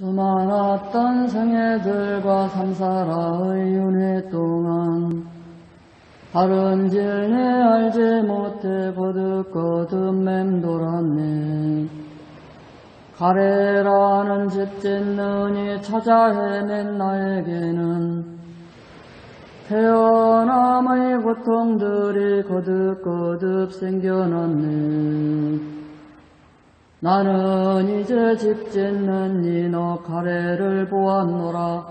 수많았던 생애들과 삼사라의 윤회 동안 다른 진리 알지 못해 거듭거듭 맴돌았네. 가래라는 집 짓느니 찾아 헤맨 나에게는 태어남의 고통들이 거듭거듭 생겨났네 나는 이제 집 짓는 이너 가래를 보았노라.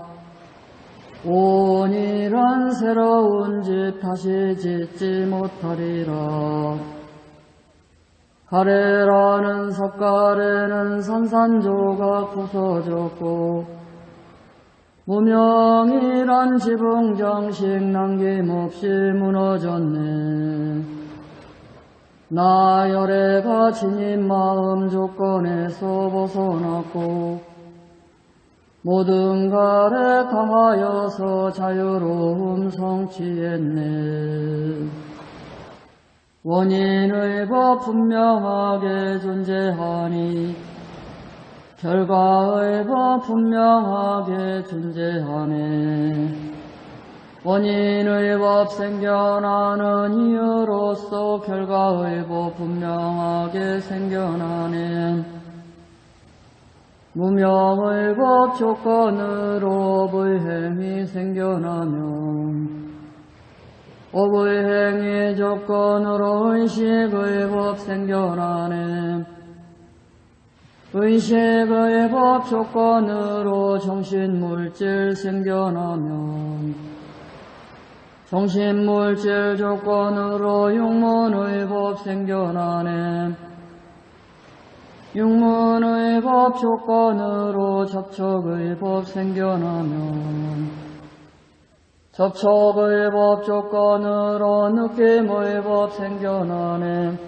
온이란 새로운 집 다시 짓지 못하리라. 가래라는 석가래는 산산조각 부서졌고 무명이란 지붕정식 남김없이 무너졌네. 나 열애가 지닌 마음 조건에서 벗어났고 모든 갈에 당하여서 자유로움 성취했네. 원인의 법 분명하게 존재하니 결과의 법 분명하게 존재하네. 원인의 법 생겨나는 이유로서 결과의 법 분명하게 생겨나는 무명의 법 조건으로 업의 행이 생겨나면 업의 행위 조건으로 의식의 법 생겨나는 의식의 법 조건으로 정신물질 생겨나면 정신물질 조건으로 육문의 법 생겨나네. 육문의 법 조건으로 접촉의 법 생겨나면 접촉의 법 조건으로 느낌의 법 생겨나네.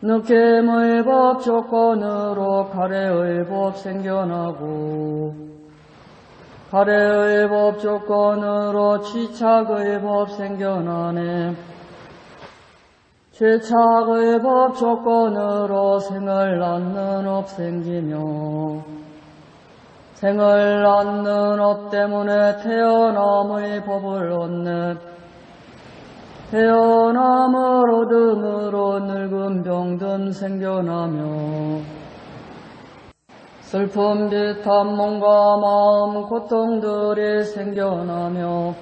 느낌의 법 조건으로 가래의 법 생겨나고 갈애의 법 조건으로 취착의 법 생겨나네. 취착의 법 조건으로 생을 낳는 업 생기며 생을 낳는 업 때문에 태어남의 법을 얻네. 태어남을 얻음으로 늙음 병듦 생겨나며 슬픔 비탄 몸과 마음 고통들이 생겨나며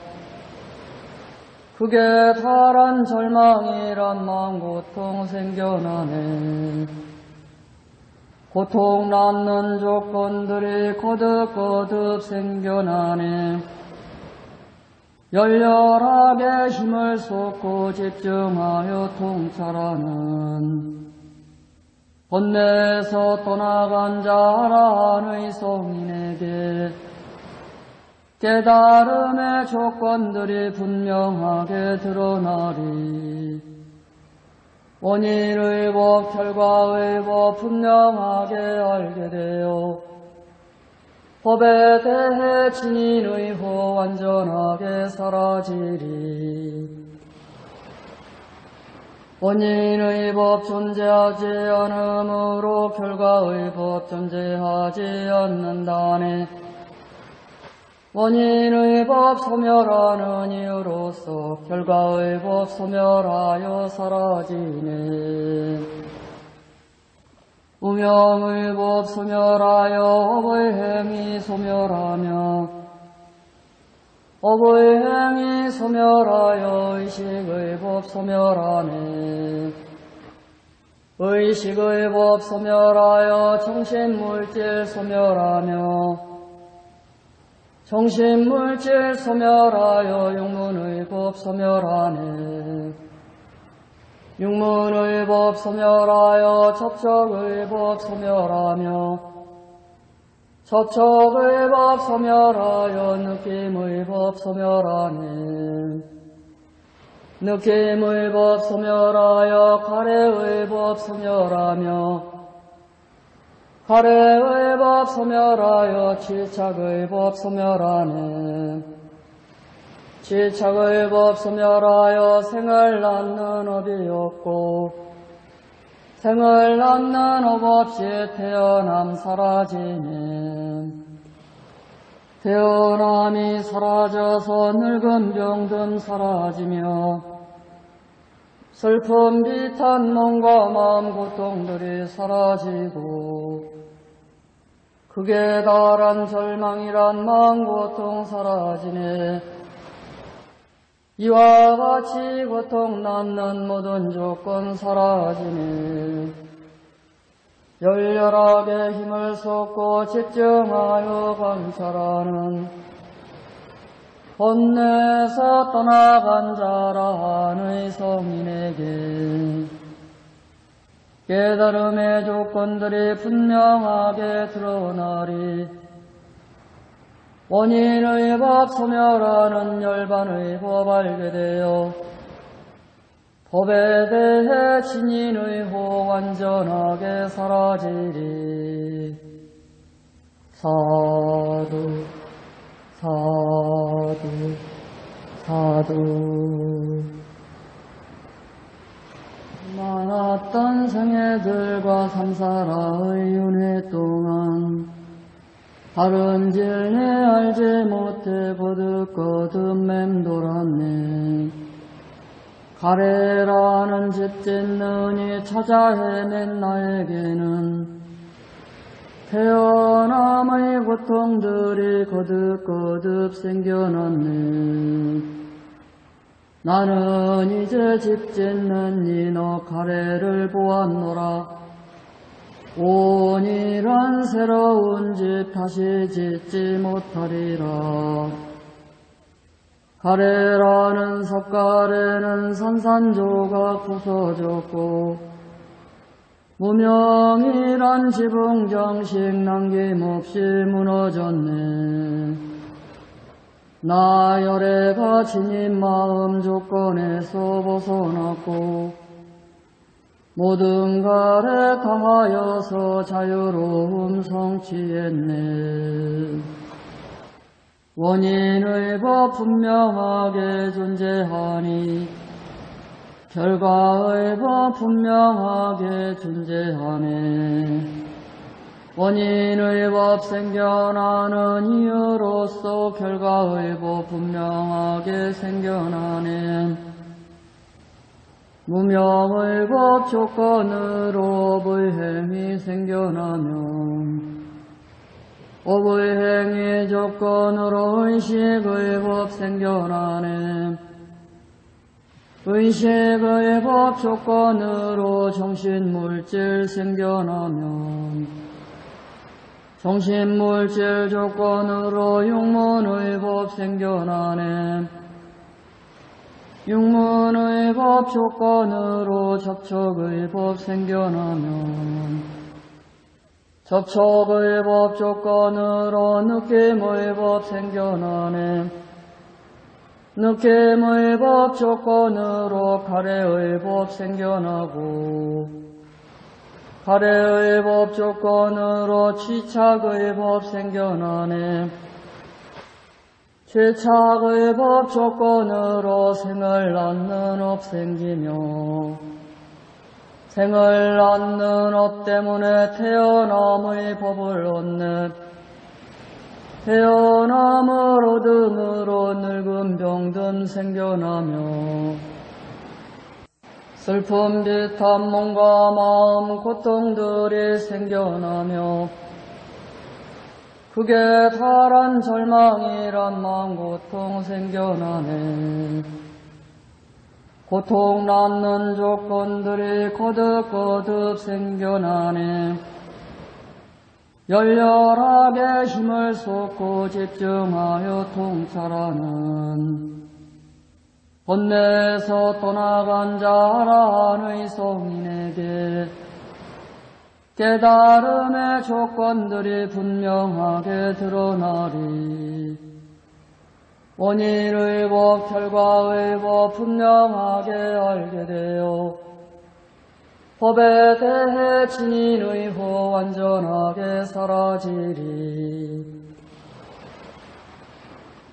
그게 파란 절망이란 마음 고통 생겨나네. 고통 낳는 조건들이 거듭거듭 생겨나네. 열렬하게 힘을 쏟고 집중하여 통찰하는 본내에서 떠나간 자라 의 성인에게 깨달음의 조건들이 분명하게 드러나리. 원인의 법, 결과의 법 분명하게 알게 되어 법에 대해 진인의 호 완전하게 사라지리 원인의 법 존재하지 않으므로 결과의 법 존재하지 않는다네. 원인의 법 소멸하는 이유로서 결과의 법 소멸하여 사라지네. 우명의 법 소멸하여 업의 행위 소멸하며 업의 행위 소멸하여 의식의 법 소멸하네. 의식의 법 소멸하여 정신물질 소멸하며 정신물질 소멸하여 육문의 법 소멸하네. 육문의 법 소멸하여 접촉의 법 소멸하며 서척의 법 소멸하여 느낌의 법 소멸하네. 느낌의 법 소멸하여 가래의 법 소멸하며 가래의 법 소멸하여 지착의 법 소멸하네. 지착의 법 소멸하여 생을 낳는 업이 없고 생을 낳는 업 없이 태어남 사라지네 태어남이 사라져서 늙음 병듦 사라지며 슬픔 비탄 몸과 마음 고통들이 사라지고 극에 달한 절망이란 마음 고통 사라지네 이와 같이 고통 낳는 모든 조건 사라지네 열렬하게 힘을 쏟고 집중하여 관찰하는 본내에서 떠나간 자라는 성인에게 깨달음의 조건들이 분명하게 드러나리 원인의 법 소멸하는 열반의 법 알게 되어 법에 대해 진인의 호 완전하게 사라지리. 사두 사두 사두. 많았던 생애들과 삼사라의 윤회 동안 진리 알지 못해 거듭거듭 맴돌았네. 가래라는 집 짓느니 찾아 헤맨 나에게는 태어남의 고통들이 거듭거듭 생겨났네. 나는 이제 집 짓는 이너 가래를 보았노라 온이란 새로운 집 다시 짓지 못하리라. 가래라는 석가래는 산산조각 부서졌고 무명이란 지붕 정식 남김없이 무너졌네. 나 열애가 지닌 마음 조건에서 벗어났고 모든 갈에 당하여서 자유로움 성취했네. 원인의 법 분명하게 존재하니 결과의 법 분명하게 존재하네. 원인의 법 생겨나는 이유로서 결과의 법 분명하게 생겨나는 무명의 법 조건으로 업의 행이 생겨나면 행위 조건으로 의식의 법 생겨나네. 의식의 법 조건으로 정신물질 생겨나면 정신물질 조건으로 육문의 법 생겨나네 육문의 법 조건으로 접촉의 법 생겨나면 접촉의 법 조건으로 느낌의 법 생겨나네. 느낌의 법 조건으로 가래의 법 생겨나고 가래의 법 조건으로 취착의 법 생겨나네 취착의 법 조건으로 생을 낳는 업 생기며 생을 낳는 업 때문에 태어남의 법을 얻네 태어남을 얻음으로 늙음 병듦 생겨나며 슬픔 비탄 몸과 마음 고통들이 생겨나며 극에 달한 절망이란 마음 고통 생겨나네. 고통 낳는 조건들이 거듭거듭 생겨나네. 열렬하게 힘을 쏟고 집중하여 통찰하는 본내에서 떠나간 자라 의 성인에게 깨달음의 조건들이 분명하게 드러나리. 원인의 법, 결과의 법 분명하게 알게 되어 법에 대해 진인의 호 완전하게 사라지리.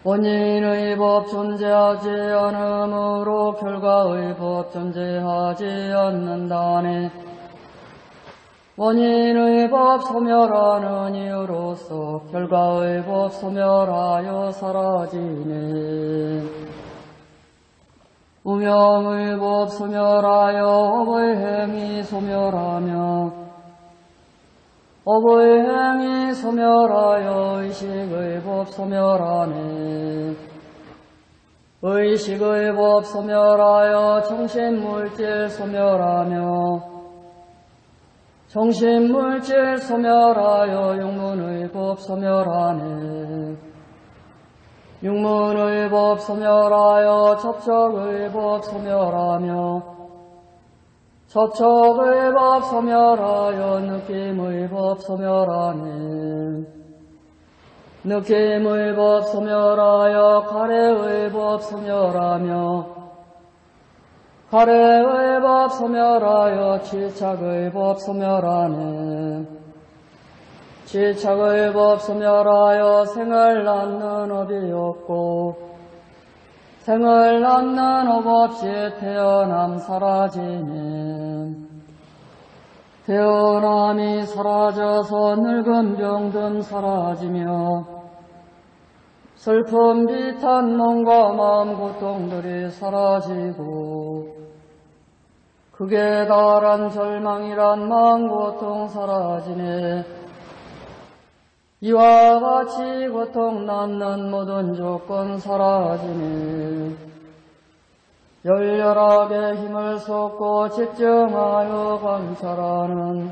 원인의 법 존재하지 않으므로 결과의 법 존재하지 않는다네. 원인의 법 소멸하는 이유로서 결과의 법 소멸하여 사라지네. 우명의 법 소멸하여 업의 행위 소멸하며 업의 행위 소멸하여 의식의 법 소멸하네. 의식의 법 소멸하여 정신물질 소멸하며 정신물질 소멸하여 육문의 법 소멸하네. 육문의 법 소멸하여 접촉의 법 소멸하며 접촉의 법 소멸하여 느낌의 법 소멸하네. 느낌의 법 소멸하여 갈애의 법 소멸하며 갈애의 법 소멸하여 취착의 법 소멸하네. 취착의 법 소멸하여 생을 낳는 업이 없고 생을 낳는 업 없이 태어남 사라지네. 태어남이 사라져서 늙은 병든 사라지며 슬픔 비탄 몸과 마음 고통들이 사라지고 극에 달한 절망이란 마음 고통 사라지네. 이와 같이 고통 낳는 모든 조건 사라지네. 열렬하게 힘을 쏟고 집중하여 관찰하는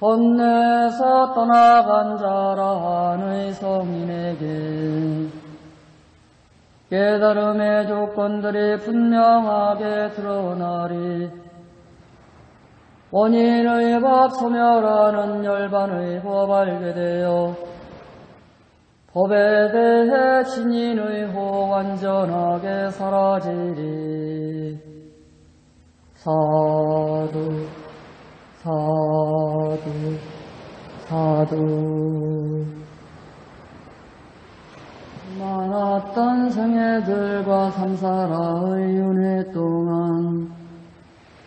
혼내서 떠나간 자라는 성인에게 깨달음의 조건들이 분명하게 드러나리. 원인의 법 소멸하는 열반의 법 알게 되어 법에 대해 진인의 호 완전하게 사라지리. 사두 사두 사두 많았던 생애들과 삼사라의 윤회 동안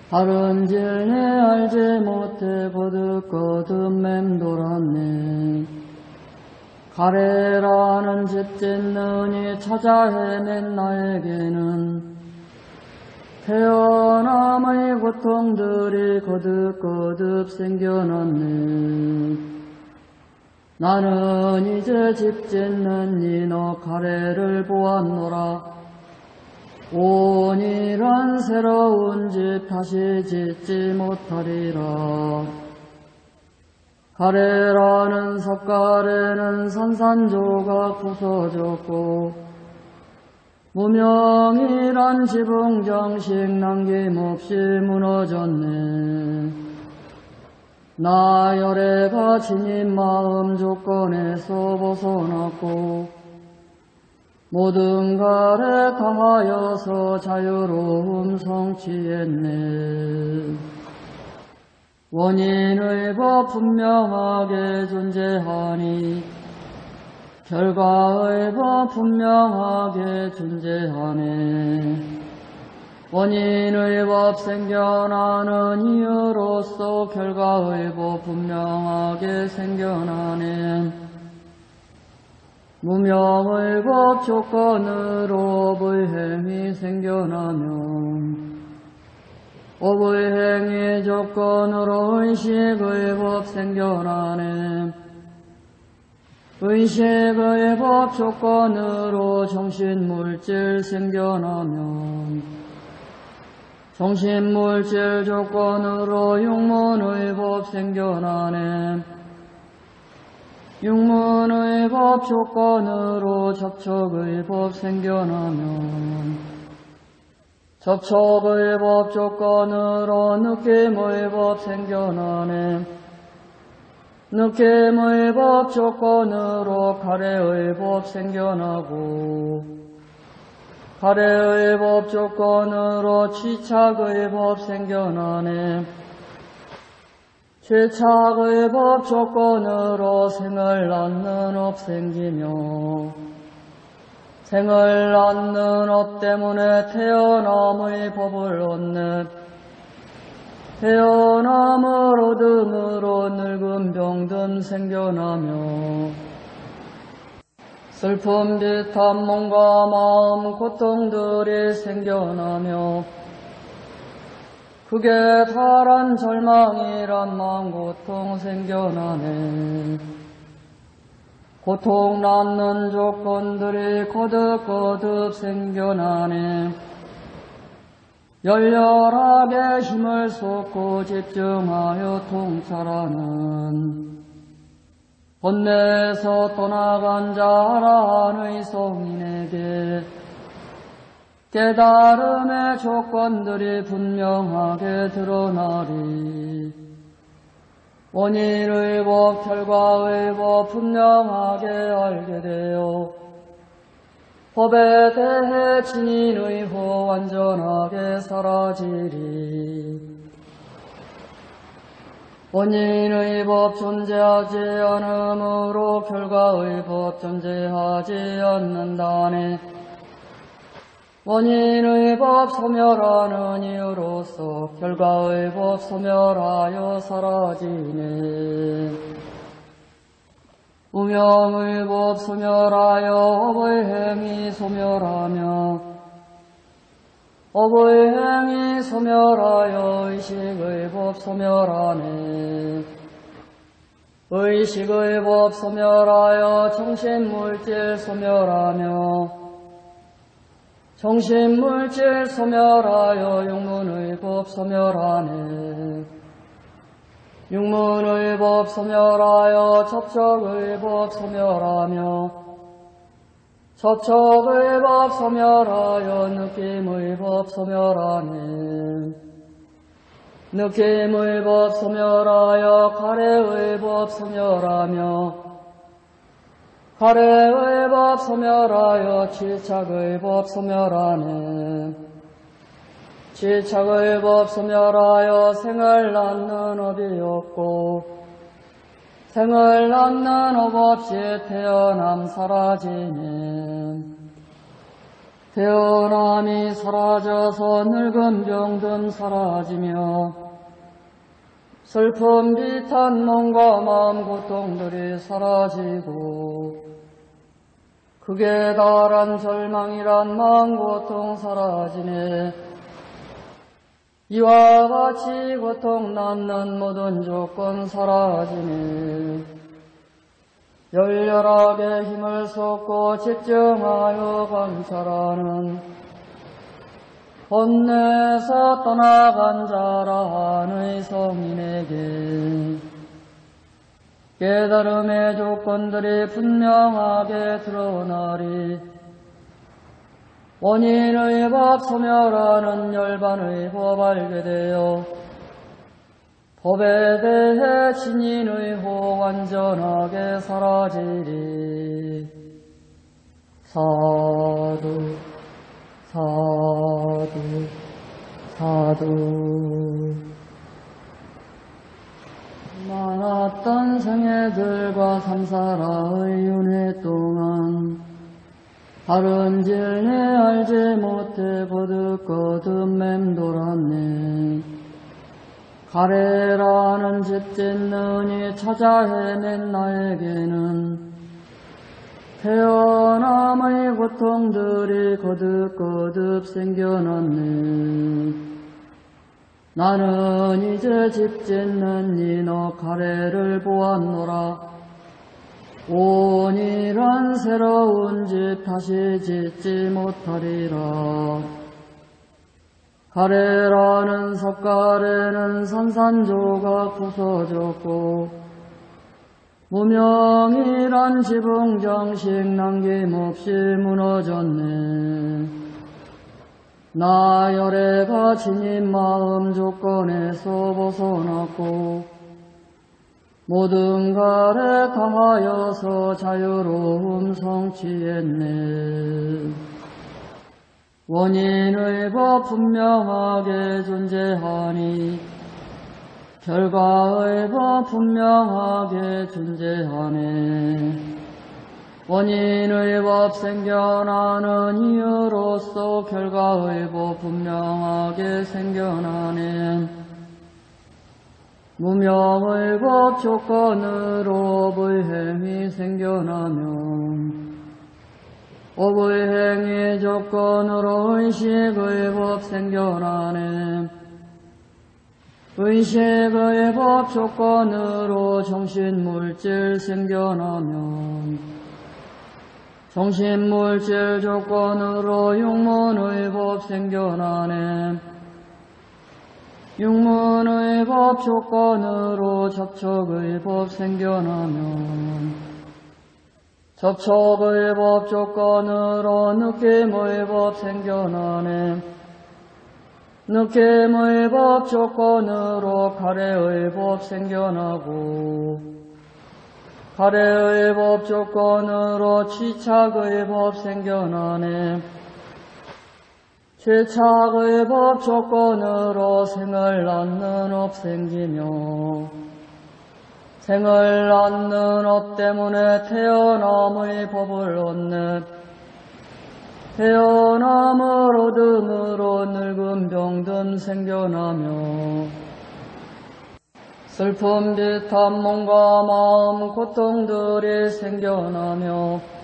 다른 질내 알지 못해 거듭거듭 맴돌았네 가래라는 집 짓느니 찾아 헤맨 나에게는 태어남의 고통들이 거듭거듭 생겨났네. 나는 이제 집 짓는 이너 가래를 보았노라. 온이란 새로운 집 다시 짓지 못하리라. 가래라는 석가래는 산산조각 부서졌고 무명이란 지붕정식 남김없이 무너졌네. 나열애가 지닌 마음 조건에서 벗어났고 모든 갈에 강하여서 자유로움 성취했네. 원인의 법 분명하게 존재하니 결과의 법 분명하게 존재하네. 원인의 법 생겨나는 이유로서 결과의 법 분명하게 생겨나네. 무명의 법 조건으로 업의 행위 생겨나면 업의 행위 조건으로 의식의 법 생겨나네. 의식의 법 조건으로 정신물질 생겨나면 정신물질 조건으로 육문의 법 생겨나네. 육문의 법 조건으로 접촉의 법 생겨나면 접촉의 법 조건으로 느낌의 법 생겨나네. 느낌의 법 조건으로 갈애의 법 생겨나고 갈애의 법 조건으로 취착의 법 생겨나네. 취착의 법 조건으로 생을 낳는 업 생기며 생을 낳는 업 때문에 태어남의 법을 얻네 태어남을 얻음으로 늙음 병듦 생겨나며 슬픔 비탄 몸과 마음 고통들이 생겨나며 극에 달한 절망이란 마음 고통 생겨나네. 고통 낳는 조건들이 거듭거듭 생겨나네. 열렬하게 힘을 쏟고 집중하여 통찰하는 본내에서 떠나간 자라는 성인에게 깨달음의 조건들이 분명하게 드러나리 원인의 법, 결과의 법 분명하게 알게 되어 법에 대해 진인의 호 완전하게 사라지리. 원인의 법 존재하지 않으므로 결과의 법 존재하지 않는다네. 원인의 법 소멸하는 이유로서 결과의 법 소멸하여 사라지네. 우명의 법 소멸하여 업의 행위 소멸하며 업의 행위 소멸하여 의식의 법 소멸하네. 의식의 법 소멸하여 정신물질 소멸하며 정신물질 소멸하여 육문의 법 소멸하네. 육문의 법 소멸하여 접촉의 법 소멸하며 접촉의 법 소멸하여 느낌의 법 소멸하네 느낌의 법 소멸하여 가래의 법 소멸하며 가래의 법 소멸하여 질착의 법 소멸하네 취착의 법 소멸하여 생을 낳는 업이 없고 생을 낳는 업 없이 태어남 사라지네 태어남이 사라져서 늙음 병듦 사라지며 슬픔 비탄 몸과 마음 고통들이 사라지고 극에 달한 절망이란 마음 고통 사라지네 이와 같이 고통 낳는 모든 조건 사라지네. 열렬하게 힘을 쏟고 집중하여 관찰하는 본내에서 떠나간 자라는 성인에게 깨달음의 조건들이 분명하게 드러나리 원인의 법 소멸하는 열반의 법 알게 되어 법에 대해 진인의 호 완전하게 사라지리. 사두 사두 사두. 많았던 생애들과 삼사라의 윤회 동안 다른 질내 알지 못해 거듭거듭 맴돌았네. 가래라는 집 짓느니 찾아 헤맨 나에게는 태어남의 고통들이 거듭거듭 생겨났네. 나는 이제 집 짓는 이너 가래를 보았노라. 온이란 새로운 집 다시 짓지 못하리라. 가래라는 석가래는 산산조각 부서졌고 무명이란 지붕정식 남김없이 무너졌네. 나열애가 지닌 마음 조건에서 벗어났고 모든 갈에 당하여서 자유로움 성취했네. 원인의 법 분명하게 존재하니 결과의 법 분명하게 존재하네. 원인의 법 생겨나는 이유로서 결과의 법 분명하게 생겨나네. 무명의 법 조건으로 의행이 생겨나면 행위 조건으로 의식의 법 생겨나네. 의식의 법 조건으로 정신물질 생겨나면 정신물질 조건으로 육문의 법 생겨나네. 육문의 법 조건으로 접촉의 법 생겨나면 접촉의 법 조건으로 느낌의 법 생겨나네. 느낌의 법 조건으로 가래의 법 생겨나고 갈애의 법 조건으로 취착의 법 생겨나네. 취착의 법 조건으로 생을 낳는 업 생기며 생을 낳는 업 때문에 태어남의 법을 얻네. 태어남을 얻음으로 늙음 병듦 생겨나며 슬픔 비탄 몸과 마음 고통들이 생겨나며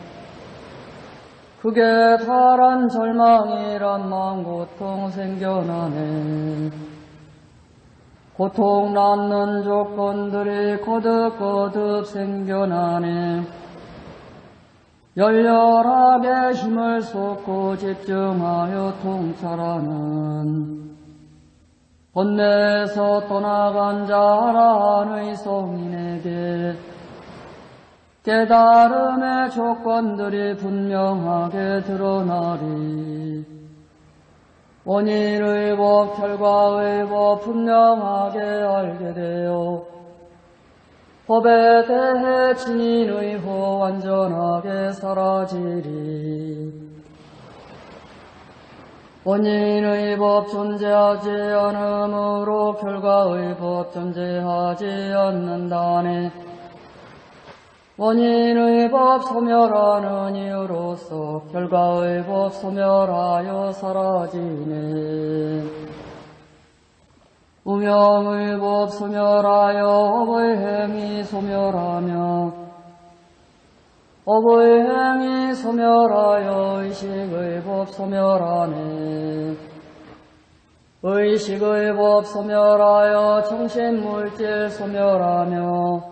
그게 파란 절망이란 마음 고통 생겨나네. 고통 낳는 조건들이 거듭거듭 생겨나네. 열렬하게 힘을 쏟고 집중하여 통찰하는 번뇌에서 떠나간 자라 의 성인에게 깨달음의 조건들이 분명하게 드러나리 원인의 법, 결과의 법 분명하게 알게 되어 법에 대해 진인의 호 완전하게 사라지리. 원인의 법 존재하지 않으므로 결과의 법 존재하지 않는다네. 원인의 법 소멸하는 이유로서 결과의 법 소멸하여 사라지네. 우명의 법 소멸하여 업의 행위 소멸하며 업의 행위 소멸하여 의식의 법 소멸하네. 의식의 법 소멸하여 정신물질 소멸하며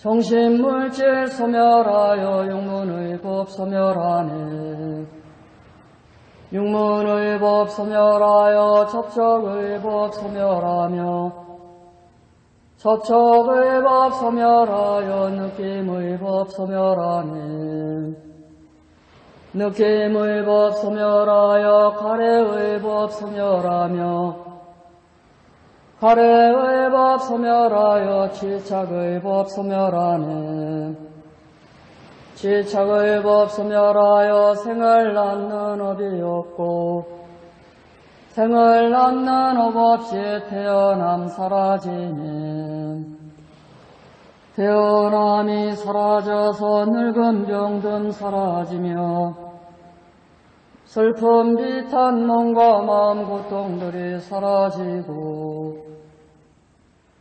정신물질 소멸하여 육문의 법 소멸하네. 육문의 법 소멸하여 접촉의 법 소멸하며 접촉의 법 소멸하여 느낌의 법 소멸하네. 느낌의 법 소멸하여 가래의 법 소멸하며 가래의 법 소멸하여 지착의 법 소멸하네. 지착의 법 소멸하여 생을 낳는 업이 없고 생을 낳는 업 없이 태어남 사라지네. 태어남이 사라져서 늙음 병듦 사라지며 슬픔 비탄 몸과 마음 고통들이 사라지고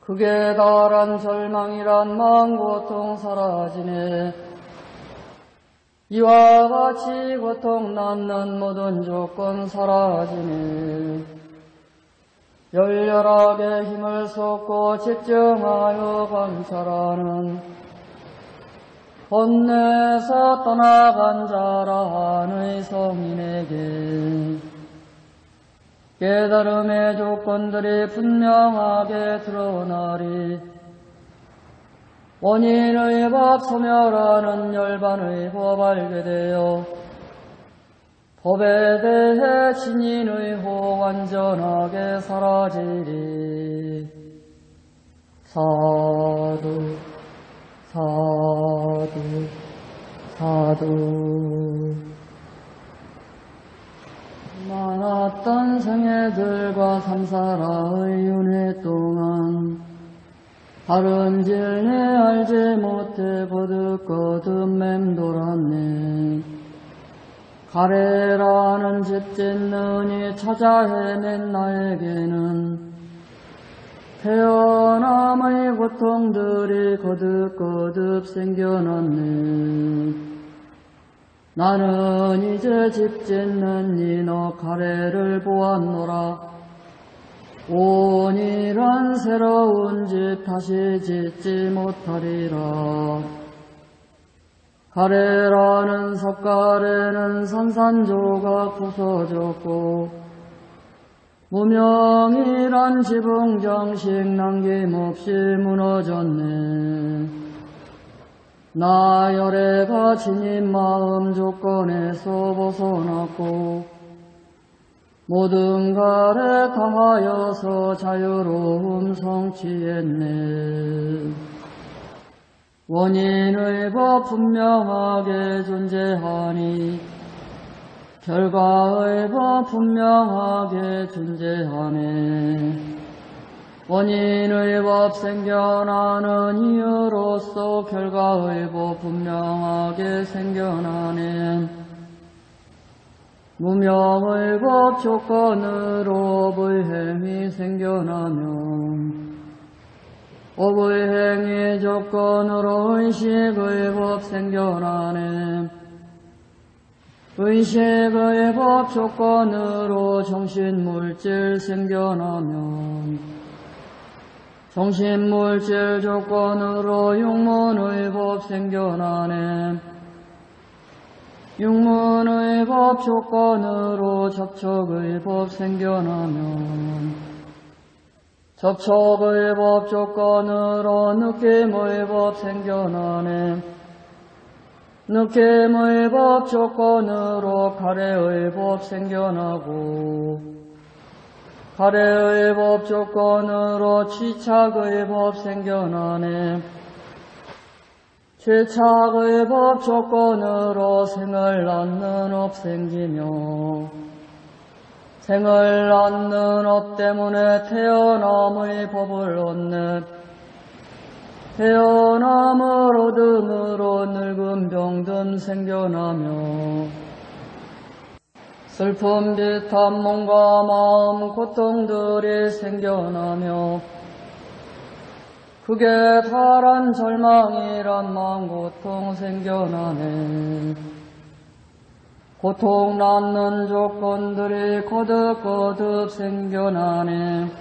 극에 달한 절망이란 마음 고통 사라지네. 이와 같이 고통 낳는 모든 조건 사라지네. 열렬하게 힘을 쏟고 집중하여 관찰하는 본내에서 떠나간 자라는 성인에게 깨달음의 조건들이 분명하게 드러나리. 원인의 법 소멸하는 열반의 법 알게 되어 법에 대해 진인의 호 완전하게 사라지리. 사두 사두 사두 많았던 생애들과 삼사라의 윤회 동안 다른 진리 알지 못해 거듭거듭 맴돌았네 가래라는 집 짓느니 찾아 헤맨 나에게는 태어남의 고통들이 거듭거듭 생겨났네. 나는 이제 집 짓는 이너 가래를 보았노라. 온이란 새로운 집 다시 짓지 못하리라. 가래라는 석가래는 산산조각 부서졌고 무명이란 지붕 정식 남김없이 무너졌네. 나열애가 지닌 마음 조건에서 벗어났고 모든 가래 다하여서 자유로움 성취했네. 원인의 법 분명하게 존재하니 결과의 법 분명하게 존재하네. 원인의 법 생겨나는 이유로서 결과의 법 분명하게 생겨나네. 무명의 법 조건으로 불행이 생겨나면 업의 행위 조건으로 의식의 법 생겨나네. 의식의 법 조건으로 정신물질 생겨나면 정신물질 조건으로 육문의 법 생겨나네. 육문의 법 조건으로 접촉의 법 생겨나면 접촉의 법 조건으로 느낌의 법 생겨나네. 느낌의 법 조건으로 갈애의 법 생겨나고 갈애의 법 조건으로 취착의 법 생겨나네. 취착의 법 조건으로 생을 낳는 업 생기며 생을 낳는 업 때문에 태어남의 법을 얻네 태어남을 얻음으로 늙음 병듦 생겨나며 슬픔 비탄 몸과 마음 고통들이 생겨나며 극에 달한 절망이란 마음 고통 생겨나네. 고통 낳는 조건들이 거듭거듭 생겨나네.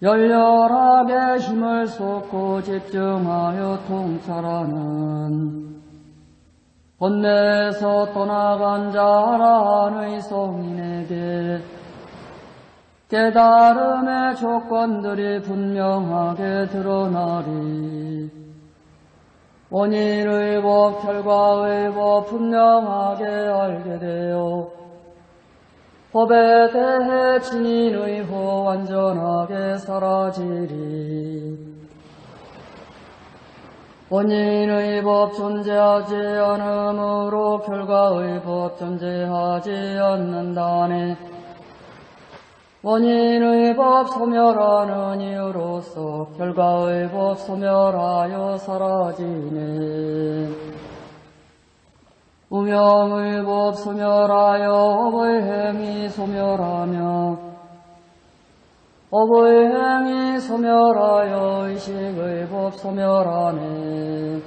열렬하게 힘을 쏟고 집중하여 통찰하는 번뇌에서 떠나간 자라의 성인에게 깨달음의 조건들이 분명하게 드러나리. 원인의 법, 결과의 법 분명하게 알게 되어 법에 대해 진인의 호 완전하게 사라지리. 원인의 법 존재하지 않으므로 결과의 법 존재하지 않는다네. 원인의 법 소멸하는 이유로서 결과의 법 소멸하여 사라지네. 우명의 법 소멸하여 업의 행위 소멸하며 업의 행위 소멸하여 의식의 법 소멸하네.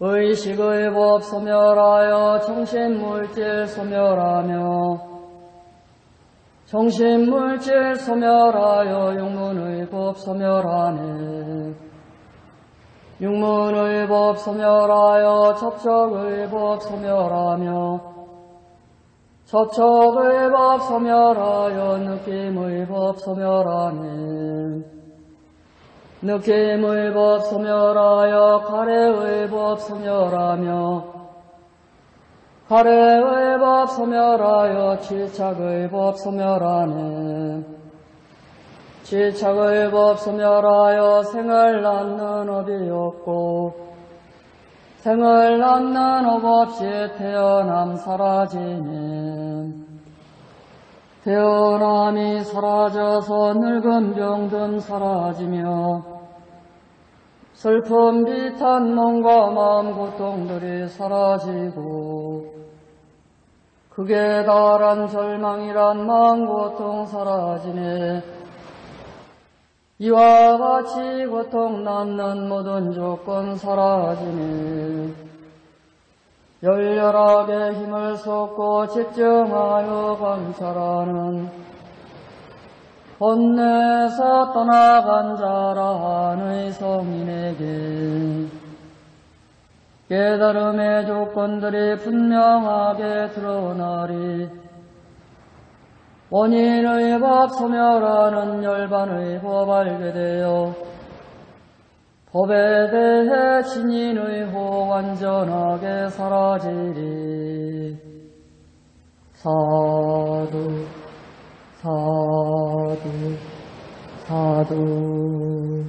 의식의 법 소멸하여 정신물질 소멸하며 정신물질 소멸하여 육문의 법 소멸하네. 육문의 법 소멸하여 접촉의 법 소멸하며 접촉의 법 소멸하여 느낌의 법 소멸하네. 느낌의 법 소멸하여 가래의 법 소멸하며 가래의 법 소멸하여 질착의 법 소멸하네. 취착의 법 소멸하여 생을 낳는 업이 없고 생을 낳는 업 없이 태어남 사라지네. 태어남이 사라져서 늙음 병듦 사라지며 슬픔 비탄 몸과 마음 고통들이 사라지고 극에 달한 절망이란 마음 고통 사라지네 이와 같이 고통 남는 모든 조건 사라지네. 열렬하게 힘을 쏟고 집중하여 관찰하는 본내에서 떠나간 자라는 성인에게 깨달음의 조건들이 분명하게 드러나리 원인의 법 소멸하는 열반의 법 알게 되어 법에 대해 진인의 호 완전하게 사라지리. 사두 사두 사두.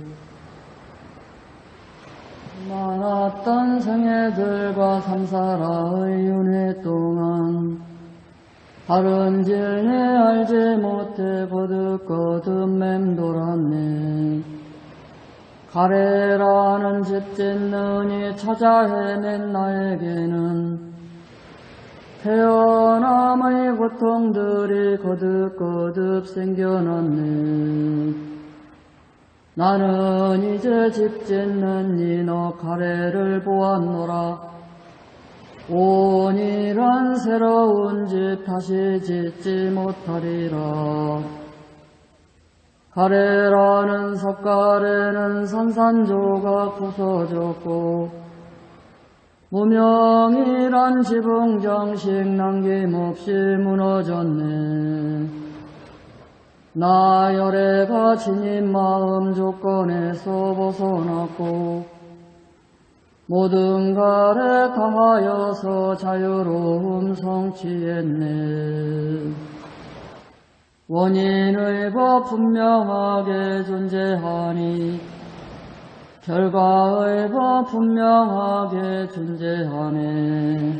많았던 생애들과 삼사라의 윤회 동안 다른 진리 알지 못해 거듭거듭 맴돌았네 가래라는 집 짓느니 찾아 헤맨 나에게는 태어남의 고통들이 거듭거듭 생겨났네. 나는 이제 집 짓는 이너 가래를 보았노라. 온이란 새로운 집 다시 짓지 못하리라. 가래라는 석가래는 산산조각 부서졌고 무명이란 지붕 정식 남김없이 무너졌네. 나 열애가 지닌 마음 조건에서 벗어났고 모든 갈에 당하여서 자유로움 성취했네. 원인의 법 분명하게 존재하니 결과의 법 분명하게 존재하네.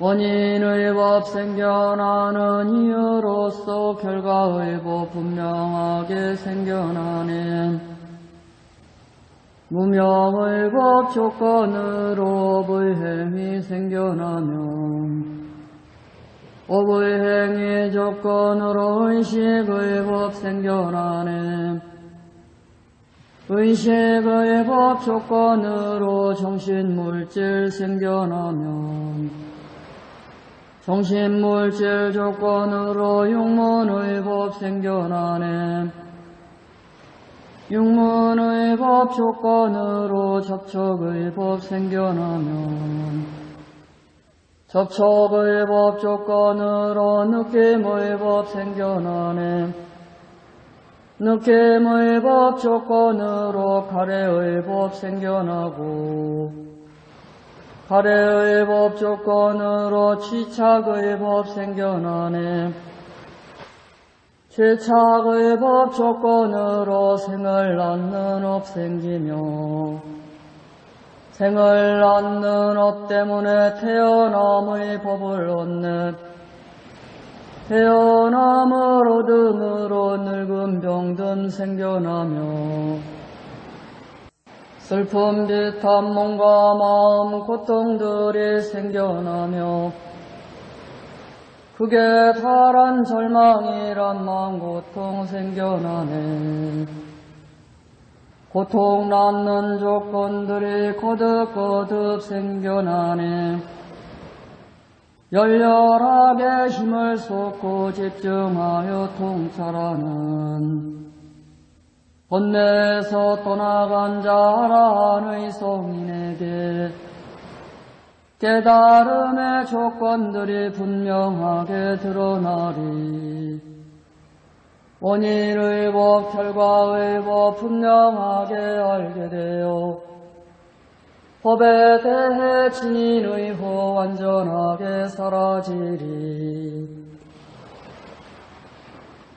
원인의 법 생겨나는 이유로서 결과의 법 분명하게 생겨나네. 무명의 법 조건으로 업의 행이 생겨나면 행위 조건으로 의식의 법 생겨나네. 의식의 법 조건으로 정신물질 생겨나면 정신물질 조건으로 육문의 법 생겨나네. 육문의 법 조건으로 접촉의 법 생겨나면 접촉의 법 조건으로 느낌의 법 생겨나네. 느낌의 법 조건으로 가래의 법 생겨나고 가래의 법 조건으로 취착의 법 생겨나네. 취착의 법 조건으로 생을 낳는 업 생기며 생을 낳는 업 때문에 태어남의 법을 얻네 태어남을 얻음으로 늙음 병듦 생겨나며 슬픔 비탄 몸과 마음 고통들이 생겨나며 그게 파란 절망이란 마음 고통 생겨나네. 고통 낳는 조건들이 거듭거듭 생겨나네. 열렬하게 힘을 쏟고 집중하여 통찰하는 본내에서 떠나간 자라의 성인에게 깨달음의 조건들이 분명하게 드러나리 원인의 법, 결과의 법 분명하게 알게 되어 법에 대해 진인의 호 완전하게 사라지리.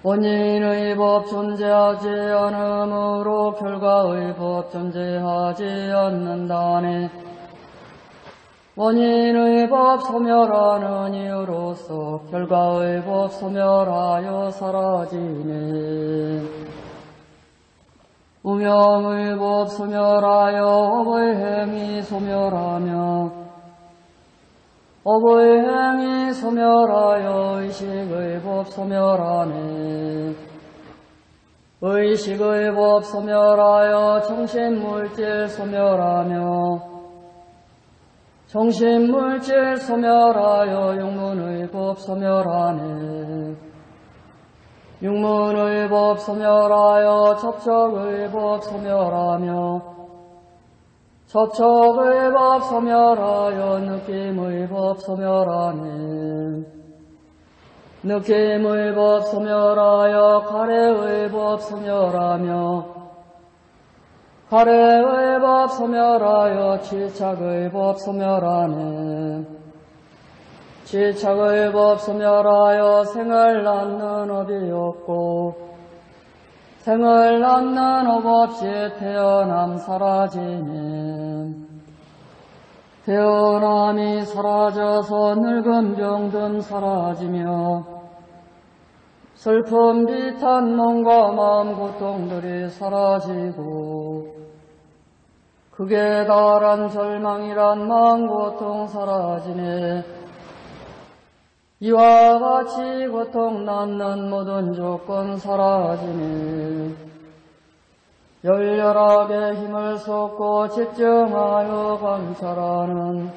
원인의 법 존재하지 않으므로 결과의 법 존재하지 않는다네. 원인의 법 소멸하는 이유로서 결과의 법 소멸하여 사라지네. 우명의 법 소멸하여 업의 행위 소멸하며 업의 행위 소멸하여 의식의 법 소멸하네. 의식의 법 소멸하여 정신물질 소멸하며 정신물질 소멸하여 육문의 법 소멸하네. 육문의 법 소멸하여 접촉의 법 소멸하며 접촉의 법 소멸하여 느낌의 법 소멸하네. 느낌의 법 소멸하여 가래의 법 소멸하며 갈애의 법 소멸하여 취착의 법 소멸하네. 취착의 법 소멸하여 생을 낳는 업이 없고 생을 낳는 업 없이 태어남 사라지네. 태어남이 사라져서 늙음 병듦 사라지며 슬픔 비탄 몸과 마음 고통들이 사라지고 극에 달한 절망이란 마음 고통 사라지네. 이와 같이 고통 낳는 모든 조건 사라지네. 열렬하게 힘을 쏟고 집중하여 관찰하는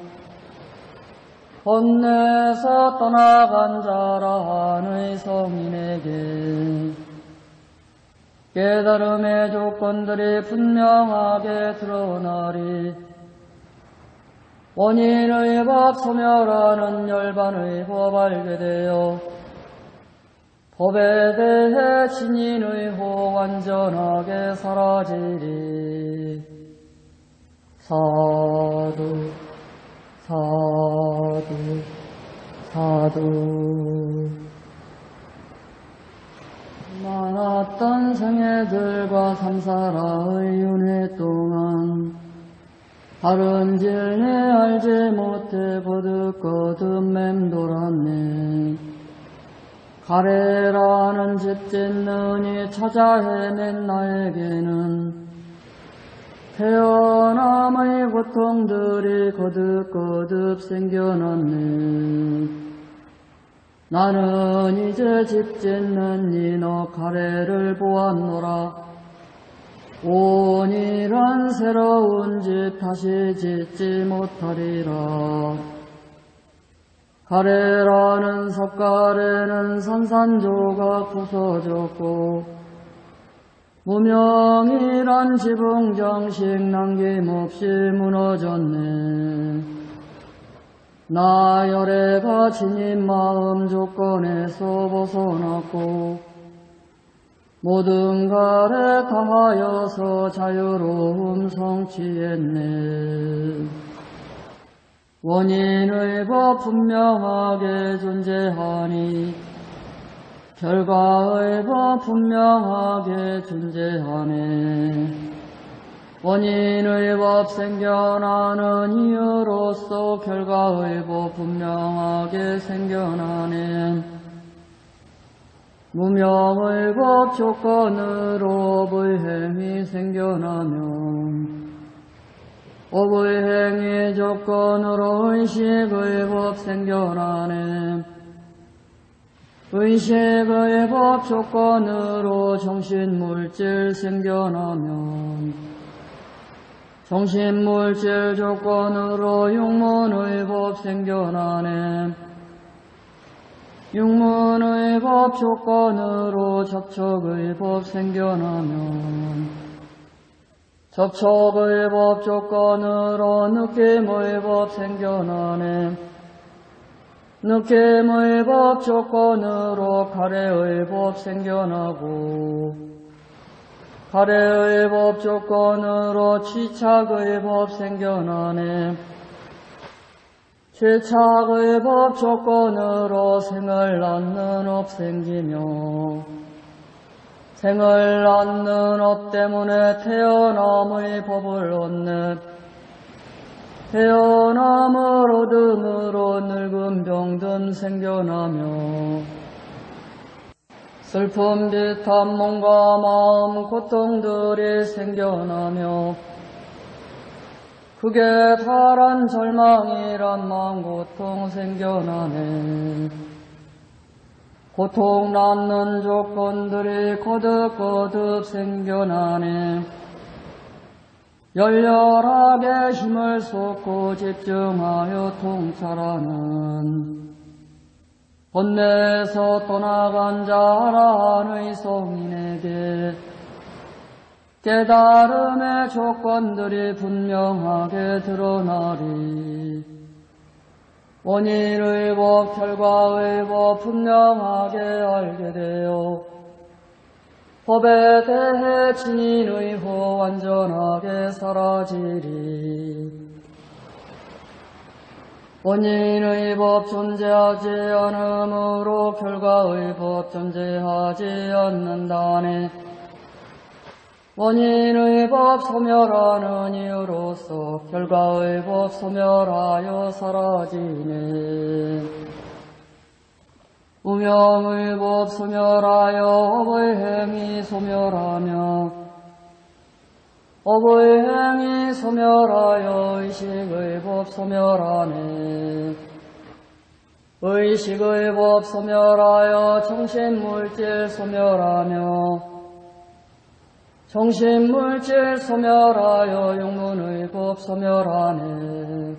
본내에서 떠나간 자라는 성인에게 깨달음의 조건들이 분명하게 드러나리. 원인의 법 소멸하는 열반의 법 알게 되어 법에 대해 진인의 호 완전하게 사라지리. 사두 사두 사두 많았던 생애들과 삼사라의 윤회 동안 다른 진리 알지 못해 거듭거듭 맴돌았네. 가래라는 집 짓느니 찾아 헤맨 나에게는 태어남의 고통들이 거듭거듭 생겨났네 나는 이제 집 짓는 이너 가래를 보았노라. 온이란 새로운 집 다시 짓지 못하리라. 가래라는 섭가래는 산산조각 부서졌고 무명이란 지붕정식 남김없이 무너졌네 나 열애가 지닌 마음 조건에서 벗어났고 모든 가래 당하여서 자유로움 성취했네. 원인의 법 분명하게 존재하니 결과의 법 분명하게 존재하네 원인의 법 생겨나는 이유로서 결과의 법 분명하게 생겨나네 무명의 법 조건으로 업의 행이 생겨나면 업의 행위 조건으로 의식의 법 생겨나네 의식의 법 조건으로 정신물질 생겨나면 정신물질 조건으로 육문의 법 생겨나네. 육문의 법 조건으로 접촉의 법 생겨나면 접촉의 법 조건으로 느낌의 법 생겨나네. 느낌의 법 조건으로 가래의 법 생겨나고 갈애의 법 조건으로 취착의 법 생겨나네. 취착의 법 조건으로 생을 낳는 업 생기며 생을 낳는 업 때문에 태어남의 법을 얻네 태어남을 얻음으로 늙음 병듦 생겨나며 슬픔 비탄 몸과 마음 고통들이 생겨나며 극에 달한 절망이란 마음 고통 생겨나네. 고통 낳는 조건들이 거듭거듭 생겨나네. 열렬하게 힘을 쏟고 집중하여 통찰하는 번뇌에서 떠나간 자라는 성인에게 깨달음의 조건들이 분명하게 드러나리 원인의 법, 결과의 법 분명하게 알게 되어 법에 대해 진인의 호 완전하게 사라지리. 원인의 법 존재하지 않으므로 결과의 법 존재하지 않는다네. 원인의 법 소멸하는 이유로서 결과의 법 소멸하여 사라지네. 우명의 법 소멸하여 업의 행위 소멸하며 업의 행위 소멸하여 의식의 법 소멸하네. 의식의 법 소멸하여 정신물질 소멸하며 정신물질 소멸하여 육문의 법 소멸하네.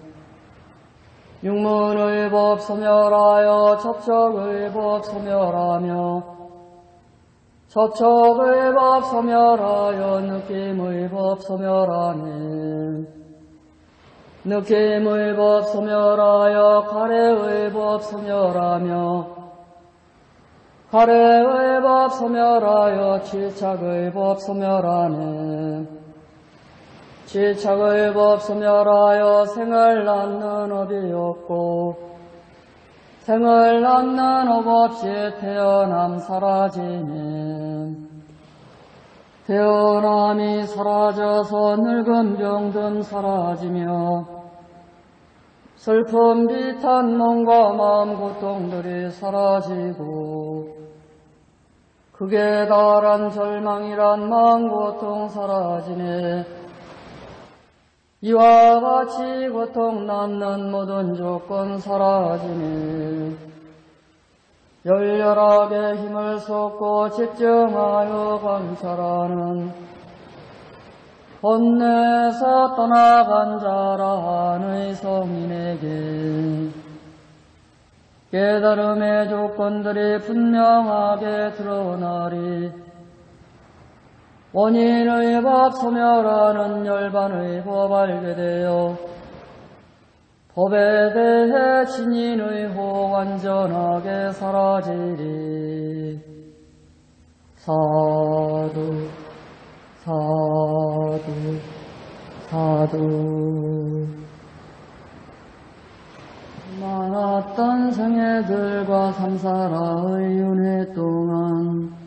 육문의 법 소멸하여 접촉의 법 소멸하며 접촉의 법 소멸하여 느낌의 법 소멸하네. 느낌의 법 소멸하여 갈애의 법 소멸하며 갈애의 법 소멸하여 취착의 법 소멸하네. 취착의 법 소멸하여 생을 낳는 업이 없고 생을 낳는 업 없이 태어남 사라지네. 태어남이 사라져서 늙은 병든 사라지며 슬픔 비탄 몸과 마음 고통들이 사라지고 극에 달한 절망이란 마음 고통 사라지네. 이와 같이 고통 낳는 모든 조건 사라지네. 열렬하게 힘을 쏟고 집중하여 관찰하는 본내에서 떠나간 자라는 성인에게 깨달음의 조건들이 분명하게 드러나리 원인의 법 소멸하는 열반의 법 알게 되어 법에 대해 진인의 호 완전하게 사라지리. 사두 사두 사두. 많았던 생애들과 삼사라의 윤회 동안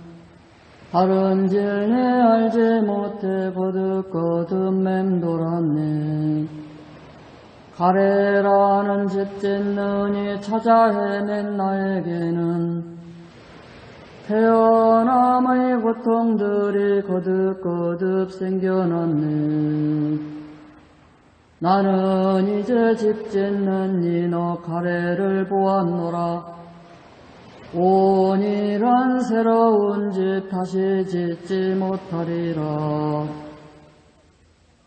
진리 알지 못해 거듭거듭 맴돌았네 가래라는 집 짓느니 찾아 헤맨 나에게는 태어남의 고통들이 거듭거듭 생겨났네. 나는 이제 집 짓는 이너 가래를 보았노라. 온이란 새로운 집 다시 짓지 못하리라.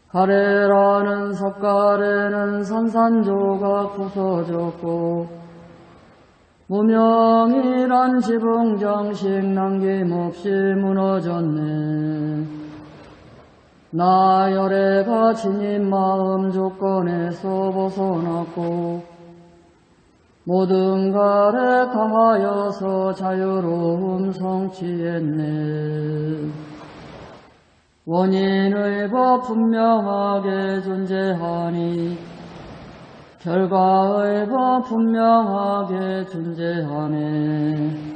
가래라는 석가래는 산산조각 부서졌고 무명이란 지붕정식 남김없이 무너졌네. 나열애가 지닌 마음 조건에서 벗어났고 모든 갈에 다하여서 자유로움 성취했네. 원인의 법 분명하게 존재하니 결과의 법 분명하게 존재하네.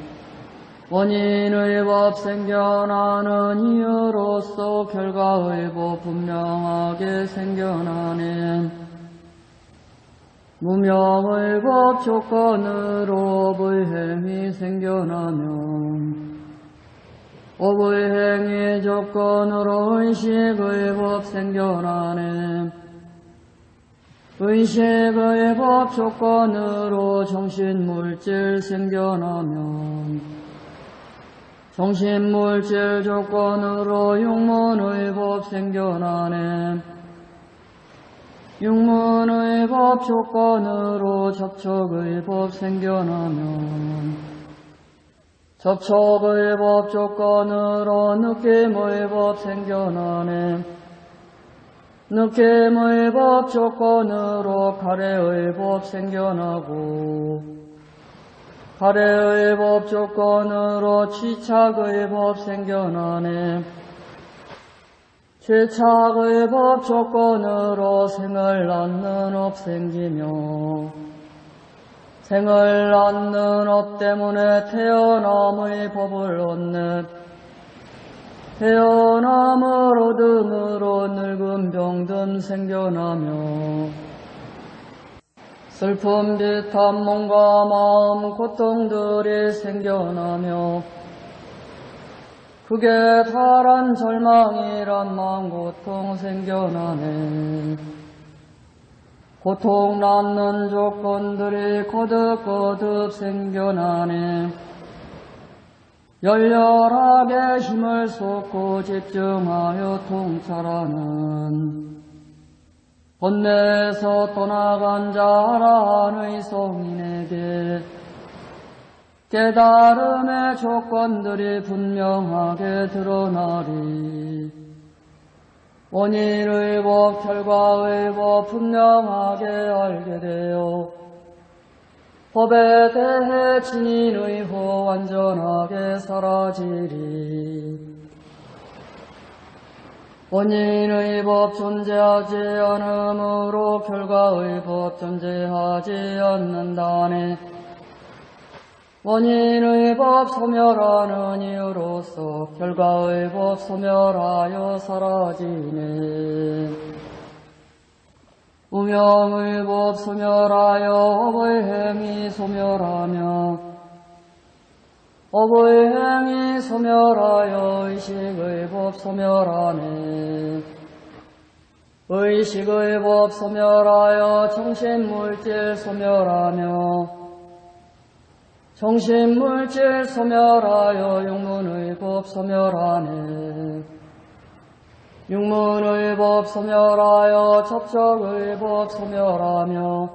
원인의 법 생겨나는 이유로서 결과의 법 분명하게 생겨나네. 무명의 법 조건으로 행위 생겨나면 행위 조건으로 의식의 법 생겨나네. 의식의 법 조건으로 정신물질 생겨나면 정신물질 조건으로 육문의 법 생겨나네 육문의 법 조건으로 접촉의 법 생겨나면 접촉의 법 조건으로 느낌의 법 생겨나네. 느낌의 법 조건으로 갈애의 법 생겨나고 갈애의 법 조건으로 취착의 법 생겨나네 취착의 법 조건으로 생을 낳는 업 생기며 생을 낳는 업 때문에 태어남의 법을 얻네 태어남을 얻음으로 늙음 병듦 생겨나며 슬픔 비탄 몸과 마음 고통들이 생겨나며 극에 달한 절망이란 마음 고통 생겨나네. 고통 낳는 조건들이 거듭거듭 생겨나네. 열렬하게 힘을 쏟고 집중하여 통찰하는 본내에서 떠나간 자라 의 성인에게 깨달음의 조건들이 분명하게 드러나리. 원인의 법, 결과의 법 분명하게 알게 되어 법에 대해 진인의 호 완전하게 사라지리. 원인의 법 존재하지 않으므로 결과의 법 존재하지 않는다네 원인의 법 소멸하는 이유로서 결과의 법 소멸하여 사라지네 우명의 법 소멸하여 업의 행위 소멸하며 업의 행위 소멸하여 의식의 법 소멸하네 의식의 법 소멸하여 정신물질 소멸하며 정신물질 소멸하여 육문의 법 소멸하네. 육문의 법 소멸하여 접촉의 법 소멸하며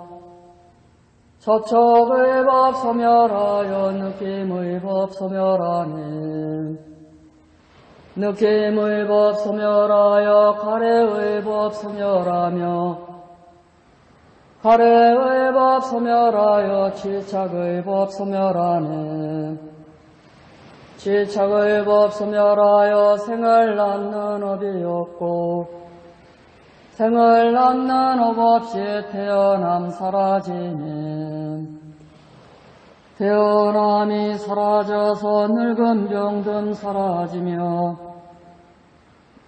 접촉의 법 소멸하여 느낌의 법 소멸하네. 느낌의 법 소멸하여 가래의 법 소멸하며 가래의 법 소멸하여 질착의 법 소멸하네. 취착의 법 소멸하여 생을 낳는 업이 없고 생을 낳는 업 없이 태어남 사라지네. 태어남이 사라져서 늙음 병듦 사라지며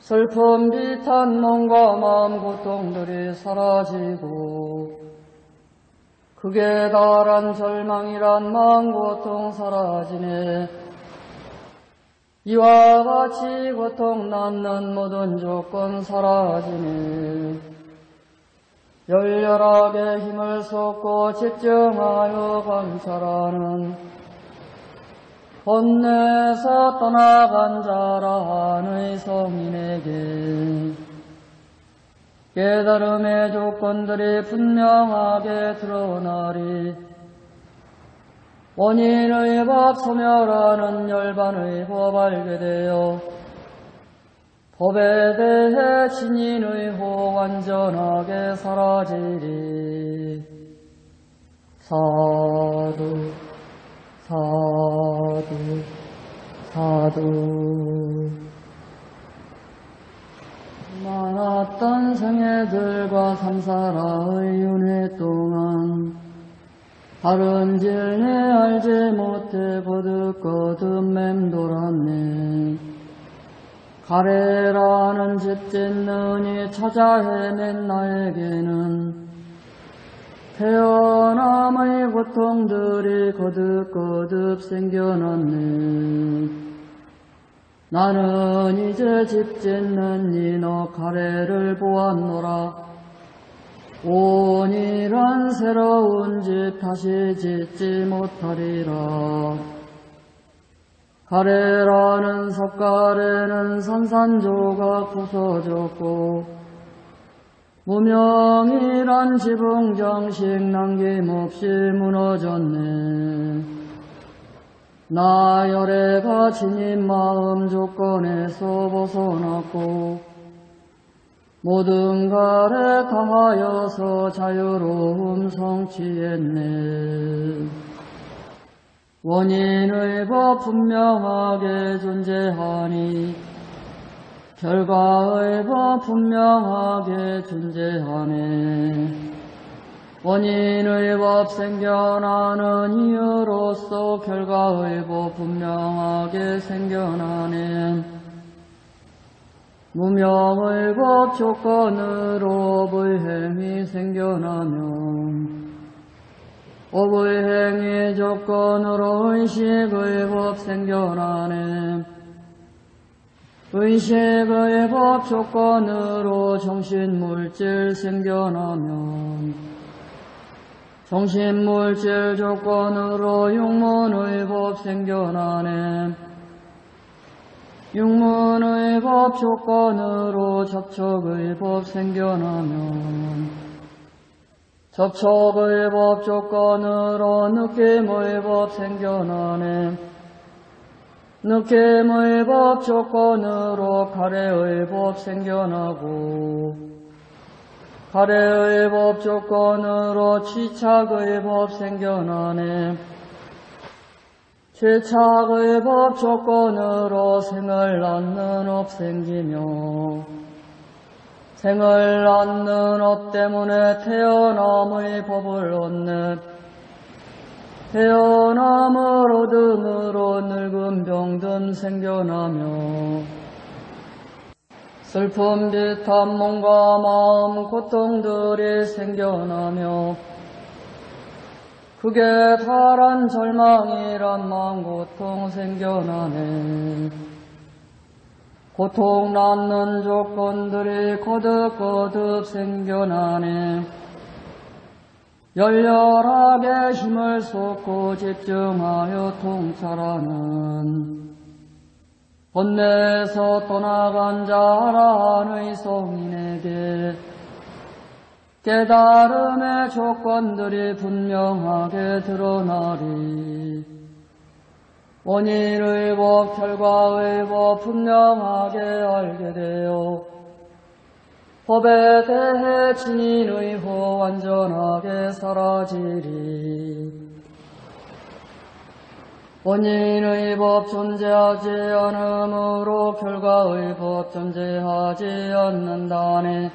슬픔 비탄 몸과 마음 고통들이 사라지고 극에 달한 절망이란 마음 고통 사라지네. 이와 같이 고통 낳는 모든 조건 사라지네. 열렬하게 힘을 쏟고 집중하여 관찰하는 본내에서 떠나간 자라는 성인에게. 깨달음의 조건들이 분명하게 드러나리. 원인의 법 소멸하는 열반의 법 알게 되어 법에 대해 진인의 호 완전하게 사라지리. 사두 사두 사두. 많았던 생애들과 삼사라의 윤회 동안 다른 질내 알지 못해 거듭거듭 맴돌았네. 가래라는 집 짓느니 찾아 헤맨 나에게는 태어남의 고통들이 거듭거듭 생겨났네. 나는 이제 집 짓는 이너 가래를 보았노라. 온이란 새로운 집 다시 짓지 못하리라. 가래라는 섭가래는 산산조각 부서졌고 무명이란 지붕 정식 남김없이 무너졌네. 나열애가 지닌 마음 조건에서 벗어났고 모든 갈에 다하여서 자유로움 성취했네. 원인의 법 분명하게 존재하니 결과의 법 분명하게 존재하네. 원인의 법 생겨나는 이유로서 결과의 법 분명하게 생겨나네. 무명의 법 조건으로 업의 행이 생겨나면 업의 행위 조건으로 의식의 법 생겨나네. 의식의 법 조건으로 정신물질 생겨나면 정신물질 조건으로 육문의 법 생겨나네. 육문의 법 조건으로 접촉의 법 생겨나면 접촉의 법 조건으로 느낌의 법 생겨나네. 느낌의 법 조건으로 가래의 법 생겨나고 가래의 법 조건으로 취착의 법 생겨나네. 취착의 법 조건으로 생을 낳는 업 생기며 생을 낳는 업 때문에 태어남의 법을 얻네 태어남을 얻음으로 늙음 병듦 생겨나며 슬픔 비탄 몸과 마음 고통들이 생겨나며 그게 다란 절망이란 마음 고통 생겨나네. 고통 낳는 조건들이 거듭거듭 생겨나네 열렬하게 힘을 쏟고 집중하여 통찰하는 번뇌에서 떠나간 자라는 성인에게 깨달음의 조건들이 분명하게 드러나리. 원인의 법 결과의 법 분명하게 알게 되어 법에 대해 진인의 호 완전하게 사라지리. 원인의 법 존재하지 않으므로 결과의 법 존재하지 않는다네.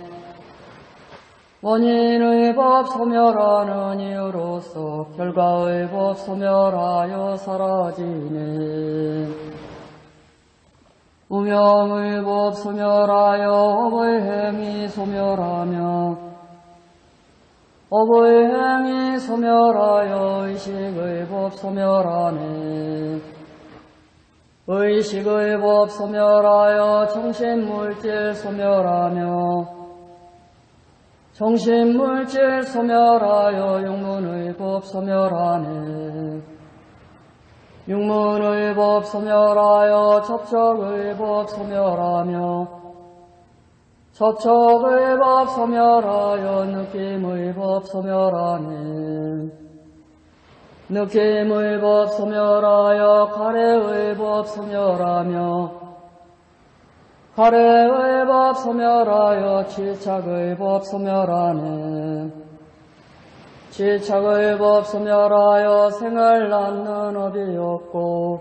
원인의 법 소멸하는 이유로서 결과의 법 소멸하여 사라지네. 우명의 법 소멸하여 업의 행위 소멸하며 업의 행위 소멸하여 의식의 법 소멸하네 의식의 법 소멸하여 정신물질 소멸하며 정신물질 소멸하여 육문의 법 소멸하네 육문의 법 소멸하여 접촉의 법 소멸하며 접촉의 법 소멸하여 느낌의 법 소멸하네 느낌의 법 소멸하여 가래의 법 소멸하며 갈애의 법 소멸하여 취착의 법 소멸하네 취착의 법 소멸하여 생을 낳는 업이 없고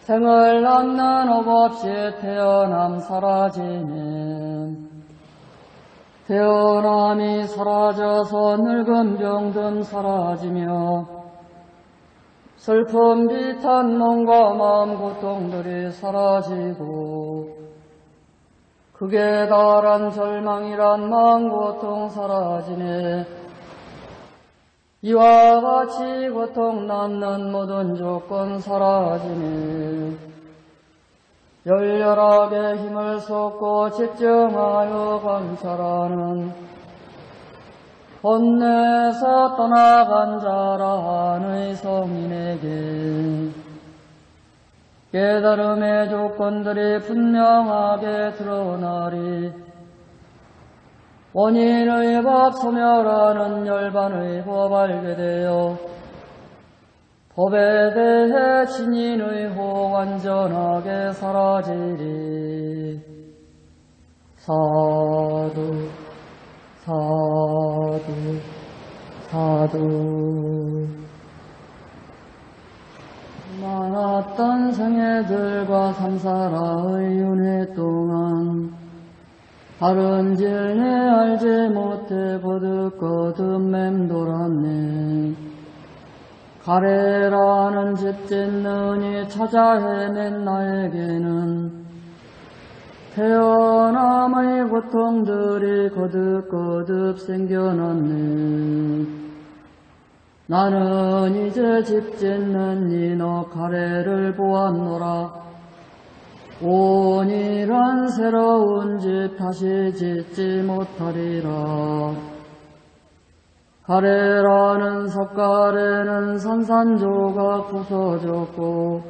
생을 낳는 업 없이 태어남 사라지네 태어남이 사라져서 늙음 병듦 사라지며 슬픔 비탄 몸과 마음 고통들이 사라지고 극에 달한 절망이란 마음 고통 사라지네 이와 같이 고통 낳는 모든 조건 사라지네. 열렬하게 힘을 쏟고 집중하여 관찰하는 본내에서 떠나간 자라한의 성인에게 깨달음의 조건들이 분명하게 드러나리 원인의 법 소멸하는 열반의 법 알게 되어 법에 대해 진인의 호 완전하게 사라지리. 사두 사두 사두. 많았던 생애들과 삼사라의 윤회 동안 진리 알지 못해 거듭거듭 맴돌았네 가래라는 집 짓느니 찾아 헤맨 나에게는 태어남의 고통들이 거듭거듭 생겨났네. 나는 이제 집 짓는 이너 가래를 보았노라. 온이란 새로운 집 다시 짓지 못하리라. 가래라는 석가래는 산산조각 부서졌고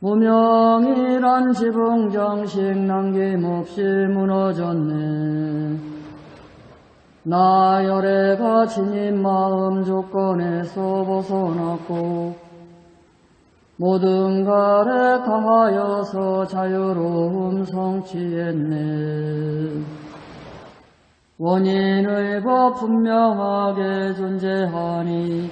무명이란 지붕정식 남김없이 무너졌네. 나 열애가 지닌 마음 조건에서 벗어났고 모든 갈에 당하여서 자유로움 성취했네. 원인의 법 분명하게 존재하니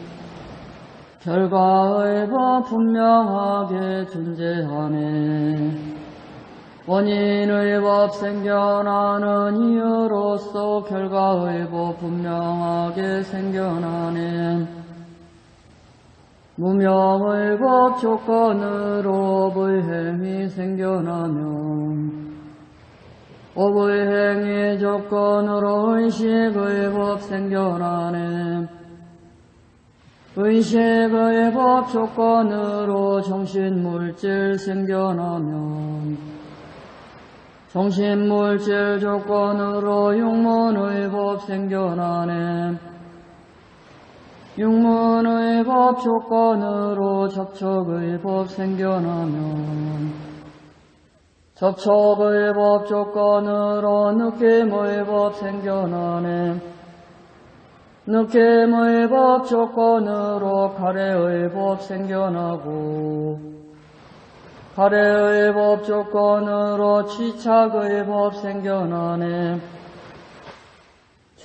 결과의 법 분명하게 존재하네. 원인의 법 생겨나는 이유로서 결과의 법 분명하게 생겨나네. 무명의 법 조건으로 불행이 생겨나면 행위 조건으로 의식의 법 생겨나네. 의식의 법 조건으로 정신물질 생겨나면 정신물질 조건으로 육문의 법 생겨나네. 육문의 법 조건으로 접촉의 법 생겨나면 접촉의 법 조건으로 느낌의 법 생겨나네. 느낌의 법 조건으로 가래의 법 생겨나고 갈애의 법 조건으로 취착의 법 생겨나네.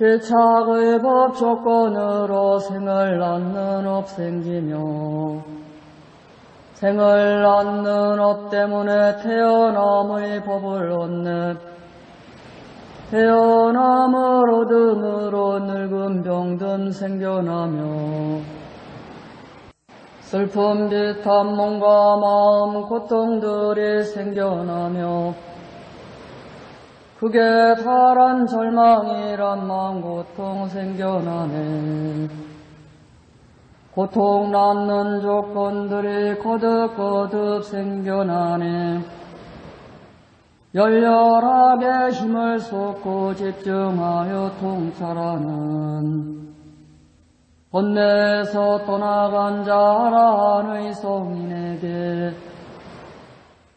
취착의 법 조건으로 생을 낳는 업 생기며 생을 낳는 업 때문에 태어남의 법을 얻네 태어남을 얻음으로 늙음 병듦 생겨나며 슬픔 비탄 몸과 마음 고통들이 생겨나며 그게 파란 절망이란 마음 고통 생겨나네. 고통 낳는 조건들이 거듭거듭 생겨나네. 열렬하게 힘을 쏟고 집중하여 통찰하는 본내에서 떠나간 자라 의 성인에게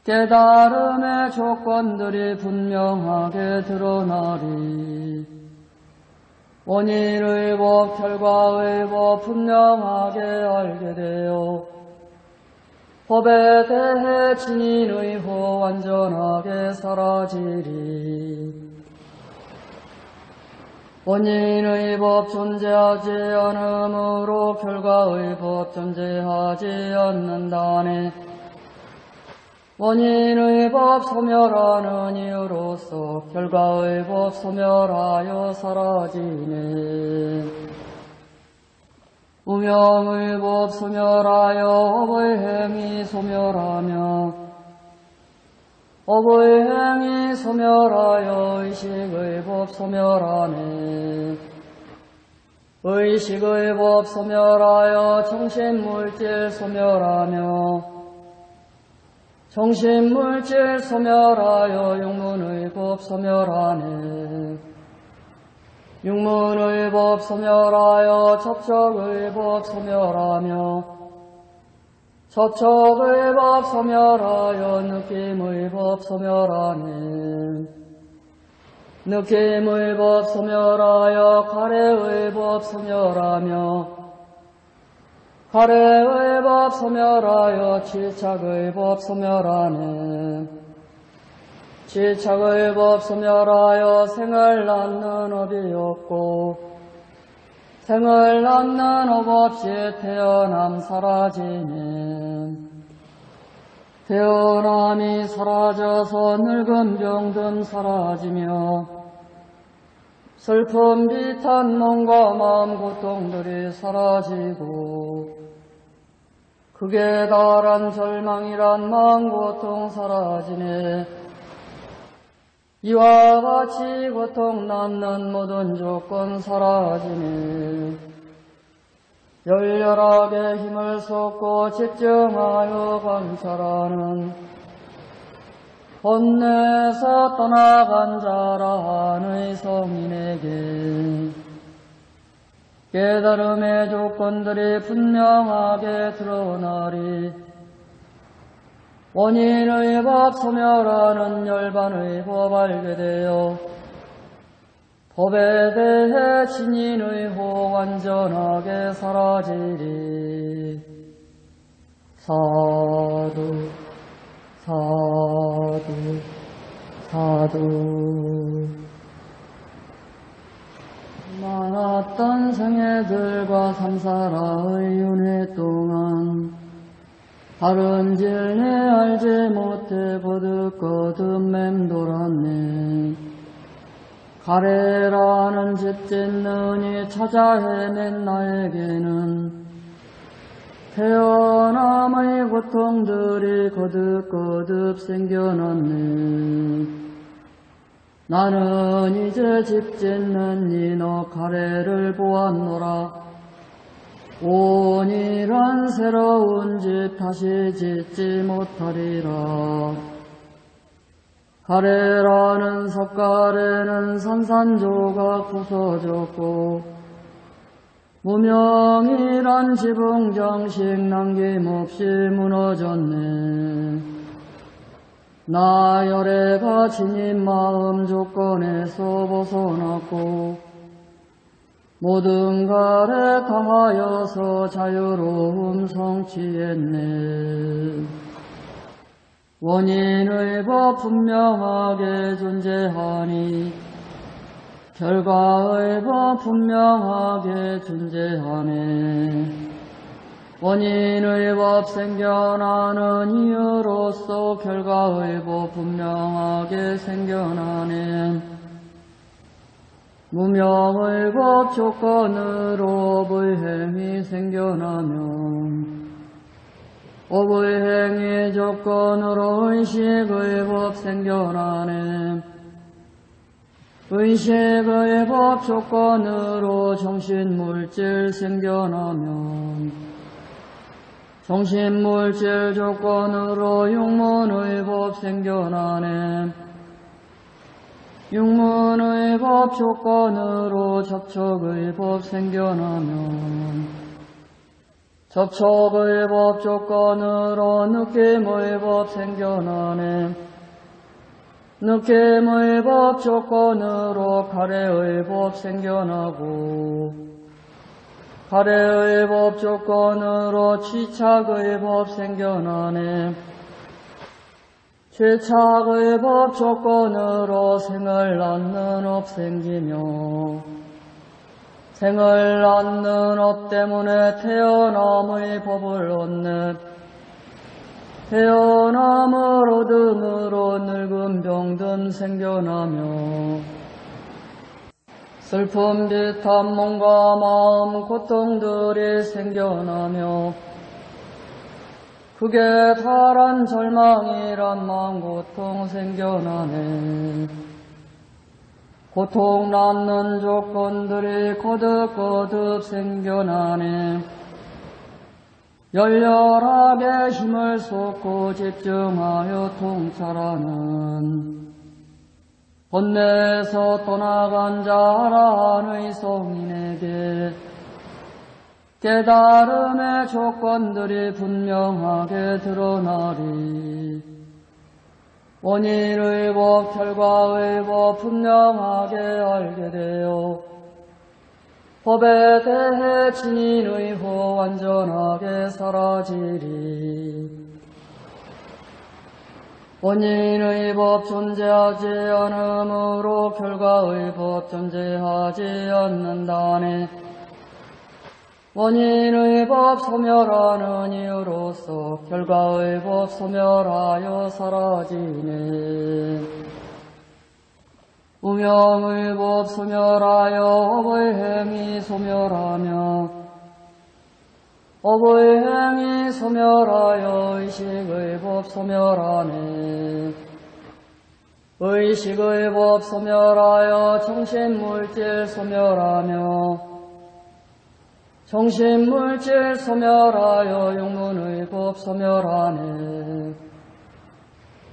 깨달음의 조건들이 분명하게 드러나리. 원인의 법, 결과의 법 분명하게 알게 되어 법에 대해 진인의 호 완전하게 사라지리. 원인의 법 존재하지 않으므로 결과의 법 존재하지 않는다네. 원인의 법 소멸하는 이유로서 결과의 법 소멸하여 사라지네. 우명의 법 소멸하여 업의 행위 소멸하며 업의 행위 소멸하여 의식의 법 소멸하네. 의식의 법 소멸하여 정신물질 소멸하며 정신물질 소멸하여 육문의 법 소멸하네. 육문의 법 소멸하여 접촉의 법 소멸하며 접촉의 법 소멸하여 느낌의 법 소멸하네 느낌의 법 소멸하여 갈애의 법 소멸하며 갈애의 법 소멸하여 취착의 법 소멸하네. 취착의 법 소멸하여 생을 낳는 업이 없고 생을 낳는 업 없이 태어남 사라지네. 태어남이 사라져서 늙은 병든 사라지며 슬픔 비탄 몸과 마음 고통들이 사라지고 극에 달한 절망이란 마음 고통 사라지네. 이와 같이 고통 낳는 모든 조건 사라지네. 열렬하게 힘을 쏟고 집중하여 관찰하는 혼내서 떠나간 자라는 성인에게 깨달음의 조건들이 분명하게 드러나리. 원인의 법 소멸하는 열반의 법 알게 되어 법에 대해 진인의 호 완전하게 사라지리. 사두 사두 사두 많았던 생애들과 삼사라의 윤회 동안 다른 진리 알지 못해 거듭거듭 맴돌았네. 가래라는 집 짓느니 찾아 헤맨 나에게는 태어남의 고통들이 거듭거듭 생겨났네 나는 이제 집 짓는 이너 가래를 보았노라 온이란 새로운 집 다시 짓지 못하리라. 가래라는 석가래는 산산조각 부서졌고 무명이란 지붕정식 남김없이 무너졌네. 나열애가 지닌 마음 조건에서 벗어났고 모든 갈에 다하여서 자유로움 성취했네. 원인의 법 분명하게 존재하니 결과의 법 분명하게 존재하네. 원인의 법 생겨나는 이유로서 결과의 법 분명하게 생겨나네. 무명의 법 조건으로 업의 행이 생겨나면 업의 행위 조건으로 의식의 법 생겨나네 의식의 법 조건으로 정신물질 생겨나면 정신물질 조건으로 육문의 법 생겨나네. 육문의 법 조건으로 접촉의 법 생겨나면 접촉의 법 조건으로 느낌의 법 생겨나네. 느낌의 법 조건으로 갈애의 법 생겨나고 갈애의 법 조건으로 취착의 법 생겨나네. 취착의 법 조건으로 생을 낳는 업 생기며 생을 낳는 업 때문에 태어남의 법을 얻네 태어남을 얻음으로 늙음 병듦 생겨나며 슬픔 비탄 몸과 마음 고통들이 생겨나며 극에 달한 절망이란 마음 고통 생겨나네. 고통 낳는 조건들이 거듭거듭 생겨나네. 열렬하게 힘을 쏟고 집중하여 통찰하는 본내에서 떠나간 자란의 성인에게 깨달음의 조건들이 분명하게 드러나리. 원인의 법, 결과의 법 분명하게 알게 되어 법에 대해 진인의 호 완전하게 사라지리. 원인의 법 존재하지 않으므로 결과의 법 존재하지 않는다네. 원인의 법 소멸하는 이유로서 결과의 법 소멸하여 사라지네. 우명의 법 소멸하여 업의 행위 소멸하며 업의 행위 소멸하여 의식의 법 소멸하네. 의식의 법 소멸하여 정신물질 소멸하며 정신물질 소멸하여 육문의 법 소멸하네.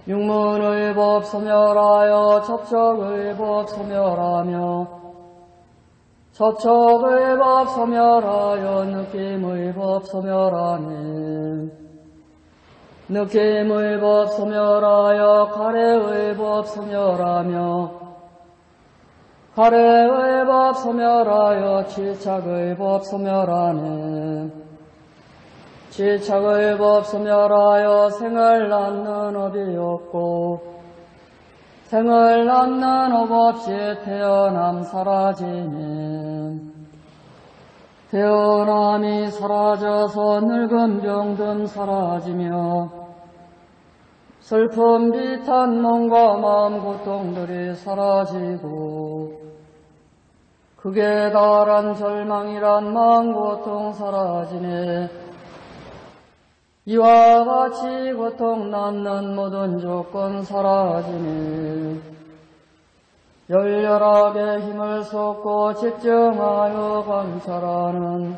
육문의 법 소멸하여 접촉의 법 소멸하며 접촉의 법 소멸하여 느낌의 법 소멸하네. 느낌의 법 소멸하여 가래의 법 소멸하며 가래의 법 소멸하여 지착의 법 소멸하네. 취착의 법 소멸하여 생을 낳는 업이 없고 생을 낳는 업 없이 태어남 사라지네. 태어남이 사라져서 늙음 병듦 사라지며 슬픔 비탄 몸과 마음 고통들이 사라지고 극에 달한 절망이란 마음 고통 사라지네. 이와 같이 고통 낳는 모든 조건 사라지네. 열렬하게 힘을 쏟고 집중하여 관찰하는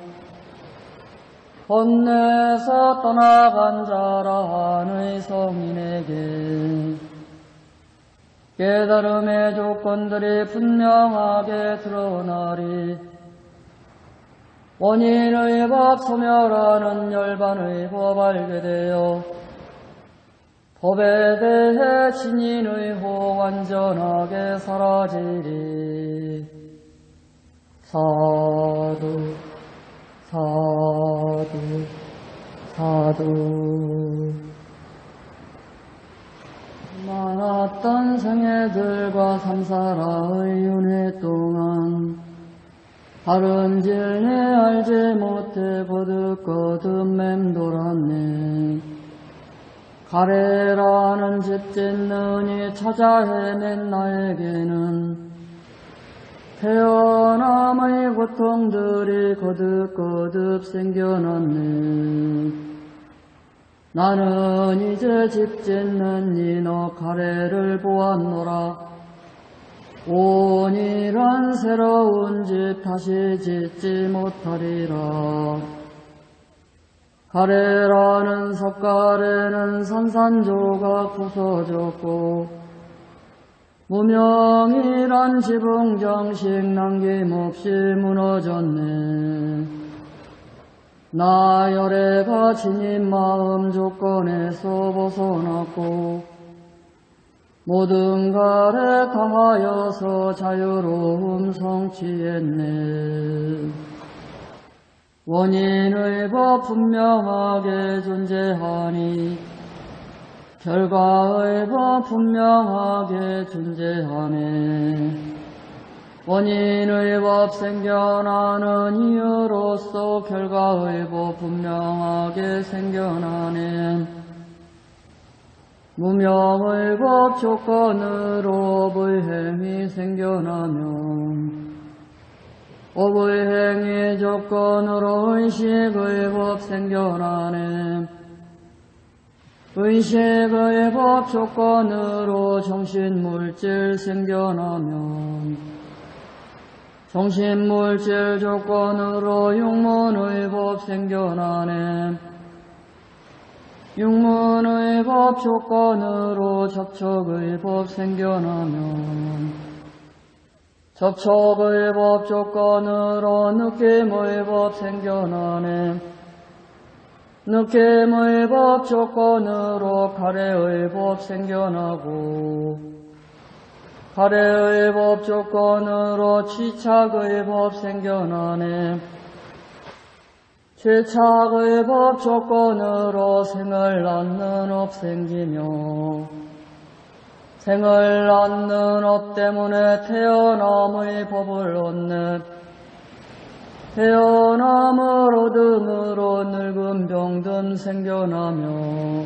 본내에서 떠나간 자라한의 성인에게 깨달음의 조건들이 분명하게 드러나리 원인의 법 소멸하는 열반의 법 알게 되어 법에 대해 진인의 호 완전하게 사라지리. 사두 사두 사두. 많았던 생애들과 삼사라의 윤회 동안 다른 질내 알지 못해 거듭거듭 맴돌았네. 가래라는 집 짓느니 찾아 헤맨 나에게는 태어남의 고통들이 거듭거듭 생겨났네. 나는 이제 집 짓는 이 너 가래를 보았노라. 온이란 새로운 집 다시 짓지 못하리라. 가래라는 석가래는 산산조각 부서졌고 무명이란 지붕정식 남김없이 무너졌네. 나열애가 지닌 마음 조건에서 벗어났고 모든 갈에 당하여서 자유로움 성취했네. 원인의 법 분명하게 존재하니 결과의 법 분명하게 존재하네. 원인의 법 생겨나는 이유로서 결과의 법 분명하게 생겨나네. 무명의 법 조건으로 행위 생겨나면 행위 조건으로 의식의 법 생겨나네. 의식의 법 조건으로 정신물질 생겨나면 정신물질 조건으로 육문의 법 생겨나네. 육문의 법 조건으로 접촉의 법 생겨나면 접촉의 법 조건으로 느낌의 법 생겨나네. 느낌의 법 조건으로 가래의 법 생겨나고 가래의 법 조건으로 취착의 법 생겨나네 취착의 법 조건으로 생을 낳는 업 생기며 생을 낳는 업 때문에 태어남의 법을 얻네 태어남을 얻음으로 늙음 병듦 생겨나며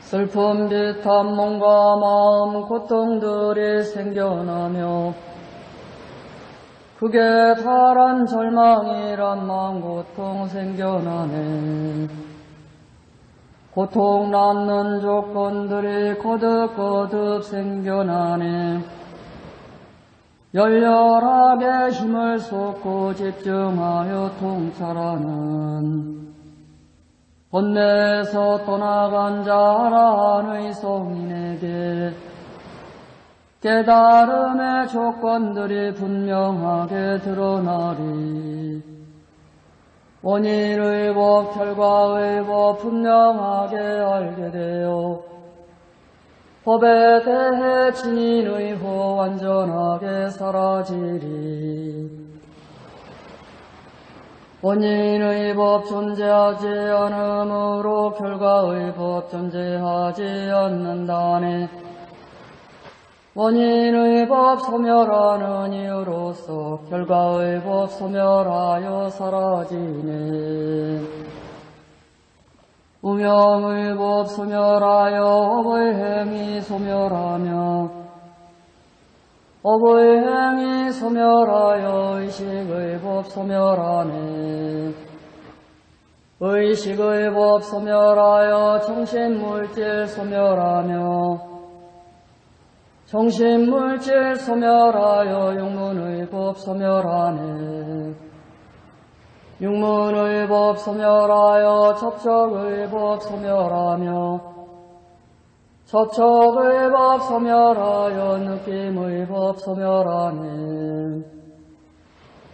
슬픔 비탄 몸과 마음 고통들이 생겨나며 그게 다란 절망이란 마음 고통 생겨나네. 고통 낳는 조건들이 거듭거듭 생겨나네. 열렬하게 힘을 쏟고 집중하여 통찰하는 번뇌에서 떠나간 자라는 성인에게 깨달음의 조건들이 분명하게 드러나리. 원인의 법, 결과의 법 분명하게 알게 되어 법에 대해 진인의 호 완전하게 사라지리. 원인의 법 존재하지 않으므로 결과의 법 존재하지 않는다네 원인의 법 소멸하는 이유로서 결과의 법 소멸하여 사라지네 우명의 법 소멸하여 업의 행위 소멸하며 업의 행위 소멸하여 의식의 법 소멸하네 의식의 법 소멸하여 정신물질 소멸하며 정신물질 소멸하여 육문의 법 소멸하네. 육문의 법 소멸하여 접촉의 법 소멸하며 접촉의 법 소멸하여 느낌의 법 소멸하네.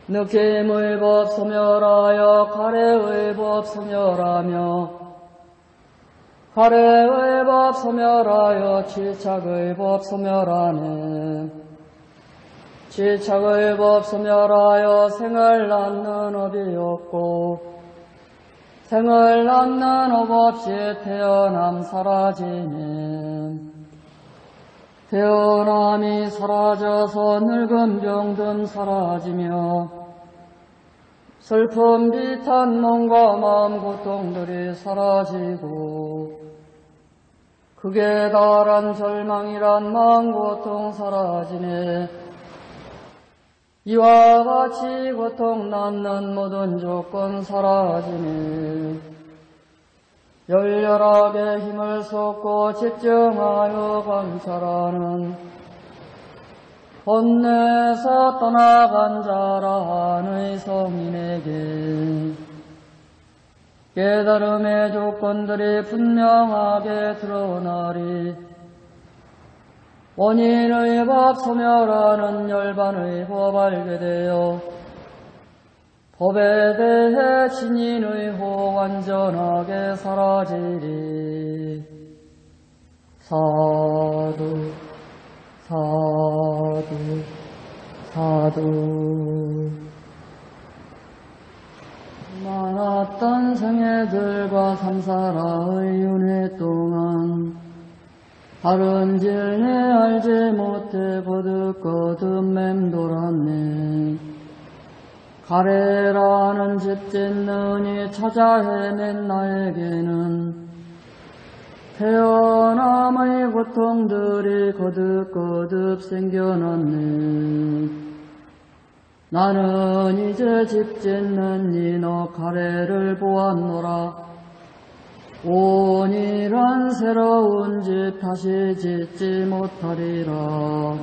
느낌의 법 소멸하여 갈애의 법 소멸하며 갈애의 법 소멸하여 취착의 법 소멸하네. 취착의 법 소멸하여 생을 낳는 업이 없고 생을 낳는 업 없이 태어남 사라지네. 태어남이 사라져서 늙은 병든 사라지며 슬픔 비탄 몸과 마음 고통들이 사라지고 극에 달한 절망이란 마음 고통 사라지네. 이와 같이 고통 낳는 모든 조건 사라지네. 열렬하게 힘을 쏟고 집중하여 관찰하는 본내에서 떠나간 자라는 성인에게 깨달음의 조건들이 분명하게 드러나리. 원인의 법 소멸하는 열반의 법 알게 되어 법에 대해 진인의 호 완전하게 사라지리. 사두 사두 사두 많았던 생애들과 삼사라의 윤회 동안 다른 진리 알지 못해 거듭거듭 맴돌았네. 가래라는 집 짓느니 찾아 헤맨 나에게는 태어남의 고통들이 거듭거듭 생겨났네 나는 이제 집 짓는 이너 가래를 보았노라 온이란 새로운 집 다시 짓지 못하리라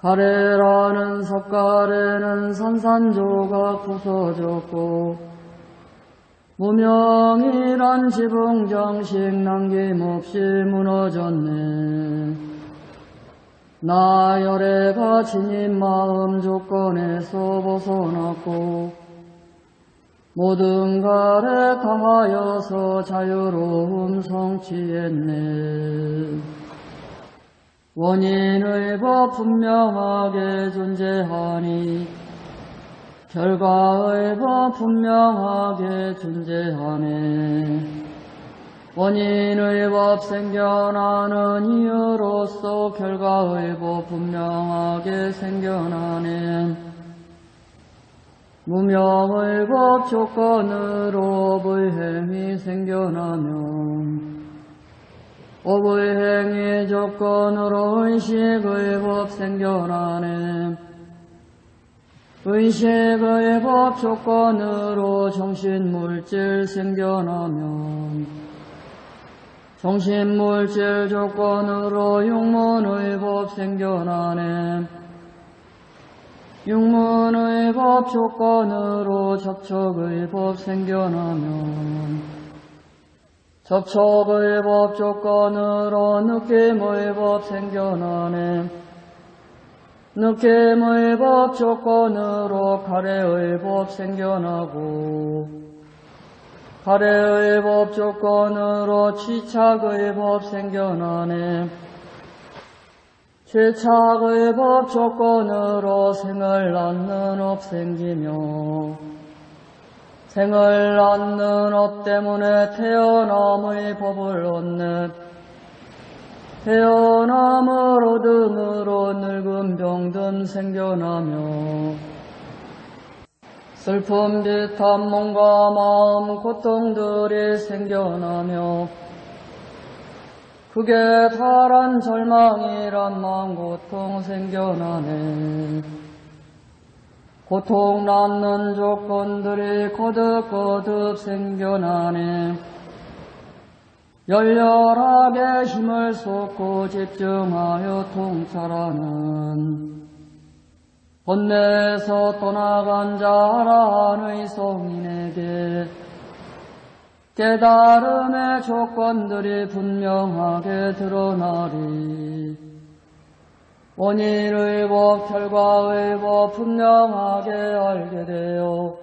가래라는 석가래는 산산조각 부서졌고 무명이란 지붕 정식 남김없이 무너졌네. 나열애가 지닌 마음 조건에서 벗어났고 모든 갈에 다하여서 자유로움 성취했네. 원인의 법 분명하게 존재하니 결과의 법 분명하게 존재하네. 원인의 법 생겨나는 이유로서 결과의 법 분명하게 생겨나네. 무명의 법 조건으로 업의 행위 생겨나면 업의 행위 조건으로 의식의 법 생겨나네. 의식의 법 조건으로 정신물질 생겨나면 정신물질 조건으로 육문의 법 생겨나네. 육문의 법 조건으로 접촉의 법 생겨나면 접촉의 법 조건으로 느낌의 법 생겨나네. 느낌의 법 조건으로 갈애의 법 생겨나고 갈애의 법 조건으로 취착의 법 생겨나네. 취착의 법 조건으로 생을 낳는 업 생기며 생을 낳는 업 때문에 태어남의 법을 얻네 태어남을 얻음으로 늙음 병듦 생겨나며 슬픔 비탄 몸과 마음 고통들이 생겨나며 극에 달한 절망이란 마음 고통 생겨나네. 고통 낳는 조건들이 거듭거듭 생겨나네. 열렬하게 힘을 쏟고 집중하여 통찰하는 번뇌에서 떠나간 자라는 성인에게 깨달음의 조건들이 분명하게 드러나리. 원인의 법, 결과의 법 분명하게 알게 되어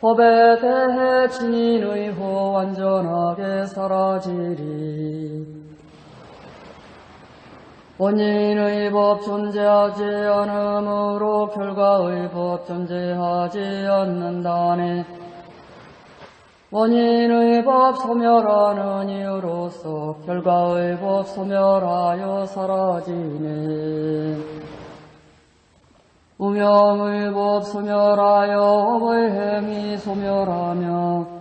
법에 대해 진인의 호 완전하게 사라지리. 원인의 법 존재하지 않으므로 결과의 법 존재하지 않는다네. 원인의 법 소멸하는 이유로서 결과의 법 소멸하여 사라지네. 우명의 법 소멸하여 업의 행위 소멸하며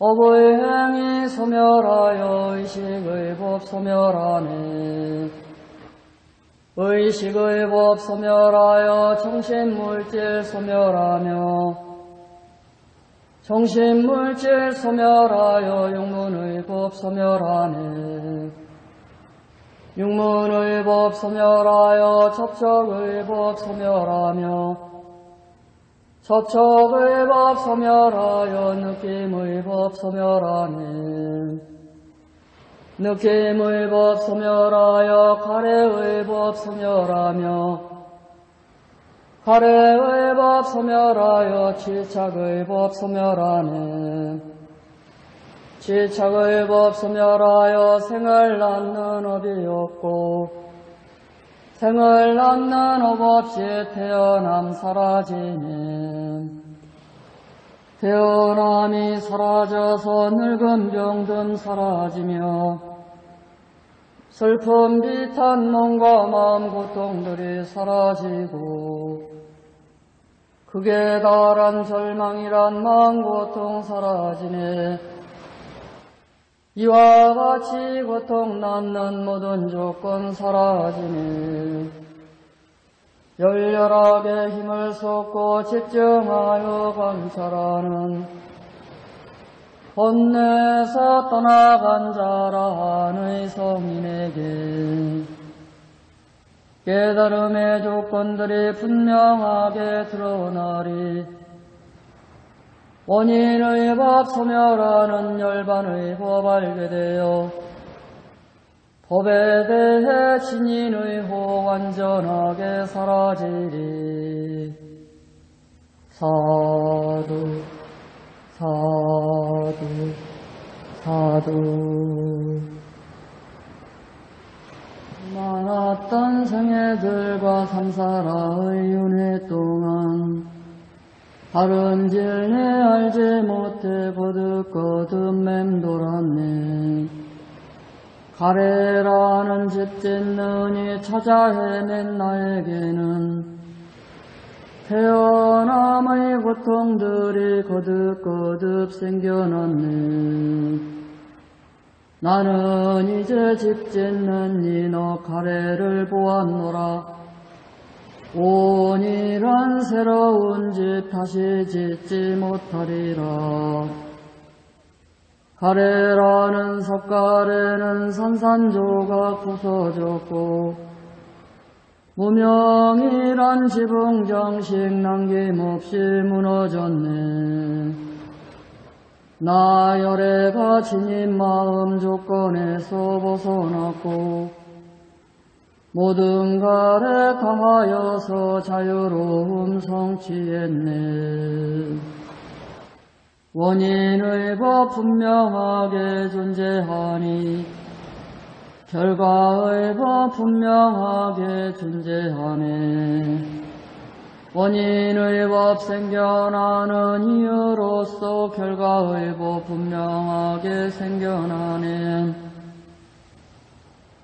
업의 행위 소멸하여 의식의 법 소멸하네. 의식의 법 소멸하여 정신물질 소멸하며 정신물질 소멸하여 육문의 법 소멸하네. 육문의 법 소멸하여 접촉의 법 소멸하며 접촉의 법 소멸하여 느낌의 법 소멸하네. 느낌의 법 소멸하여 가래의 법 소멸하며 가래의 법 소멸하여 질착의 법 소멸하네. 취착의 법 소멸하여 생을 낳는 업이 없고 생을 낳는 업 없이 태어남 사라지네. 태어남이 사라져서 늙음 병듦 사라지며 슬픔 비탄 몸과 마음 고통들이 사라지고 극에 달한 절망이란 마음 고통 사라지네. 이와 같이 고통 낳는 모든 조건 사라지네. 열렬하게 힘을 쏟고 집중하여 관찰하는 본내에서 떠나간 자라는 성인에게 깨달음의 조건들이 분명하게 드러나리 원인의 법 소멸하는 열반의 법 알게 되어 법에 대해 진인의 호 완전하게 사라지리. 사두 사두 사두. 많았던 생애들과 삼사라의 윤회 동안 다른 진리 알지 못해 거듭거듭 맴돌았네. 가래라는 집 짓느니 찾아 헤맨 나에게는 태어남의 고통들이 거듭거듭 생겨났네. 나는 이제 집 짓는 이너 가래를 보았노라 온이란 새로운 집 다시 짓지 못하리라. 가래라는 섭가래는 산산조각 부서졌고 무명이란 지붕정식 남김없이 무너졌네. 나 열애가 지닌 마음 조건에서 벗어났고 모든 갈에 가하여서 자유로움 성취했네. 원인의 법 분명하게 존재하니 결과의 법 분명하게 존재하네. 원인의 법 생겨나는 이유로서 결과의 법 분명하게 생겨나네.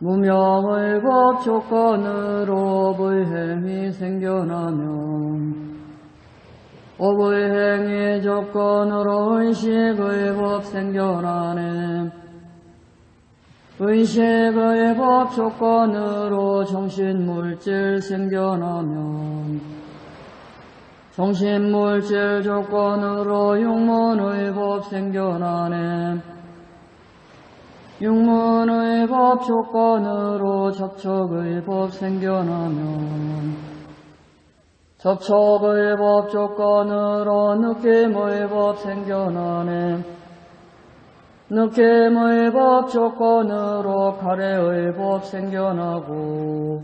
무명의 법 조건으로 불행이 생겨나면 업의 행위 조건으로 의식의 법 생겨나네. 의식의 법 조건으로 정신물질 생겨나면 정신물질 조건으로 육문의 법 생겨나네. 육문의 법 조건으로 접촉의 법 생겨나면 접촉의 법 조건으로 느낌의 법 생겨나네. 느낌의 법 조건으로 가래의 법 생겨나고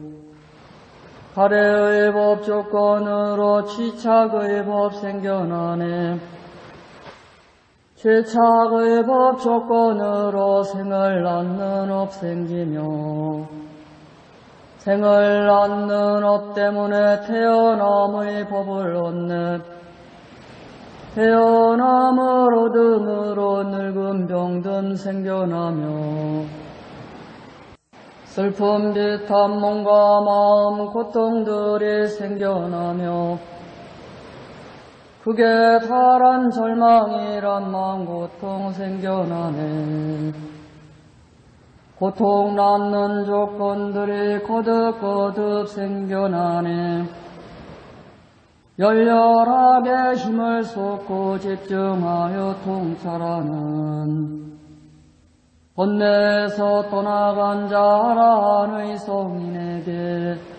가래의 법 조건으로 취착의 법 생겨나네. 취착의 법 조건으로 생을 낳는 업 생기며 생을 낳는 업 때문에 태어남의 법을 얻네 태어남을 얻음으로 늙음 병듦 생겨나며 슬픔 비탄 몸과 마음 고통들이 생겨나며 그게 파란 절망이란 마음 고통 생겨나네. 고통 낳는 조건들이 거듭거듭 생겨나네. 열렬하게 힘을 쏟고 집중하여 통찰하는 번뇌에서 떠나간 자라는 성인에게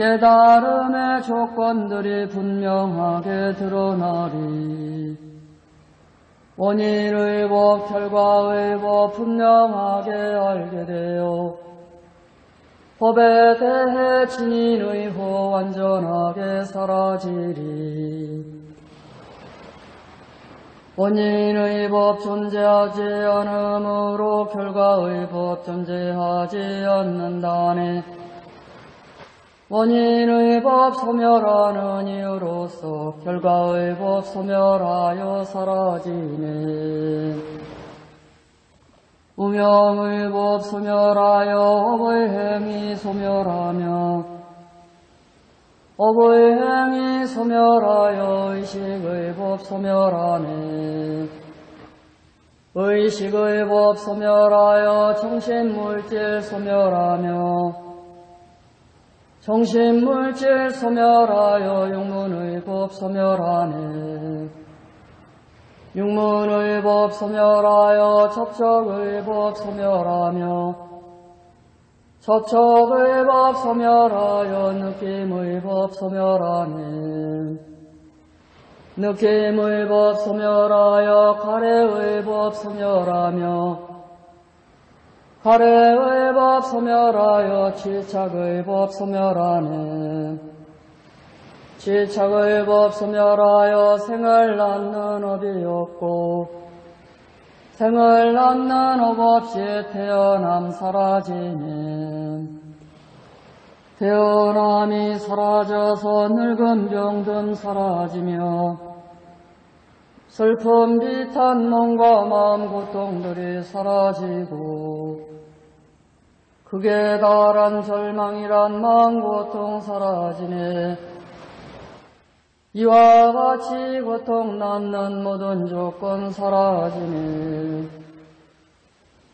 깨달음의 조건들이 분명하게 드러나리. 원인의 법, 결과의 법 분명하게 알게 되어 법에 대해 진인의 호 완전하게 사라지리. 원인의 법 존재하지 않으므로 결과의 법 존재하지 않는다네. 원인의 법 소멸하는 이유로서 결과의 법 소멸하여 사라지네. 우명의 법 소멸하여 업의 행위 소멸하며 업의 행위 소멸하여 의식의 법 소멸하네. 의식의 법 소멸하여 정신물질 소멸하며 정신물질 소멸하여 육문의 법 소멸하네. 육문의 법 소멸하여 접촉의 법 소멸하며 접촉의 법 소멸하여 느낌의 법 소멸하네. 느낌의 법 소멸하여 갈애의 법 소멸하며 갈애의 법 소멸하여 취착의 법 소멸하네. 취착의 법 소멸하여 생을 낳는 업이 없고 생을 낳는 업 없이 태어남 사라지네. 태어남이 사라져서 늙음 병듦 사라지며 슬픔 비탄 몸과 마음 고통들이 사라지고 극에 달한 절망이란 마음 고통 사라지네. 이와 같이 고통 남는 모든 조건 사라지네.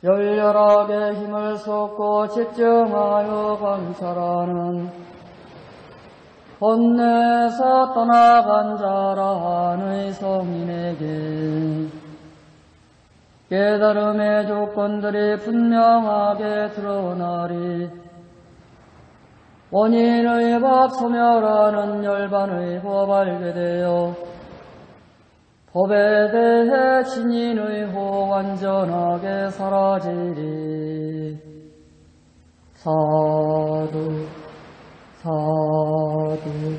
열렬하게 힘을 쏟고 집중하여 관찰하는 본내에서 떠나간 자라는 성인에게 깨달음의 조건들이 분명하게 드러나리. 원인의 법 소멸하는 열반의 법 알게 되어 법에 대해 진인의 호 완전하게 사라지리. 사두 사두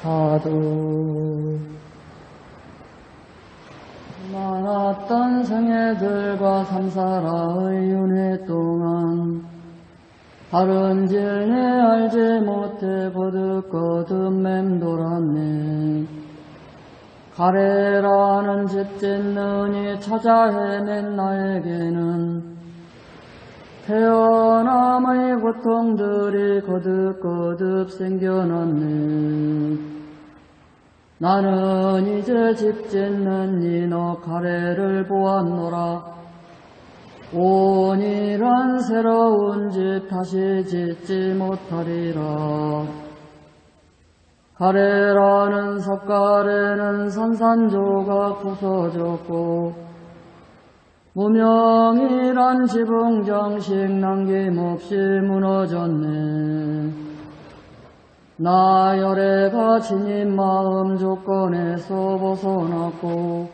사두 많았던 생애들과 삼사라의 윤회 동안 다른 질내 알지 못해 거듭거듭 맴돌았네. 가래라는 집 짓느니 찾아 헤맨 나에게는 태어남의 고통들이 거듭거듭 생겨났네 나는 이제 집 짓는 이너 가래를 보았노라. 온이란 새로운 집 다시 짓지 못하리라. 가래라는 섭가래는 산산조각 부서졌고 무명이란 지붕정식 남김없이 무너졌네 나 열애가 지닌 마음 조건에서 벗어났고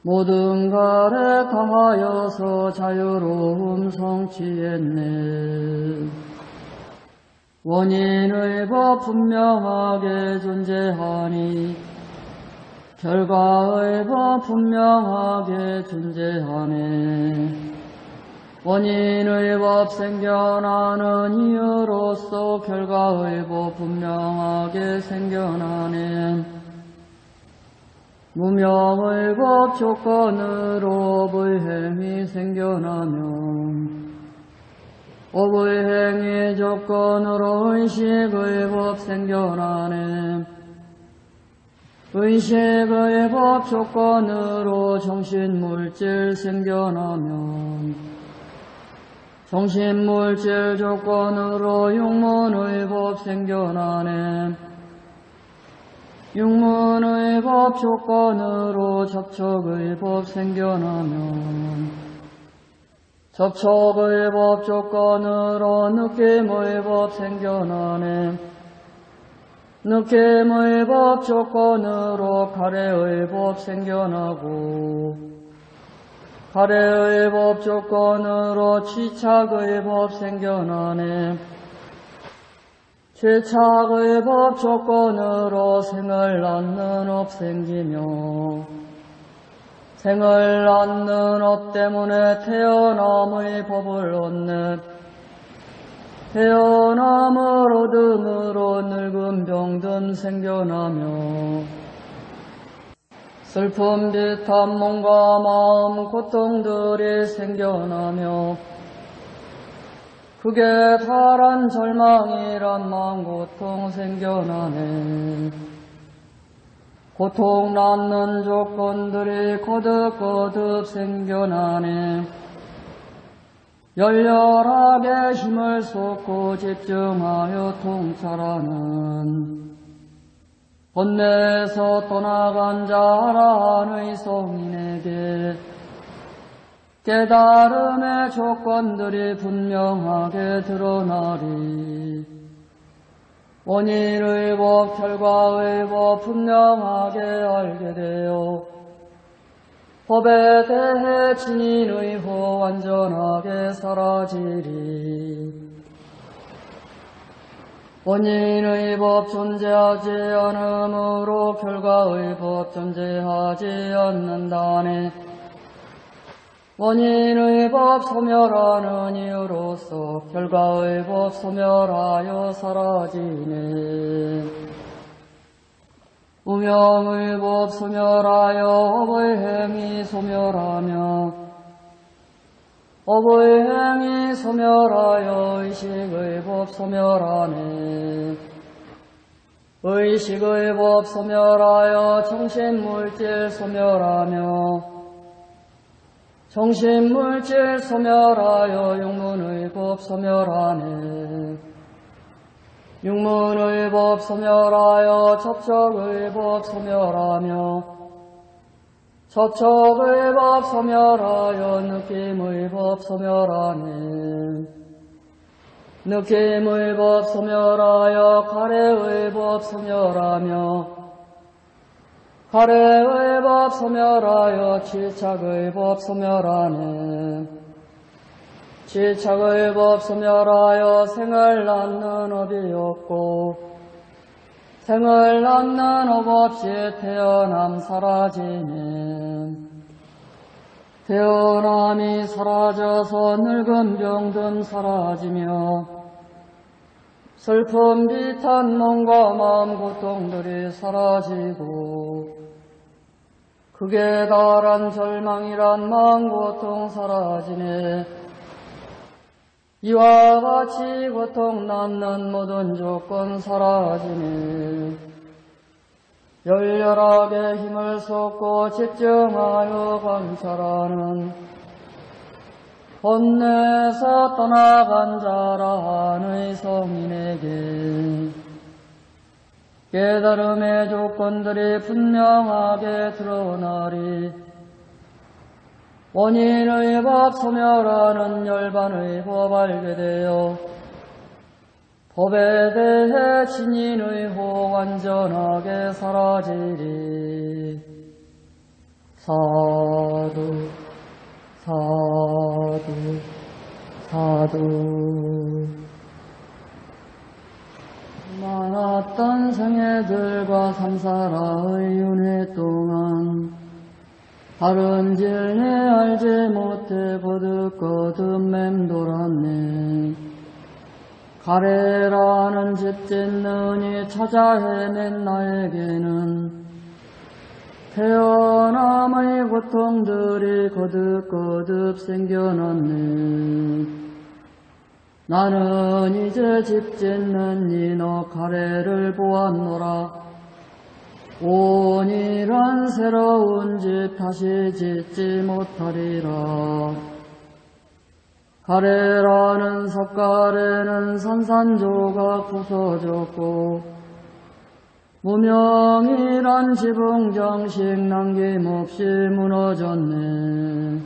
모든 가래 당하여서 자유로움 성취했네. 원인의 법 분명하게 존재하니 결과의 법 분명하게 존재하네 원인의 법 생겨나는 이유로서 결과의 법 분명하게 생겨나네 무명의 법 조건으로 불행이 생겨나면 업의 행위 조건으로 의식의 법 생겨나네. 의식의 법 조건으로 정신물질 생겨나면 정신물질 조건으로 육문의 법 생겨나네. 육문의 법 조건으로 접촉의 법 생겨나면 접촉의 법 조건으로 느낌의 법 생겨나네. 느낌의 법 조건으로 갈애의 법 생겨나고 갈애의 법 조건으로 취착의 법 생겨나네. 취착의 법 조건으로 생을 낳는 업 생기며 생을 낳는 업 때문에 태어남의 법을 얻네 태어남을 얻음으로 늙은 병든 생겨나며 슬픔 비탄 몸과 마음 고통들이 생겨나며 그게 달한 절망이란 마음 고통 생겨나네 고통 낳는 조건들이 거듭거듭 생겨나네. 열렬하게 힘을 쏟고 집중하여 통찰하는 본내에서 떠나간 자라의 성인에게 깨달음의 조건들이 분명하게 드러나리. 원인의 법, 결과의 법 분명하게 알게 되어 법에 대해 진인의 호 완전하게 사라지리. 원인의 법 존재하지 않으므로 결과의 법 존재하지 않는다네. 원인의 법 소멸하는 이유로서 결과의 법 소멸하여 사라지네. 무명의 법 소멸하여 업의 행위 소멸하며 업의 행위 소멸하여 의식의 법 소멸하네. 의식의 법 소멸하여 정신물질 소멸하며 정신물질 소멸하여 육문의 법 소멸하네. 육문의 법 소멸하여 접촉의 법 소멸하며 접촉의 법 소멸하여 느낌의 법 소멸하네. 느낌의 법 소멸하여 가래의 법 소멸하며 가래의 법 소멸하여 지착의 법 소멸하네. 취착의 법 소멸하여 생을 낳는 업이 없고 생을 낳는 업 없이 태어남 사라지네. 태어남이 사라져서 늙음 병듦 사라지며 슬픔 비탄 몸과 마음 고통들이 사라지고 극에 달한 절망이란 마음 고통 사라지네 이와 같이 고통 낳는 모든 조건 사라지네 열렬하게 힘을 쏟고 집중하여 관찰하는 본내에서 떠나간 자라는 성인에게 깨달음의 조건들이 분명하게 드러나리 원인의 법 소멸하는 열반의 법 알게 되어 법에 대해 진인의 호 완전하게 사라지리. 사두 사두 사두. 많았던 생애들과 삼사라의 윤회 동안 진리 알지 못해 거듭거듭 맴돌았네 가래라는 집 짓느니 찾아 헤맨 나에게는 태어남의 고통들이 거듭거듭 생겨났네. 나는 이제 집 짓는 이너 가래를 보았노라. 온이란 새로운 집 다시 짓지 못하리라. 가래라는 석가래는 산산조각 부서졌고 무명이란 지붕정식 남김없이 무너졌네.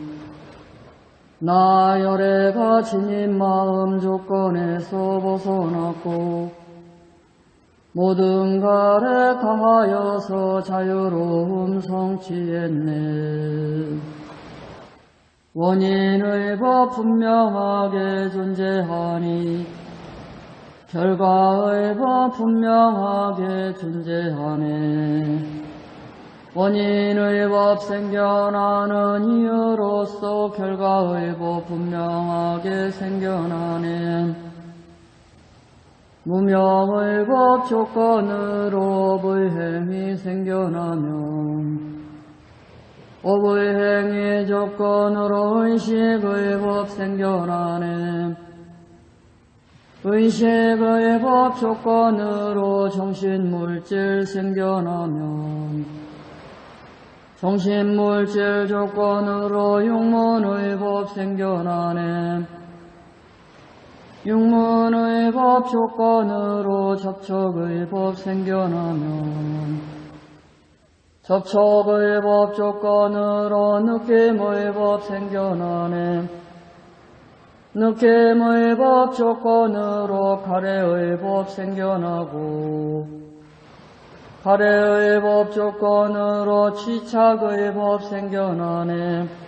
나열애가 지닌 마음 조건에서 벗어났고 모든 갈에 다하여서 자유로움 성취했네. 원인의 법 분명하게 존재하니 결과의 법 분명하게 존재하네. 원인의 법 생겨나는 이유로서 결과의 법 분명하게 생겨나네. 무명의 법 조건으로 행위 생겨나면 행위 조건으로 의식의 법 생겨나네. 의식의 법 조건으로 정신물질 생겨나면 정신물질 조건으로 육문의 법 생겨나네. 육문의 법 조건으로 접촉의 법 생겨나면 접촉의 법 조건으로 느낌의 법 생겨나네. 느낌의 법 조건으로 가래의 법 생겨나고 가래의 법 조건으로 취착의 법 생겨나네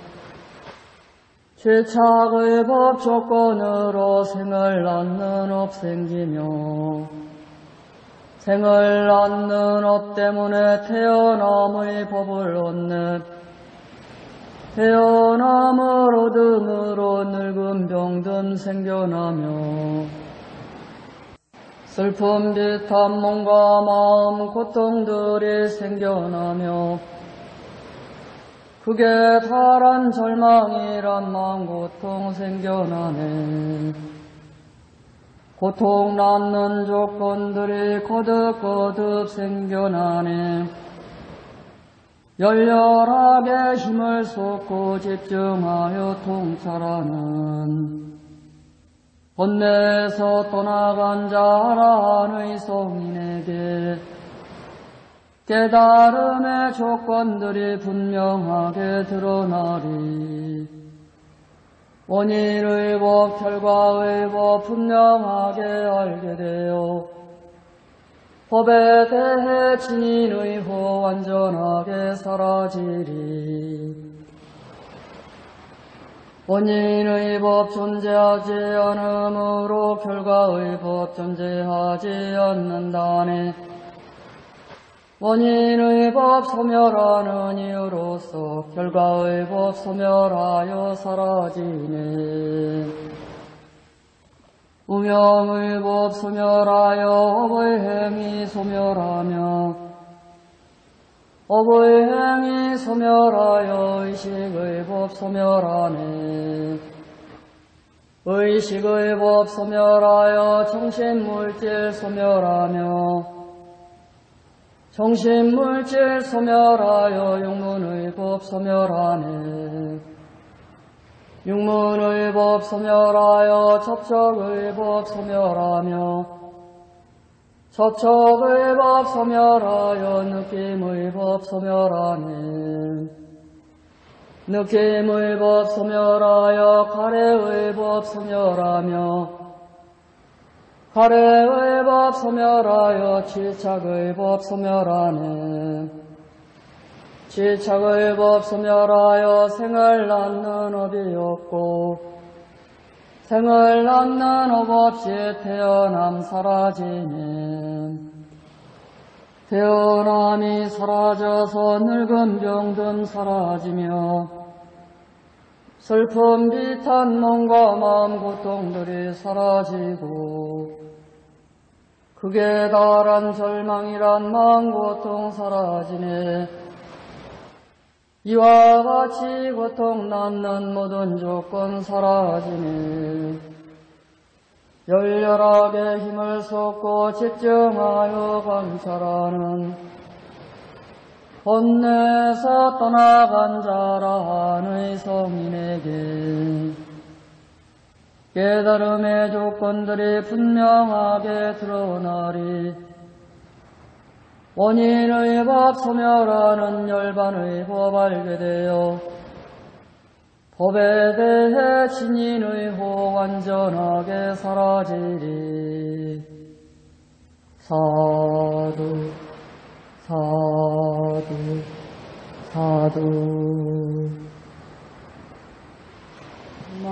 취착의 법 조건으로 생을 낳는 업 생기며 생을 낳는 업 때문에 태어남의 법을 얻네 태어남을 얻음으로 늙음 병듦 생겨나며 슬픔 비탄 몸과 마음 고통들이 생겨나며 그게 파란 절망이란 마음 고통 생겨나네. 고통 낳는 조건들이 거듭거듭 생겨나네. 열렬하게 힘을 쏟고 집중하여 통찰하는 본내에서 떠나간 자라 의 성인에게 깨달음의 조건들이 분명하게 드러나리. 원인의 법, 결과의 법 분명하게 알게 되어 법에 대해 진인의 호 완전하게 사라지리. 원인의 법 존재하지 않으므로 결과의 법 존재하지 않는다네 원인의 법 소멸하는 이유로서 결과의 법 소멸하여 사라지네. 우명의 법 소멸하여 업의 행위 소멸하며 업의 행위 소멸하여 의식의 법 소멸하네. 의식의 법 소멸하여 정신물질 소멸하며 정신물질 소멸하여 육문의 법 소멸하네. 육문의 법 소멸하여 접촉의 법 소멸하며 접촉의 법 소멸하여 느낌의 법 소멸하네. 느낌의 법 소멸하여 가래의 법 소멸하며 갈애의 법 소멸하여 취착의 법 소멸하네. 취착의 법 소멸하여 생을 낳는 업이 없고 생을 낳는 업 없이 태어남 사라지네. 태어남이 사라져서 늙음 병듦 사라지며 슬픔 비탄 몸과 마음 고통들이 사라지고 극에 달한 절망이란 마음 고통 사라지네. 이와 같이 고통 낳는 모든 조건 사라지네. 열렬하게 힘을 쏟고 집중하여 관찰하는 본내에서 떠나간 자라는 성인에게 깨달음의 조건들이 분명하게 드러나리. 원인의 법 소멸하는 열반의 법 알게 되어 법에 대해 진인의 호 완전하게 사라지리. 사두 사두 사두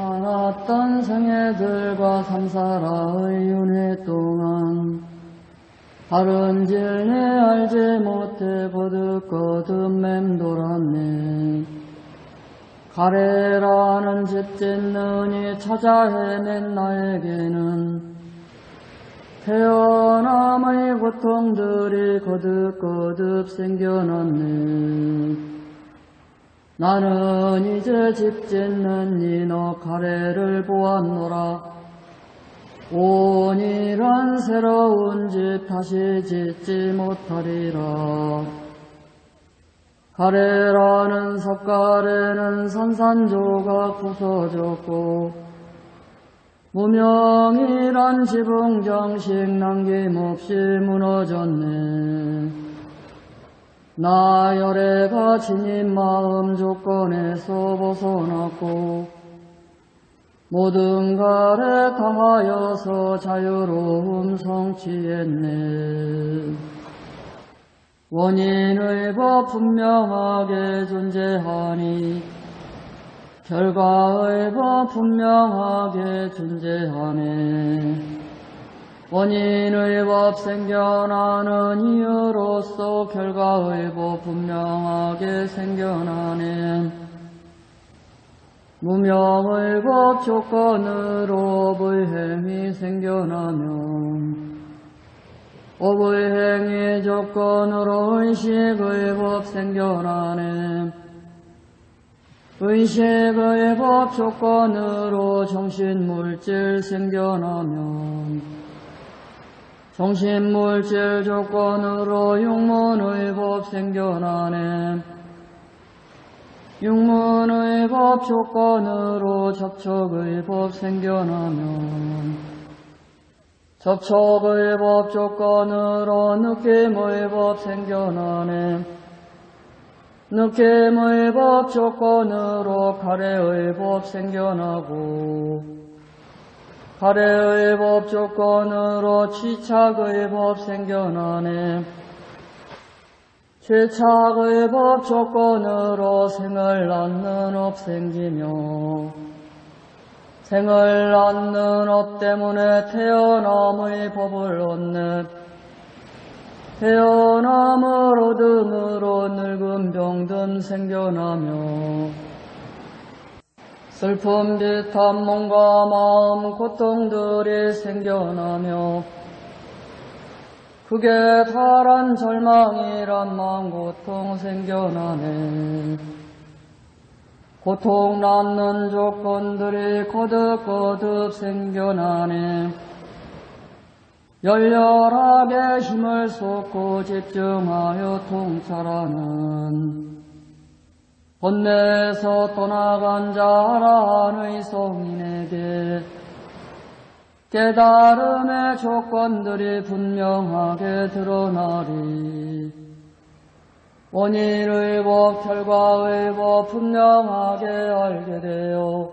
많았던 생애들과 삼사라의 윤회 동안 다른 질내 알지 못해 거듭거듭 맴돌았네 가래라는 집 짓느니 찾아 헤맨 나에게는 태어남의 고통들이 거듭거듭 생겨났네. 나는 이제 집 짓는 이너 가래를 보았노라. 온이란 새로운 집 다시 짓지 못하리라. 가래라는 섭가래는 산산조각 부서졌고 무명이란 지붕 정식 남김없이 무너졌네. 나열애가 지닌 마음 조건에서 벗어났고 모든 갈에 다하여서 자유로움 성취했네. 원인의 법 분명하게 존재하니 결과의 법 분명하게 존재하네. 원인의 법 생겨나는 이유로서 결과의 법 분명하게 생겨나네. 무명의 법 조건으로 불행이 생겨나면 업의 행위 조건으로 의식의 법 생겨나네. 의식의 법 조건으로 정신물질 생겨나면 정신물질 조건으로 육문의 법 생겨나네. 육문의 법 조건으로 접촉의 법 생겨나면 접촉의 법 조건으로 느낌의 법 생겨나네. 느낌의 법 조건으로 가래의 법 생겨나고 갈애의 법 조건으로 취착의 법 생겨나네. 취착의 법 조건으로 생을 낳는 업 생기며 생을 낳는 업 때문에 태어남의 법을 얻네. 태어남을 얻음으로 늙음 병듦 생겨나며 슬픔 비탄 몸과 마음 고통들이 생겨나며 그게 파란 절망이란 마음 고통 생겨나네. 고통 낳는 조건들이 거듭거듭 생겨나네. 열렬하게 힘을 쏟고 집중하여 통찰하는 번뇌에서 떠나간 자라는 성인에게 깨달음의 조건들이 분명하게 드러나리. 원인의 법, 결과의 법 분명하게 알게 되어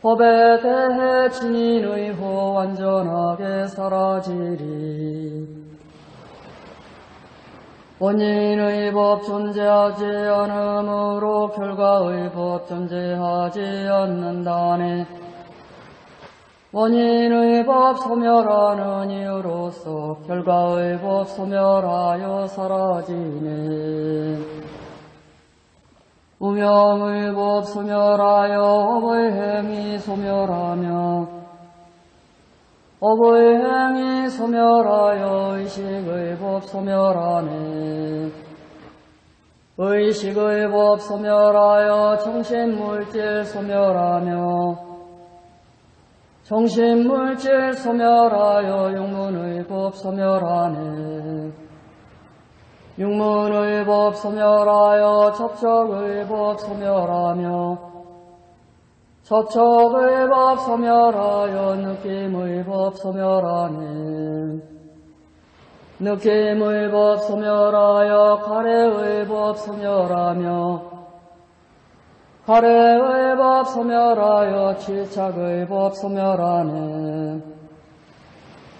법에 대해 진인의 호 완전하게 사라지리. 원인의 법 존재하지 않으므로 결과의 법 존재하지 않는다네. 원인의 법 소멸하는 이유로서 결과의 법 소멸하여 사라지네. 우명의 법 소멸하여 업의 행위 소멸하며 업의 행위 소멸하여 의식의 법 소멸하네. 의식의 법 소멸하여 정신물질 소멸하며 정신물질 소멸하여 육문의 법 소멸하네. 육문의 법 소멸하여 접촉의 법 소멸하며 접촉의 법 소멸하여 느낌의 법 소멸하네. 느낌의 법 소멸하여 가래의 법 소멸하며 가래의 법 소멸하여 질착의 법 소멸하네.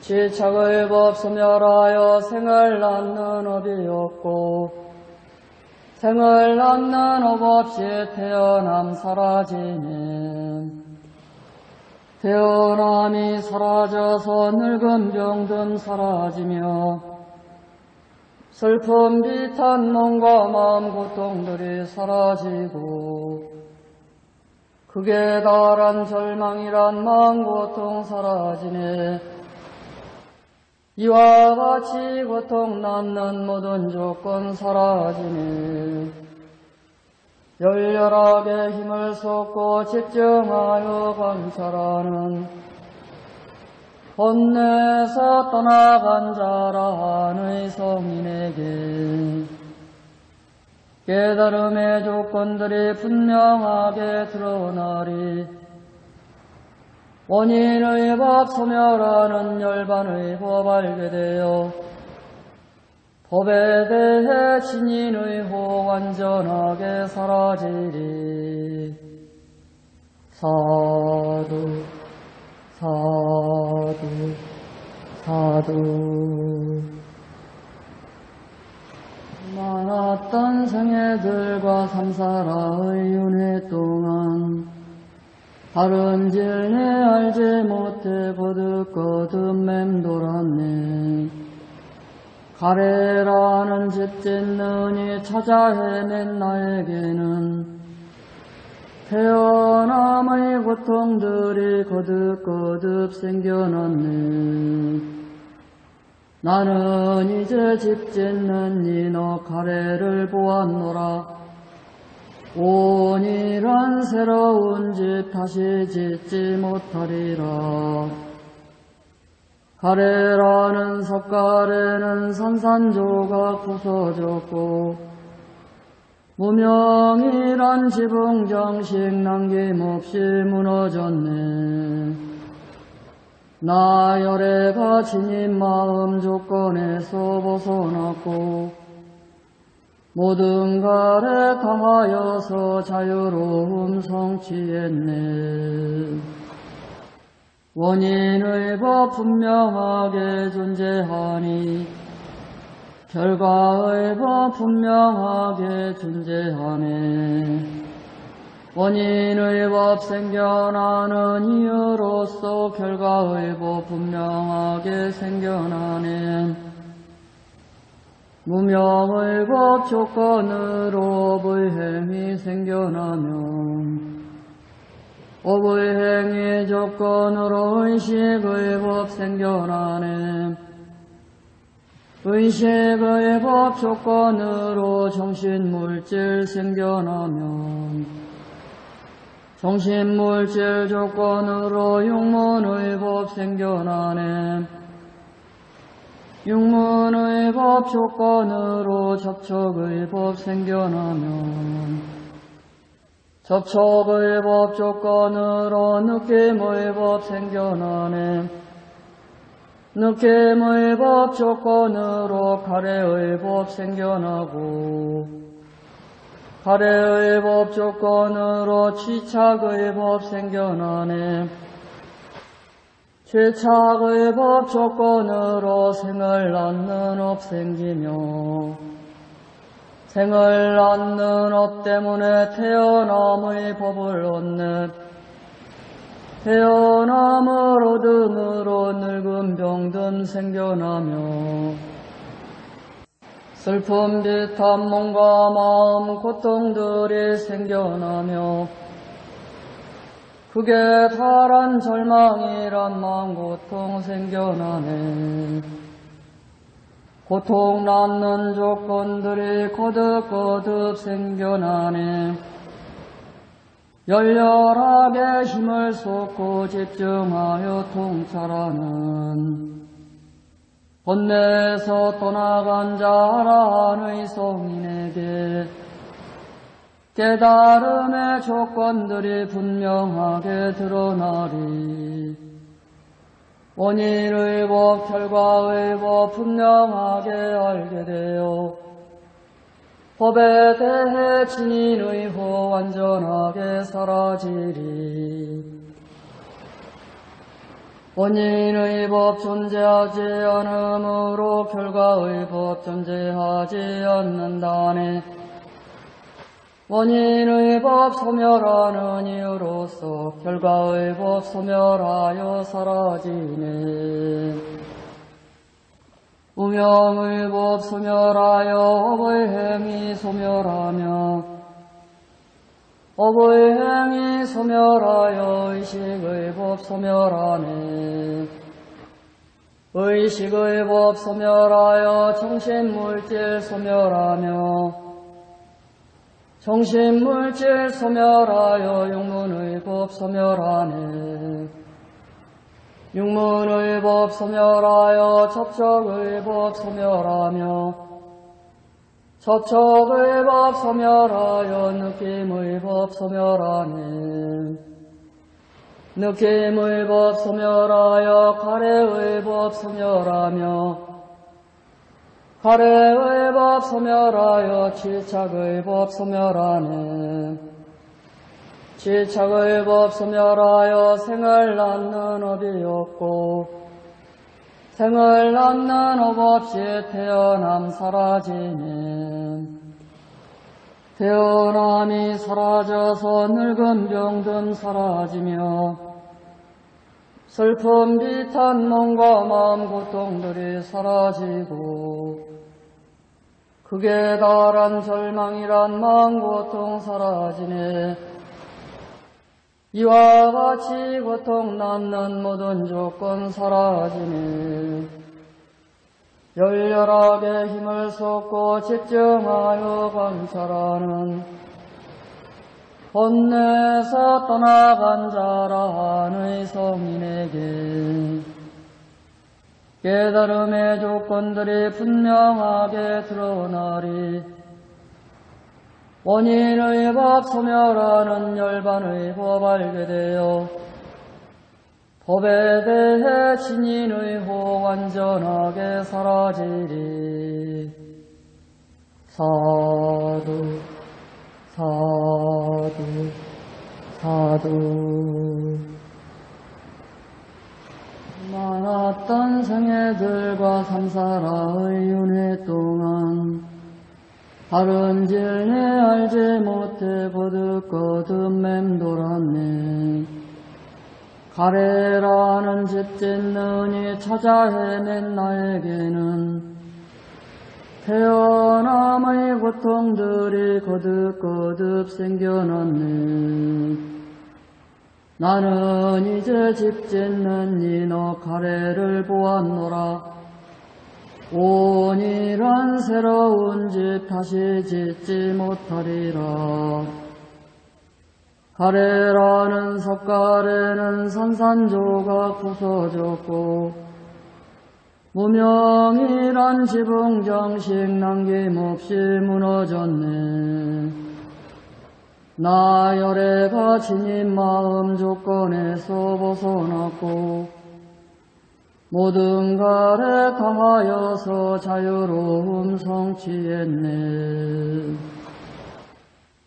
질착의 법 소멸하여 생을 낳는 업이 없고 생을 낳는 업 없이 태어남 사라지네. 태어남이 사라져서 늙음 병듦 사라지며 슬픔 비탄 몸과 마음 고통들이 사라지고 극에 달한 절망이란 마음 고통 사라지네. 이와 같이 고통 낳는 모든 조건 사라지네. 열렬하게 힘을 쏟고 집중하여 관찰하는 본내에서 떠나간 자라는 성인에게 깨달음의 조건들이 분명하게 드러나리 원인의 법 소멸하는 열반의 법 알게 되어 법에 대해 진인의 호 완전하게 사라지리 사두, 사두, 사두. 많았던 생애들과 삼사라의 윤회 동안 진리 알지 못해 거듭거듭 맴돌았네. 가래라는 집 짓느니 찾아 헤맨 나에게는 태어남의 고통들이 거듭거듭 생겨났네. 나는 이제 집 짓는 이너 가래를 보았노라. 온이란 새로운 집 다시 짓지 못하리라. 가래라는 석가래는 산산조각 부서졌고 무명이란 지붕정식 남김없이 무너졌네. 나 열애가 지닌 마음 조건에서 벗어났고 모든 가래 당하여서 자유로움 성취했네. 원인의 법 분명하게 존재하니 결과의 법 분명하게 존재하네. 원인의 법 생겨나는 이유로서 결과의 법 분명하게 생겨나네. 무명의 법 조건으로 불행이 생겨나면 행위 조건으로 의식의 법 생겨나네. 의식의 법 조건으로 정신물질 생겨나면 정신물질 조건으로 육문의 법 생겨나네. 육문의 법 조건으로 접촉의 법 생겨나면 접촉의 법 조건으로 느낌의 법 생겨나네. 느낌의 법 조건으로 갈애의 법 생겨나고 갈애의 법 조건으로 취착의 법 생겨나네. 취착의 법 조건으로 생을 낳는 업 생기며 생을 낳는 업 때문에 태어남의 법을 얻네 태어남을 얻음으로 늙음 병듦 생겨나며 슬픔 비탄 몸과 마음 고통들이 생겨나며 극에 달한 절망이란 마음 고통 생겨나네. 고통 남는 조건들이 거듭거듭 생겨나네. 열렬하게 힘을 쏟고 집중하여 통찰하는 번뇌에서 떠나간 자라 의 성인에게 깨달음의 조건들이 분명하게 드러나리. 원인의 법, 결과의 법 분명하게 알게 되어 법에 대해 진인의 호 완전하게 사라지리. 원인의 법 존재하지 않으므로 결과의 법 존재하지 않는다네. 원인의 법 소멸하는 이유로서 결과의 법 소멸하여 사라지네. 우명의 법 소멸하여 업의 행위 소멸하며 업의 행위 소멸하여 의식의 법 소멸하네. 의식의 법 소멸하여 정신물질 소멸하며 정신물질 소멸하여 육문의 법 소멸하네. 육문의 법 소멸하여 접촉의 법 소멸하며 접촉의 법 소멸하여 느낌의 법 소멸하네. 느낌의 법 소멸하여 가래의 법 소멸하며 가래의 법 소멸하여 칠착의 법 소멸하네. 취착의 법 소멸하여 생을 낳는 업이 없고 생을 낳는 업 없이 태어남 사라지네 태어남이 사라져서 늙음 병듦 사라지며 슬픔 비탄 몸과 마음 고통들이 사라지고 극에 달한 절망이란 마음 고통 사라지네. 이와 같이 고통 낳는 모든 조건 사라지네. 열렬하게 힘을 쏟고 집중하여 관찰하는 본내에서 떠나간 자라는 성인에게 깨달음의 조건들이 분명하게 드러나리. 원인의 법 소멸하는 열반의 법 알게 되어 법에 대해 진인의 호 완전하게 사라지리. 사두 사두 사두 많았던 생애들과 삼사라의 윤회 동안 다른 질내 알지 못해 거듭거듭 맴돌았네. 가래라는 집 짓느니 찾아 헤맨 나에게는 태어남의 고통들이 거듭거듭 생겨났네 나는 이제 집 짓는 이너 가래를 보았노라. 온이란 새로운 집 다시 짓지 못하리라. 가래라는 석가래는 산산조각 부서졌고 무명이란 지붕정식 남김없이 무너졌네 나열애가 지닌 마음 조건에서 벗어났고 모든 가래 다하여서 자유로움 성취했네.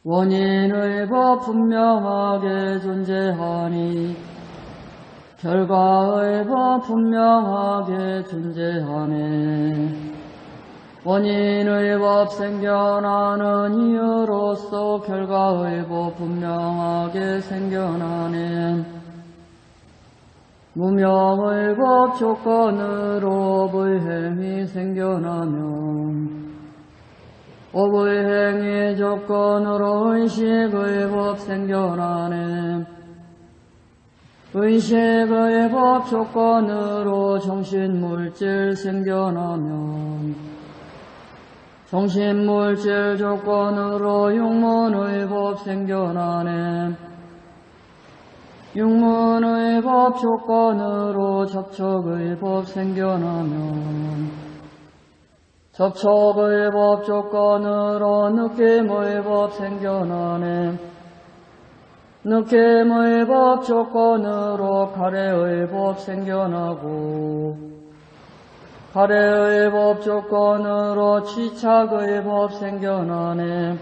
원인의 법 분명하게 존재하니 결과의 법 분명하게 존재하네 원인의 법 생겨나는 이유로서 결과의 법 분명하게 생겨나네 무명의 법 조건으로 법의 행이 생겨나면 업의 행위 조건으로 의식의 법 생겨나네 의식의 법 조건으로 정신물질 생겨나면 정신물질 조건으로 육문의 법 생겨나네. 육문의 법 조건으로 접촉의 법 생겨나면 접촉의 법 조건으로 느낌의 법 생겨나네. 느낌의 법 조건으로 가래의 법 생겨나고 가래의 법 조건으로 취착의 법 생겨나네.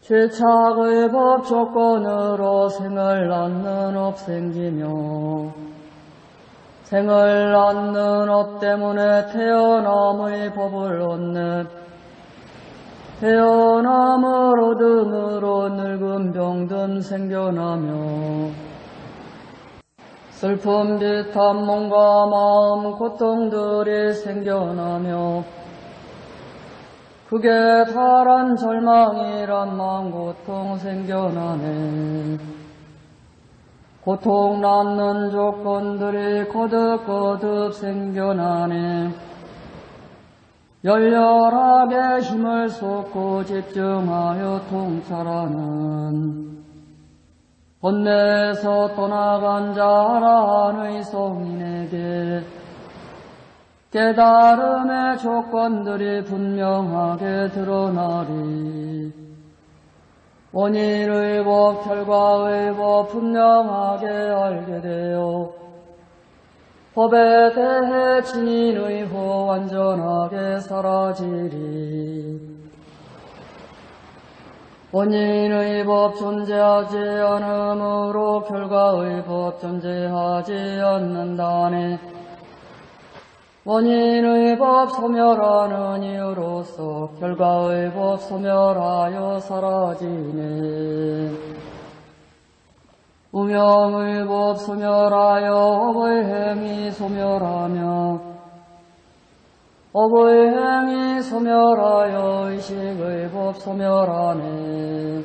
취착의 법 조건으로 생을 낳는 업 생기며 생을 낳는 업 때문에 태어남의 법을 얻네 태어남을 얻음으로 늙음 병듦 생겨나며 슬픔 비탄 몸과 마음 고통들이 생겨나며 극에 달한 절망이란 마음 고통 생겨나네. 고통 낳는 조건들이 거듭거듭 생겨나네. 열렬하게 힘을 쏟고 집중하여 통찰하는 본내에서 떠나간 자라의 성인에게 깨달음의 조건들이 분명하게 드러나리. 원인의 법, 결과의 법 분명하게 알게 되어 법에 대해 진인의 호 완전하게 사라지리 원인의 법 존재하지 않으므로 결과의 법 존재하지 않는다네. 원인의 법 소멸하는 이유로서 결과의 법 소멸하여 사라지네. 우명의 법 소멸하여 업의 행위 소멸하며 업의 행위 소멸하여 의식의 법 소멸하네.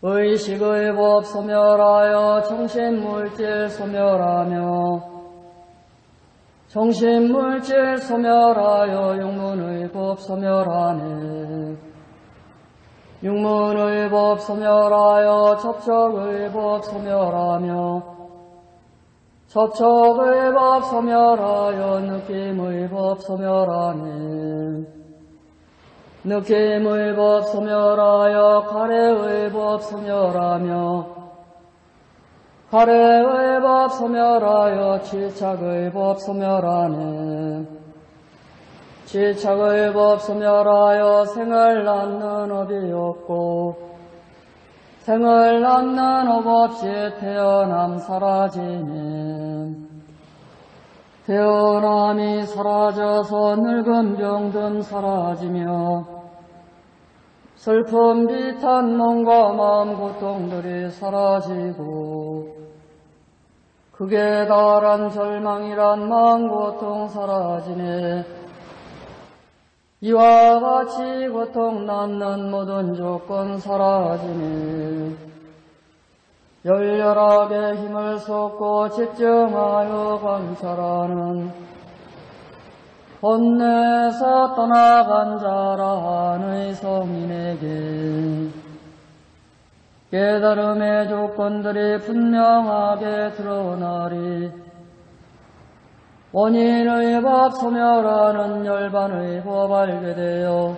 의식의 법 소멸하여 정신물질 소멸하며 정신물질 소멸하여 육문의 법 소멸하네. 육문의 법 소멸하여 접촉의 법 소멸하며 접촉의 법 소멸하여 느낌의 법 소멸하네. 느낌의 법 소멸하여 가래의 법 소멸하며 갈애의 법 소멸하여 취착의 법 소멸하네. 취착의 법 소멸하여 생을 낳는 업이 없고 생을 낳는 업 없이 태어남 사라지네. 태어남이 사라져서 늙음 병듦 사라지며 슬픔 비탄 몸과 마음 고통들이 사라지고 극에 달한 절망이란 마음 고통 사라지네. 이와 같이 고통 낳는 모든 조건 사라지네. 열렬하게 힘을 쏟고 집중하여 관찰하는 혼내서 떠나간 자라는 성인에게 깨달음의 조건들이 분명하게 드러나리 원인의 법 소멸하는 열반의 법 알게 되어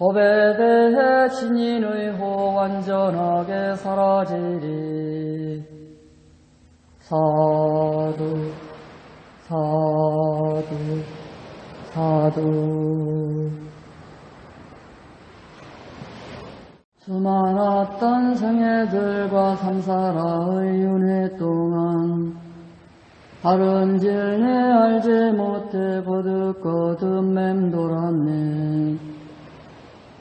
법에 대해 진인의 호 완전하게 사라지리. 사두 사두 사두. 수많았던 생애들과 삼사라의 윤회 동안 다른 질내 알지 못해 거듭거듭 맴돌았네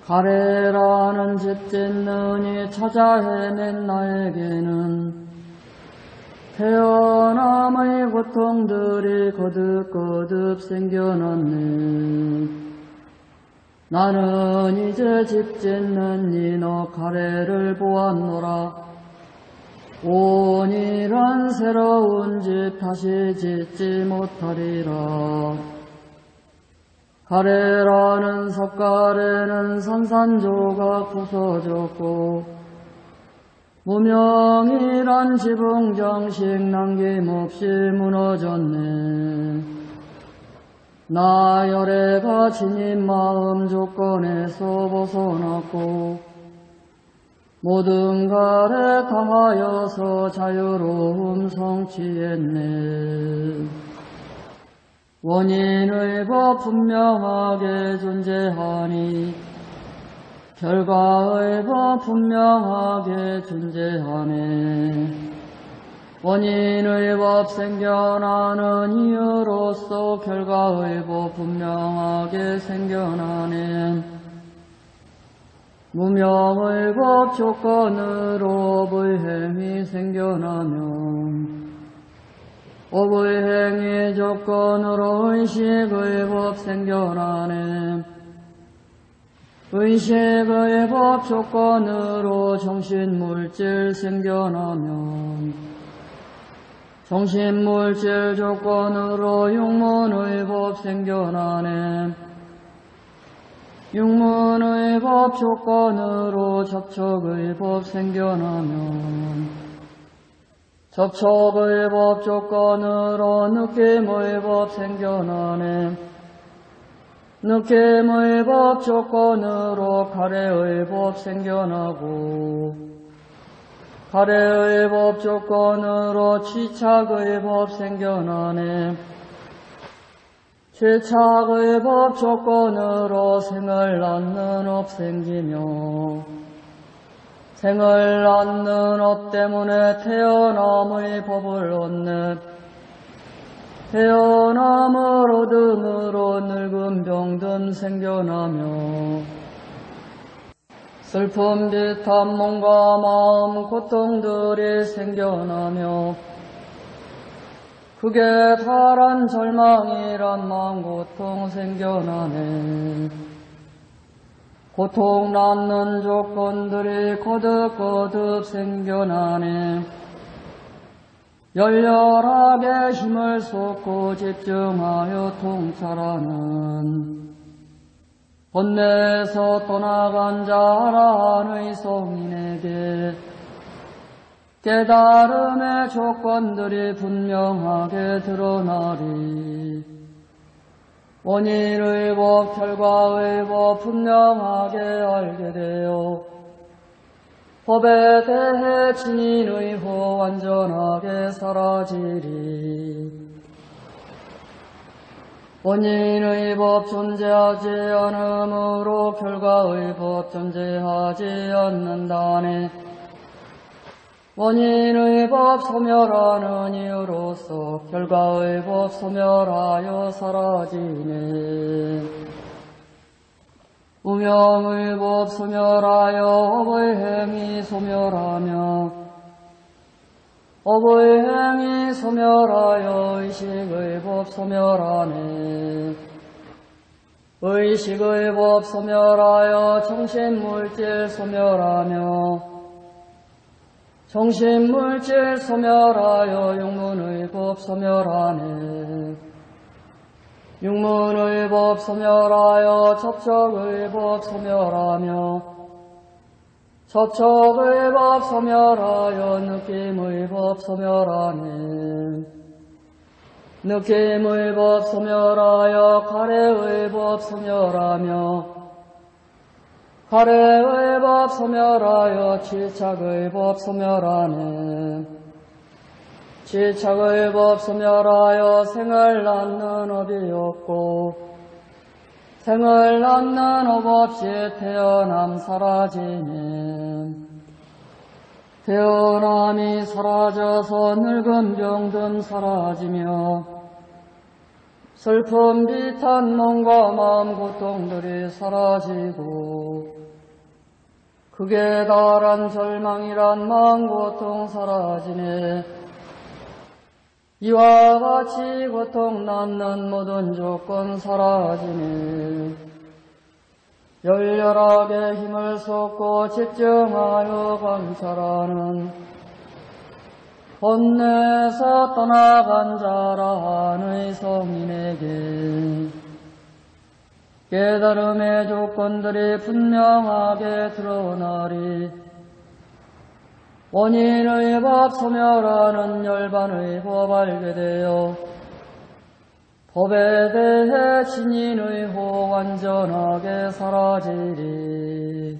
가래라는 집 짓느니 찾아 헤맨 나에게는 태어남의 고통들이 거듭거듭 생겨났네. 나는 이제 집 짓는 이너 가래를 보았노라. 온이란 새로운 집 다시 짓지 못하리라. 가래라는 석가래는 산산조각 부서졌고 무명이란 지붕 정식 남김없이 무너졌네. 나열애가 지닌 마음 조건에서 벗어났고 모든 가래 당하여서 자유로움 성취했네. 원인의 법 분명하게 존재하니 결과의 법 분명하게 존재하네. 원인의 법 생겨나는 이유로서 결과의 법 분명하게 생겨나네. 무명의 법 조건으로 행위 생겨나면 행위 조건으로 의식의 법 생겨나네. 의식의 법 조건으로 정신물질 생겨나면 정신물질 조건으로 육문의 법 생겨나네. 육문의 법 조건으로 접촉의 법 생겨나면 접촉의 법 조건으로 느낌의 법 생겨나네. 느낌의 법 조건으로 가래의 법 생겨나고 갈애의 법 조건으로 취착의 법 생겨나네. 취착의 법 조건으로 생을 낳는 업 생기며 생을 낳는 업 때문에 태어남의 법을 얻네 태어남을 얻음으로 늙음 병듦 생겨나며 슬픔 비탄 몸과 마음 고통들이 생겨나며 그게 다란 절망이란 마음 고통 생겨나네. 고통 낳는 조건들이 거듭거듭 생겨나네. 열렬하게 힘을 쏟고 집중하여 통찰하는 번뇌에서 떠나간 자라는 성인에게 깨달음의 조건들이 분명하게 드러나리. 원인의 법, 결과의 법 분명하게 알게 되어 법에 대해 진인의 호 완전하게 사라지리. 원인의 법 존재하지 않으므로 결과의 법 존재하지 않는다네 원인의 법 소멸하는 이유로서 결과의 법 소멸하여 사라지네 우명의 법 소멸하여 업의 행위 소멸하며 업의 행위 소멸하여 의식의 법 소멸하네 의식의 법 소멸하여 정신물질 소멸하며 정신물질 소멸하여 육문의 법 소멸하네. 육문의 법 소멸하여 접촉의 법 소멸하며 접촉의 법 소멸하여 느낌의 법 소멸하네. 느낌의 법 소멸하여 갈애의 법 소멸하며 갈애의 법 소멸하여 취착의 법 소멸하네. 취착의 법 소멸하여 생을 낳는 업이 없고 생을 낳는 업 없이 태어남 사라지네. 태어남이 사라져서 늙은 병든 사라지며 슬픔 비탄 몸과 마음 고통들이 사라지고 극에 달한 절망이란 마음 고통 사라지네. 이와 같이 고통 낳는 모든 조건 사라지네. 열렬하게 힘을 쏟고 집중하여 관찰하는 번뇌에서 떠나간 자라는 성인에게 깨달음의 조건들이 분명하게 드러나리. 원인의 법 소멸하는 열반의 법 알게 되어 법에 대해 진인의 호 완전하게 사라지리.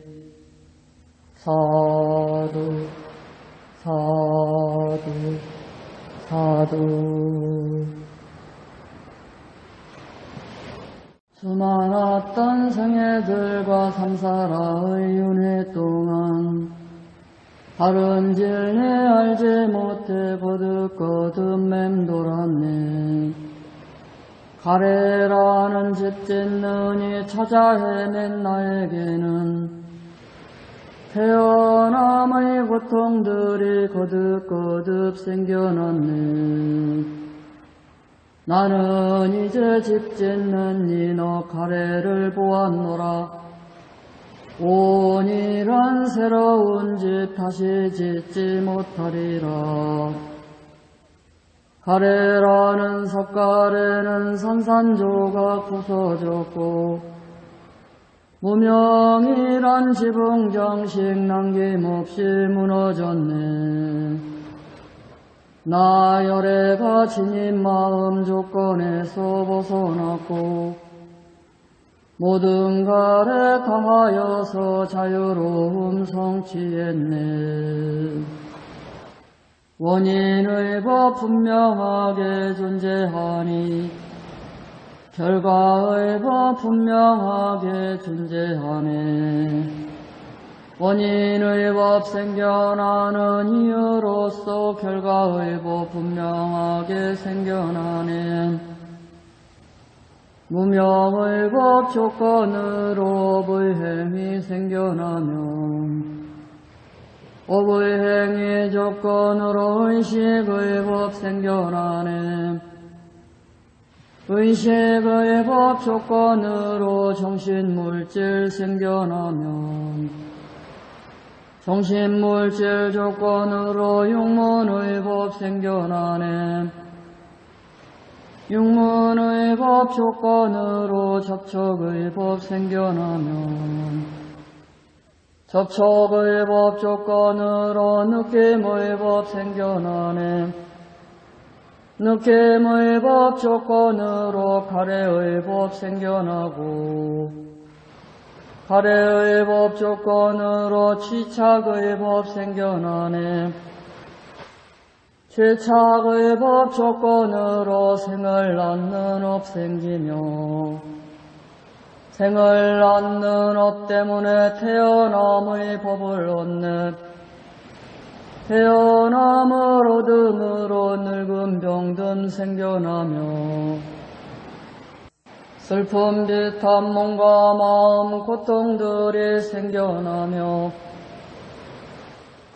사두 사두 사두 수많았던 생애들과 삼사라의 윤회 동안 다른 진리 알지 못해 거듭거듭 맴돌았네. 가래라는 집 짓느니 찾아 헤맨 나에게는 태어남의 고통들이 거듭거듭 생겨났네 나는 이제 집 짓는 이너 가래를 보았노라. 온이란 새로운 집 다시 짓지 못하리라. 가래라는 석가래는 산산조각 부서졌고 무명이란 지붕 정식 남김없이 무너졌네 나 열애가 지닌 마음 조건에서 벗어났고 모든 갈에 당하여서 자유로움 성취했네. 원인의 법 분명하게 존재하니 결과의 법 분명하게 존재하네. 원인의 법 생겨나는 이유로서 결과의 법 분명하게 생겨나는 무명의 법 조건으로 업의 행위 생겨나면 업의 행위 조건으로 의식의 법 생겨나네 의식의 법 조건으로 정신물질 생겨나면 정신물질 조건으로 육문의 법 생겨나네. 육문의 법 조건으로 접촉의 법 생겨나면 접촉의 법 조건으로 느낌의 법 생겨나네. 느낌의 법 조건으로 갈애의 법 생겨나고 갈애의 법 조건으로 취착의 법 생겨나네. 취착의 법 조건으로 생을 낳는 업 생기며 생을 낳는 업 때문에 태어남의 법을 얻네 태어남을 얻음으로 늙음 병듦 생겨나며 슬픔 비탄 몸과 마음 고통들이 생겨나며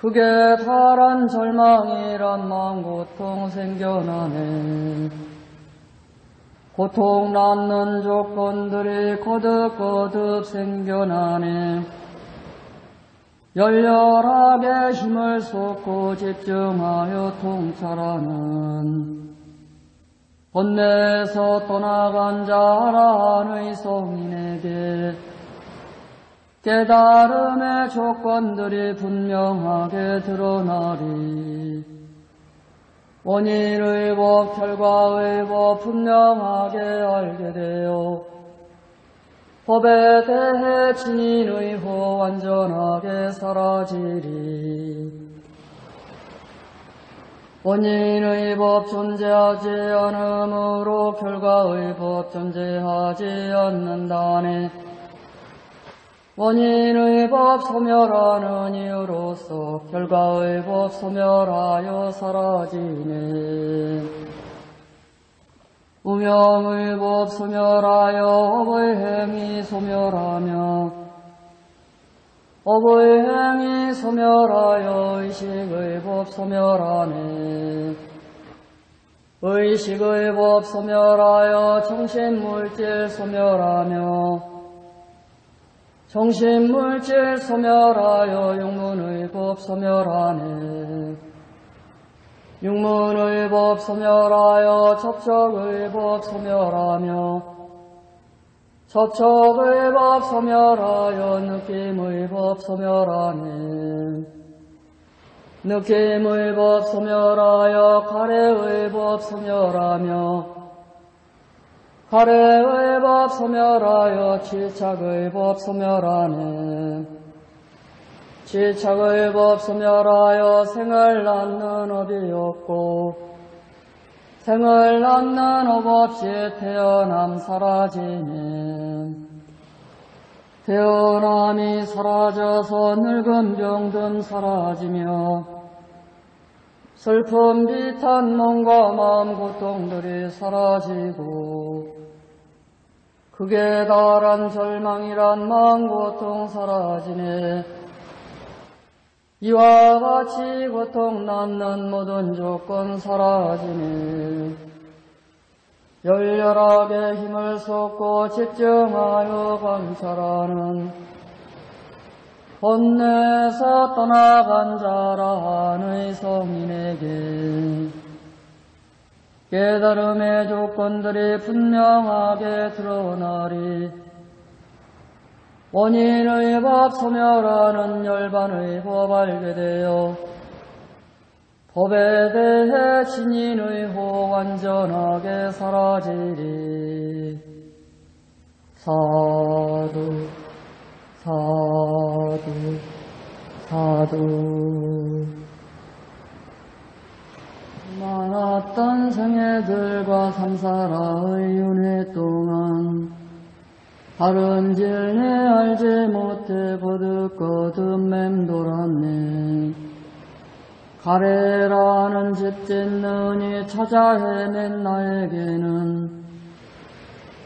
극에 달한 절망이란 마음 고통 생겨나네. 고통 남는 조건들이 거듭거듭 생겨나네. 열렬하게 힘을 쏟고 집중하여 통찰하는 번뇌에서 떠나간 자라의 성인에게 깨달음의 조건들이 분명하게 드러나리. 원인의 법, 결과의 법 분명하게 알게 되어 법에 대해 진인의 호 완전하게 사라지리 원인의 법 존재하지 않으므로 결과의 법 존재하지 않는다네 원인의 법 소멸하는 이유로서 결과의 법 소멸하여 사라지네 우명의 법 소멸하여 업의 행위 소멸하며 업의 행위 소멸하여 의식의 법 소멸하네. 의식의 법 소멸하여 정신물질 소멸하며 정신물질 소멸하여 육문의 법 소멸하네. 육문의 법 소멸하여 접촉의 법 소멸하며 접촉의 법 소멸하여 느낌의 법 소멸하네 느낌의 법 소멸하여 가래의 법 소멸하며 가래의 법 소멸하여 질착의 법 소멸하네 취착의 법 소멸하여 생을 낳는 업이 없고 생을 낳는 업 없이 태어남 사라지네 태어남이 사라져서 늙음 병듦 사라지며 슬픔 비탄 몸과 마음 고통들이 사라지고 극에 달한 절망이란 마음 고통 사라지네 이와 같이 고통 남는 모든 조건 사라지네 열렬하게 힘을 쏟고 집중하여 관찰하는 본내에서 떠나간 자라는 성인에게 깨달음의 조건들이 분명하게 드러나리 원인의 법 소멸하는 열반의 법 알게 되어 법에 대해 진인의 호 완전하게 사라지리. 사두 사두 사두. 많았던 생애들과 삼사라의 윤회 동안 다른 진리 알지 못해 거듭거듭 맴돌았네. 가래라는 집 짓느니 찾아 헤맨 나에게는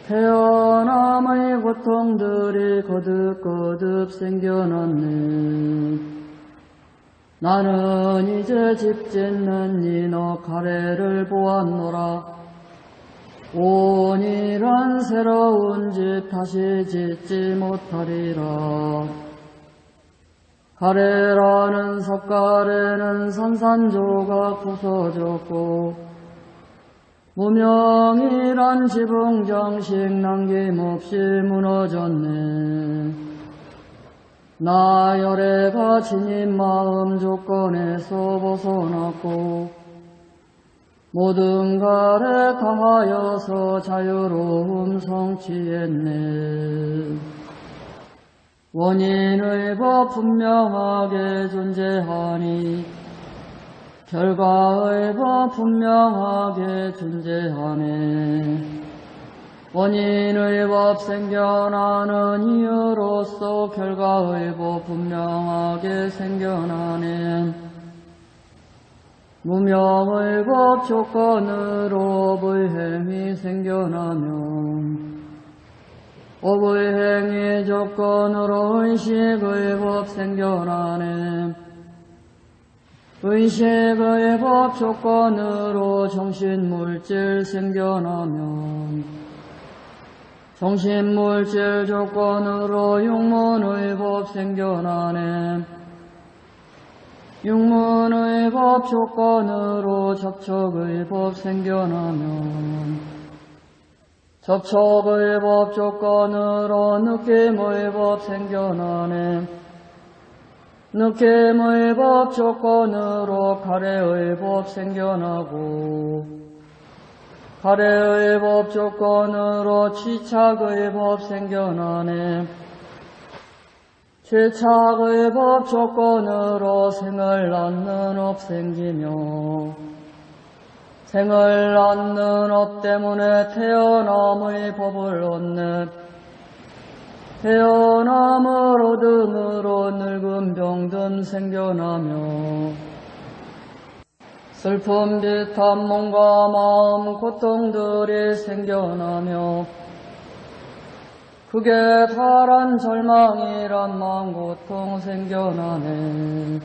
태어남의 고통들이 거듭거듭 생겨났네. 나는 이제 집 짓는 이너 가래를 보았노라. 온이란 새로운 집 다시 짓지 못하리라. 가래라는 석가래는 산산조각 부서졌고 무명이란 지붕정식 남김없이 무너졌네. 나열애가 지닌 마음 조건에서 벗어났고 모든 가래 다하여서 자유로움 성취했네. 원인의 법 분명하게 존재하니 결과의 법 분명하게 존재하네. 원인의 법 생겨나는 이유로서 결과의 법 분명하게 생겨나네. 무명의 법 조건으로 업의 행이 생겨나면 업의 행위 조건으로 의식의 법 생겨나네. 의식의 법 조건으로 정신물질 생겨나면 정신물질 조건으로 육문의 법 생겨나네. 육문의 법 조건으로 접촉의 법 생겨나면 접촉의 법 조건으로 느낌의 법 생겨나네. 느낌의 법 조건으로 가래의 법 생겨나고 가래의 법 조건으로 취착의 법 생겨나네. 취착의 법 조건으로 생을 낳는 업 생기며 생을 낳는 업 때문에 태어남의 법을 얻네 태어남을 얻음으로 늙음 병듦 생겨나며 슬픔 비탄 몸과 마음 고통들이 생겨나며 그게 다란 절망이란 마음 고통 생겨나네.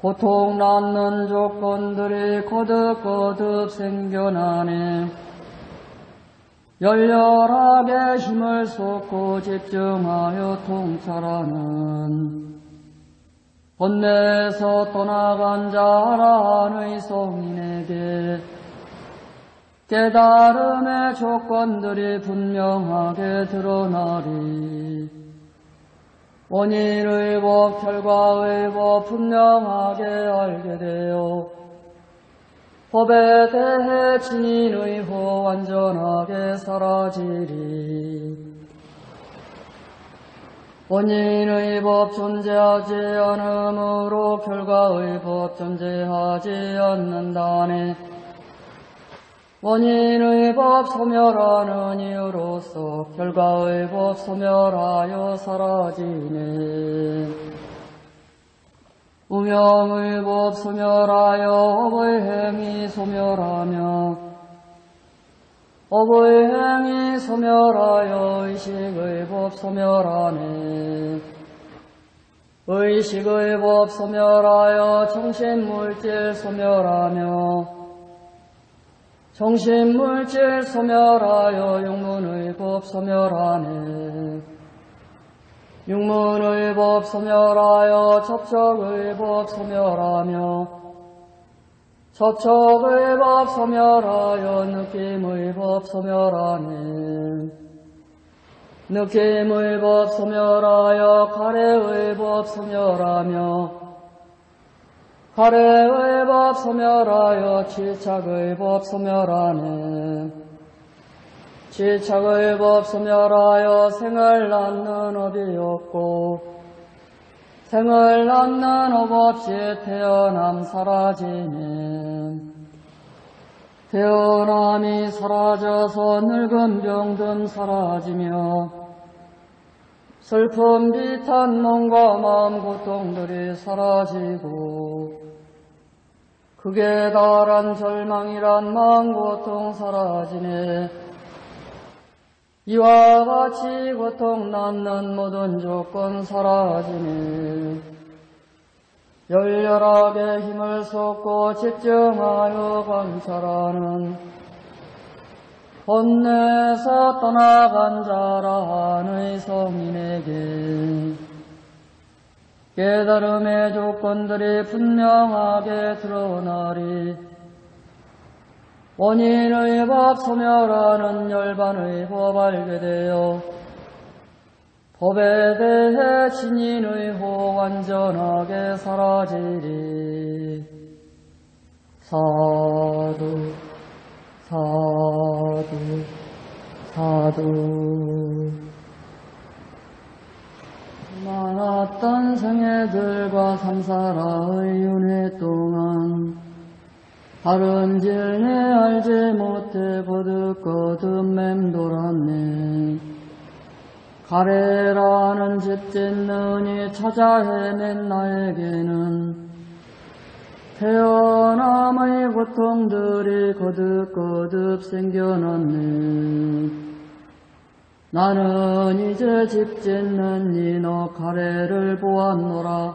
고통 낳는 조건들이 거듭거듭 생겨나네. 열렬하게 힘을 쏟고 집중하여 통찰하는 번뇌에서 떠나간 자라는 성인에게 깨달음의 조건들이 분명하게 드러나리. 원인의 법, 결과의 법 분명하게 알게 되어 법에 대해 진인의 호 완전하게 사라지리. 원인의 법 존재하지 않으므로 결과의 법 존재하지 않는다네. 원인의 법 소멸하는 이유로서 결과의 법 소멸하여 사라지네. 우명의 법 소멸하여 업의 행위 소멸하며 업의 행위 소멸하여 의식의 법 소멸하네. 의식의 법 소멸하여 정신물질 소멸하며 정신물질 소멸하여 육문의 법 소멸하네. 육문의 법 소멸하여 접촉의 법 소멸하며 접촉의 법 소멸하여 느낌의 법 소멸하네. 느낌의 법 소멸하여 갈애의 법 소멸하며 갈애의 법 소멸하여 취착의 법 소멸하네. 취착의 법 소멸하여 생을 낳는 업이 없고 생을 낳는 업 없이 태어남 사라지네. 태어남이 사라져서 늙음 병듦 사라지며 슬픔 비탄 몸과 마음 고통들이 사라지고 극에 달한 절망이란 마음 고통 사라지네. 이와 같이 고통 낳는 모든 조건 사라지네. 열렬하게 힘을 쏟고 집중하여 관찰하는 혼내서 떠나간 자라 하의 성인에게 깨달음의 조건들이 분명하게 드러나리. 원인의 법 소멸하는 열반의 법 알게 되어 법에 대해 진인의 호 완전하게 사라지리. 사두 사두 사두 많았던 생애들과 삼사라의 윤회 동안 다른 질내 알지 못해 거듭거듭 맴돌았네. 가래라는 집 짓느니 찾아 헤맨 나에게는 태어남의 고통들이 거듭거듭 생겨났네 나는 이제 집 짓는 이너 가래를 보았노라.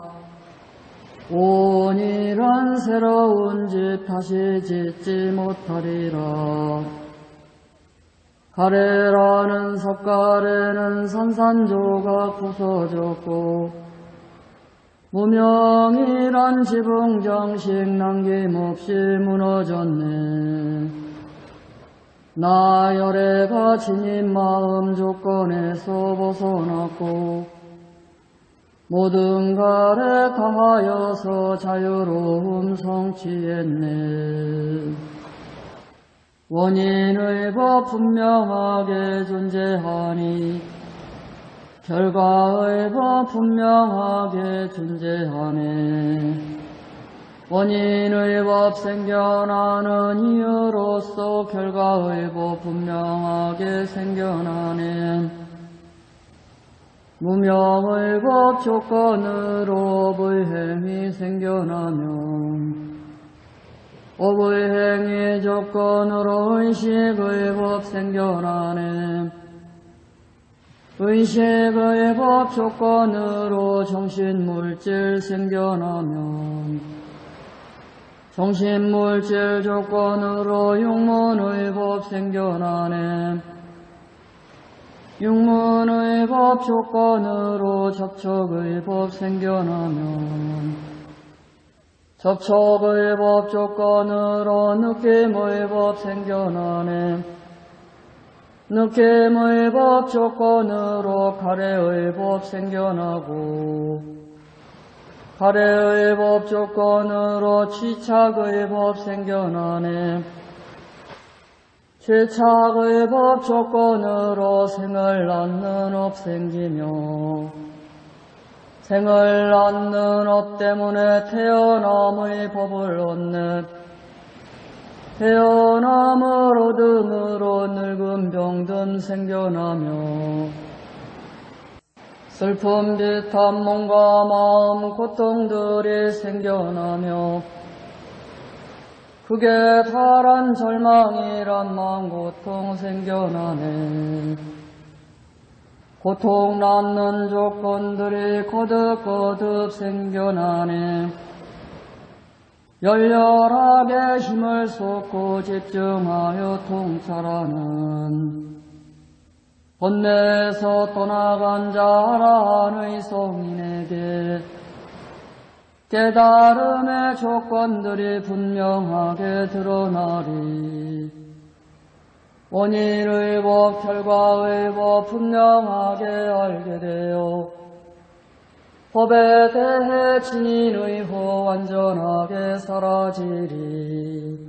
온이란 새로운 집 다시 짓지 못하리라. 가래라는 섭가래는 산산조각 부서졌고 무명이란 지붕정식 남김없이 무너졌네 나열애가 지닌 마음 조건에서 벗어났고 모든 갈에 당하여서 자유로움 성취했네. 원인의 법 분명하게 존재하니 결과의 법 분명하게 존재하네. 원인의 법 생겨나는 이유로서 결과의 법 분명하게 생겨나네. 무명의 법 조건으로 불행이 생겨나면 업의 행위 조건으로 의식의 법 생겨나네. 의식의 법 조건으로 정신물질 생겨나면 정신물질 조건으로 육문의 법 생겨나네. 육문의 법 조건으로 접촉의 법 생겨나면 접촉의 법 조건으로 느낌의 법 생겨나네. 느낌의 법 조건으로 갈애의 법 생겨나고 갈애의 법 조건으로 취착의 법 생겨나네. 취착의 법 조건으로 생을 낳는 업 생기며 생을 낳는 업 때문에 태어남의 법을 얻네 태어남을 얻음으로 늙은 병든 생겨나며 슬픔 비탄 몸과 마음 고통들이 생겨나며 그게 달한 절망이란 마음 고통 생겨나네. 고통 낳는 조건들이 거듭거듭 생겨나네. 열렬하게 힘을 쏟고 집중하여 통찰하는 본내에서 떠나간 자라의 성인에게 깨달음의 조건들이 분명하게 드러나리. 원인의 법, 결과의 법 분명하게 알게 되어 법에 대해 진인의 호 완전하게 사라지리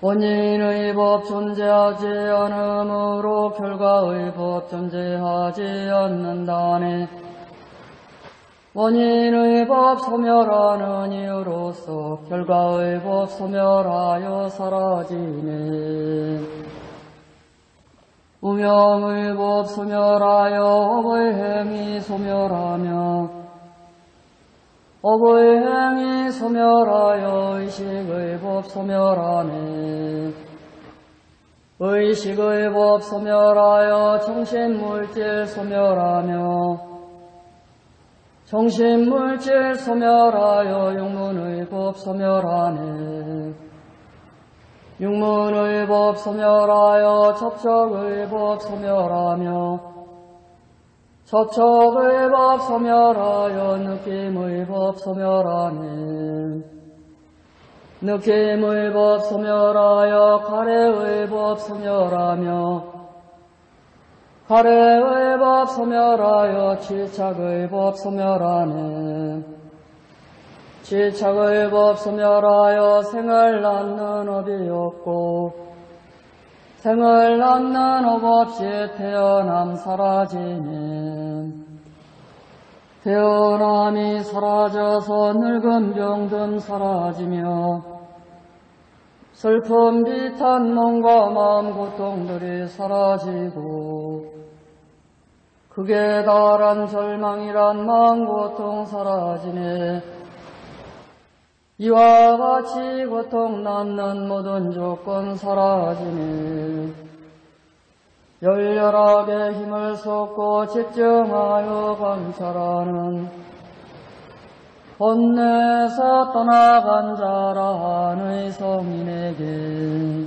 원인의 법 존재하지 않으므로 결과의 법 존재하지 않는다네 원인의 법 소멸하는 이유로서 결과의 법 소멸하여 사라지네. 무명의 법 소멸하여 업의 행위 소멸하며 업의 행위 소멸하여 의식의 법 소멸하네. 의식의 법 소멸하여 정신물질 소멸하며 정신물질 소멸하여 육문의 법 소멸하네. 육문의 법 소멸하여 접촉의 법 소멸하며 접촉의 법 소멸하여 느낌의 법 소멸하네. 느낌의 법 소멸하여 가래의 법 소멸하며 가래의 법 소멸하여 지착의 법 소멸하네. 취착의 법 소멸하여 생을 낳는 업이 없고 생을 낳는 업 없이 태어남 사라지네. 태어남이 사라져서 늙음 병듦 사라지며 슬픔 비탄 몸과 마음 고통들이 사라지고 극에 달한 절망이란 마음 고통 사라지네 이와 같이 고통 낳는 모든 조건 사라지네 열렬하게 힘을 쏟고 집중하여 관찰하는 본내에서 떠나간 자라는 성인에게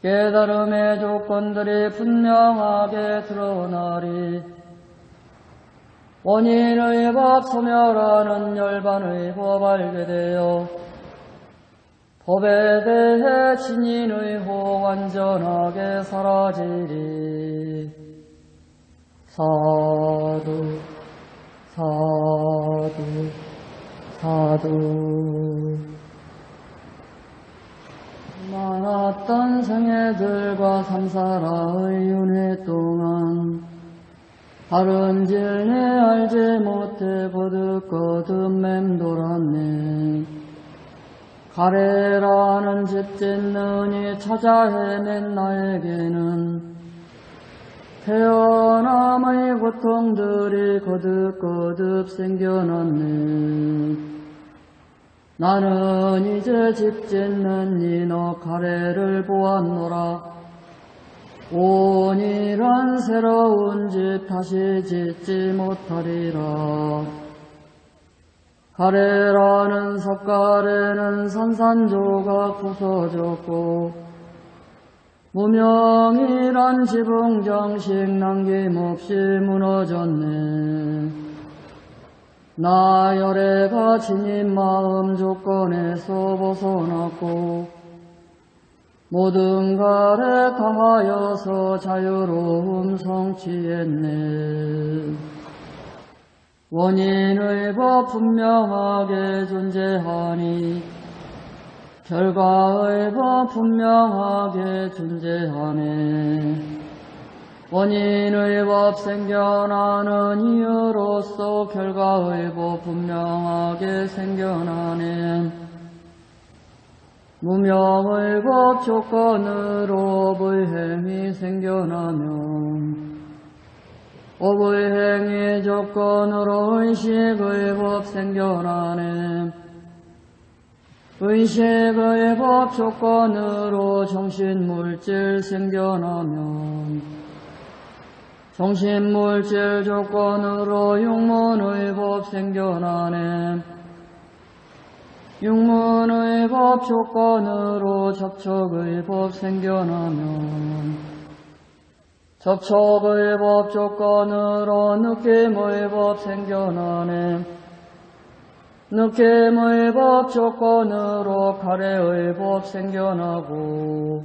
깨달음의 조건들이 분명하게 드러나리 원인의 법 소멸하는 열반의 법 알게 되어 법에 대해 진인의 호 완전하게 사라지리. 사두 사두 사두. 많았던 생애들과 삼사라의 윤회 동안 진리 알지 못해 거듭거듭 맴돌았네 가래라는 집 짓느니 찾아 헤맨 나에게는 태어남의 고통들이 거듭거듭 생겨났네. 나는 이제 집 짓는 이너 가래를 보았노라. 온이란 새로운 집 다시 짓지 못하리라. 가래라는 석가래는 산산조각 부서졌고 무명이란 지붕정식 남김없이 무너졌네. 나열애가 지닌 마음 조건에서 벗어났고 모든 갈에 다하여서 자유로움 성취했네. 원인의 법 분명하게 존재하니 결과의 법 분명하게 존재하네. 원인의 법 생겨나는 이유로서 결과의 법 분명하게 생겨나네. 무명의 법 조건으로 생겨나면 업의 행위 조건으로 의식의 법 생겨나네. 의식의 법 조건으로 정신물질 생겨나면 정신물질 조건으로 육문의 법 생겨나네. 육문의 법 조건으로 접촉의 법 생겨나면 접촉의 법 조건으로 느낌의 법 생겨나네. 느낌의 법 조건으로 가래의 법 생겨나고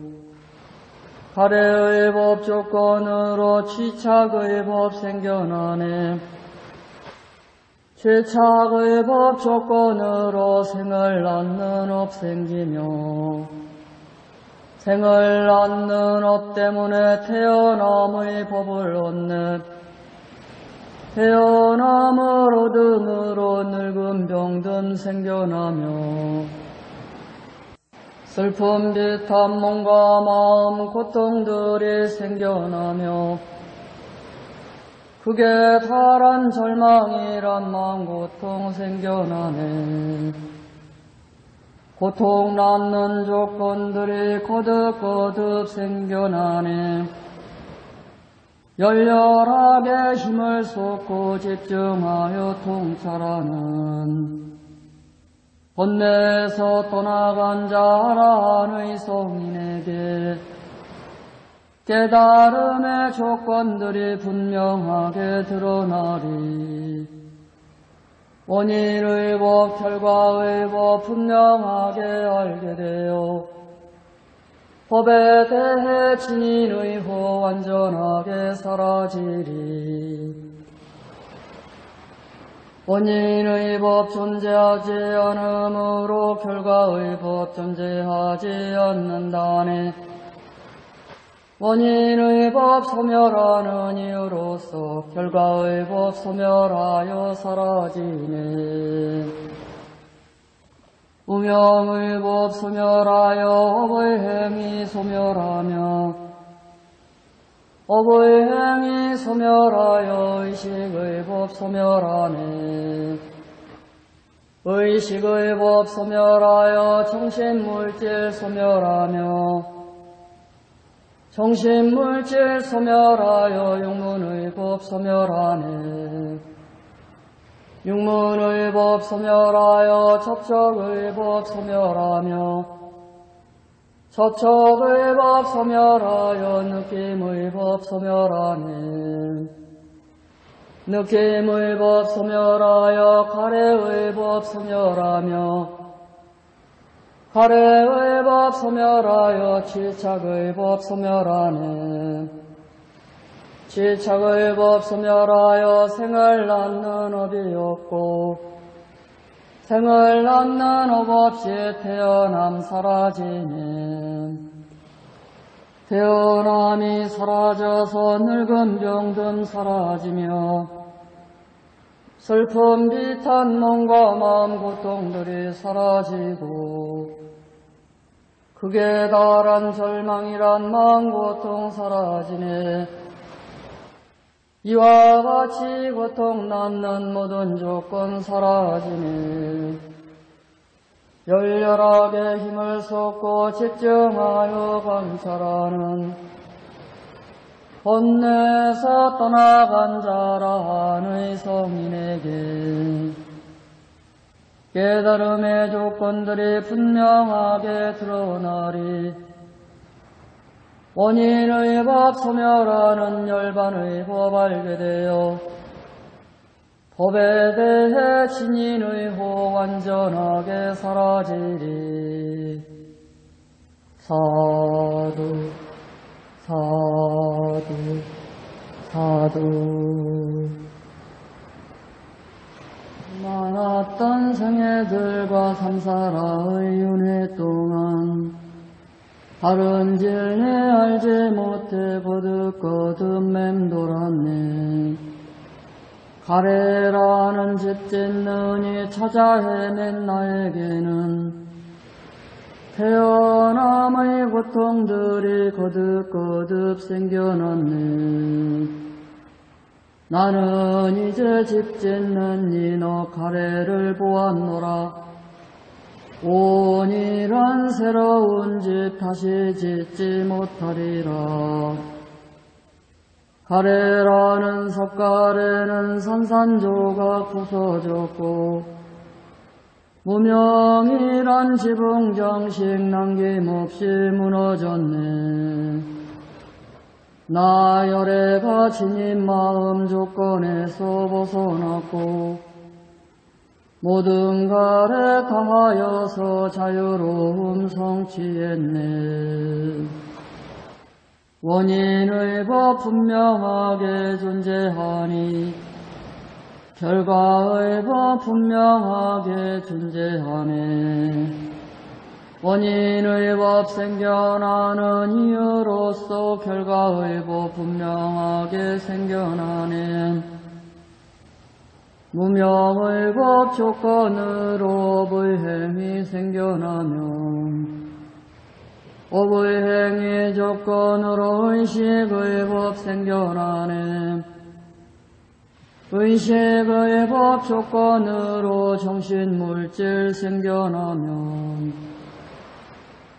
가래의 법 조건으로 취착의 법 생겨나네. 취착의 법 조건으로 생을 낳는 업 생기며 생을 낳는 업 때문에 태어남의 법을 얻네 태어남을 얻음으로 늙음 병듦 생겨나며 슬픔 비탄 몸과 마음 고통들이 생겨나며 그게 다란 절망이란 마음 고통 생겨나네 고통 낳는 조건들이 거듭거듭 생겨나네 열렬하게 힘을 쏟고 집중하여 통찰하는 본내에서 떠나간 자라 의 성인에게 깨달음의 조건들이 분명하게 드러나리. 원인의 법, 결과의 법 분명하게 알게 되어 법에 대해 진인의 호 완전하게 사라지리. 원인의 법 존재하지 않으므로 결과의 법 존재하지 않는다네 원인의 법 소멸하는 이유로서 결과의 법 소멸하여 사라지네 우명의 법 소멸하여 업의 행위 소멸하며 업의 행위 소멸하여 의식의 법 소멸하네 의식의 법 소멸하여 정신물질 소멸하며 정신물질 소멸하여 육문의 법 소멸하네. 육문의 법 소멸하여 접촉의 법 소멸하며 접촉의 법 소멸하여 느낌의 법 소멸하네. 느낌의 법 소멸하여 가래의 법 소멸하며 갈애의 법 소멸하여 취착의 법 소멸하네. 취착의 법 소멸하여 생을 낳는 업이 없고 생을 낳는 업 없이 태어남 사라지네. 태어남이 사라져서 늙음 병듦 사라지며 슬픔 비탄 몸과 마음 고통들이 사라지고 극에 달한 절망이란 마음 고통 사라지네. 이와 같이 고통 낳는 모든 조건 사라지네. 열렬하게 힘을 쏟고 집중하여 관찰하는 본내에서 떠나간 자라는 성인에게 깨달음의 조건들이 분명하게 드러나리. 원인의 법 소멸하는 열반의 법 알게 되어 법에 대해 진인의 호 완전하게 사라지리. 사두 사두 사두 많았던 생애들과 삼사라의 윤회 동안 다른 진리 알지 못해 거듭거듭 맴돌았네. 가래라는 집 짓느니 찾아 헤맨 나에게는 태어남의 고통들이 거듭거듭 생겨났네 나는 이제 집 짓는 이너 가래를 보았노라. 온이란 새로운 집 다시 짓지 못하리라. 가래라는 석가래는 산산조각 부서졌고 무명이란 지붕 정식 남김없이 무너졌네 나열애가 지닌 마음 조건에서 벗어났고 모든 가래 당하여서 자유로움 성취했네. 원인의 법 분명하게 존재하니 결과의 법 분명하게 존재하네 원인의 법 생겨나는 이유로서 결과의 법 분명하게 생겨나네 무명의 법 조건으로 업의 행이 생겨나면 업의 행위 조건으로 의식의 법 생겨나네 의식의 법 조건으로 정신물질 생겨나면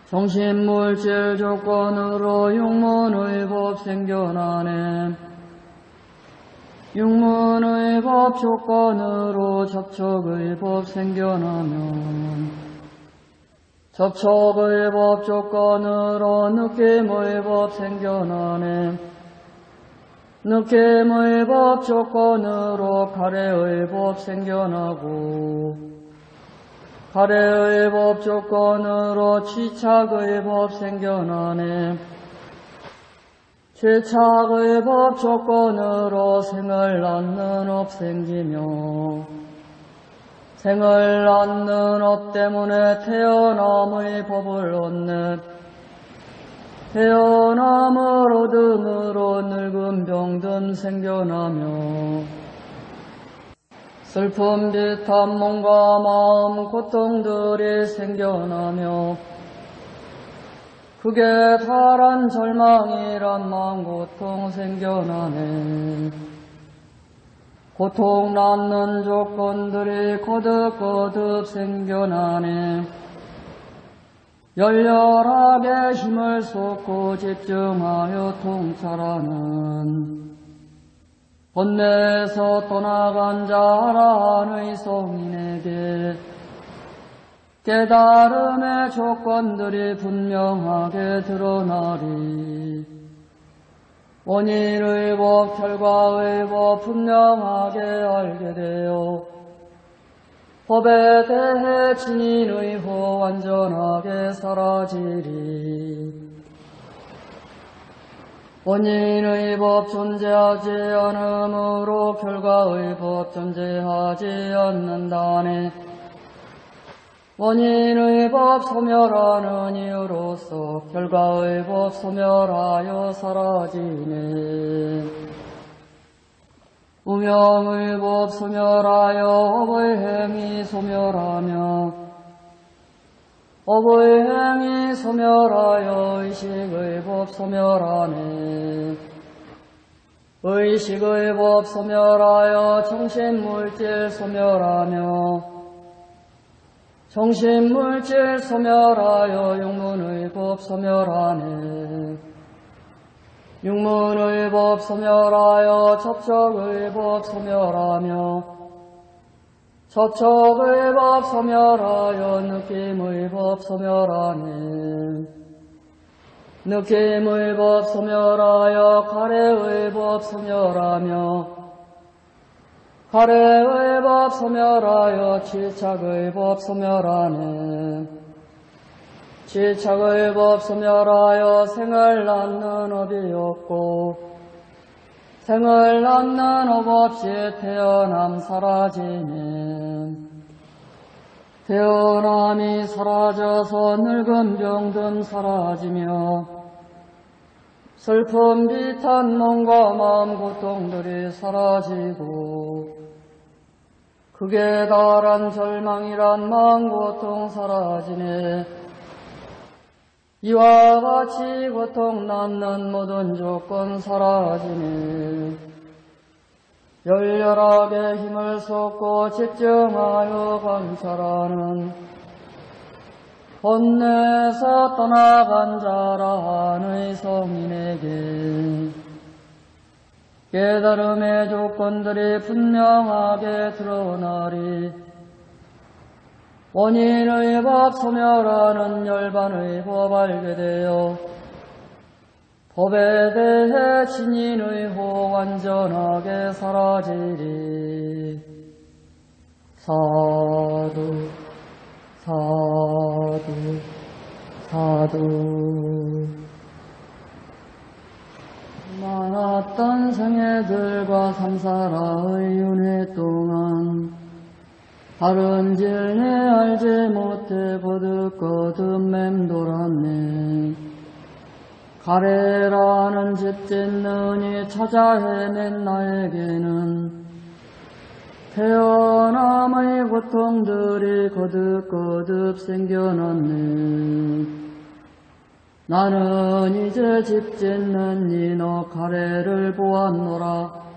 정신물질 조건으로 육문의 법 생겨나네. 육문의 법 조건으로 접촉의 법 생겨나면 접촉의 법 조건으로 느낌의 법 생겨나네. 느낌의 법 조건으로 가래의 법 생겨나고 갈애의 법 조건으로 취착의 법 생겨나네. 취착의 법 조건으로 생을 낳는 업 생기며 생을 낳는 업 때문에 태어남의 법을 얻네 태어남을 얻음으로 늙음 병듦 생겨나며 슬픔 비탄 몸과 마음 고통들이 생겨나며 그게 다란 절망이란 마음 고통 생겨나네. 고통 낳는 조건들이 거듭거듭 생겨나네. 열렬하게 힘을 쏟고 집중하여 통찰하는 번뇌에서 떠나간 자라의 성인에게 깨달음의 조건들이 분명하게 드러나리. 원인의 법, 결과의 법 분명하게 알게 되어 법에 대해 진인의 호 완전하게 사라지리 원인의 법 존재하지 않으므로 결과의 법 존재하지 않는다네 원인의 법 소멸하는 이유로서 결과의 법 소멸하여 사라지네. 우명의 법 소멸하여 업의 행위 소멸하며 업의 행위 소멸하여 의식의 법 소멸하네. 의식의 법 소멸하여 정신물질 소멸하며 정신물질 소멸하여 육문의 법 소멸하네. 육문의 법 소멸하여 접촉의 법 소멸하며 접촉의 법 소멸하여 느낌의 법 소멸하네. 느낌의 법 소멸하여 가래의 법 소멸하며 가래의 법 소멸하여 지착의 법 소멸하네. 지착의 법 소멸하여 생을 낳는 업이 없고 생을 낳는 업 없이 태어남 사라지네. 태어남이 사라져서 늙음 병듦 사라지며 슬픔 비탄 몸과 마음 고통들이 사라지고 극에 달한 절망이란 마음 고통 사라지네 이와 같이 고통 낳는 모든 조건 사라지네 열렬하게 힘을 쏟고 집중하여 관찰하는 본내에서 떠나간 자라는 성인에게 깨달음의 조건들이 분명하게 드러나리 원인의 법 소멸하는 열반의 법 알게 되어 법에 대해 진인의 호 완전하게 사라지리. 사두 사두 사두. 많았던 생애들과 삼사라의 윤회 동안 진리 알지 못해 거듭거듭 맴돌았네 가래라는 집 짓느니 찾아 헤맨 나에게는 태어남의 고통들이 거듭거듭 생겨났네. 나는 이제 집 짓는 이너 가래를 보았노라.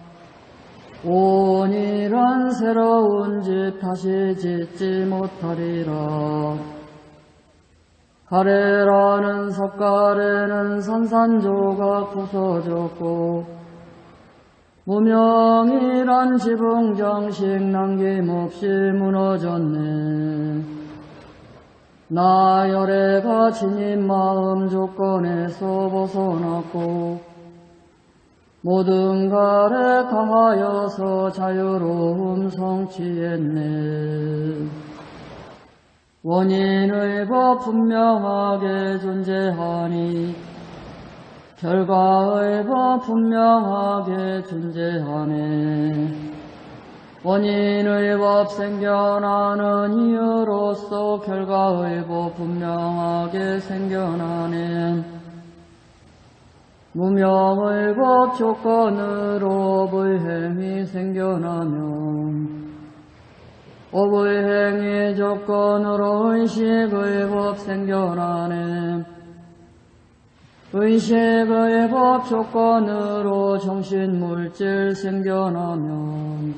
온이란 새로운 집 다시 짓지 못하리라. 가래라는 섭가래는 산산조각 부서졌고 무명이란 지붕 정식 남김없이 무너졌네. 나열애가 지닌 마음 조건에서 벗어났고 모든 갈에 당하여서 자유로움 성취했네. 원인의 법 분명하게 존재하니 결과의 법 분명하게 존재하네. 원인의 법 생겨나는 이유로서 결과의 법 분명하게 생겨나네. 무명의 법 조건으로 불행이 생겨나면 행위 조건으로 의식의 법 생겨나네. 의식의 법 조건으로 정신물질 생겨나면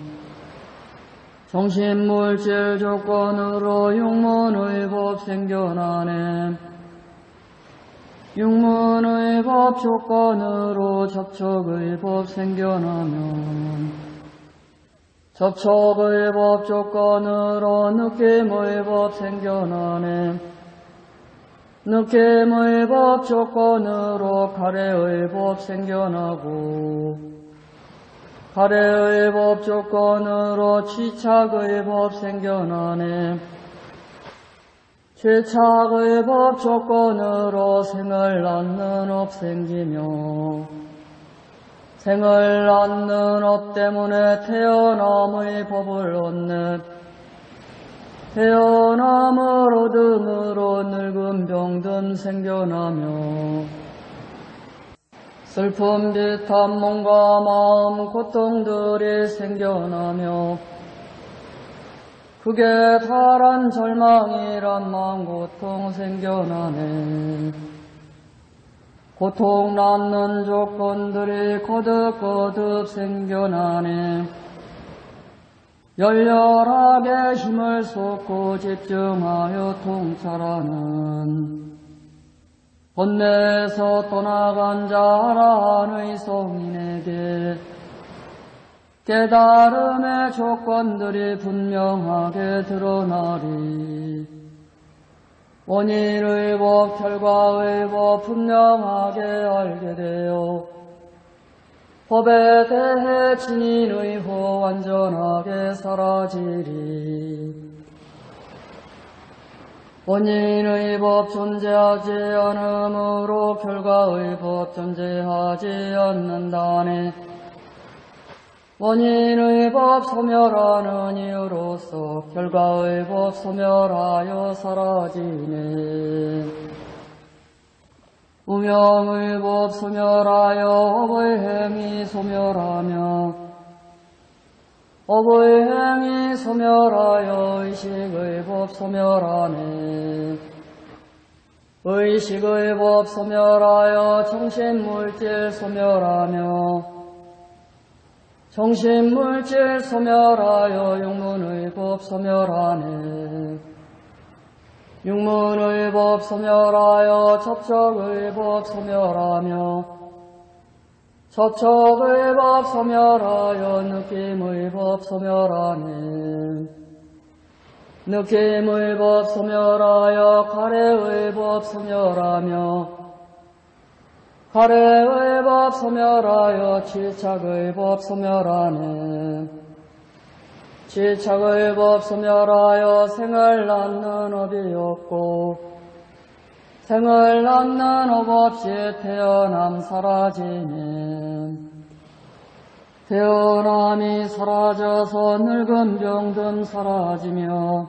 정신물질 조건으로 육문의 법 생겨나네. 육문의 법 조건으로 접촉의 법 생겨나면 접촉의 법 조건으로 느낌의 법 생겨나네. 느낌의 법 조건으로 갈애의 법 생겨나고 갈애의 법 조건으로 취착의 법 생겨나네. 취착의 법 조건으로 생을 낳는 업 생기며 생을 낳는 업 때문에 태어남의 법을 얻네 태어남을 얻음으로 늙음 병듦 생겨나며 슬픔 비탄 몸과 마음 고통들이 생겨나며 극에 달한 절망이란 마음 고통 생겨나네. 고통 낳는 조건들이 거듭거듭 생겨나네. 열렬하게 힘을 쏟고 집중하여 통찰하는 번뇌에서 떠나간 자라 의 성인에게 깨달음의 조건들이 분명하게 드러나리 원인의 법, 결과의 법 분명하게 알게 되어 법에 대해 진인의 호 완전하게 사라지리. 원인의 법 존재하지 않으므로 결과의 법 존재하지 않는다네. 원인의 법 소멸하는 이유로서 결과의 법 소멸하여 사라지네. 우명의 법 소멸하여 업의 행위 소멸하며 업의 행위 소멸하여 의식의 법 소멸하네. 의식의 법 소멸하여 정신물질 소멸하며 정신물질 소멸하여 육문의 법 소멸하네. 육문의 법 소멸하여 접촉의 법 소멸하며 접촉의 법 소멸하여 느낌의 법 소멸하네. 느낌의 법 소멸하여 가래의 법 소멸하며 가래의 법 소멸하여 질착의 법 소멸하네. 취착의 법 소멸하여 생을 낳는 업이 없고 생을 낳는 업 없이 태어남 사라지네. 태어남이 사라져서 늙음 병듦 사라지며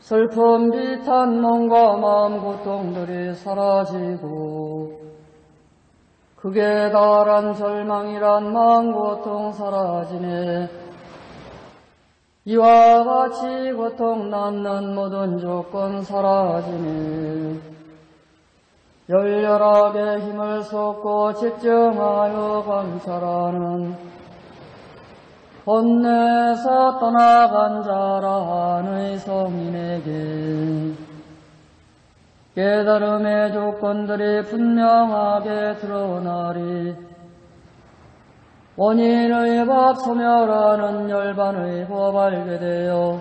슬픔 비탄 몸과 마음 고통들이 사라지고 극에 달한 절망이란 마음 고통 사라지네. 이와 같이 고통 남는 모든 조건 사라지네 열렬하게 힘을 쏟고 집중하여 관찰하는 혼내서 떠나간 자라는 성인에게 깨달음의 조건들이 분명하게 드러나리. 원인의 법 소멸하는 열반의 법 알게 되어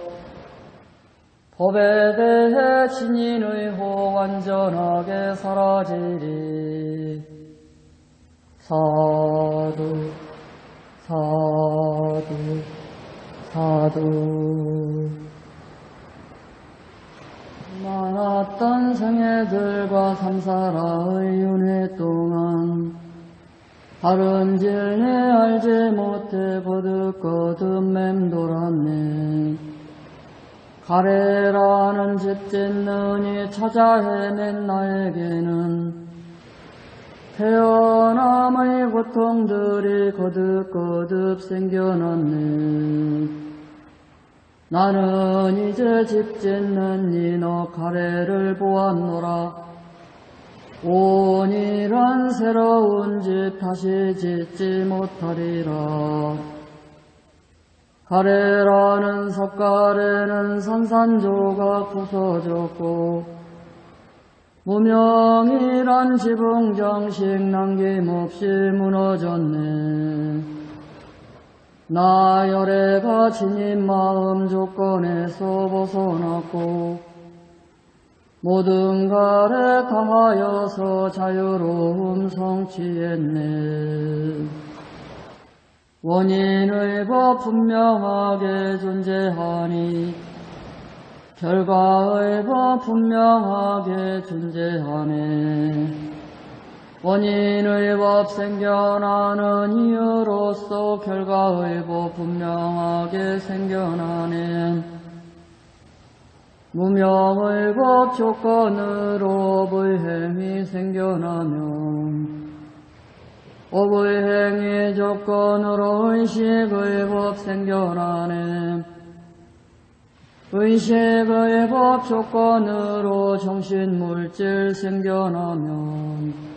법에 대해 진인의 호 완전하게 사라지리. 사두 사두 사두 많았던 생애들과 삼사라의 윤회 동안 다른 질내 알지 못해 거듭거듭 맴돌았네. 가래라는 집 짓느니 찾아 헤맨 나에게는 태어남의 고통들이 거듭거듭 생겨났네 나는 이제 집 짓는 이너 가래를 보았노라. 온이란 새로운 집 다시 짓지 못하리라. 가래라는 석가래는 산산조각 부서졌고 무명이란 지붕정식 남김없이 무너졌네 나 열애가 지닌 마음 조건에서 벗어났고 모든 가래 다하여서 자유로움 성취했네. 원인의 법 분명하게 존재하니 결과의 법 분명하게 존재하네 원인의 법 생겨나는 이유로서 결과의 법 분명하게 생겨나네 무명의 법 조건으로 불행이 생겨나면 업의 행위 조건으로 의식의 법 생겨나네 의식의 법 조건으로 정신물질 생겨나면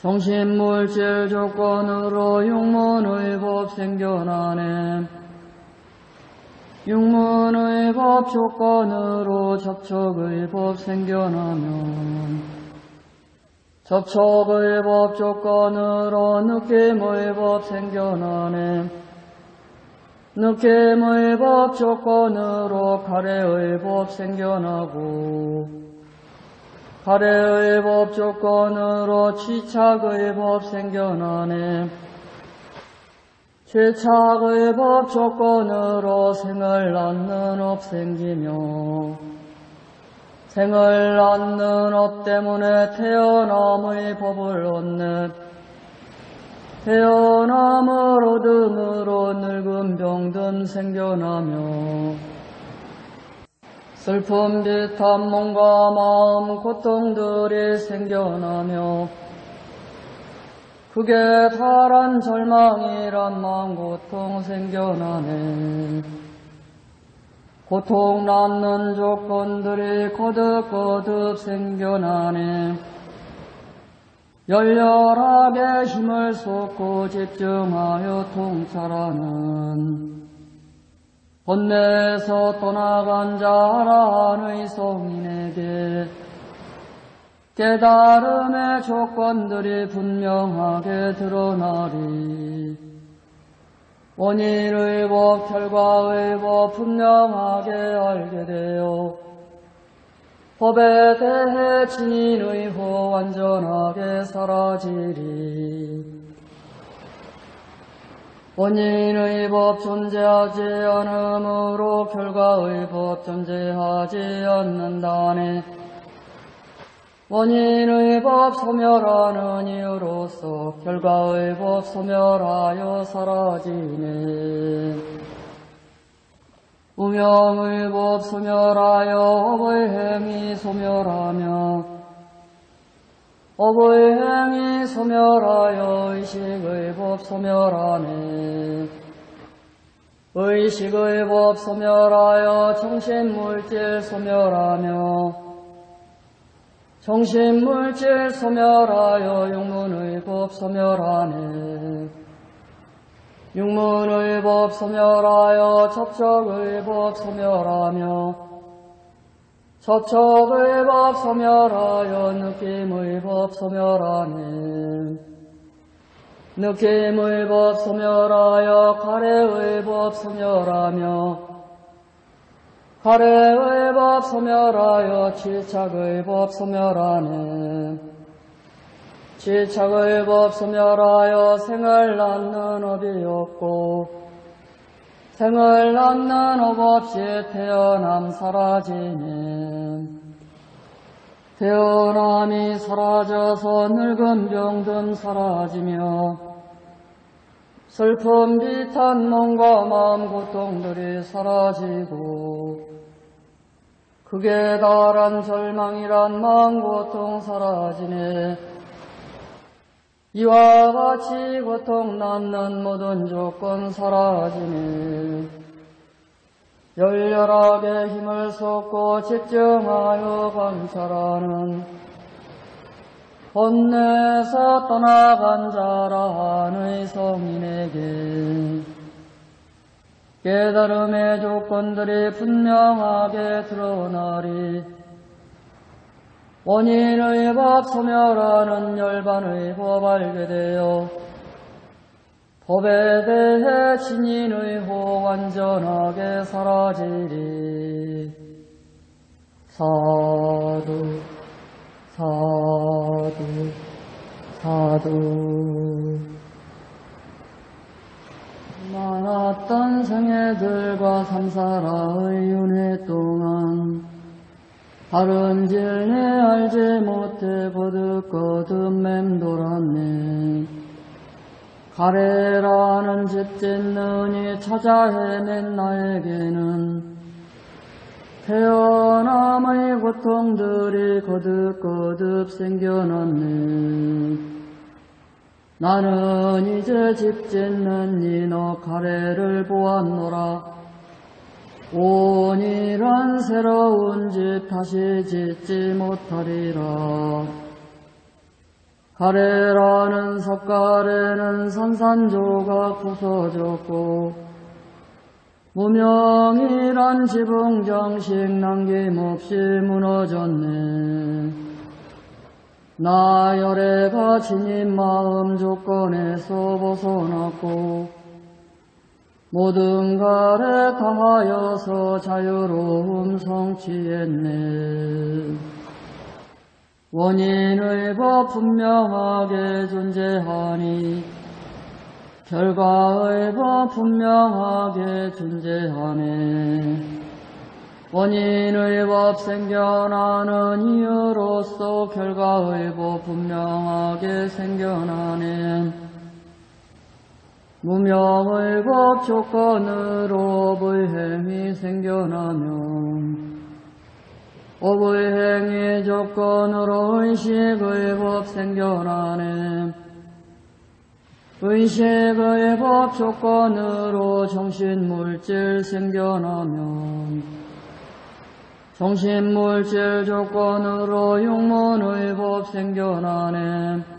정신물질 조건으로 육문의 법 생겨나네. 육문의 법 조건으로 접촉의 법 생겨나면 접촉의 법 조건으로 느낌의 법 생겨나네. 느낌의 법 조건으로 가래의 법 생겨나고 가래의 법 조건으로 취착의 법 생겨나네. 취착의 법 조건으로 생을 낳는 업 생기며 생을 낳는 업 때문에 태어남의 법을 얻네 태어남을 얻음으로 늙음 병듦 생겨나며 슬픔 비탄 몸과 마음 고통들이 생겨나며 그게 파란 절망이란 마음 고통 생겨나네. 고통 낳는 조건들이 거듭거듭 생겨나네. 열렬하게 힘을 쏟고 집중하여 통찰하는 본내에서 떠나간 자라의 성인에게 깨달음의 조건들이 분명하게 드러나리 원인의 법, 결과의 법 분명하게 알게 되어 법에 대해 진인의 호 완전하게 사라지리. 원인의 법 존재하지 않으므로 결과의 법 존재하지 않는다네. 원인의 법 소멸하는 이유로서 결과의 법 소멸하여 사라지네. 우명의 법 소멸하여 업의 행위 소멸하며 업의 행위 소멸하여 의식의 법 소멸하네. 의식의 법 소멸하여 정신물질 소멸하며 정신물질 소멸하여 육문의 법 소멸하네 육문의 법 소멸하여 접촉의 법 소멸하며 접촉의 법 소멸하여 느낌의 법 소멸하네 느낌의 법 소멸하여 가래의 법 소멸하며 갈애의 법 소멸하여 취착의 법 소멸하네 취착의 법 소멸하여 생을 낳는 업이 없고 생을 낳는 업 없이 태어남 사라지네 태어남이 사라져서 늙음 병듦 사라지며 슬픔 비탄 몸과 마음 고통들이 사라지고 극에 달한 절망이란 마음 고통 사라지네 이와 같이 고통 낳는 모든 조건 사라지네 열렬하게 힘을 쏟고 집중하여 관찰하는 혼내서 떠나간 자라는 성인에게 깨달음의 조건들이 분명하게 드러나리 원인의 법 소멸하는 열반의 법 알게 되어 법에 대해 진인의 호 완전하게 사라지리. 사두 사두 사두. 많았던 생애들과 삼사라의 윤회 동안 다른 질내 알지 못해 거듭거듭 맴돌았네. 가래라는 집 짓느니 찾아 헤맨 나에게는 태어남의 고통들이 거듭거듭 생겨났네. 나는 이제 집 짓는 이너 가래를 보았노라 온이란 새로운 집 다시 짓지 못하리라. 가래라는 섭가래는 산산조각 부서졌고 무명이란 지붕 정식 남김없이 무너졌네. 나 열애가 지닌 마음 조건에서 벗어났고 모든 가래 당하여서 자유로움 성취했네. 원인의 법 분명하게 존재하니 결과의 법 분명하게 존재하네. 원인의 법 생겨나는 이유로서 결과의 법 분명하게 생겨나네 무명의 법 조건으로 생겨나면 업의 행위 조건으로 의식의 법 생겨나네. 의식의 법 조건으로 정신물질 생겨나면 정신물질 조건으로 육문의 법 생겨나네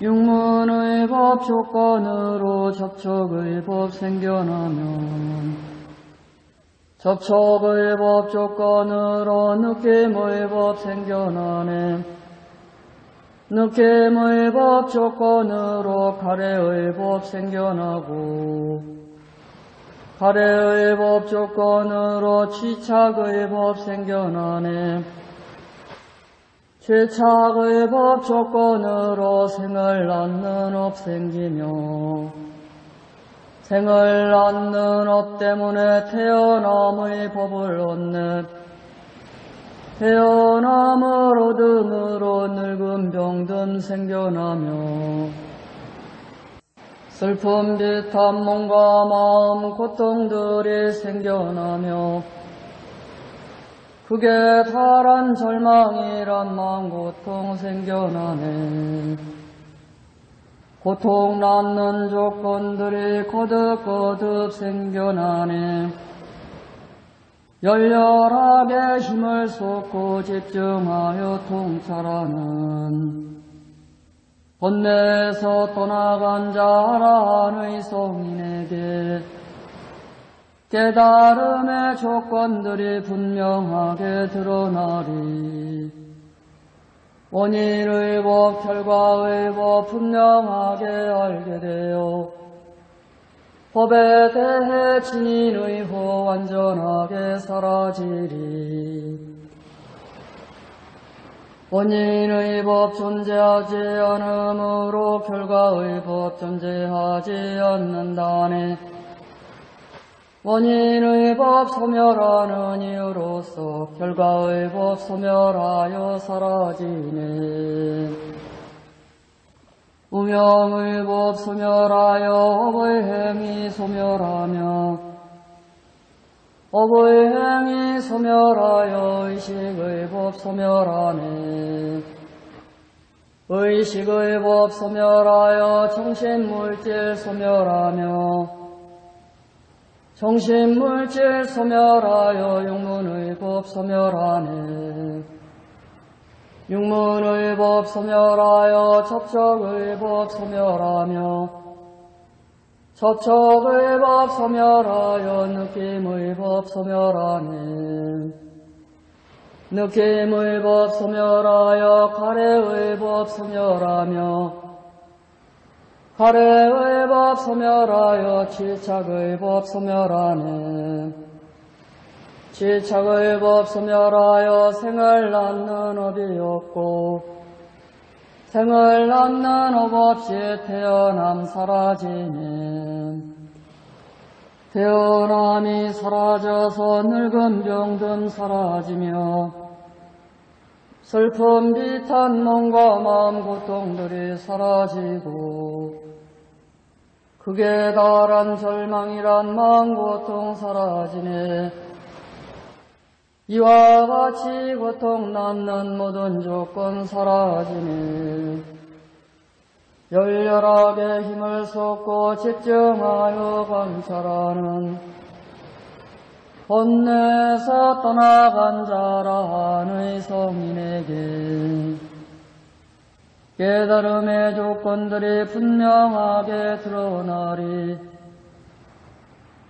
육문의 법 조건으로 접촉의 법 생겨나면 접촉의 법 조건으로 느낌의 법 생겨나네. 느낌의 법 조건으로 가래의 법 생겨나고 갈애의 법 조건으로 취착의 법 생겨나네 취착의 법 조건으로 생을 낳는 업 생기며 생을 낳는 업 때문에 태어남의 법을 얻네 태어남을 얻음으로 늙음 병듦 생겨나며 슬픔 비탄 몸과 마음 고통들이 생겨나며 그게 달한 절망이란 마음 고통 생겨나네 고통 낳는 조건들이 거듭거듭 생겨나네. 열렬하게 힘을 쏟고 집중하여 통찰하는 번뇌에서 떠나간 자라는 성인에게 깨달음의 조건들이 분명하게 드러나리 원인의 법, 결과의 법 분명하게 알게 되어 법에 대해 진인의 호 완전하게 사라지리. 원인의 법 존재하지 않으므로 결과의 법 존재하지 않는다네. 원인의 법 소멸하는 이유로서 결과의 법 소멸하여 사라지네. 우명의 법 소멸하여 업의 행위 소멸하며 업의 행위 소멸하여 의식의 법 소멸하네 의식의 법 소멸하여 정신물질 소멸하며 정신물질 소멸하여 육문의 법 소멸하네. 육문의 법 소멸하여 접촉의 법 소멸하며 접촉의 법 소멸하여 느낌의 법 소멸하네. 느낌의 법 소멸하여 갈애의 법 소멸하며 갈애의 법 소멸하여 취착의 법 소멸하네 취착의 법 소멸하여 생을 낳는 업이 없고 생을 낳는 업 없이 태어남 사라지네 태어남이 사라져서 늙은 병든 사라지며 슬픔 비탄 몸과 마음 고통들이 사라지고 극에 달한 절망이란 마음 고통 사라지네 이와 같이 고통 낳는 모든 조건 사라지네. 열렬하게 힘을 쏟고 집중하여 관찰하는 본내에서 떠나간 자라는 성인에게 깨달음의 조건들이 분명하게 드러나리.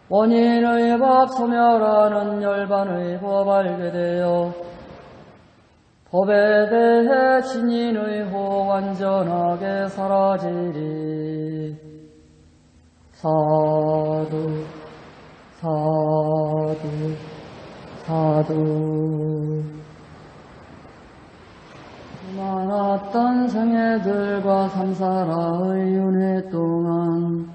원인의 법 소멸하는 열반의 법 알게 되어 법에 대해 진인의 호 완전하게 사라지리. 사두 사두 사두 많았던 생애들과 삼사라의 윤회 동안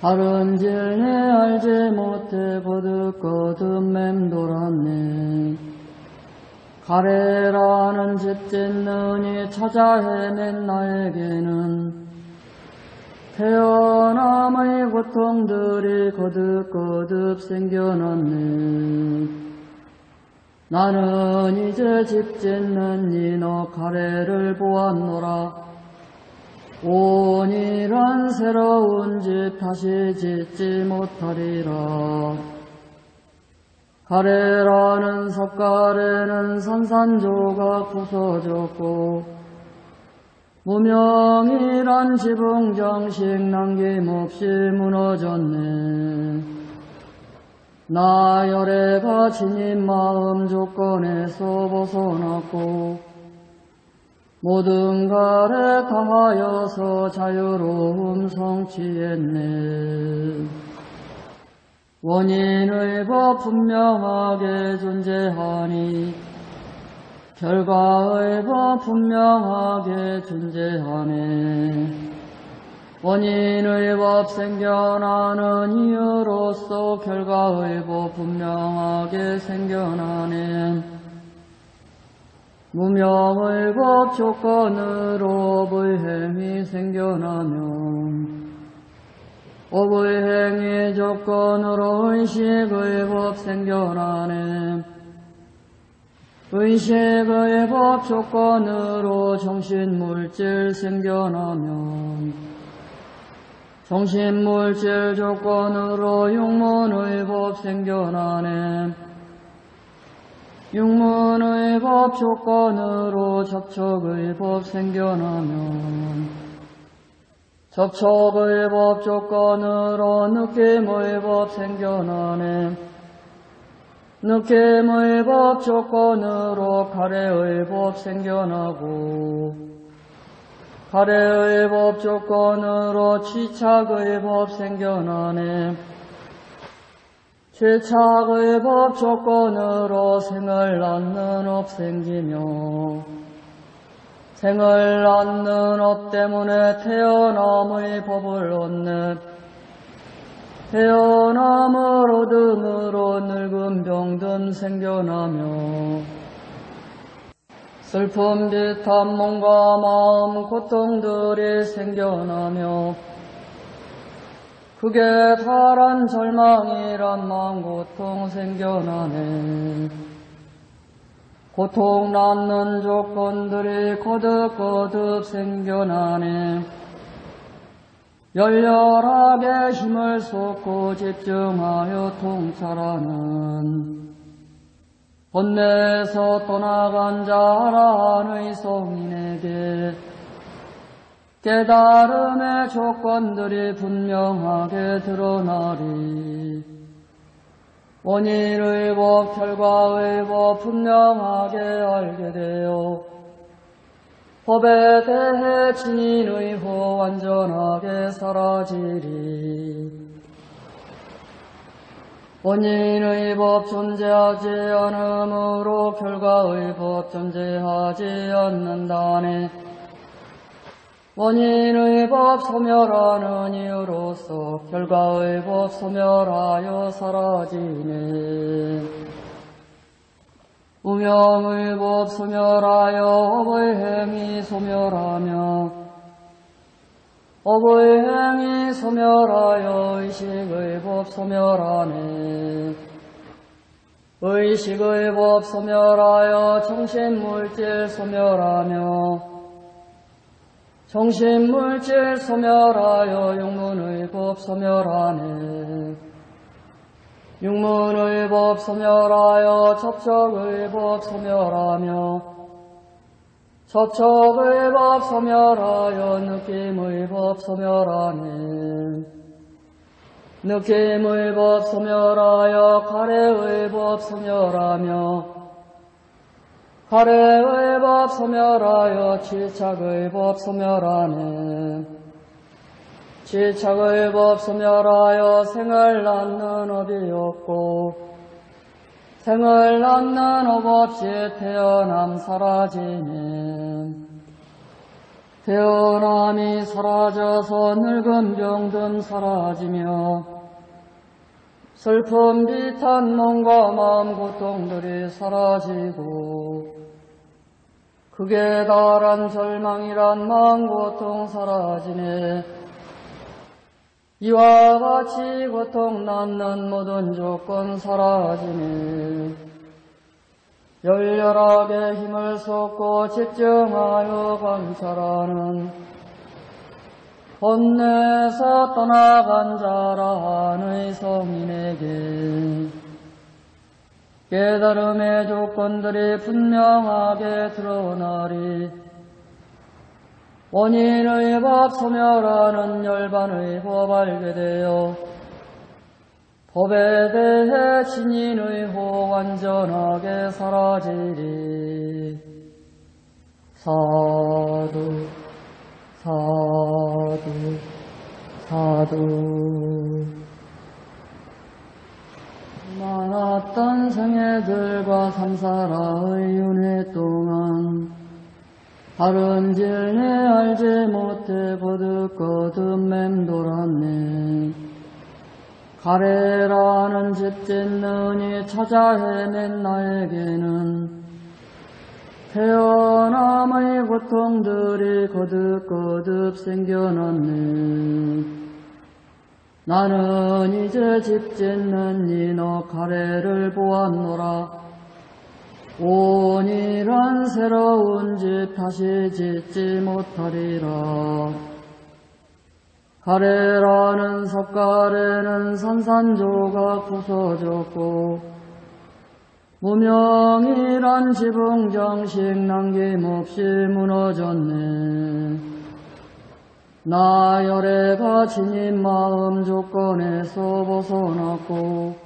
다른 진리 알지 못해 거듭거듭 맴돌았네. 가래라는 집 짓느니 찾아 헤맨 나에게는 태어남의 고통들이 거듭거듭 생겨났네. 나는 이제 집 짓는 이너 가래를 보았노라. 온이란 새로운 집 다시 짓지 못하리라. 가래라는 석가래는 산산조각 부서졌고 무명이란 지붕 정식 남김없이 무너졌네. 나 열애가 지닌 마음 조건에서 벗어났고 모든 갈에 당하여서 자유로움 성취했네. 원인의 법 분명하게 존재하니 결과의 법 분명하게 존재하네. 원인의 법 생겨나는 이유로서 결과의 법 분명하게 생겨나네. 무명의 법 조건으로 업의 행위 생겨나면 업의 행위 조건으로 의식의 법 생겨나네. 의식의 법 조건으로 정신물질 생겨나면 정신물질 조건으로 육문의 법 생겨나네. 육문의 법 조건으로 접촉의 법 생겨나면 접촉의 법 조건으로 느낌의 법 생겨나네. 느낌의 법 조건으로 갈애의 법 생겨나고 갈애의 법 조건으로 취착의 법 생겨나네. 취착의 법 조건으로 생을 낳는 업 생기며 생을 낳는 업 때문에 태어남의 법을 얻네 태어남을 얻음으로 늙음 병듦 생겨나며 슬픔 비탄 몸과 마음 고통들이 생겨나며 극에 달한 절망이란 마음 고통 생겨나네. 고통 낳는 조건들이 거듭거듭 생겨나네. 열렬하게 힘을 쏟고 집중하여 통찰하는 번뇌에서 떠나간 자라의 성인에게 깨달음의 조건들이 분명하게 드러나리. 원인의 법, 결과의 법 분명하게 알게 되어 법에 대해 진인의 호 완전하게 사라지리 원인의 법 존재하지 않으므로 결과의 법 존재하지 않는다네 원인의 법 소멸하는 이유로서 결과의 법 소멸하여 사라지네 우명의 법 소멸하여 업의 행위 소멸하며 업의 행위 소멸하여 의식의 법 소멸하네. 의식의 법 소멸하여 정신물질 소멸하며 정신물질 소멸하여 육문의 법 소멸하네. 육문의 법 소멸하여 접촉의 법 소멸하며 접촉의 법 소멸하여 느낌의 법 소멸하네 느낌의 법 소멸하여 가래의 법 소멸하며 가래의 법 소멸하여 질착의 법 소멸하네 취착의 법 소멸하여 생을 낳는 업이 없고 생을 낳는 업 없이 태어남 사라지네 태어남이 사라져서 늙음 병듦 사라지며 슬픔 비탄 몸과 마음 고통들이 사라지고 극에 달한 절망이란 마음 고통 사라지네 이와 같이 고통 낳는 모든 조건 사라지네 열렬하게 힘을 쏟고 집중하여 관찰하는 본내에서 떠나간 자라는 성인에게 깨달음의 조건들이 분명하게 드러나리 원인의 법 소멸하는 열반의 법 알게 되어 법에 대해 진인의 호 완전하게 사라지리. 사두 사두 사두. 많았던 생애들과 삼사라의 윤회 동안 진리 알지 못해 거듭거듭 맴돌았네. 가래라는 집 짓느니 찾아 헤맨 나에게는 태어남의 고통들이 거듭거듭 생겨났네. 나는 이제 집 짓는 이너 가래를 보았노라 온이란 새로운 집 다시 짓지 못하리라. 가래라는 석가래는 산산조가 부서졌고 무명이란 지붕정식 남김없이 무너졌네. 나열애가 지닌 마음 조건에서 벗어났고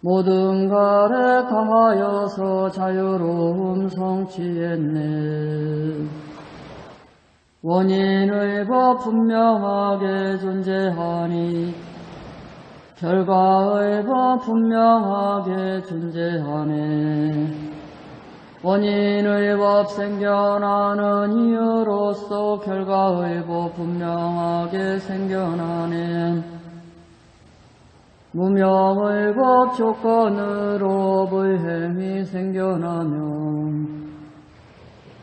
모든 갈에 다하여서 자유로움 성취했네. 원인의 법 분명하게 존재하니 결과의 법 분명하게 존재하네. 원인의 법 생겨나는 이유로서 결과의 법 분명하게 생겨나네. 무명의 법 조건으로 불행이 생겨나면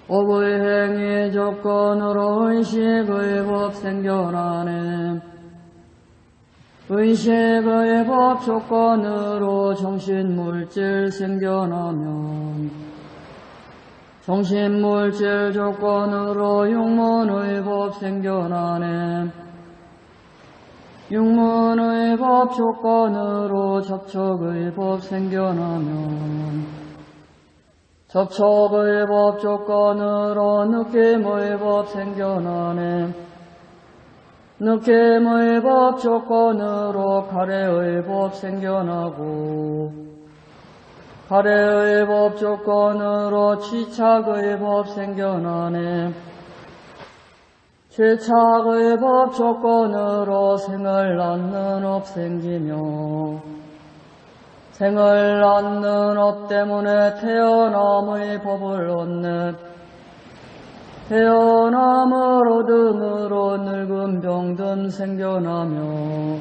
업의 행위 조건으로 의식의 법 생겨나네. 의식의 법 조건으로 정신물질 생겨나면 정신물질 조건으로 육문의 법 생겨나네. 육문의 법 조건으로 접촉의 법 생겨나면 접촉의 법 조건으로 느낌의 법 생겨나네. 느낌의 법 조건으로 가래의 법 생겨나고 가래의 법 조건으로 취착의 법 생겨나네. 취착의 법 조건으로 생을 낳는 업 생기며 생을 낳는 업 때문에 태어남의 법을 얻네 태어남을 얻음으로 늙음 병듦 생겨나며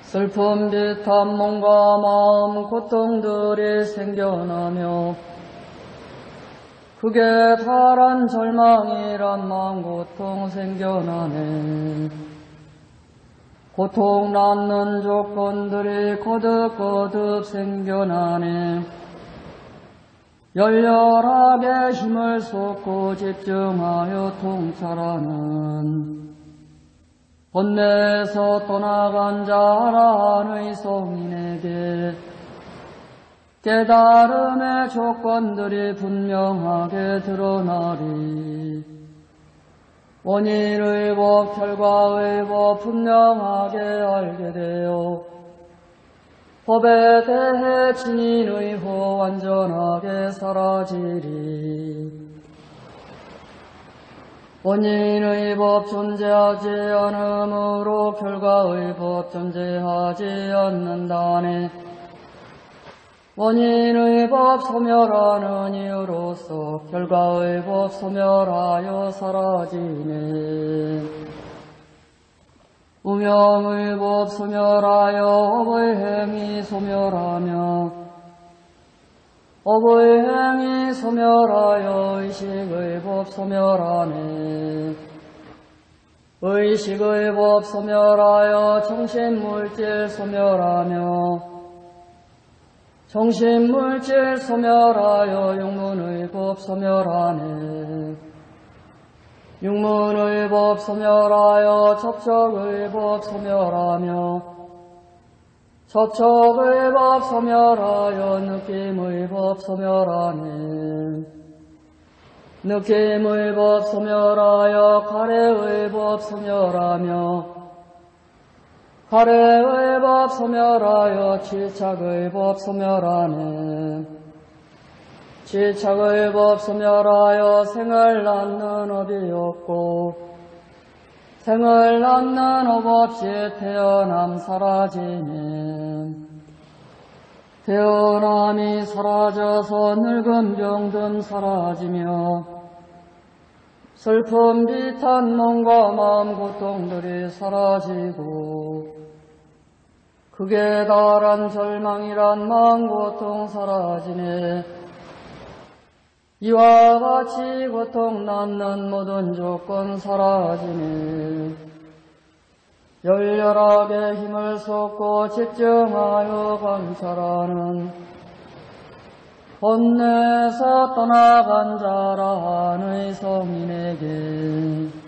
슬픔 비탄 몸과 마음 고통들이 생겨나며 그게 다란 절망이란 마음 고통 생겨나네. 고통 낳는 조건들이 거듭거듭 생겨나네. 열렬하게 힘을 쏟고 집중하여 통찰하는 본내에서 떠나간 자라의 성인에게 깨달음의 조건들이 분명하게 드러나리 원인의 법 결과의 법 분명하게 알게 되어 법에 대해 진인의 호 완전하게 사라지리. 원인의 법 존재하지 않으므로 결과의 법 존재하지 않는다네. 원인의 법 소멸하는 이유로서 결과의 법 소멸하여 사라지네. 우명의 법 소멸하여 업의 행위 소멸하며 업의 행위 소멸하여 의식의 법 소멸하네. 의식의 법 소멸하여 정신물질 소멸하며 정신물질 소멸하여 육문의 법 소멸하네. 육문의 법 소멸하여 접촉의 법 소멸하며 접촉의 법 소멸하여 느낌의 법 소멸하네. 느낌의 법 소멸하여 가래의 법 소멸하며 갈애의 법 소멸하여 취착의 법 소멸하네. 취착의 법 소멸하여 생을 낳는 업이 없고 생을 낳는 업 없이 태어남 사라지네. 태어남이 사라져서 늙음 병듦 사라지며 슬픔 비탄 몸과 마음 고통들이 사라지고 극에 달한 절망이란 마음 고통 사라지네. 이와 같이 고통 낳는 모든 조건 사라지네. 열렬하게 힘을 쏟고 집중하여 관찰하는 혼내서 떠나간 자라 하의 성인에게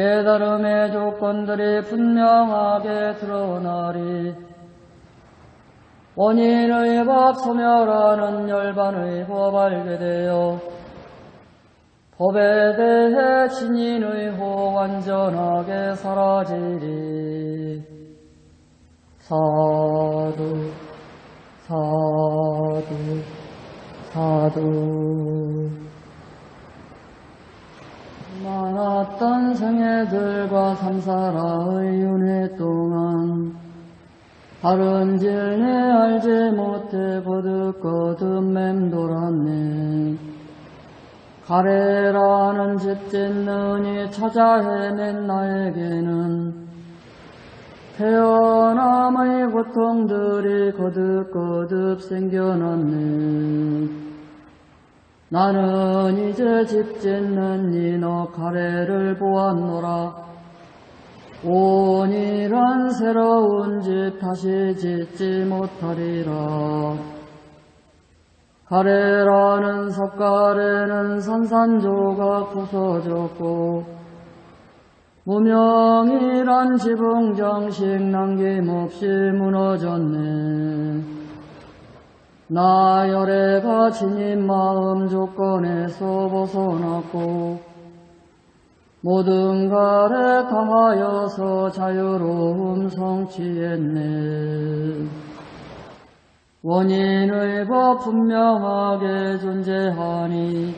깨달음의 조건들이 분명하게 드러나리. 원인의 법 소멸하는 열반의 법 알게 되어 법에 대해 진인의 호 완전하게 사라지리. 사두 사두 사두 많았던 생애들과 삼사라의 윤회 동안 다른 질내 알지 못해 거듭거듭 맴돌았네. 가래라는 집 짓느니 찾아 헤맨 나에게는 태어남의 고통들이 거듭거듭 생겨났네 나는 이제 집 짓는 이너 가래를 보았노라. 온이란 새로운 집 다시 짓지 못하리라. 가래라는 섭가래는 산산조각 부서졌고 무명이란 지붕정식 남김없이 무너졌네 나 열애가 지닌 마음 조건에서 벗어났고 모든 갈에 당하여서 자유로움 성취했네. 원인의 법 분명하게 존재하니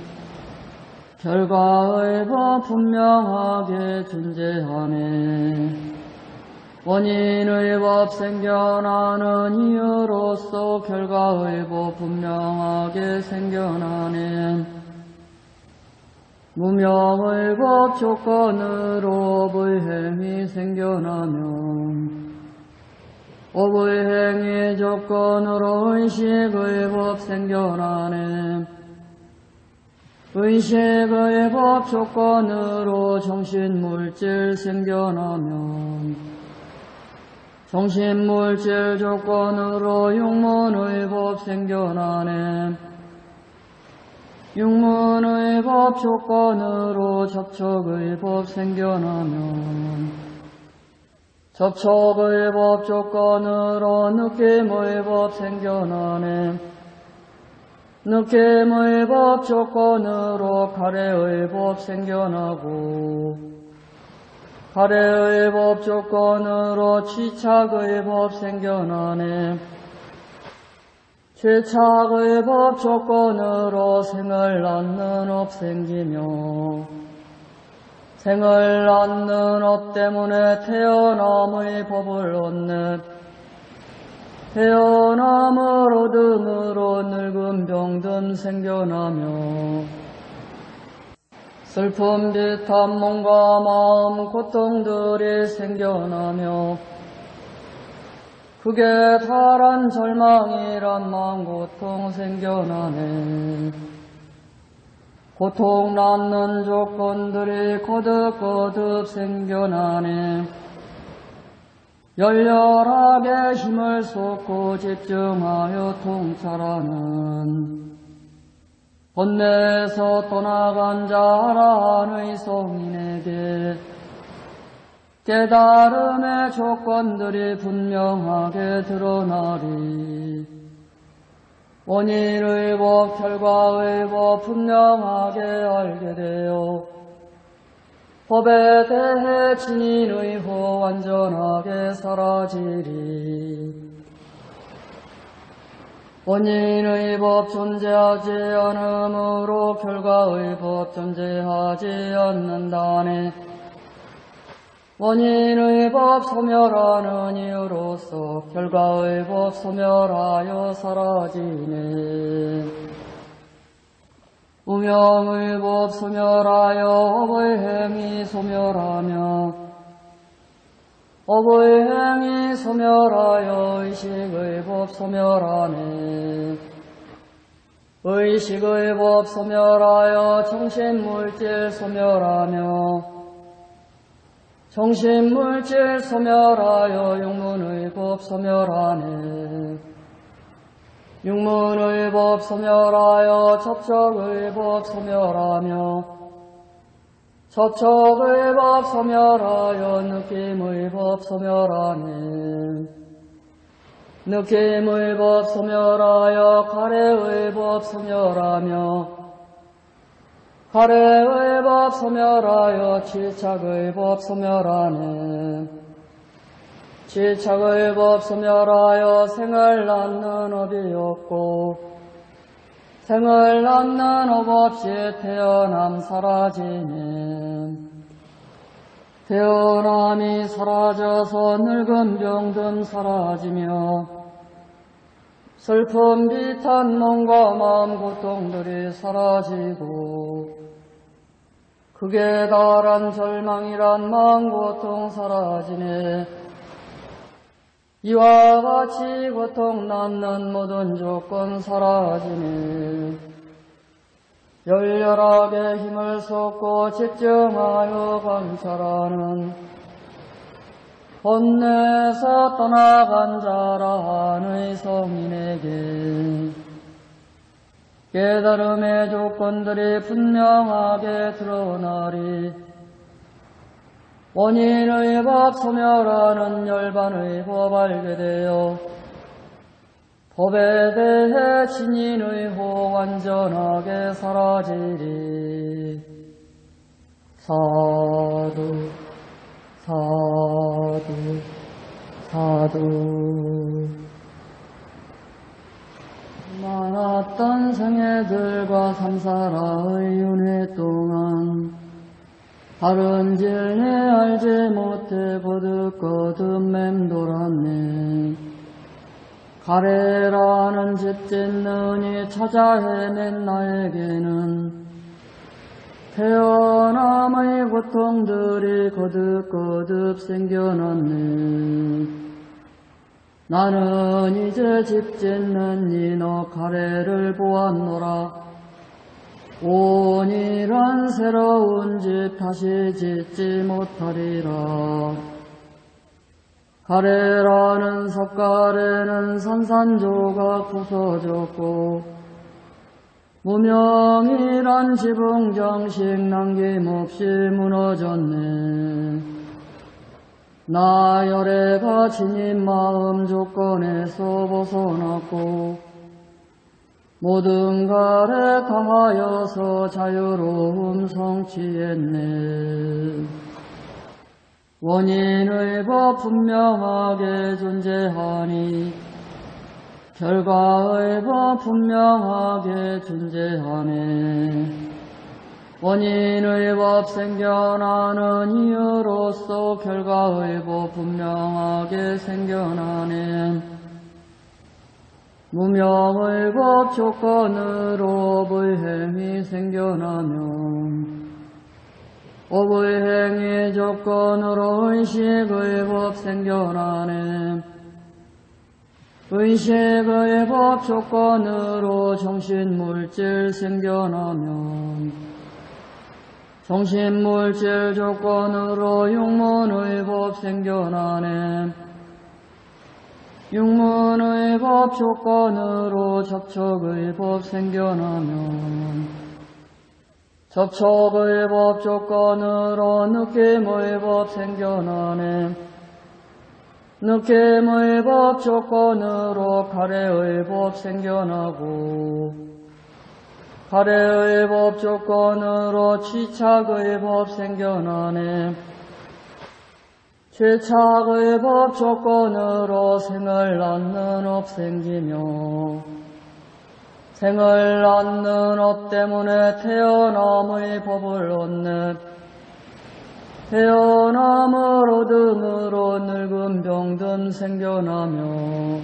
결과의 법 분명하게 존재하네. 원인의 법 생겨나는 이유로서 결과의 법 분명하게 생겨나는 무명의 법 조건으로 의행이 생겨나면 업의 행위 조건으로 의식의 법 생겨나는 의식의 법 조건으로 정신물질 생겨나면 정신물질 조건으로 육문의 법 생겨나네. 육문의 법 조건으로 접촉의 법 생겨나면 접촉의 법 조건으로 느낌의 법 생겨나네. 느낌의 법 조건으로 가래의 법 생겨나고 갈애의 법 조건으로 취착의 법 생겨나네. 취착의 법 조건으로 생을 낳는 업 생기며 생을 낳는 업 때문에 태어남의 법을 얻네 태어남을 얻음으로 늙음 병듦 생겨나며 슬픔 비탄 몸과 마음 고통들이 생겨나며 그게 파란 절망이란 마음 고통 생겨나네. 고통 낳는 조건들이 거듭거듭 생겨나네. 열렬하게 힘을 쏟고 집중하여 통찰하는 본내에서 떠나간 자라의 성인에게 깨달음의 조건들이 분명하게 드러나리. 원인의 법, 결과의 법 분명하게 알게 되어 법에 대해 진인의 호 완전하게 사라지리 원인의 법 존재하지 않으므로 결과의 법 존재하지 않는다네. 원인의 법 소멸하는 이유로서 결과의 법 소멸하여 사라지네. 우명의 법 소멸하여 업의 행위 소멸하며 업의 행위 소멸하여 의식의 법 소멸하네. 의식의 법 소멸하여 정신물질 소멸하며 정신물질 소멸하여 육문의 법 소멸하네. 육문의 법 소멸하여 접촉의 법 소멸하며 접촉의 법 소멸하여 느낌의 법 소멸하네 느낌의 법 소멸하여 갈애의 법 소멸하며 갈애의 법 소멸하여 취착의 법 소멸하네 취착의 법 소멸하여 생을 낳는 업이 없고 생을 낳는 업 없이 태어남 사라지네 태어남이 사라져서 늙은 병든 사라지며 슬픔 비탄 몸과 마음 고통들이 사라지고 극에 달한 절망이란 마음 고통 사라지네 이와 같이 고통 낳는 모든 조건 사라지네 열렬하게 힘을 쏟고 집중하여 관찰하는 본내에서 떠나간 자라 한의 성인에게 깨달음의 조건들이 분명하게 드러나리 원인의 법 소멸하는 열반의 법 알게 되어 법에 대해 진인의 호 완전하게 사라지리. 사두 사두 사두. 많았던 생애들과 삼사라의 윤회 동안 다른 질내 알지 못해 거듭거듭 맴돌았네. 가래라는 집 짓느니 찾아 헤맨 나에게는 태어남의 고통들이 거듭거듭 생겨났네. 나는 이제 집 짓는 이너 가래를 보았노라 온이란 새로운 집 다시 짓지 못하리라. 가래라는 석가래는 산산조각 부서졌고 무명이란 지붕 정식 남김없이 무너졌네. 나 열애가 지닌 마음 조건에서 벗어났고 모든 가래 다하여서 자유로움 성취했네. 원인의 법 분명하게 존재하니 결과의 법 분명하게 존재하네. 원인의 법 생겨나는 이유로서 결과의 법 분명하게 생겨나네 무명의 법 조건으로 업의 행이 생겨나면 업의 행위 조건으로 의식의 법 생겨나네. 의식의 법 조건으로 정신물질 생겨나면 정신물질 조건으로 육문의 법 생겨나네 육문의 법 조건으로 접촉의 법 생겨나면 접촉의 법 조건으로 느낌의 법 생겨나네. 느낌의 법 조건으로 갈애의 법 생겨나고 갈애의 법 조건으로 취착의 법 생겨나네 취착의 법 조건으로 생을 낳는 업 생기며 생을 낳는 업 때문에 태어남의 법을 얻네 태어남을 얻음으로 늙음 병듦 생겨나며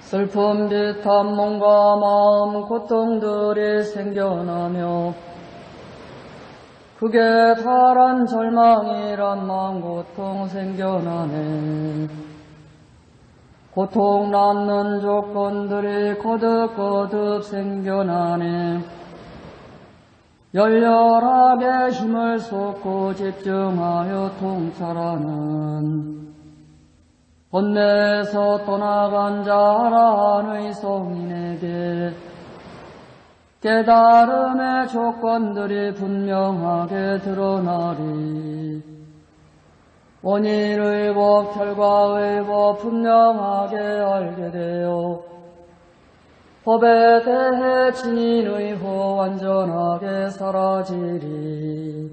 슬픔 비탄 몸과 마음 고통들이 생겨나며 극에 달한 절망이란 마음 고통 생겨나네. 고통 낳는 조건들이 거듭거듭 생겨나네. 열렬하게 힘을 쏟고 집중하여 통찰하는 본내에서 떠나간 자란의 성인에게 깨달음의 조건들이 분명하게 드러나리. 원인의 법, 결과의 법 분명하게 알게 되어 법에 대해 진인의 호 완전하게 사라지리.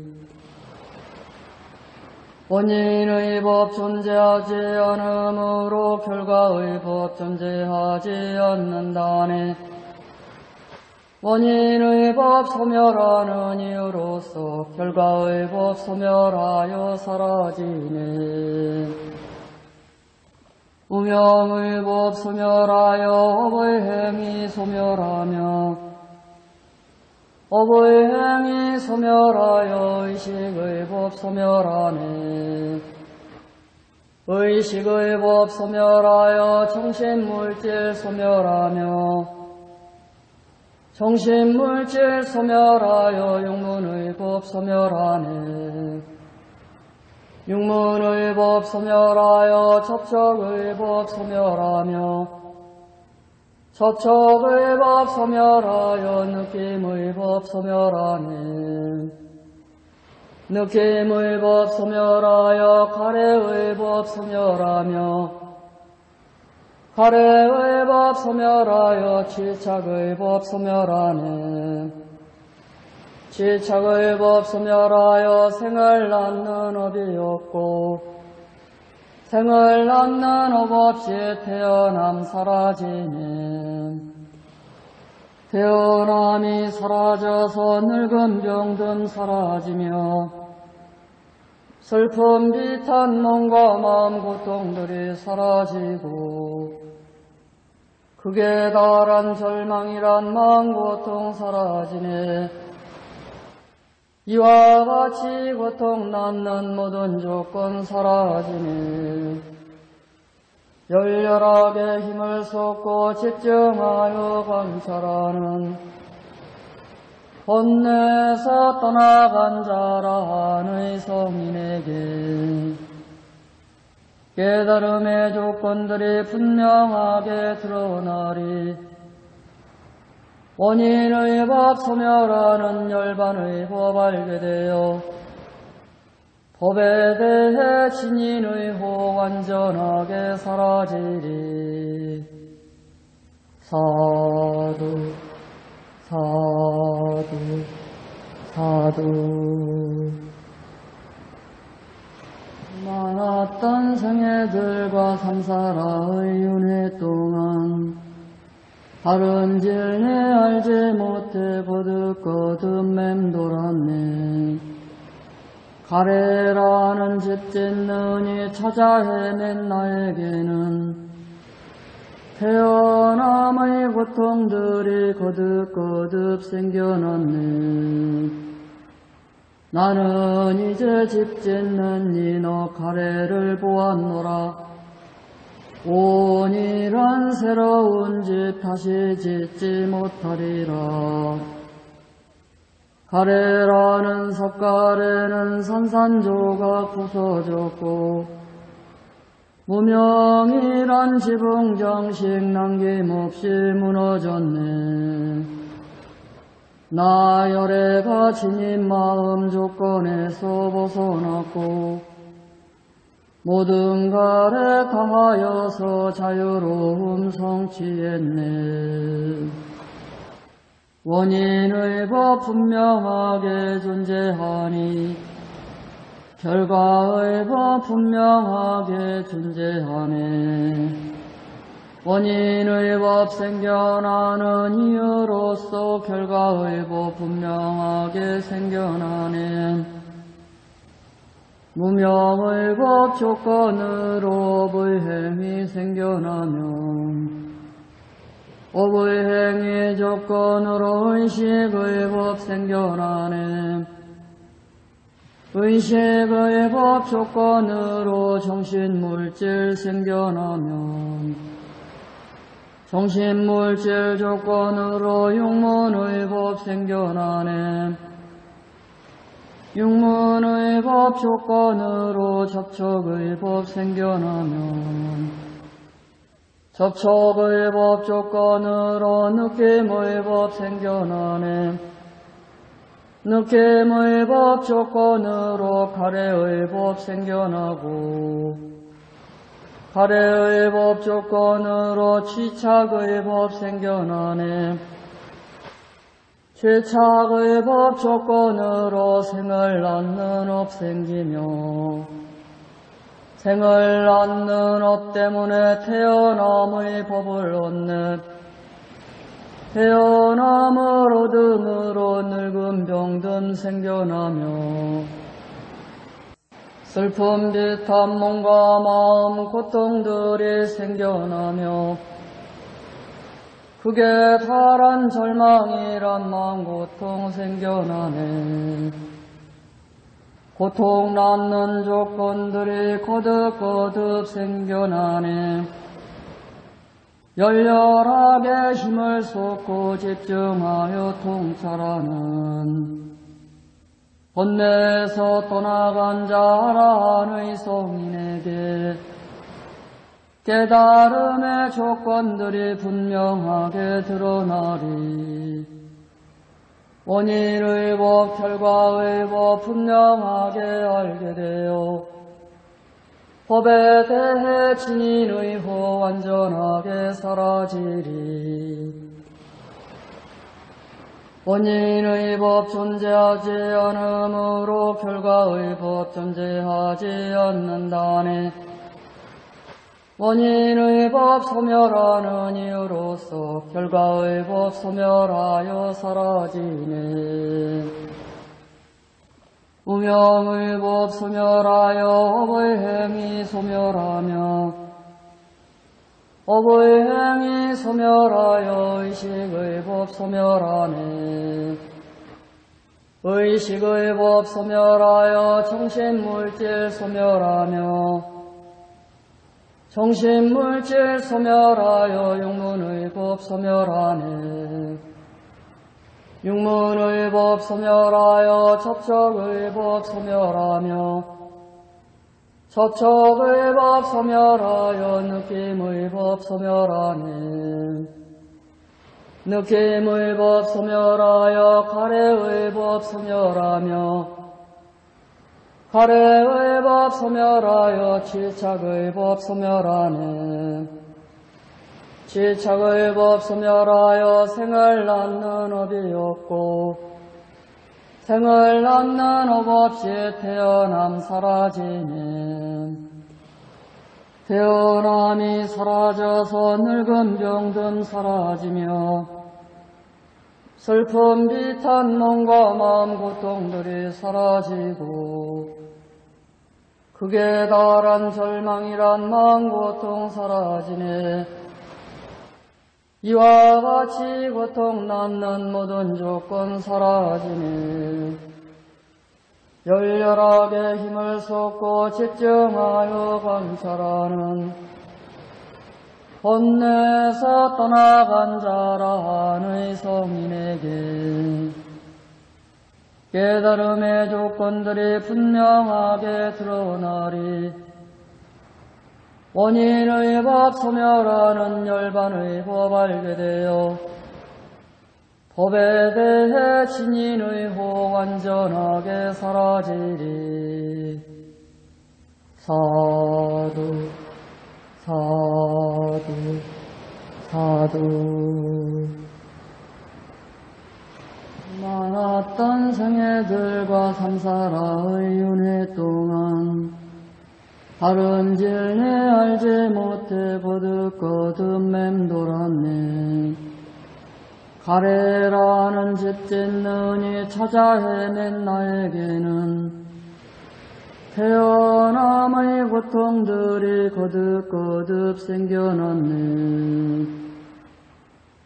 원인의 법 존재하지 않으므로 결과의 법 존재하지 않는다네. 원인의 법 소멸하는 이유로서 결과의 법 소멸하여 사라지네. 우명의 법 소멸하여 업의 행위 소멸하며 업의 행위 소멸하여 의식의 법 소멸하네. 의식의 법 소멸하여 정신물질 소멸하며 정신물질 소멸하여 육문의 법 소멸하네. 육문의 법 소멸하여 접촉의 법 소멸하며 접촉의 법 소멸하여 느낌의 법 소멸하네. 느낌의 법 소멸하여 가래의 법 소멸하며 가래의 법 소멸하여 지착의 법 소멸하네. 취착의 법 소멸하여 생을 낳는 업이 없고 생을 낳는 업 없이 태어남 사라지네. 태어남이 사라져서 늙음 병듦 사라지며 슬픔 비탄 몸과 마음 고통들이 사라지고 극에 달한 절망이란 마음 고통 사라지네. 이와 같이 고통 낳는 모든 조건 사라지네. 열렬하게 힘을 쏟고 집중하여 관찰하는 본내에서 떠나간 자라는 성인에게 깨달음의 조건들이 분명하게 드러나리. 원인의 법 소멸하는 열반의 법 알게 되어 법에 대해 진인의 호 완전하게 사라지리. 사두 사두 사두 많았던 생애들과 삼사라의 윤회 동안 다른 진리 알지 못해 거듭거듭 맴돌았네 가래라는 집 짓느니 찾아 헤맨 나에게는 태어남의 고통들이 거듭거듭 생겨났네. 나는 이제 집 짓는 이너 가래를 보았노라. 온이란 새로운 집 다시 짓지 못하리라. 가래라는 석가래는 산산조각 부서졌고 무명이란 지붕정식 남김없이 무너졌네. 나열애가 지닌 마음 조건에서 벗어났고 모든 갈에 강하여서 자유로움 성취했네. 원인의 법 분명하게 존재하니 결과의 법 분명하게 존재하네. 원인의 법 생겨나는 이유로서 결과의 법 분명하게 생겨나네. 무명의 법 조건으로 업의 행위 생겨나면 업의 행위 조건으로 의식의 법 생겨나네. 의식의 법 조건으로 정신물질 생겨나면 정신물질 조건으로 육문의 법 생겨나네. 육문의 법 조건으로 접촉의 법 생겨나면 접촉의 법 조건으로 느낌의 법 생겨나네 느낌의 법 조건으로 가래의 법 생겨나고 갈애의 법 조건으로 취착의 법 생겨나네. 취착의 법 조건으로 생을 낳는 업 생기며 생을 낳는 업 때문에 태어남의 법을 얻네 태어남을 얻음으로 늙음 병듦 생겨나며 슬픔 비탄 몸과 마음 고통들이 생겨나며 그게 다란 절망이란 마음 고통 생겨나네. 고통 낳는 조건들이 거듭거듭 생겨나네. 열렬하게 힘을 쏟고 집중하여 통찰하는 본내에서 떠나간 자라는 성인에게 깨달음의 조건들이 분명하게 드러나리. 원인의 법, 결과의 법 분명하게 알게 되어 법에 대해 진인의 호 완전하게 사라지리 원인의 법 존재하지 않으므로 결과의 법 존재하지 않는다네 원인의 법 소멸하는 이유로서 결과의 법 소멸하여 사라지네. 우명의 법 소멸하여 업의 행위 소멸하며 업의 행위 소멸하여 의식의 법 소멸하네. 의식의 법 소멸하여 정신물질 소멸하며 정신물질 소멸하여 육문의 법 소멸하네. 육문의 법 소멸하여 접촉의 법 소멸하며 접촉의 법 소멸하여 느낌의 법 소멸하네. 느낌의 법 소멸하여 가래의 법 소멸하며 가래의 법 소멸하여 질착의 법 소멸하네. 질착의 법 소멸하여 생을 낳는 업이 없고 생을 낳는 업 없이 태어남 사라지네. 태어남이 사라져서 늙음 병듦 사라지며 슬픔 비탄 몸과 마음 고통들이 사라지고 극에 달한 절망이란 마음 고통 사라지네 이와 같이 고통 낳는 모든 조건 사라지네 열렬하게 힘을 쏟고 집중하여 관찰하는 본내에서 떠나간 자라는 성인에게 깨달음의 조건들이 분명하게 드러나리 원인의 법 소멸하는 열반의 법 알게 되어 법에 대해 진인의 호 완전하게 사라지리. 사두 사두 사두. 많았던 생애들과 삼사라의 윤회 동안 진리 알지 못해 거듭거듭 맴돌았네 가래라는 집 짓느니 찾아 헤맨 나에게는 태어남의 고통들이 거듭거듭 생겨났네.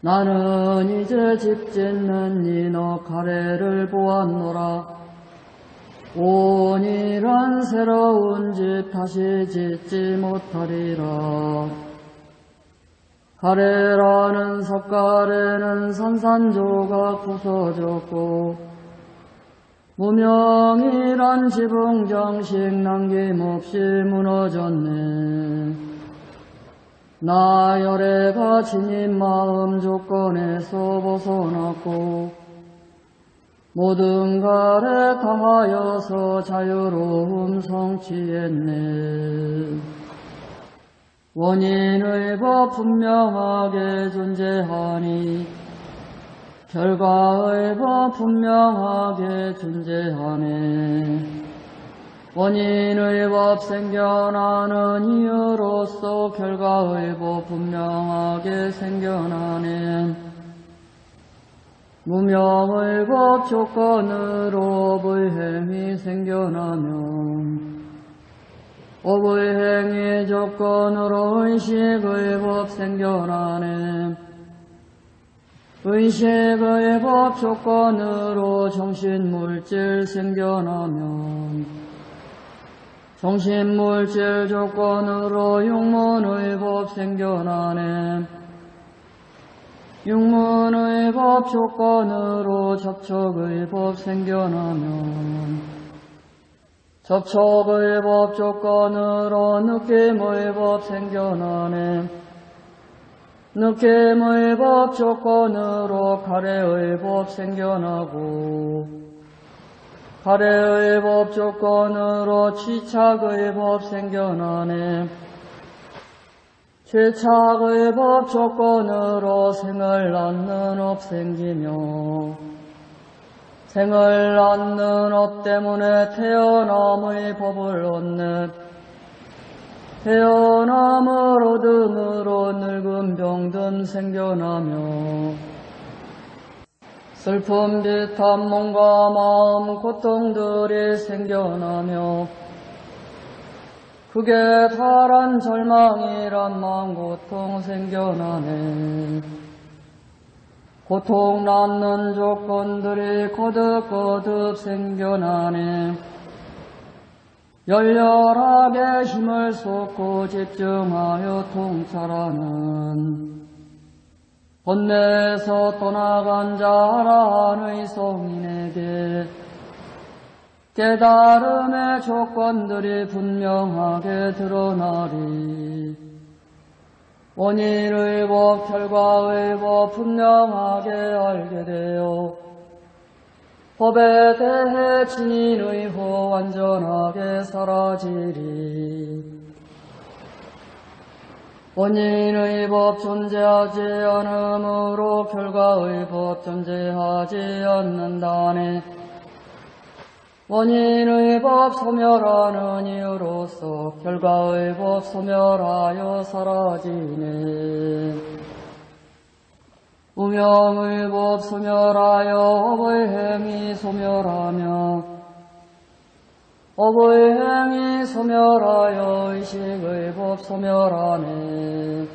나는 이제 집 짓는 이너 가래를 보았노라. 온이란 새로운 집 다시 짓지 못하리라. 가래라는 섭가래는 산산조각 부서졌고 무명이란 지붕정식 남김없이 무너졌네. 나열애가 지닌 마음 조건에서 벗어났고 모든 갈에 당하여서 자유로움 성취했네. 원인의 법 분명하게 존재하니 결과의 법 분명하게 존재하네. 원인의 법 생겨나는 이유로서 결과의 법 분명하게 생겨나네. 무명의 법 조건으로 의행이 생겨나면 행위 조건으로 의식의 법 생겨나네. 의식의 법 조건으로 정신물질 생겨나면 정신물질 조건으로 육문의 법 생겨나네. 육문의 법 조건으로 접촉의 법 생겨나면 접촉의 법 조건으로 느낌의 법 생겨나네. 느낌의 법 조건으로 갈애의 법 생겨나고 갈애의 법 조건으로 취착의 법 생겨나네. 취착의 법 조건으로 생을 낳는 업 생기며 생을 낳는 업 때문에 태어남의 법을 얻네 태어남을 얻음으로 늙음 병듦 생겨나며 슬픔 비탄 몸과 마음 고통들이 생겨나며 극에 달한 절망이란 마음 고통 생겨나네. 고통 낳는 조건들이 거듭거듭 생겨나네. 열렬하게 힘을 쏟고 집중하여 통찰하는 번뇌에서 떠나간 자라는 성인에게 깨달음의 조건들이 분명하게 드러나리 원인의 법, 결과의 법 분명하게 알게 되어 법에 대해 진인의 호 완전하게 사라지리. 원인의 법 존재하지 않으므로 결과의 법 존재하지 않는다네. 원인의 법 소멸하는 이유로서 결과의 법 소멸하여 사라지네. 무명의 법 소멸하여 업의 행위 소멸하며 업의 행위 소멸하여 의식의 법 소멸하네.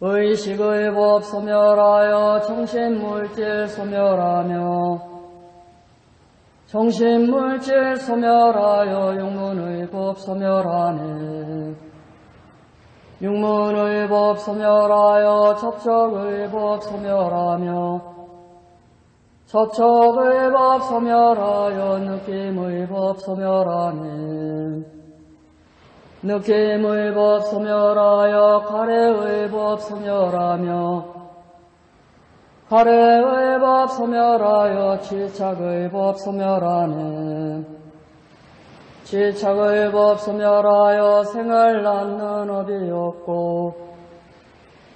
의식의 법 소멸하여 정신물질 소멸하며 정신물질 소멸하여 육문의 법 소멸하네. 육문의 법 소멸하여 접촉의 법 소멸하며 접촉의 법 소멸하여 느낌의 법 소멸하네. 느낌의 법 소멸하여 가래의 법 소멸하며 가래의 법 소멸하여 질착의 법 소멸하네. 취착의 법 소멸하여 생을 낳는 업이 없고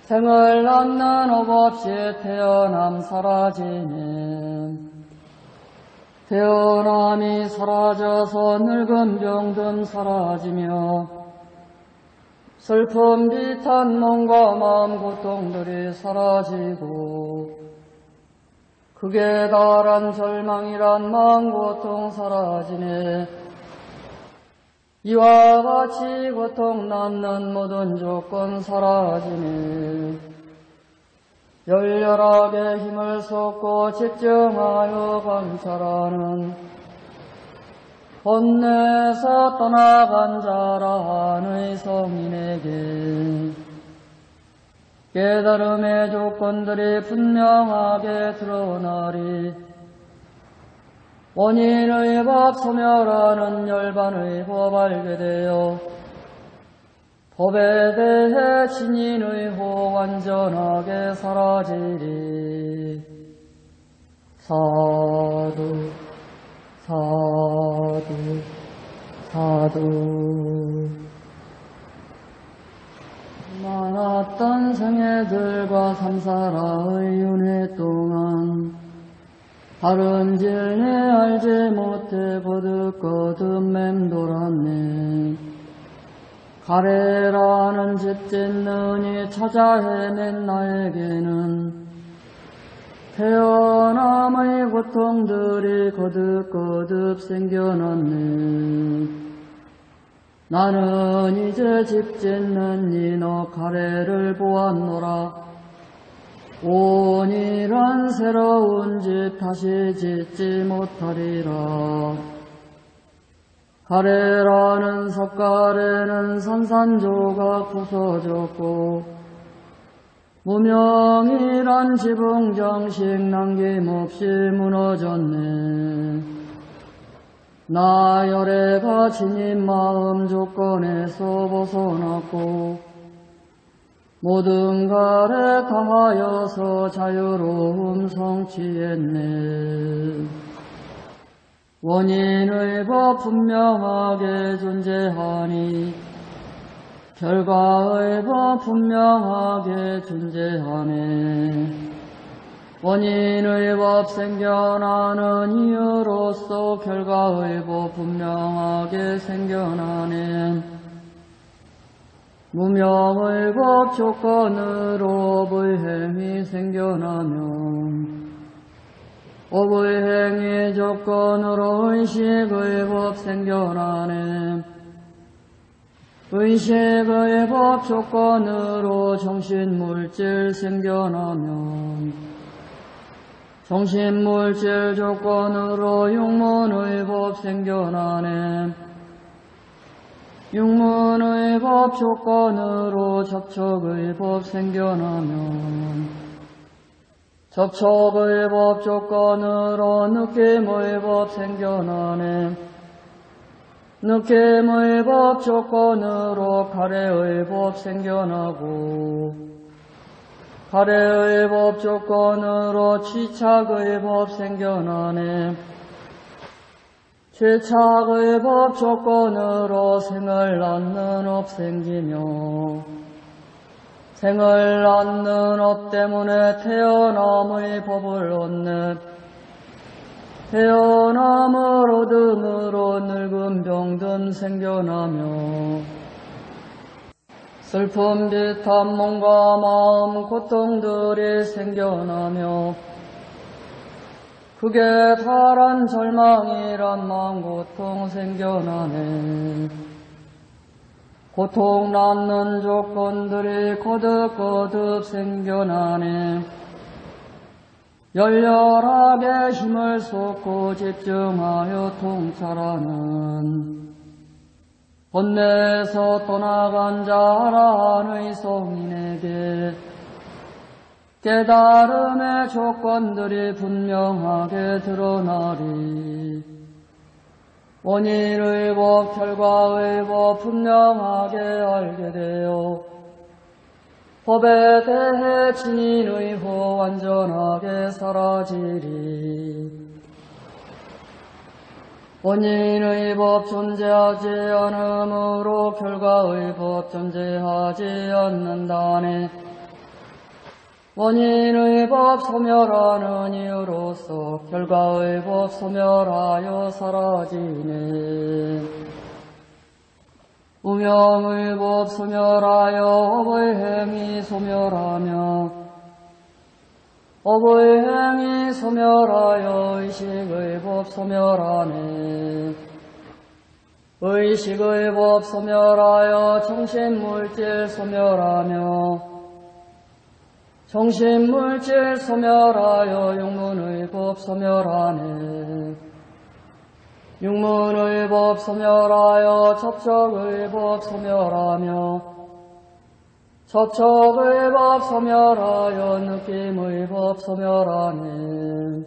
생을 낳는 업 없이 태어남 사라지네. 태어남이 사라져서 늙음 병듦 사라지며 슬픔 비탄 몸과 마음 고통들이 사라지고 극에 달한 절망이란 마음 고통 사라지네. 이와 같이 고통 낳는 모든 조건 사라지네. 열렬하게 힘을 쏟고 집중하여 관찰하는 본내에서 떠나간 자라는 성인에게 깨달음의 조건들이 분명하게 드러나리. 원인의 법 소멸하는 열반의 법 알게 되어 법에 대해 진인의 호 완전하게 사라지리. 사두 사두 사두 많았던 생애들과 삼사라의 윤회 동안 다른 질내 알지 못해 거듭거듭 맴돌았네. 가래라는 집 짓느니 찾아 헤맨 나에게는 태어남의 고통들이 거듭거듭 생겨났네 나는 이제 집 짓는 이너 가래를 보았노라. 온이란 새로운 집 다시 짓지 못하리라. 가래라는 석가래는 산산조각 부서졌고 무명이란 지붕 정식 남김없이 무너졌네 나 열애가 지닌 마음 조건에서 벗어났고 모든 가래 다하여서 자유로움 성취했네. 원인의 법 분명하게 존재하니 결과의 법 분명하게 존재하네 원인의 법 생겨나는 이유로서 결과의 법 분명하게 생겨나네 무명의 법 조건으로 불행이 생겨나면 업의 행위 조건으로 의식의 법 생겨나네 의식의 법 조건으로 정신물질 생겨나면 정신물질 조건으로 육문의 법 생겨나네. 육문의 법 조건으로 접촉의 법 생겨나면 접촉의 법 조건으로 느낌의 법 생겨나네. 느낌의 법 조건으로 가래의 법 생겨나고 가래의 법 조건으로 취착의 법 생겨나네. 취착의 법 조건으로 생을 낳는 업 생기며 생을 낳는 업 때문에 태어남의 법을 얻네 태어남을 얻음으로 늙음 병듦 생겨나며 슬픔 비탄 몸과 마음 고통들이 생겨나며 그게 다란 절망이란 마음 고통 생겨나네. 고통 낳는 조건들이 거듭거듭 생겨나네. 열렬하게 힘을 쏟고 집중하여 통찰하는 번뇌에서 떠나간 자라한의 성인에게 깨달음의 조건들이 분명하게 드러나리. 원인의 법, 결과의 법 분명하게 알게 되어 법에 대해 진인의 호 완전하게 사라지리 원인의 법 존재하지 않으므로 결과의 법 존재하지 않는다네 원인의 법 소멸하는 이유로서 결과의 법 소멸하여 사라지네 우명의 법 소멸하여 업의 행위 소멸하며 업의 행위 소멸하여 의식의 법 소멸하네. 의식의 법 소멸하여 정신물질 소멸하며 정신물질 소멸하여 육문의 법 소멸하네. 육문의 법 소멸하여 접촉의 법 소멸하며 접촉의 법 소멸하여 느낌의 법 소멸하네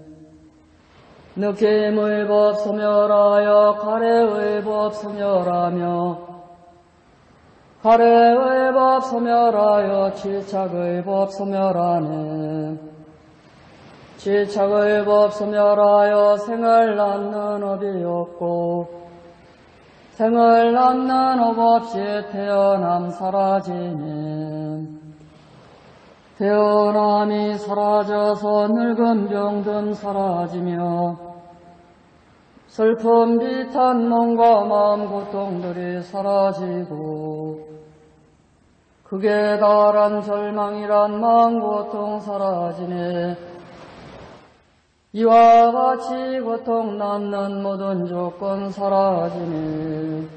느낌의 법 소멸하여 가래의 법 소멸하며 갈애의 법 소멸하여 취착의 법 소멸하네 취착의 법 소멸하여 생을 낳는 업이 없고 생을 낳는 업 없이 태어남 사라지네 태어남이 사라져서 늙음 병듦 사라지며 슬픔 비탄 몸과 마음 고통들이 사라지고 극에 달한 절망이란 마음 고통 사라지네 이와 같이 고통 낳는 모든 조건 사라지네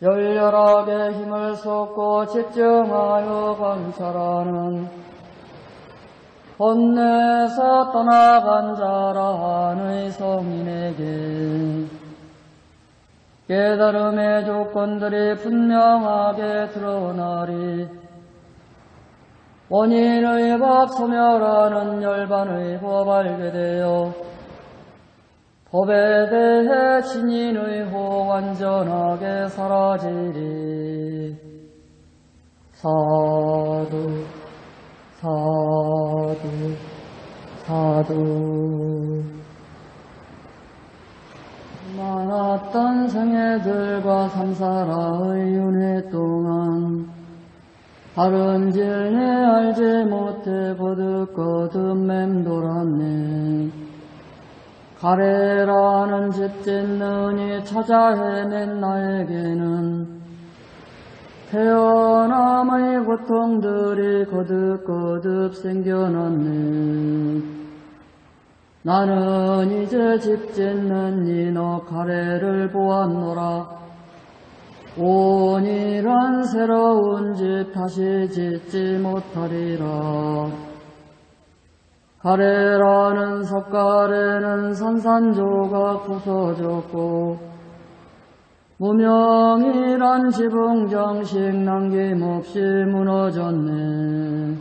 열렬하게 힘을 쏟고 집중하여 관찰하는 혼내서 떠나간 자라는 성인에게 깨달음의 조건들이 분명하게 드러나리 원인의 법 소멸하는 열반의 법 알게 되어 법에 대해 진인의 호 완전하게 사라지리. 사두 사두 사두. 많았던 생애들과 삼사라의 윤회 동안 다른 질내 알지 못해 거듭거 듭 맴돌았네 가래라는 집 짓느니 찾아 헤맨 나에게는 태어남의 고통들이 거듭거듭 생겨났네. 나는 이제 집 짓는 이너 가래를 보았노라. 온이란 새로운 집 다시 짓지 못하리라. 가래라는 석가래는 산산조각 부서졌고 무명이란 지붕 정식 남김없이 무너졌네.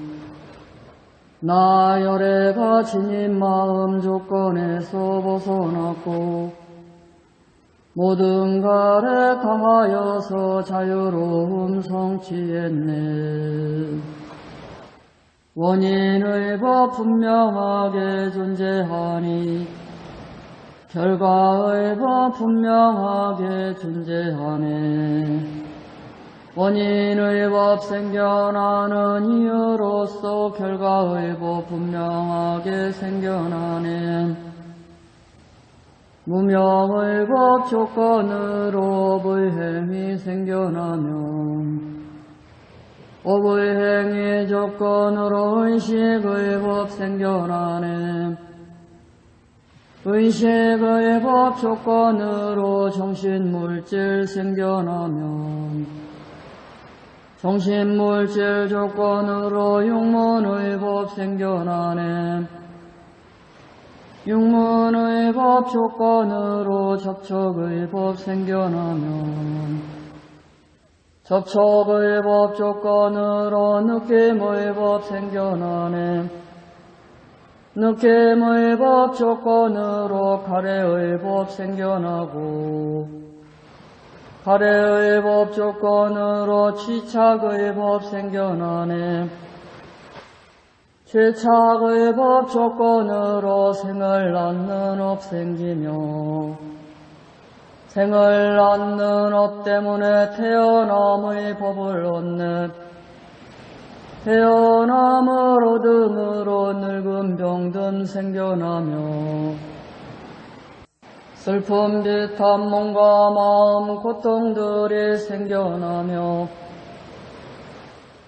나열애가 지닌 마음 조건에서 벗어났고 모든 가래 당하여서 자유로움 성취했네. 원인의 법 분명하게 존재하니 결과의 법 분명하게 존재하네. 원인의 법 생겨나는 이유로서 결과의 법 분명하게 생겨나네. 무명의 법 조건으로 업의 행이 생겨나면 행위 조건으로 의식의 법 생겨나네. 의식의 법 조건으로 정신물질 생겨나면 정신물질 조건으로 육문의 법 생겨나네. 육문의 법 조건으로 접촉의 법 생겨나면 접촉의 법 조건으로 느낌의 법 생겨나네. 느낌의 법 조건으로 가래의 법 생겨나고 갈애의 법 조건으로 취착의 법 생겨나네. 취착의 법 조건으로 생을 낳는 업 생기며 생을 낳는 업 때문에 태어남의 법을 얻네. 태어남을 얻음으로 늙음 병듦 생겨나며 슬픔 비탄 몸과 마음 고통들이 생겨나며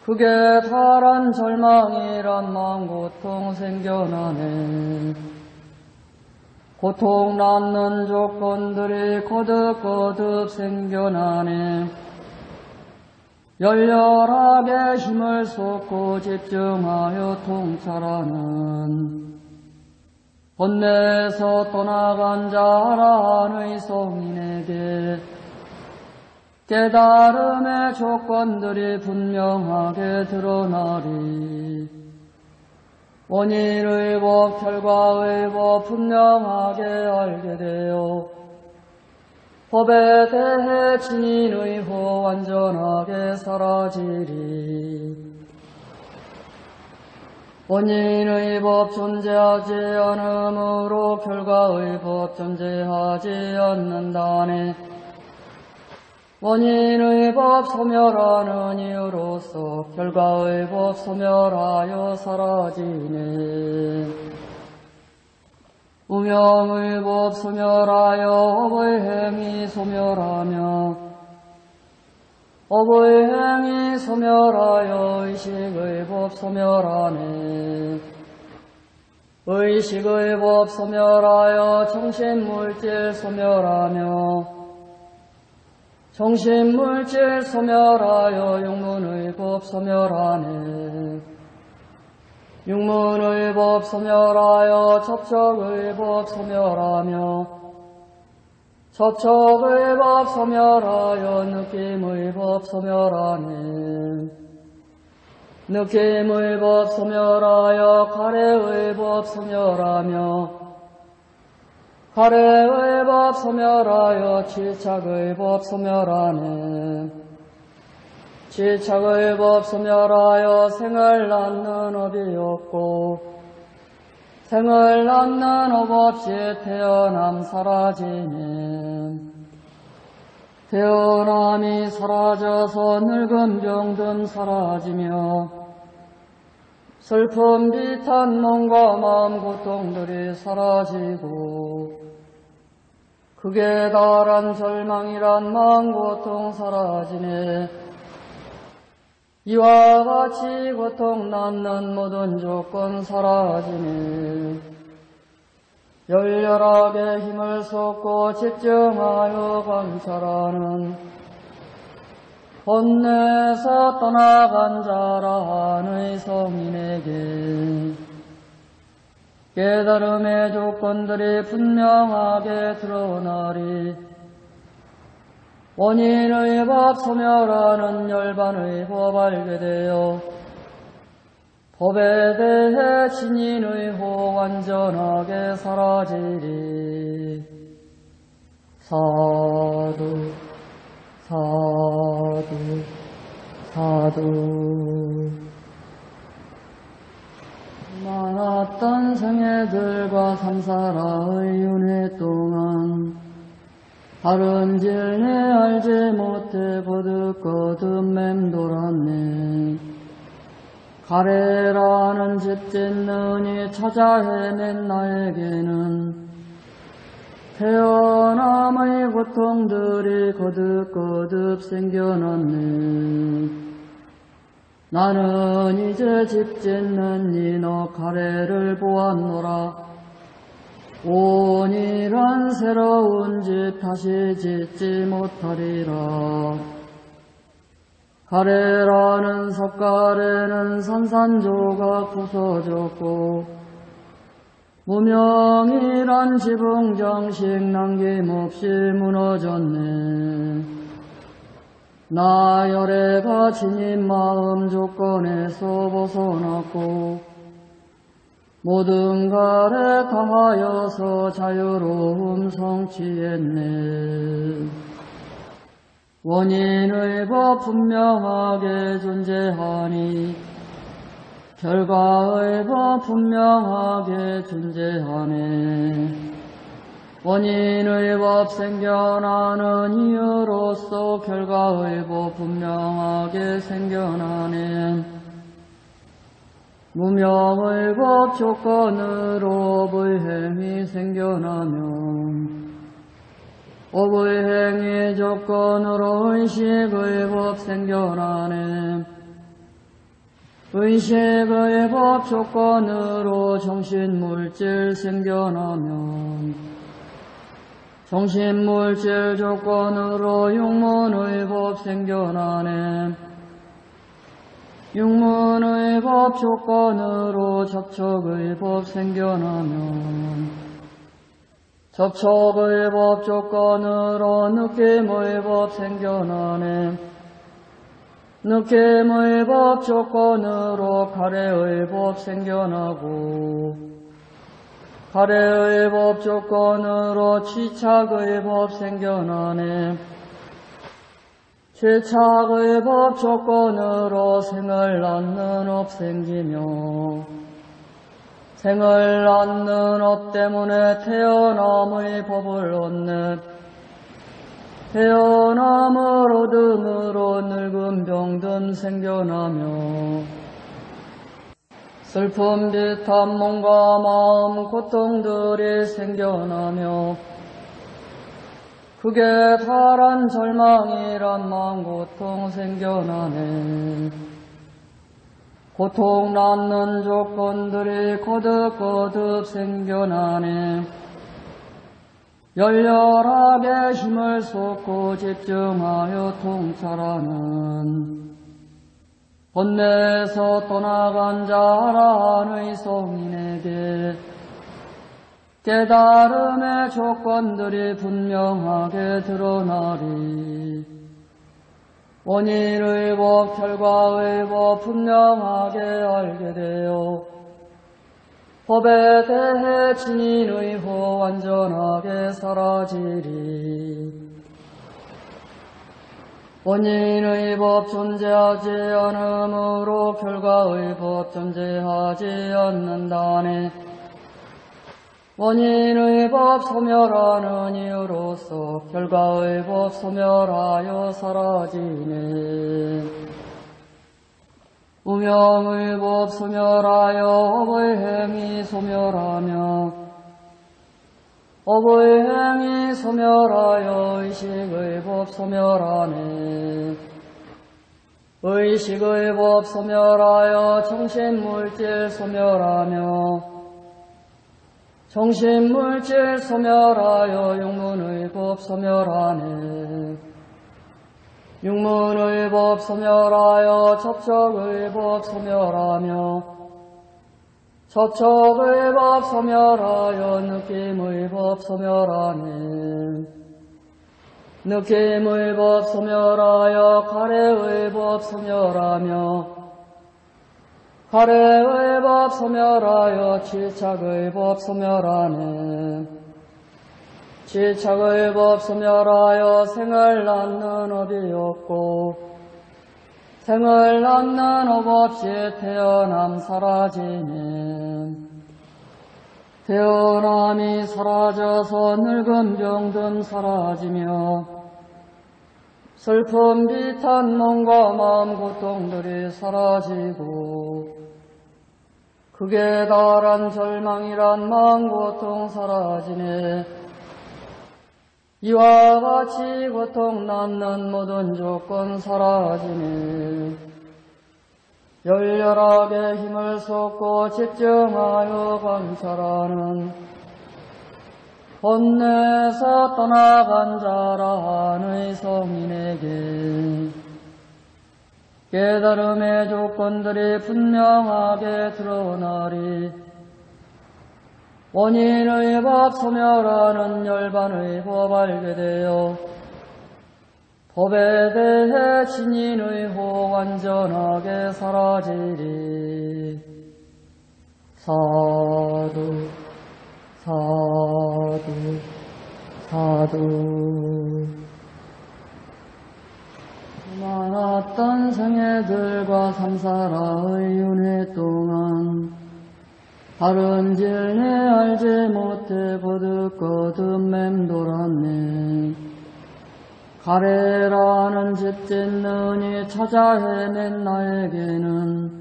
그게 파란 절망이란 마음 고통 생겨나네. 고통 낳는 조건들이 거듭거듭 생겨나네. 열렬하게 힘을 쏟고 집중하여 통찰하는 본내에서 떠나간 자라 의 성인에게 깨달음의 조건들이 분명하게 드러나리 원인의 법, 결과의 법 분명하게 알게 되어 법에 대해 진인의 호 완전하게 사라지리. 원인의 법 존재하지 않으므로 결과의 법 존재하지 않는다네. 원인의 법 소멸하는 이유로서 결과의 법 소멸하여 사라지네. 무명의 법 소멸하여 업의 행위 소멸하며 업의 행위 소멸하여 의식의 법 소멸하네. 의식의 법 소멸하여 정신물질 소멸하며 정신물질 소멸하여 육문의 법 소멸하네. 육문의 법 소멸하여 접촉의 법 소멸하며 접촉의 법 소멸하여 느낌의 법 소멸하네. 느낌의 법 소멸하여 갈애의 법 소멸하며 갈애의 법 소멸하여 취착의 법 소멸하네. 취착의 법 소멸하여 생을 낳는 업이 없고 생을 낳는 업 없이 태어남 사라지네. 태어남이 사라져서 늙은 병든 사라지며 슬픔 비탄 몸과 마음 고통들이 사라지고 극에 달한 절망이란 마음 고통 사라지네. 이와 같이 고통 낳는 모든 조건 사라지네. 열렬하게 힘을 쏟고 집중하여 관찰하는 혼내서 떠나간 자라는 성인에게 깨달음의 조건들이 분명하게 드러나리. 원인의 법 소멸하는 열반의 법 알게 되어 법에 대해 진인의 호 완전하게 사라지리. 사두 사두 사두 많았던 생애들과 삼사라의 윤회 동안 다른 진리 알지 못해 거듭거듭 맴돌았네 가래라는 집 짓느니 찾아 헤맨 나에게는 태어남의 고통들이 거듭거듭 생겨났네. 나는 이제 집 짓는 이너 가래를 보았노라. 온이란 새로운 집 다시 짓지 못하리라. 가래라는 석가래는 산산조각 부서졌고 무명이란 지붕 정식 남김없이 무너졌네. 나열애가 지닌 마음 조건에서 벗어났고 모든 갈에 당하여서 자유로움 성취했네. 원인의 법 분명하게 존재하니 결과의 법 분명하게 존재하네. 원인의 법 생겨나는 이유로서 결과의 법 분명하게 생겨나네. 무명의 법 조건으로 업의 행위 생겨나면 업의 행위 조건으로 의식의 법 생겨나네. 의식의 법 조건으로 정신물질 생겨나면 정신물질 조건으로 육문의 법 생겨나네. 육문의 법 조건으로 접촉의 법 생겨나면 접촉의 법 조건으로 느낌의 법 생겨나네. 느낌의 법 조건으로 갈애의 법 생겨나고 갈애의 법 조건으로 취착의 법 생겨나네. 취착의 법 조건으로 생을 낳는 업 생기며 생을 낳는 업 때문에 태어남의 법을 얻네 태어남을 얻음으로 늙음 병듦 생겨나며 슬픔 비탄 몸과 마음 고통들이 생겨나며 극에 달한 절망이란 마음 고통 생겨나네. 고통 낳는 조건들이 거듭거듭 생겨나네. 열렬하게 힘을 쏟고 집중하여 통찰하는 번뇌에서 떠나간 자라의 성인에게 깨달음의 조건들이 분명하게 드러나리 원인의 법, 결과의 법 분명하게 알게 되어 법에 대해 진인의 호 완전하게 사라지리. 원인의 법 존재하지 않으므로 결과의 법 존재하지 않는다네. 원인의 법 소멸하는 이유로서 결과의 법 소멸하여 사라지네. 우명의 법 소멸하여 업의 행위 소멸하며 업의 행위 소멸하여 의식의 법 소멸하네. 의식의 법 소멸하여 정신물질 소멸하며 정신물질 소멸하여 육문의 법 소멸하네. 육문의 법 소멸하여 접촉의 법 소멸하며 접촉의 법 소멸하여 느낌의 법 소멸하네 느낌의 법 소멸하여 가래의 법 소멸하며. 가래의 법 소멸하여 질착의 법 소멸하네 취착의 법 소멸하여 생을 낳는 업이 없고 생을 낳는 업 없이 태어남 사라지네 태어남이 사라져서 늙음 병듦 사라지며 슬픔 비탄 몸과 마음 고통들이 사라지고 극에 달한 절망이란 마음 고통 사라지네 이와 같이 고통 낳는 모든 조건 사라지네. 열렬하게 힘을 쏟고 집중하여 관찰하는 본내에서 떠나간 자라는 성인에게 깨달음의 조건들이 분명하게 드러나리 원인의 법 소멸하는 열반의 법 알게 되어 법에 대해 진인의 호 완전하게 사라지리. 사두 사두 사두. 많았던 생애들과 삼사라의 윤회 동안 다른 질내 알지 못해 거듭거듭 맴돌았네. 가래라는 집 짓느니 찾아 헤맨 나에게는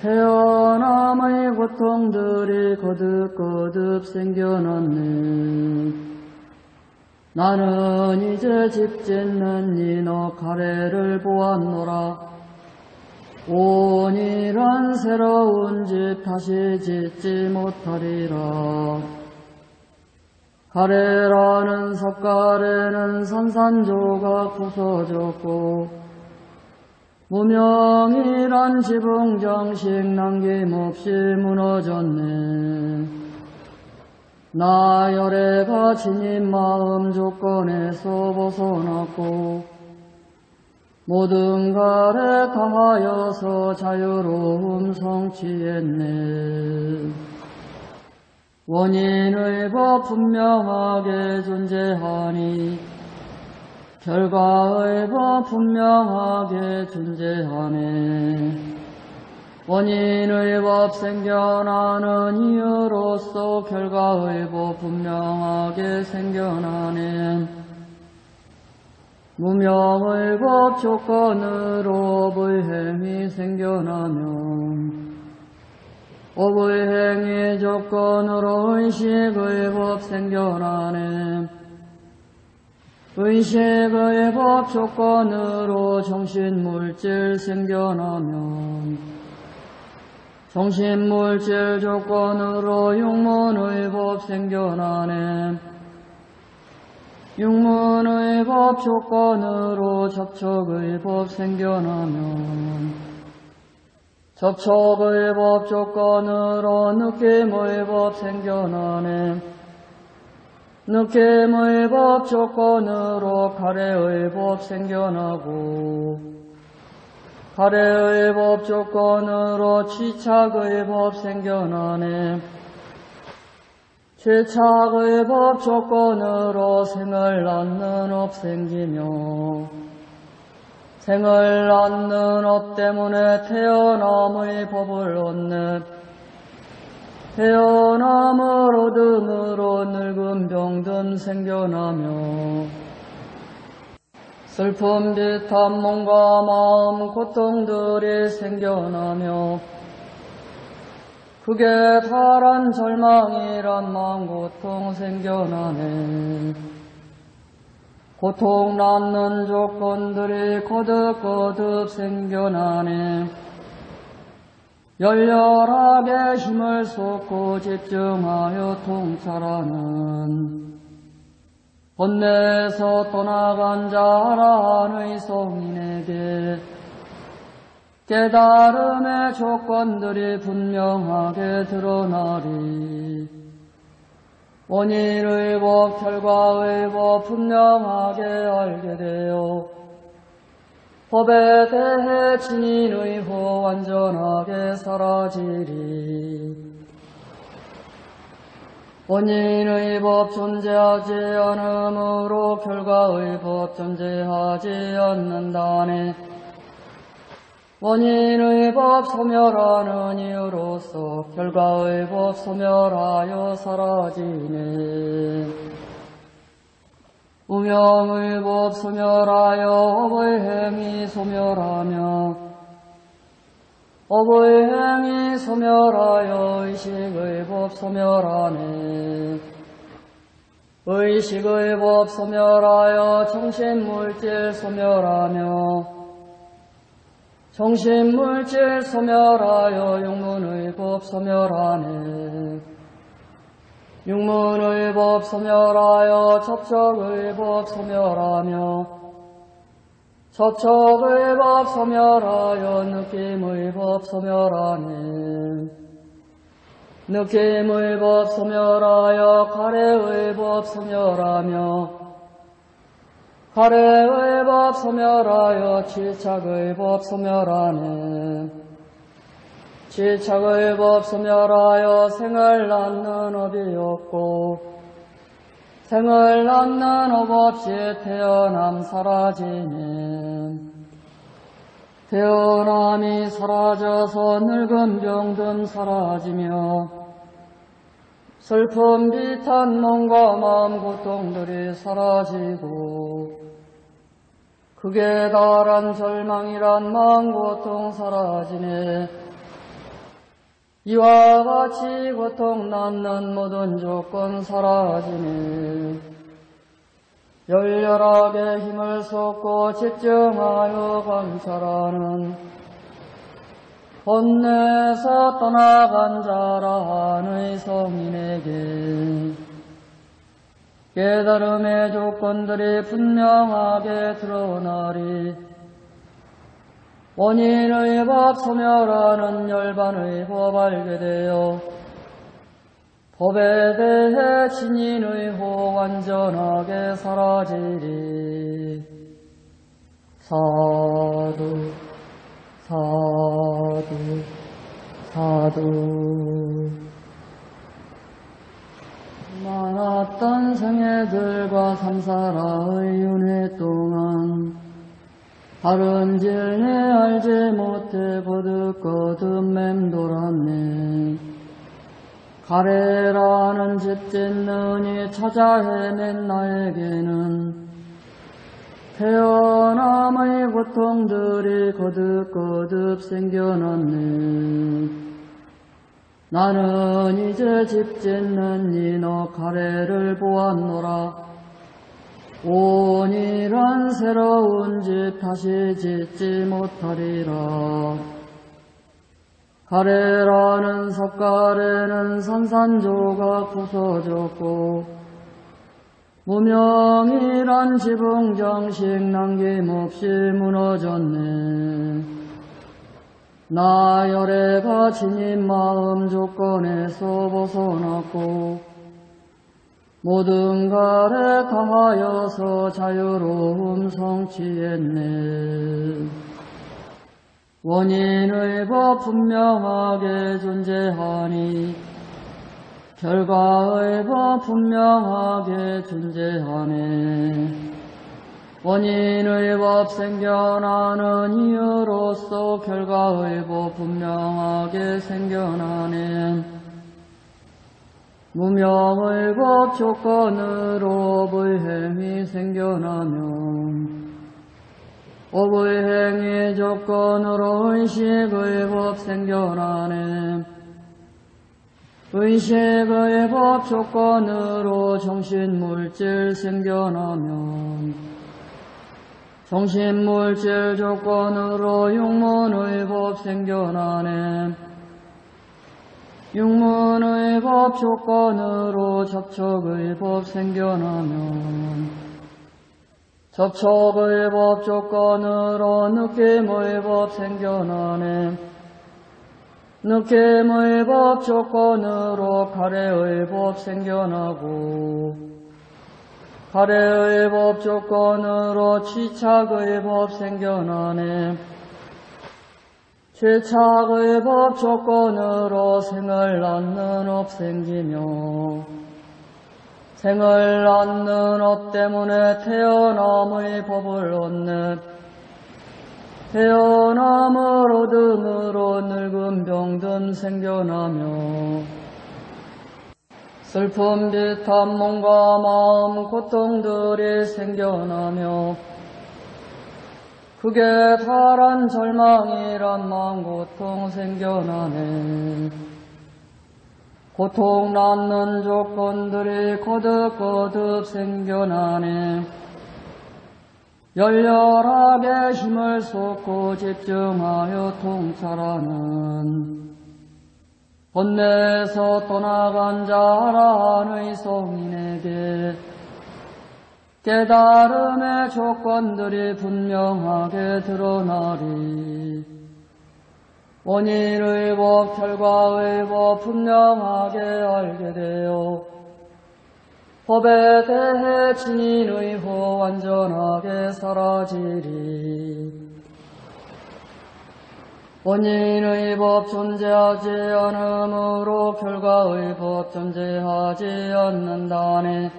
태어남의 고통들이 거듭거듭 생겨났네. 나는 이제 집 짓는 이너 가래를 보았노라. 온이란 새로운 집 다시 짓지 못하리라. 가래라는 석가래는 산산조각 부서졌고 무명이란 지붕정식 남김없이 무너졌네. 나열애가 지닌 마음 조건에서 벗어났고 모든 갈에 다하여서 자유로움 성취했네. 원인의 법 분명하게 존재하니 결과의 법 분명하게 존재하네. 원인의 법 생겨나는 이유로서 결과의 법 분명하게 생겨나네. 무명의 법 조건으로 불행이 생겨나면 업의 행위 조건으로 의식의 법 생겨나네. 의식의 법 조건으로 정신물질 생겨나면 정신물질 조건으로 육문의 법 생겨나네. 육문의 법 조건으로 접촉의 법 생겨나면 접촉의 법 조건으로 느낌의 법 생겨나네. 느낌의 법 조건으로 가래의 법 생겨나고 가래의 법 조건으로 취착의 법 생겨나네. 취착의 법 조건으로 생을 낳는 업 생기며 생을 낳는 업 때문에 태어남의 법을 얻네 태어남을 얻음으로 늙음 병듦 생겨나며 슬픔 비탄 몸과 마음 고통들이 생겨나며 그게 다란 절망이란 마음 고통 생겨나네. 고통 낳는 조건들이 거듭거듭 생겨나네. 열렬하게 힘을 쏟고 집중하여 통찰하는 번뇌에서 떠나간 자라 의 성인에게 깨달음의 조건들이 분명하게 드러나리 원인의 법, 결과의 법 분명하게 알게 되어 법에 대해 진인의 호 완전하게 사라지리. 원인의 법 존재하지 않으므로 결과의 법 존재하지 않는다네. 원인의 법 소멸하는 이유로서 결과의 법 소멸하여 사라지네. 우명의 법 소멸하여 업의 행위 소멸하며 업의 행위 소멸하여 의식의 법 소멸하네. 의식의 법 소멸하여 정신물질 소멸하며 정신물질 소멸하여 육문의 법 소멸하네. 육문의 법 소멸하여 접촉의 법 소멸하며 접촉의 법 소멸하여 느낌의 법 소멸하네. 느낌의 법 소멸하여 갈애의 법 소멸하며 갈애의 법 소멸하여 취착의 법 소멸하네. 취착의 법 소멸하여 생을 낳는 업이 없고 생을 낳는 업 없이 태어남 사라지네. 태어남이 사라져서 늙음 병듦 사라지며 슬픔 비탄 몸과 마음 고통들이 사라지고 극에 달한 절망이란 마음 고통 사라지네. 이와 같이 고통 낳는 모든 조건 사라지네. 열렬하게 힘을 쏟고 집중하여 관찰하는 본내에서 떠나간 자라는 성인에게 깨달음의 조건들이 분명하게 드러나리. 원인의 법 소멸하는 열반의 법 알게 되어 법에 대해 진인의 호 완전하게 사라지리. 사두 사두 사두 많았던 생애들과 삼사라의 윤회 동안 다른 질내 알지 못해 거듭거듭 맴돌았네 가래라는 집 짓느니 찾아 헤맨 나에게는 태어남의 고통들이 거듭거듭 생겨났네. 나는 이제 집 짓는 이너 가래를 보았노라. 온이란 새로운 집 다시 짓지 못하리라. 가래라는 섭가래는 산산조각 부서졌고 무명이란 지붕 정식 남김없이 무너졌네. 나열애가 지닌 마음 조건에서 벗어났고 모든 가래 다하여서 자유로움 성취했네. 원인의 법 분명하게 존재하니 결과의 법 분명하게 존재하네. 원인의 법 생겨나는 이유로서 결과의 법 분명하게 생겨나네. 무명의 법 조건으로 불행이 생겨나면 업의 행위 조건으로 의식의 법 생겨나네. 의식의 법 조건으로 정신물질 생겨나면 정신물질 조건으로 육문의 법 생겨나네. 육문의 법 조건으로 접촉의 법 생겨나면 접촉의 법 조건으로 느낌의 법 생겨나네. 느낌의 법 조건으로 갈애의 법 생겨나고 갈애의 법 조건으로 취착의 법 생겨나네. 취착의 법 조건으로 생을 낳는 업 생기며 생을 낳는 업 때문에 태어남의 법을 얻네 태어남을 얻음으로 늙은 병든 생겨나며 슬픔 비탄 몸과 마음 고통들이 생겨나며 그게 파란 절망이란 마음 고통 생겨나네. 고통 낳는 조건들이 거듭거듭 생겨나네. 열렬하게 힘을 쏟고 집중하여 통찰하는 번뇌에서 떠나간 자라의 성인에게 깨달음의 조건들이 분명하게 드러나리 원인의 법, 결과의 법 분명하게 알게 되어 법에 대해 진인의 호 완전하게 사라지리. 원인의 법 존재하지 않으므로 결과의 법 존재하지 않는다네.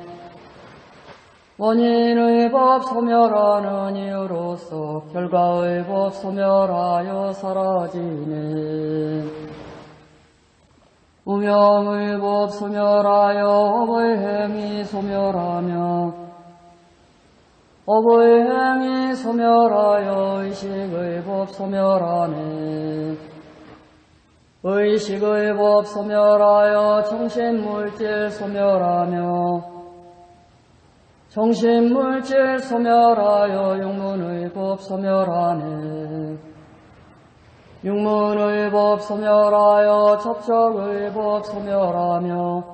원인의 법 소멸하는 이유로서 결과의 법 소멸하여 사라지네. 우명의 법 소멸하여 업의 행위 소멸하며 업의 행위 소멸하여 의식의 법 소멸하네. 의식의 법 소멸하여 정신물질 소멸하며 정신물질 소멸하여 육문의 법 소멸하네. 육문의 법 소멸하여 접촉의 법 소멸하며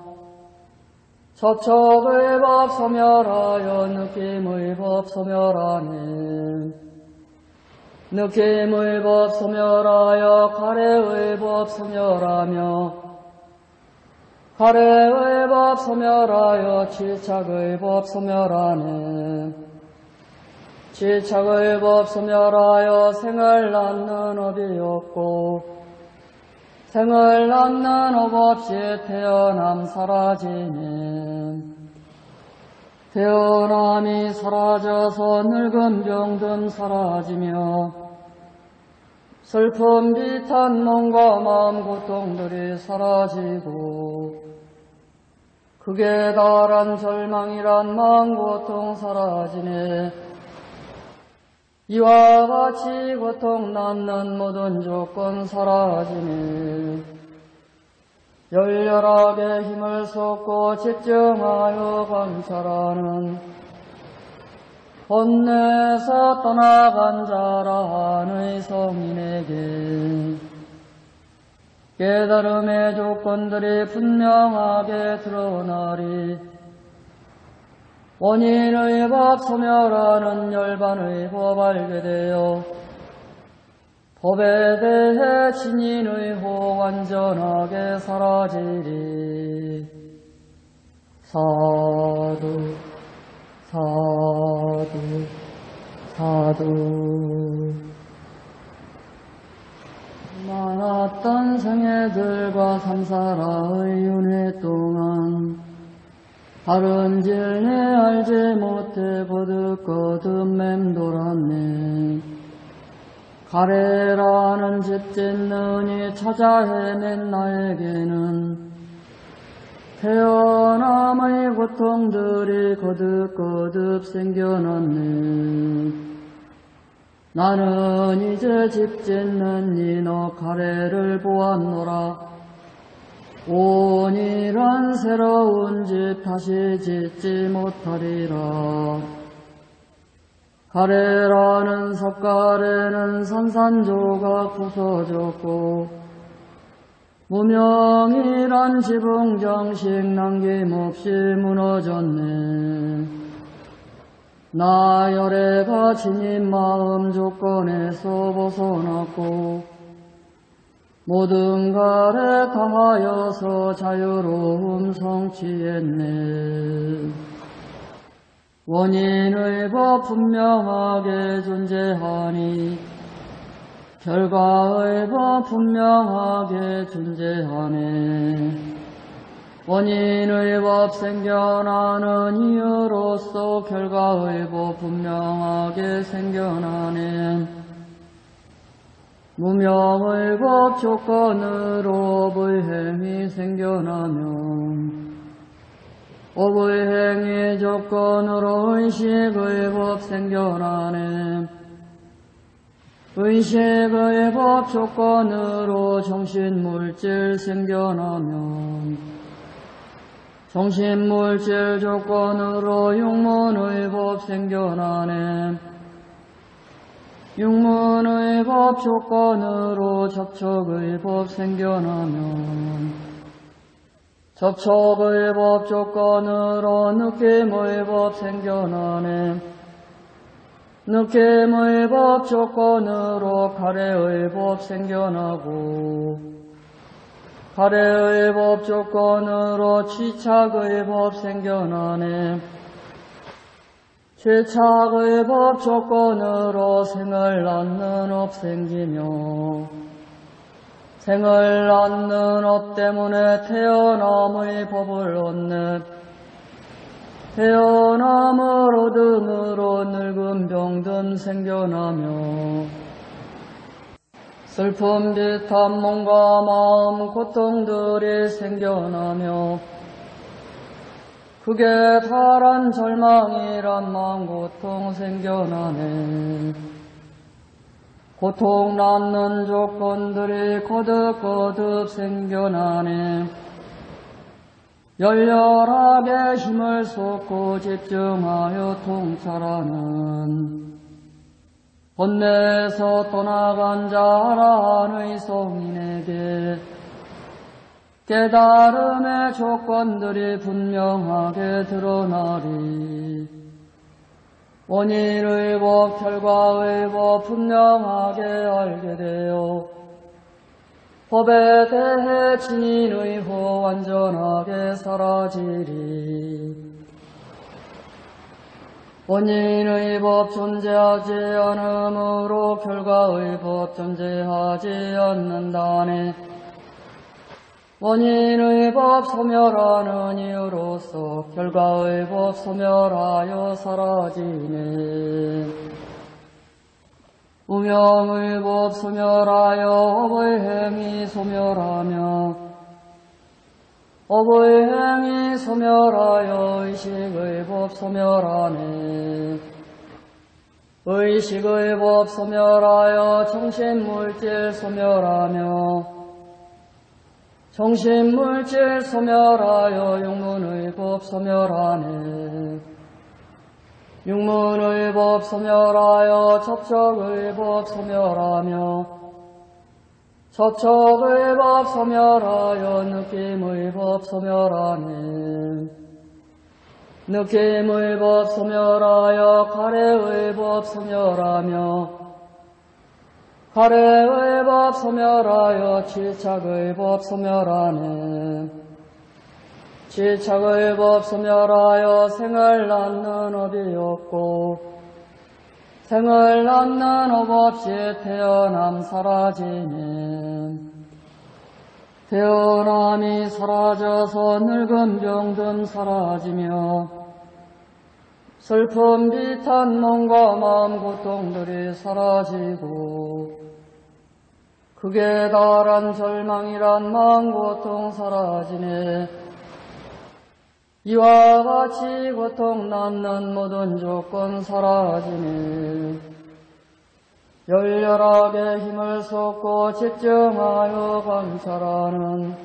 접촉의 법 소멸하여 느낌의 법 소멸하네. 느낌의 법 소멸하여 가래의 법 소멸하며 가래의 법 소멸하여 질착의 법 소멸하네. 취착의 법 소멸하여 생을 낳는 업이 없고 생을 낳는 업 없이 태어남 사라지네 태어남이 사라져서 늙음 병듦 사라지며 슬픔 비탄 몸과 마음 고통들이 사라지고 극에 달한 절망이란 마음 고통 사라지네 이와 같이 고통 낳는 모든 조건 사라지네 열렬하게 힘을 쏟고 집중하여 관찰하는 혼내서 떠나간 자라는 성인에게 깨달음의 조건들이 분명하게 드러나리 원인의 법 소멸하는 열반의 법 알게 되어 법에 대해 진인의 호 완전하게 사라지리. 사두 사두 사두. 많았던 생애들과 삼사라의 윤회 동안 진리 알지 못해 거듭거듭 맴돌았네. 가래라는 집 짓느니 찾아 헤맨 나에게는 태어남의 고통들이 거듭거듭 생겨났네. 나는 이제 집 짓는 이너 가래를 보았노라 온이란 새로운 집 다시 짓지 못하리라. 가래라는 석가래는 산산조각 부서졌고 무명이란 지붕 정식 남김없이 무너졌네. 나 열애가 지닌 마음 조건에서 벗어났고 모든 가래 다하여서 자유로움 성취했네. 원인의 법 분명하게 존재하니 결과의 법 분명하게 존재하네. 원인의 법 생겨나는 이유로서 결과의 법 분명하게 생겨나는 무명의 법 조건으로 업의 행이 생겨나면 업의 행위 조건으로 의식의 법 생겨나네. 의식의 법 조건으로 정신물질 생겨나면 정신물질 조건으로 육문의 법 생겨나네 육문의 법 조건으로 접촉의 법 생겨나면 접촉의 법 조건으로 느낌의 법 생겨나네. 느낌의 법 조건으로 가래의 법 생겨나고 가래의 법 조건으로 취착의 법 생겨나네 취착의 법 조건으로 생을 낳는 업 생기며 생을 낳는 업 때문에 태어남의 법을 얻네 태어남을 얻음으로 늙음 병듦 생겨나며 슬픔 비탄 몸과 마음 고통들이 생겨나며 극에 달한 절망이란 마음 고통 생겨나네 고통 낳는 조건들이 거듭거듭 생겨나네 열렬하게 힘을 쏟고 집중하여 통찰하는 본내에서 떠나간 자라 의 성인에게 깨달음의 조건들이 분명하게 드러나리 원인의 법, 결과의 법 분명하게 알게 되어 법에 대해 진인의 호 완전하게 사라지리 원인의 법 존재하지 않으므로 결과의 법 존재하지 않는다네. 원인의 법 소멸하는 이유로서 결과의 법 소멸하여 사라지네. 우명의 법 소멸하여 업의 행위 소멸하며 업의 행위 소멸하여 의식의 법 소멸하네. 의식의 법 소멸하여 정신물질 소멸하며 정신물질 소멸하여 육문의 법 소멸하네. 육문의 법 소멸하여 접촉의 법 소멸하며 접촉의 법 소멸하여 느낌의 법 소멸하네. 느낌의 법 소멸하여 가래의 법 소멸하며 갈애의 법 소멸하여 취착의 법 소멸하네. 취착의 법 소멸하여 생을 낳는 업이 없고 생을 낳는 업 없이 태어남 사라지네. 태어남이 사라져서 늙음 병듦 사라지며 슬픔 비탄 몸과 마음 고통들이 사라지고 극에 달한 절망이란 마음 고통 사라지네. 이와 같이 고통 낳는 모든 조건 사라지네. 열렬하게 힘을 쏟고 집중하여 관찰하는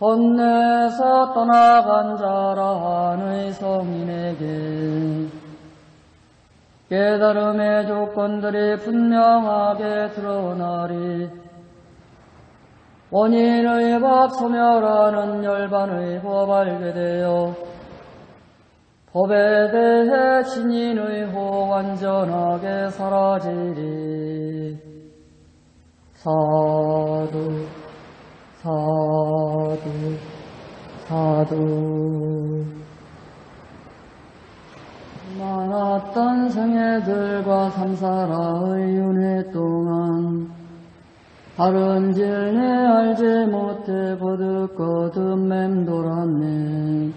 혼내서 떠나간 자라는 성인에게 깨달음의 조건들이 분명하게 드러나리. 원인의 법 소멸하는 열반의 법 알게 되어 법에 대해 진인의 호 완전하게 사라지리. 사두 사두 사두 많았던 생애들과 삼사라의 윤회 동안 다른 진리 알지 못해 거듭거듭 맴돌았네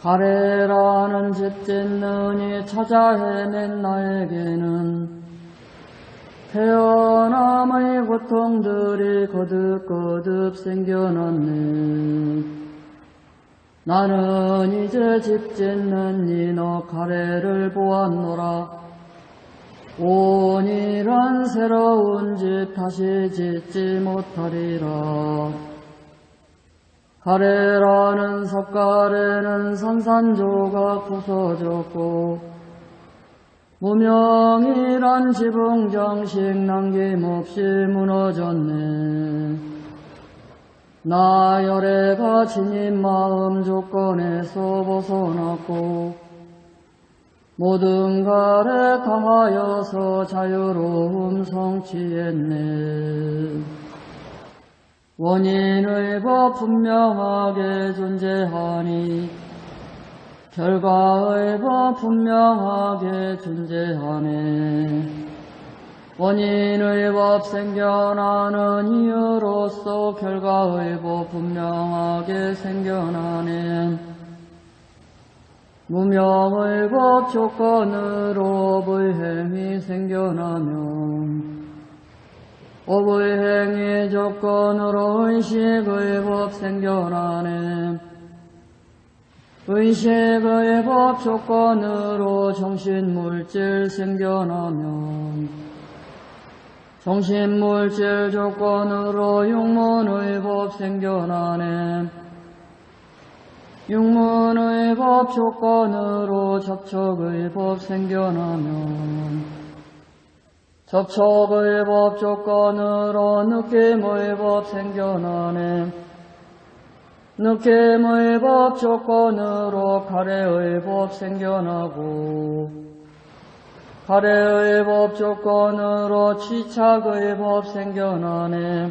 가래라는 집 짓느니 찾아 헤맨 나에게는 태어남의 고통들이 거듭거듭 생겨났네. 나는 이제 집 짓는 이너 가래를 보았노라. 온이란 새로운 집 다시 짓지 못하리라. 가래라는 석가래는 산산조각 부서졌고 무명이란 지붕 정식 남김없이 무너졌네. 나열애가 지닌 마음 조건에서 벗어났고 모든 갈에 강하여서 자유로움 성취했네. 원인의 법 분명하게 존재하니 결과의 법 분명하게 존재하네. 원인의 법 생겨나는 이유로서 결과의 법 분명하게 생겨나네. 무명의 법 조건으로 업의 행위 생겨나면 업의 행위 조건으로 의식의 법 생겨나네. 의식의 법 조건으로 정신물질 생겨나면 정신물질 조건으로 육문의 법 생겨나네. 육문의 법 조건으로 접촉의 법 생겨나면 접촉의 법 조건으로 느낌의 법 생겨나네. 느낌의 법 조건으로 가래의 법 생겨나고 갈애의 법 조건으로 취착의 법 생겨나네.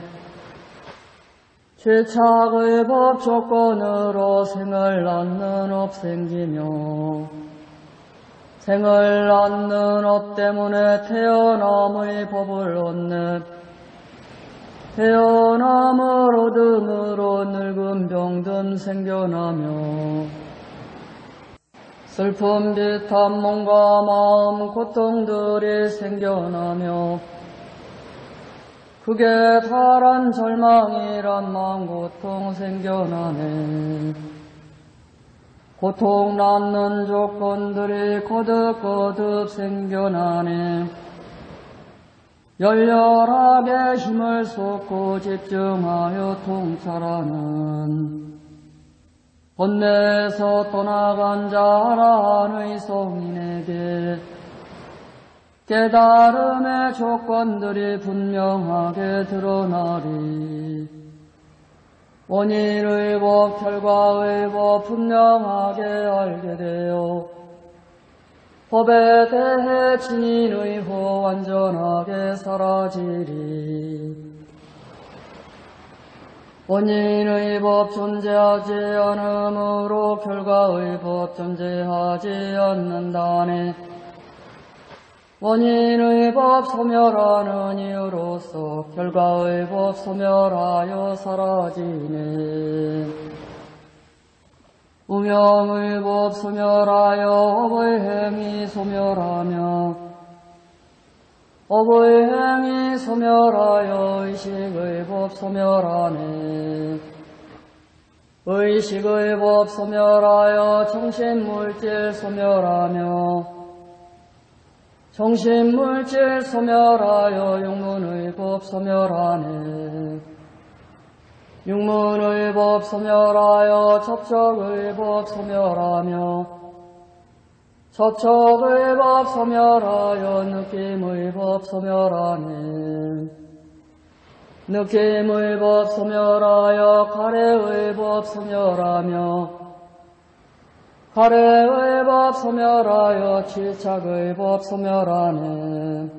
취착의 법 조건으로 생을 낳는 업 생기며 생을 낳는 업 때문에 태어남의 법을 얻네 태어남을 얻음으로 늙음 병듦 생겨나며 슬픔 비탄 몸과 마음 고통들이 생겨나며 그게 다란 절망이란 마음 고통 생겨나네. 고통 낳는 조건들이 거듭거듭 생겨나네. 열렬하게 힘을 쏟고 집중하여 통찰하는 본내에서 떠나간 자라는 성인에게 깨달음의 조건들이 분명하게 드러나리. 원인의 법, 결과의 법 분명하게 알게 되어 법에 대해 진인의 호 완전하게 사라지리 원인의 법 존재하지 않으므로 결과의 법 존재하지 않는다네 원인의 법 소멸하는 이유로서 결과의 법 소멸하여 사라지네 우명의 법 소멸하여 업의 행위 소멸하며 업의 행위 소멸하여 의식의 법 소멸하네. 의식의 법 소멸하여 정신물질 소멸하며 정신물질 소멸하여 육문의 법 소멸하네. 육문의 법 소멸하여 접촉의 법 소멸하며 접촉의 법 소멸하여 느낌의 법 소멸하네 느낌의 법 소멸하여 가래의 법 소멸하며 가래의 법 소멸하여 지착의 법 소멸하네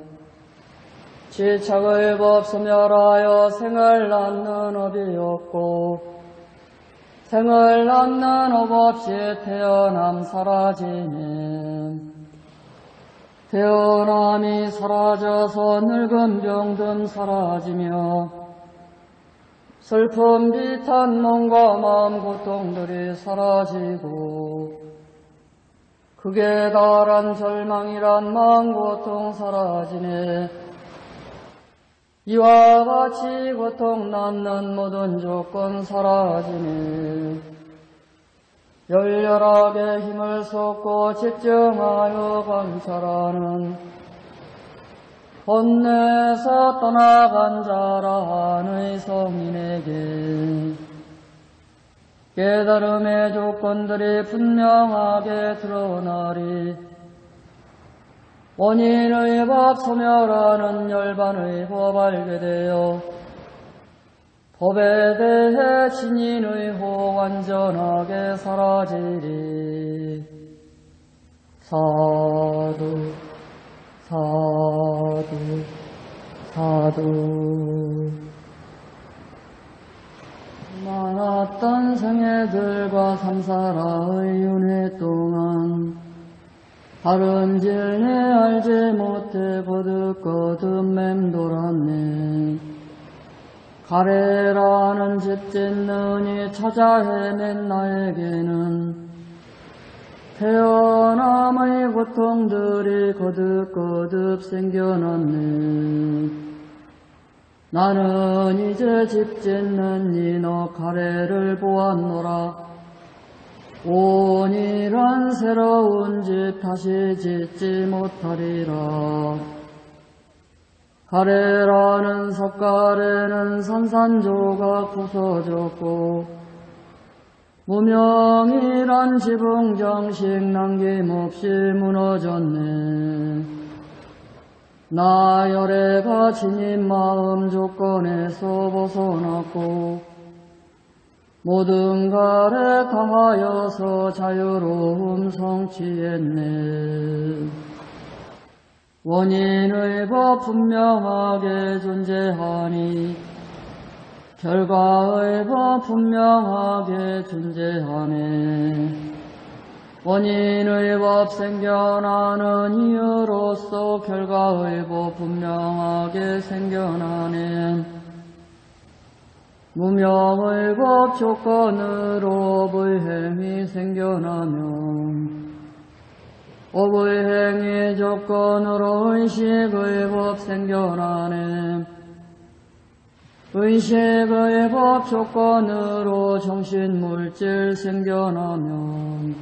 지착의 법 소멸하여 생을 낳는 업이 없고 생을 낳는 업 없이 태어남 사라지네 태어남이 사라져서 늙음 병듦 사라지며 슬픔 비탄 몸과 마음 고통들이 사라지고 극에 달한 절망이란 마음 고통 사라지네 이와 같이 고통 낳는 모든 조건 사라지네 열렬하게 힘을 쏟고 집중하여 관찰하는 본내에서 떠나간 자라는 성인에게 깨달음의 조건들이 분명하게 드러나리 원인의 법 소멸하는 열반의 법 알게 되어 법에 대해 진인의 호 완전하게 사라지리. 사두 사두 사두. 많았던 생애들과 삼사라의 윤회 동안 진리 알지 못해 거듭거듭 맴돌았네. 가래라는 집 짓느니 찾아 헤맨 나에게는 태어남의 고통들이 거듭거듭 생겨났네. 나는 이제 집 짓는 이너 가래를 보았노라 온이란 새로운 집 다시 짓지 못하리라. 가래라는 석가래는 산산조각 부서졌고 무명이란 지붕정식 남김없이 무너졌네. 나 열애가 지닌 마음 조건에서 벗어났고 모든 갈에 강하여서 자유로움 성취했네. 원인의 법 분명하게 존재하니 결과의 법 분명하게 존재하네. 원인의 법 생겨나는 이유로서 결과의 법 분명하게 생겨나는 무명의 법 조건으로 의행이 생겨나면 행위 조건으로 의식의 법 생겨나네. 의식의 법 조건으로 정신물질 생겨나면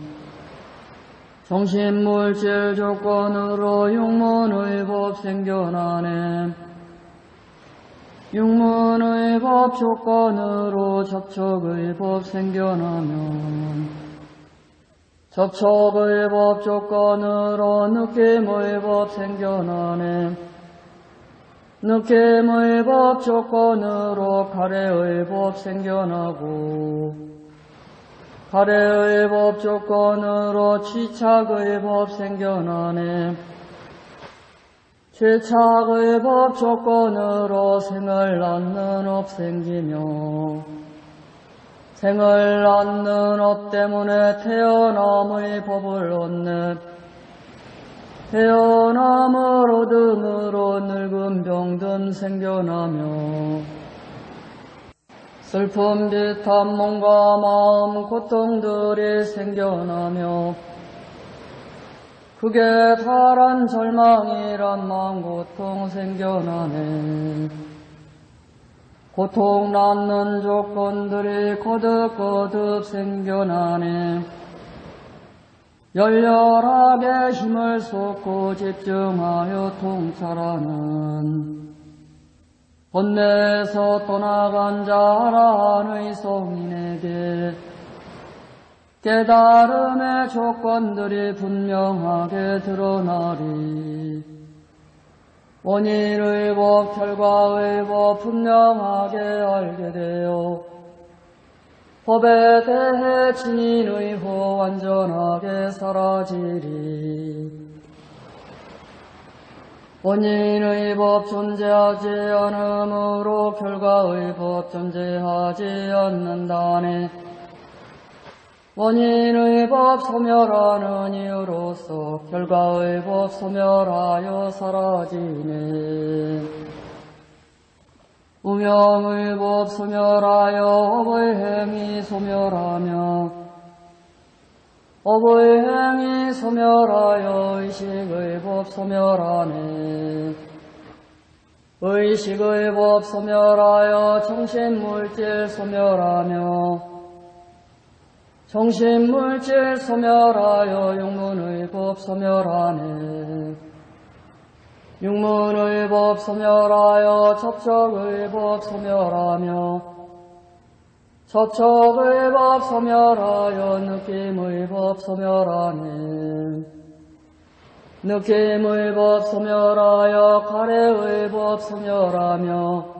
정신물질 조건으로 육문의 법 생겨나네. 육문의 법 조건으로 접촉의 법 생겨나면 접촉의 법 조건으로 느낌의 법 생겨나네. 느낌의 법 조건으로 갈애의 법 생겨나고, 갈애의 법 조건으로 취착의 법 생겨나네. 취착의 법 조건으로 생을 낳는 업 생기며, 생을 낳는 업 때문에 태어남의 법을 얻네 태어남을 얻음으로 늙음 병듦 생겨나며 슬픔 비탄 몸과 마음 고통들이 생겨나며 극에 달한 절망이란 마음 고통 생겨나네 고통 낳는 조건들이 거듭거듭 생겨나네. 열렬하게 힘을 쏟고 집중하여 통찰하는 번뇌에서 떠나간 자라 의 성인에게 깨달음의 조건들이 분명하게 드러나리. 원인의 법, 결과의 법 분명하게 알게 되어 법에 대해 진인의 호 완전하게 사라지리. 원인의 법 존재하지 않으므로 결과의 법 존재하지 않는다네. 원인의 법 소멸하는 이유로서 결과의 법 소멸하여 사라지네. 우명의 법 소멸하여 업의 행위 소멸하며 업의 행위 소멸하여 의식의 법 소멸하네. 의식의 법 소멸하여 정신물질 소멸하며 정신물질 소멸하여 육문의 법 소멸하네. 육문의 법 소멸하여 접촉의 법 소멸하며 접촉의 법 소멸하여 느낌의 법 소멸하네. 느낌의 법 소멸하여 가래의 법 소멸하며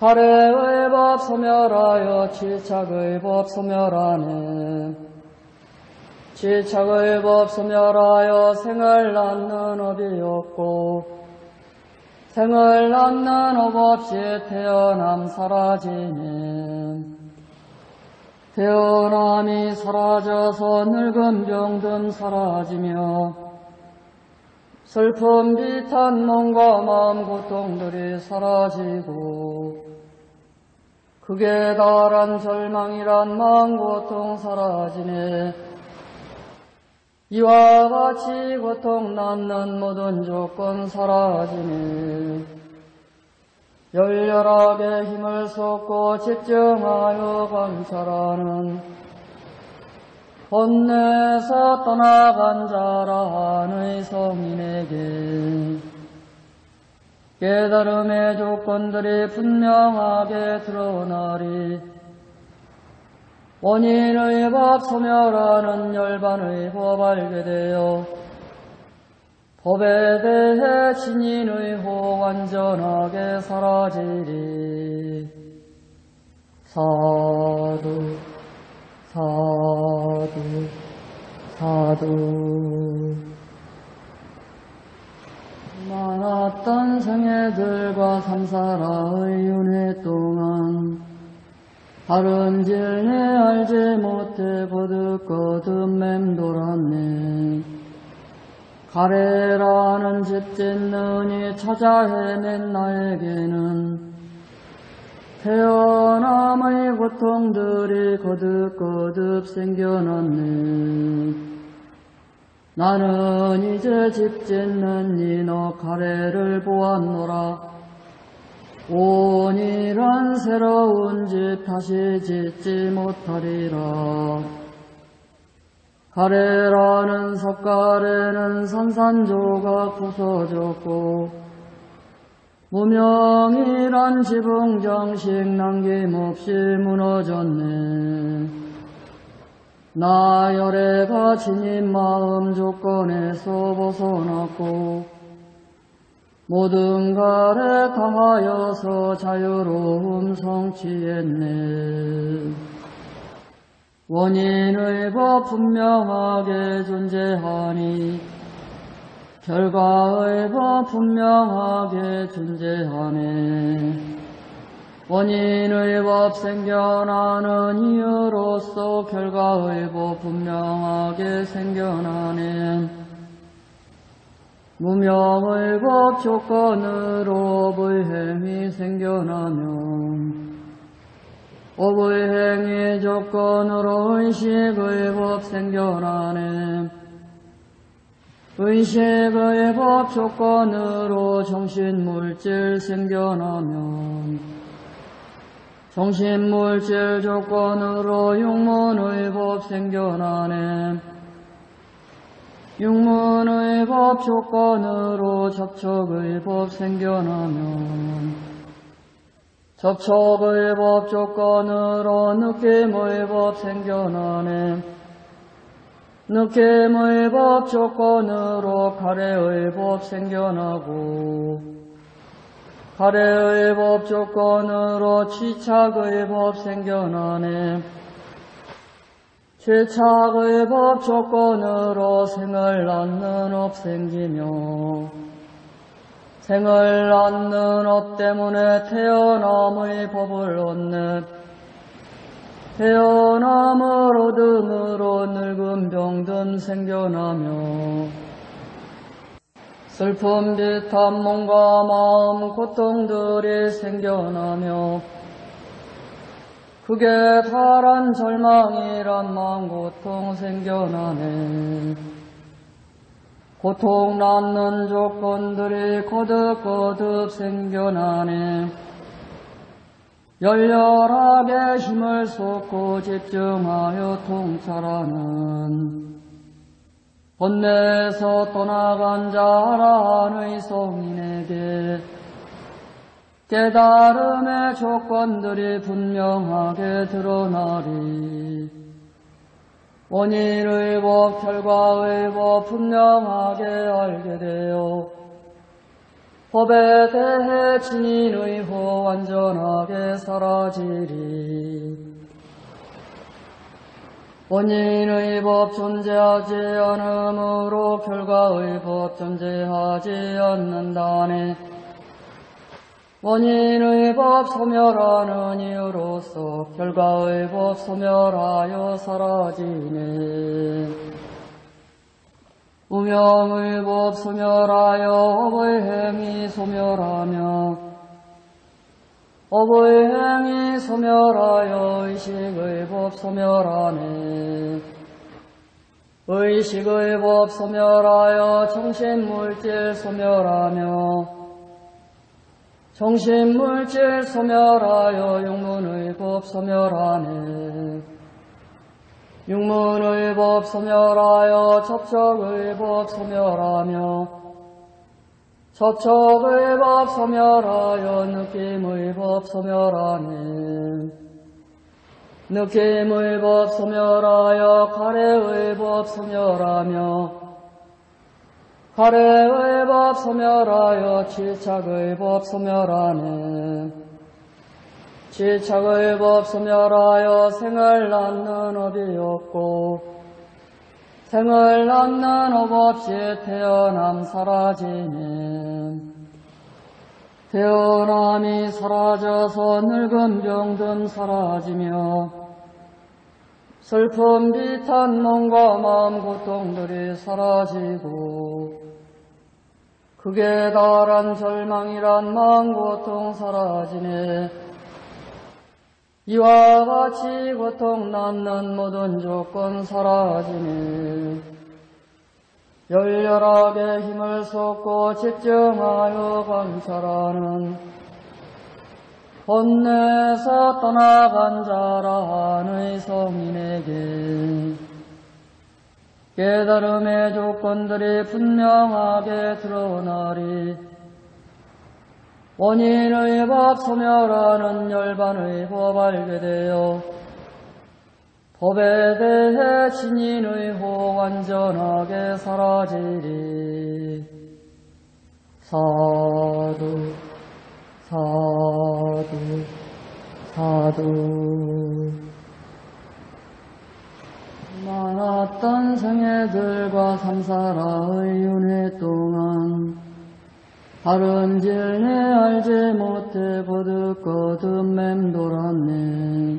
가래의 법 소멸하여 지착의 법 소멸하네. 취착의 법 소멸하여 생을 낳는 업이 없고 생을 낳는 업 없이 태어남 사라지네. 태어남이 사라져서 늙음 병듦 사라지며 슬픔 비탄 몸과 마음 고통들이 사라지고 극에 달한 절망이란 마음 고통 사라지네. 이와 같이 고통 낳는 모든 조건 사라지네. 열렬하게 힘을 쏟고 집중하여 관찰하는 본내에서 떠나간 자라는 성인에게 깨달음의 조건들이 분명하게 드러나리. 원인의 법 소멸하는 열반의 법 알게 되어 법에 대해 진인의 호 완전하게 사라지리. 사두 사두 사두 많았던 생애들과 삼사라의 윤회 동안 다른 진리 알지 못해 거듭거듭 맴돌았네. 가래라는 집 짓느니 찾아 헤맨 나에게는 태어남의 고통들이 거듭거듭 생겨났네 나는 이제 집 짓는 이너 가래를 보았노라. 온이란 새로운 집 다시 짓지 못하리라. 가래라는 석가래는 산산조각 부서졌고 무명이란 지붕 정식 남김없이 무너졌네 나 열애가 지닌 마음 조건에서 벗어났고 모든 가래 당하여서 자유로움 성취했네. 원인의 법 분명하게 존재하니 결과의 법 분명하게 존재하네 원인의 법 생겨나는 이유로서 결과의 법 분명하게 생겨나네 무명의 법 조건으로 법의 행위 생겨나면 업의 행위 조건으로 의식의 법 생겨나네 의식의 법 조건으로 정신물질 생겨나면 정신물질 조건으로 육문의 법 생겨나네. 육문의 법 조건으로 접촉의 법 생겨나면 접촉의 법 조건으로 느낌의 법 생겨나네. 느낌의 법 조건으로 가래의 법 생겨나고 가래의 법 조건으로 취착의 법 생겨나네. 취착의 법 조건으로 생을 낳는 업 생기며 생을 낳는 업 때문에 태어남의 법을 얻네 태어남을 얻음으로 늙음 병듦 생겨나며 슬픔 비탄 몸과 마음 고통들이 생겨나며 그게 파란 절망이란 마음 고통 생겨나네. 고통 낳는 조건들이 거듭거듭 생겨나네. 열렬하게 힘을 쏟고 집중하여 통찰하는 번뇌에서 떠나간 자라한의 성인에게 깨달음의 조건들이 분명하게 드러나리. 원인의 법, 결과의 법 분명하게 알게 되어 법에 대해 진인의 호 완전하게 사라지리 원인의 법 존재하지 않으므로 결과의 법 존재하지 않는다네 원인의 법 소멸하는 이유로서 결과의 법 소멸하여 사라지네 우명의 법 소멸하여 업의 행위 소멸하며 업의 행위 소멸하여 의식의 법 소멸하네. 의식의 법 소멸하여 정신물질 소멸하며 정신물질 소멸하여 육문의 법 소멸하네. 육문의 법 소멸하여 접촉의 법 소멸하며 접촉의 법 소멸하여 느낌의 법 소멸하네 느낌의 법 소멸하여 가래의 법 소멸하며 갈애의 법 소멸하여 취착의 법 소멸하네 취착의 법 소멸하여 생을 낳는 업이 없고 생을 낳는 업 없이 태어남 사라지네 태어남이 사라져서 늙음 병듦 사라지며 슬픔 비탄 몸과 마음 고통들이 사라지고 극에 달한 절망이란 마음 고통 사라지네 이와 같이 고통 낳는 모든 조건 사라지네 열렬하게 힘을 쏟고 집중하여 관찰하는 혼내서 떠나간 자라는 성인에게 깨달음의 조건들이 분명하게 드러나리 원인의 법 소멸하는 열반의 법 알게 되어 법에 대해 진인의 호 완전하게 사라지리. 사두 사두 사두. 많았던 생애들과 삼사라의 윤회 동안 다른 질내 알지 못해 거듭거듭 맴돌았네.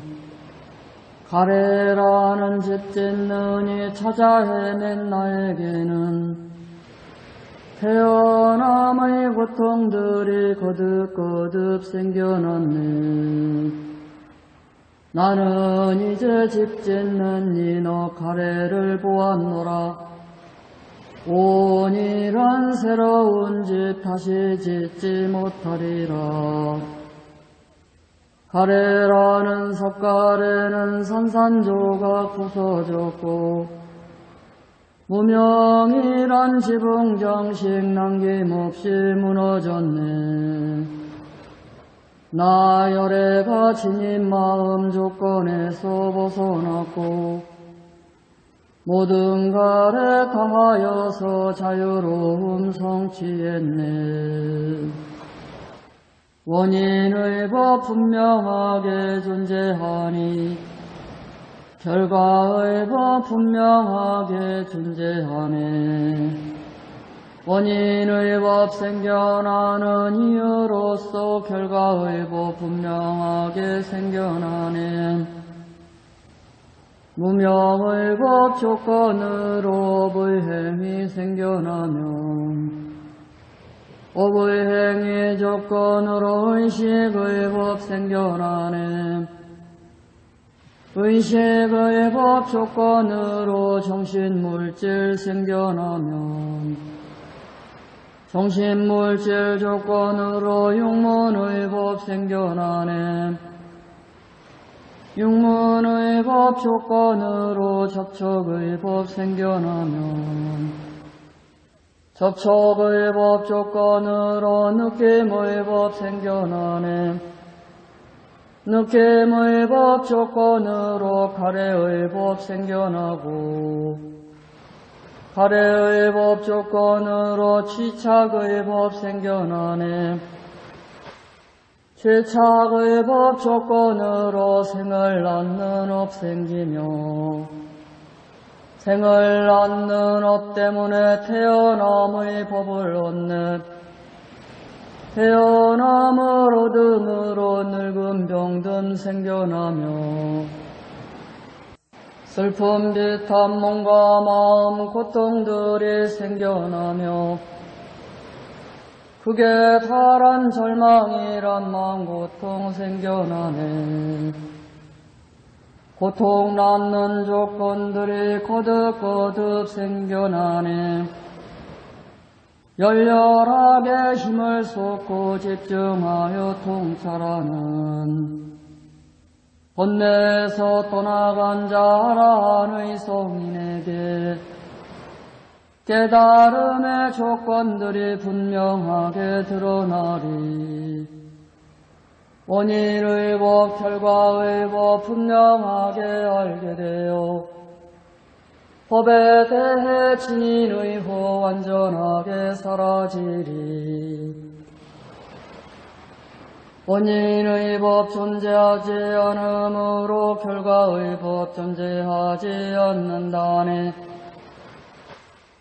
가래라는 집 짓느니 찾아 헤맨 나에게는 태어남의 고통들이 거듭거듭 생겨났네. 나는 이제 집 짓는 이 너 가래를 보았노라 온이란 새로운 집 다시 짓지 못하리라. 가래라는 석가래는 산산조각 부서졌고 무명이란 지붕 정식 남김없이 무너졌네. 나 열애가 지닌 마음 조건에서 벗어났고 모든 가래 당하여서 자유로움 성취했네. 원인의 법 분명하게 존재하니 결과의 법 분명하게 존재하네. 원인의 법 생겨나는 이유로서 결과의 법 분명하게 생겨나네 무명의 법 조건으로 불행이 생겨나면 행위 조건으로 의식의 법 생겨나네. 의식의 법 조건으로 정신물질 생겨나면 정신물질 조건으로 육문의 법 생겨나네. 육문의 법 조건으로 접촉의 법 생겨나면 접촉의 법 조건으로 느낌의 법 생겨나네. 느낌의 법 조건으로 가래의 법 생겨나고, 갈애의 법 조건으로 취착의 법 생겨나네. 취착의 법 조건으로 생을 낳는 업 생기며, 생을 낳는 업 때문에 태어남의 법을 얻네. 태어남을 얻음으로 늙음 병듦 생겨나며 슬픔 비탄 몸과 마음 고통들이 생겨나며 그게 파란 절망이란 마음 고통 생겨나네. 고통 낳는 조건들이 거듭거듭 생겨나네. 열렬하게 힘을 쏟고 집중하여 통찰하는 본내에서 떠나간 자라의 성인에게 깨달음의 조건들이 분명하게 드러나리 원인의 법, 결과의 법 분명하게 알게 되어 법에 대해 진인의 호 완전하게 사라지리. 원인의 법 존재하지 않으므로 결과의 법 존재하지 않는다네.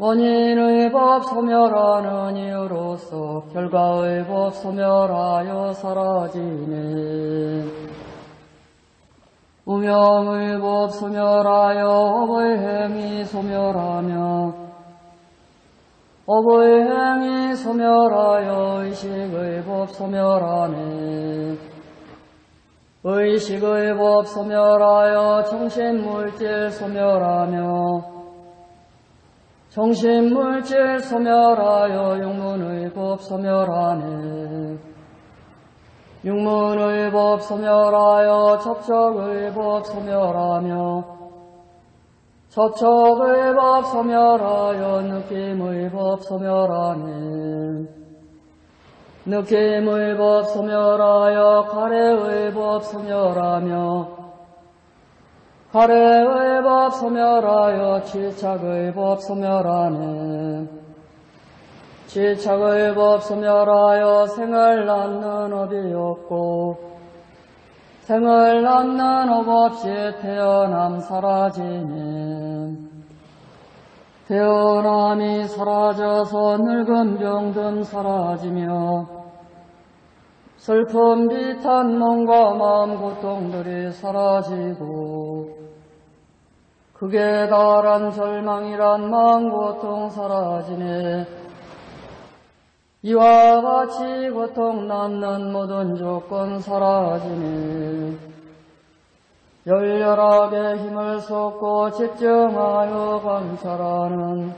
원인의 법 소멸하는 이유로서 결과의 법 소멸하여 사라지네. 무명의 법 소멸하여 업의 행위 소멸하며 업의 행위 소멸하여 의식의 법 소멸하네. 의식의 법 소멸하여 정신물질 소멸하며 정신물질 소멸하여 육문의 법 소멸하네. 육문의 법 소멸하여 접촉의 법 소멸하며 접촉의 법 소멸하여 느낌의 법 소멸하네. 느낌의 법 소멸하여 가래의 법 소멸하며 가래의 법 소멸하여 지착의 법 소멸하네. 지착의 법 소멸하여 생을 낳는 업이 없고 생을 낳는 업 없이 태어남 사라지네. 태어남이 사라져서 늙음 병듦 사라지며 슬픔 비탄 몸과 마음 고통들이 사라지고 극에 달한 절망이란 마음 고통 사라지네. 이와 같이 고통 낳는 모든 조건 사라지네. 열렬하게 힘을 쏟고 집중하여 관찰하는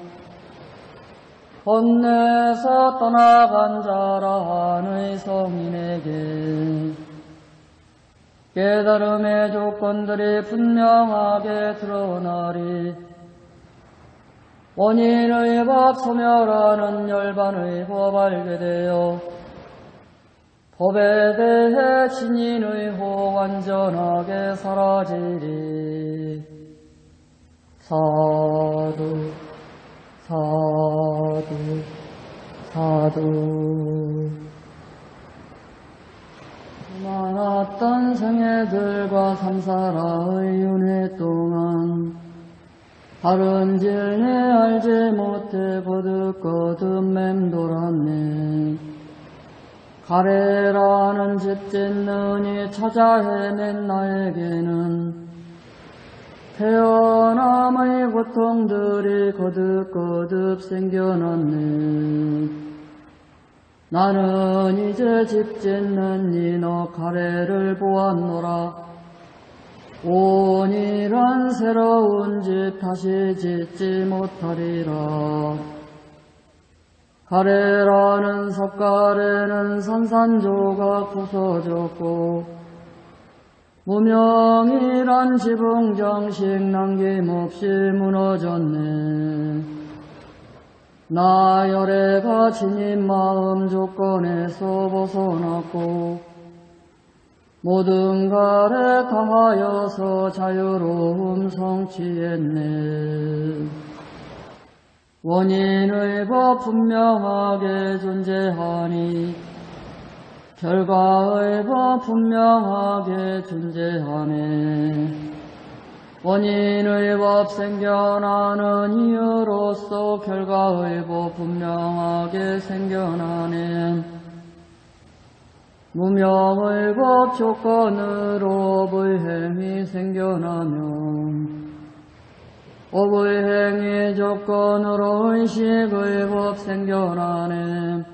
본내에서 떠나간 자라는 성인에게 깨달음의 조건들이 분명하게 드러나리. 원인의 법 소멸하는 열반의 법 알게 되어 법에 대해 진인의 호 완전하게 사라지리. 사두 사두 사두 많았던 생애들과 삼사라의 윤회 동안 다른 질내 알지 못해 거듭거듭 맴돌았네. 가래라는 집 짓느니 찾아 헤맨 나에게는 태어남의 고통들이 거듭거듭 생겨났네 나는 이제 집 짓는 이너 가래를 보았노라. 온이란 새로운 집 다시 짓지 못하리라. 가래라는 석가래는 산산조각 부서졌고 무명이란 지붕정식 남김없이 무너졌네. 나 열애가 지닌 마음 조건에서 벗어났고 모든 갈에 강하여서 자유로움 성취했네. 원인의 법 분명하게 존재하니 결과의 법 분명하게 존재하네. 원인의 법 생겨나는 이유로서 결과의 법 분명하게 생겨나는 무명의 법 조건으로 업의 행위 생겨나면 업의 행위 조건으로 의식의 법 생겨나는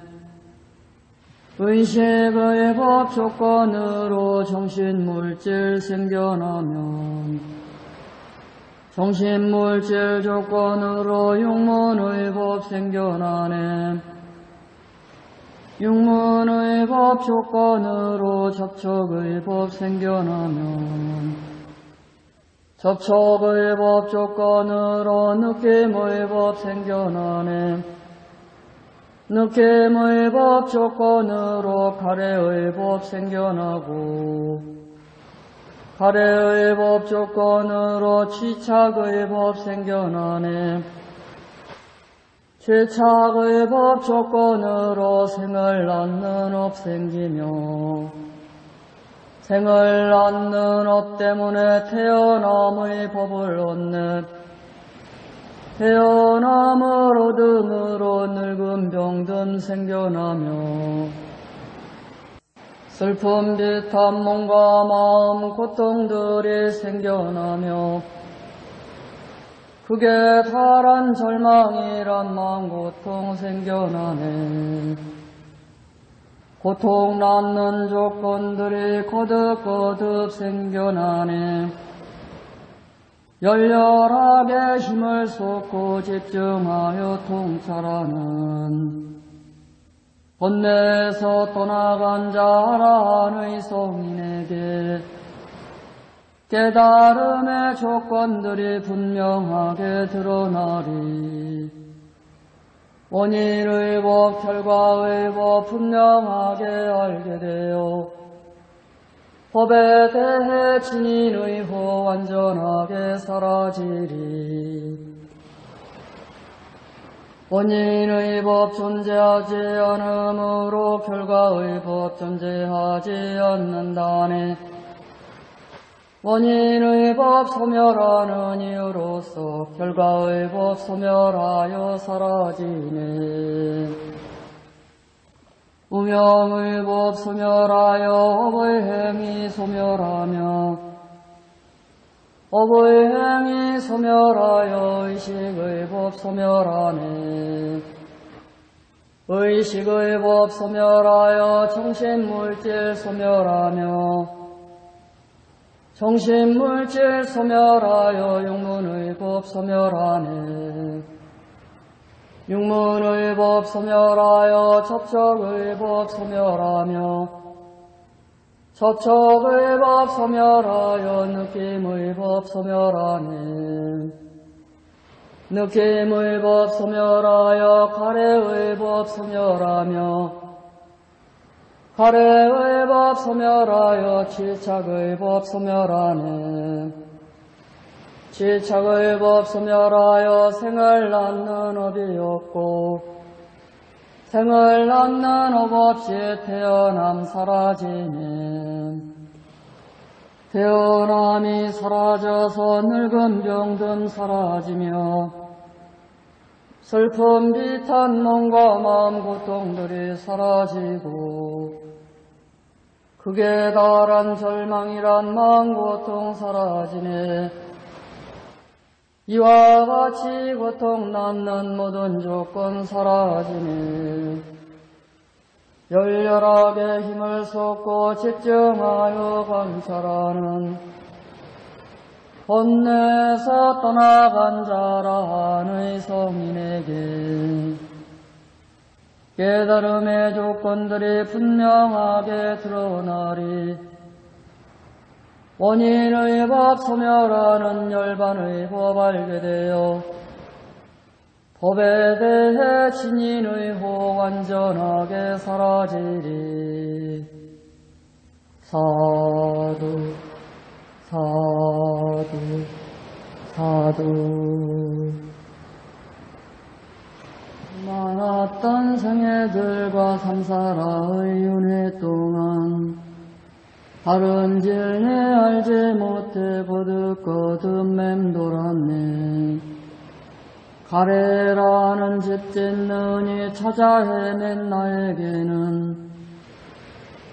의식의 법 조건으로 정신물질 생겨나면 정신물질 조건으로 육문의 법 생겨나네. 육문의 법 조건으로 접촉의 법 생겨나면 접촉의 법 조건으로 느낌의 법 생겨나네. 느낌의 법 조건으로 가래의 법 생겨나고 가래의 법 조건으로 취착의 법 생겨나네. 취착의 법 조건으로 생을 낳는 업 생기며 생을 낳는 업 때문에 태어남의 법을 얻네 태어남을 얻음으로 늙음 병듦 생겨나며 슬픔 비탄 몸과 마음 고통들이 생겨나며 그게 파란 절망이란 마음 고통 생겨나네. 고통 낳는 조건들이 거듭거듭 생겨나네. 열렬하게 힘을 쏟고 집중하여 통찰하는 번뇌에서 떠나간 자라는 성인에게 깨달음의 조건들이 분명하게 드러나리. 원인의 법, 결과의 법 분명하게 알게 되어 법에 대해 진인의 호 완전하게 사라지리 원인의 법 존재하지 않으므로 결과의 법 존재하지 않는다네 원인의 법 소멸하는 이유로서 결과의 법 소멸하여 사라지네 우명의 법 소멸하여 업의 행위 소멸하며 업의 행위 소멸하여 의식의 법 소멸하네. 의식의 법 소멸하여 정신물질 소멸하며 정신물질 소멸하여 육문의 법 소멸하네. 육문의 법 소멸하여 접촉의 법 소멸하며 접촉의 법 소멸하여 느낌의 법 소멸하네 느낌의 법 소멸하여 가래의 법 소멸하며 갈애의 법 소멸하여 취착의 법 소멸하네 취착의 법 소멸하여 생을 낳는 업이 없고 생을 낳는 업 없이 태어남 사라지네 태어남이 사라져서 늙음 병듦 사라지며 슬픔 비탄 몸과 마음 고통들이 사라지고 극에 달한 절망이란 마음 고통 사라지네 이와 같이 고통 낳는 모든 조건 사라지네 열렬하게 힘을 쏟고 집중하여 관찰하는 본내에서 떠나간 자라는 성인에게 깨달음의 조건들이 분명하게 드러나리 원인의 법 소멸하는 열반의 법 알게 되어 법에 대해 진인의 호 완전하게 사라지리. 사두 사두 사두. 많았던 생애들과 삼사라의 윤회 동안 다른 질내 알지 못해 거듭거듭 맴돌았네. 가래라는 집 짓느니 찾아 헤맨 나에게는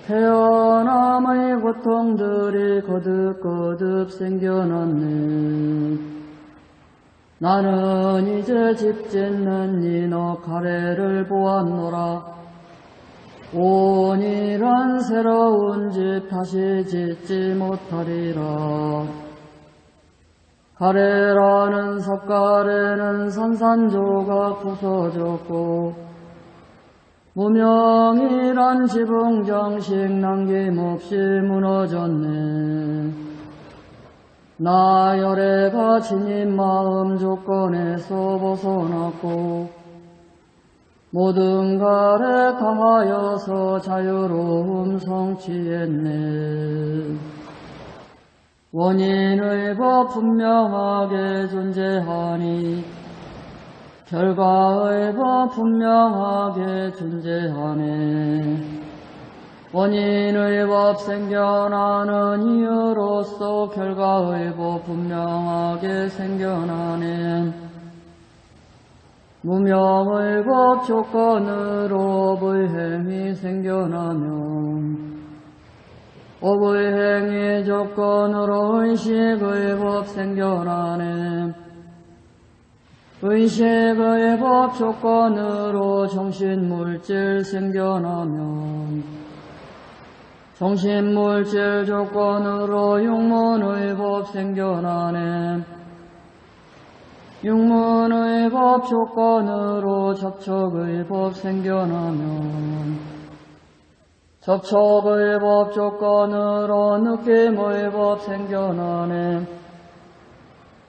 태어남의 고통들이 거듭거듭 생겨났네. 나는 이제 집 짓는 이너 가래를 보았노라 온이란 새로운 집 다시 짓지 못하리라. 가래라는 석가래는 산산조각 부서졌고 무명이란 지붕정식 남김없이 무너졌네. 나열애가 지닌 마음 조건에서 벗어났고 모든 갈에 다하여서 자유로움 성취했네. 원인의 법 분명하게 존재하니 결과의 법 분명하게 존재하네. 원인의 법 생겨나는 이유로서 결과의 법 분명하게 생겨나네 무명의 법 조건으로 불행이 생겨나면 행위 조건으로 의식의 법 생겨나네. 의식의 법 조건으로 정신물질 생겨나면 정신물질 조건으로 육문의 법 생겨나네 육문의 법 조건으로 접촉의 법 생겨나면 접촉의 법 조건으로 느낌의 법 생겨나네.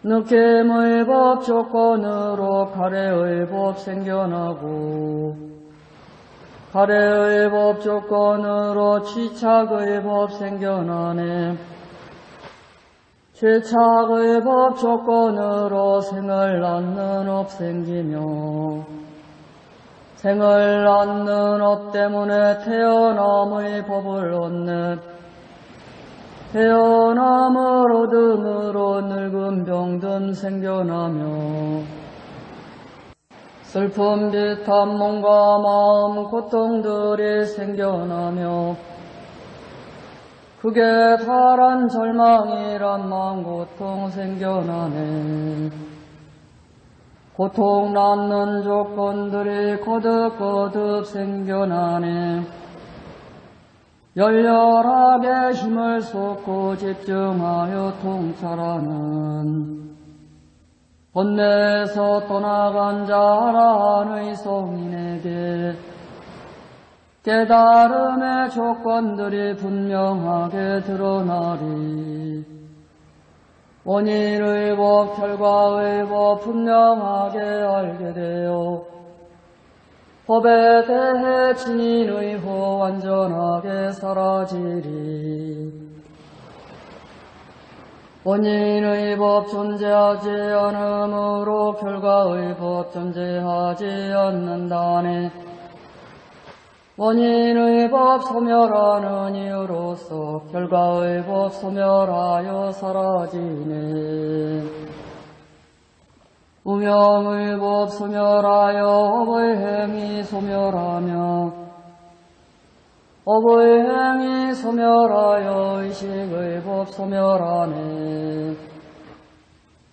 느낌의 법 조건으로 가래의 법 생겨나고 갈애의 법 조건으로 취착의 법 생겨나네 취착의 법 조건으로 생을 낳는 업 생기며 생을 낳는 업 때문에 태어남의 법을 얻네 태어남을 얻음으로 늙음 병듦 생겨나며 슬픔 비탄 몸과 마음 고통들이 생겨나며 그게 다란 절망이란 마음 고통 생겨나네. 고통 낳는 조건들이 거듭거듭 생겨나네. 열렬하게 힘을 쏟고 집중하여 통찰하는 본내에서 떠나간 자라 의 성인에게 깨달음의 조건들이 분명하게 드러나리. 원인의 법, 결과의 법 분명하게 알게 되어 법에 대해 진인의 호 완전하게 사라지리. 원인의 법 존재하지 않으므로 결과의 법 존재하지 않는다네 원인의 법 소멸하는 이유로서 결과의 법 소멸하여 사라지네. 우명의 법 소멸하여 업의 행위 소멸하며 업의 행위 소멸하여 의식의 법 소멸하네.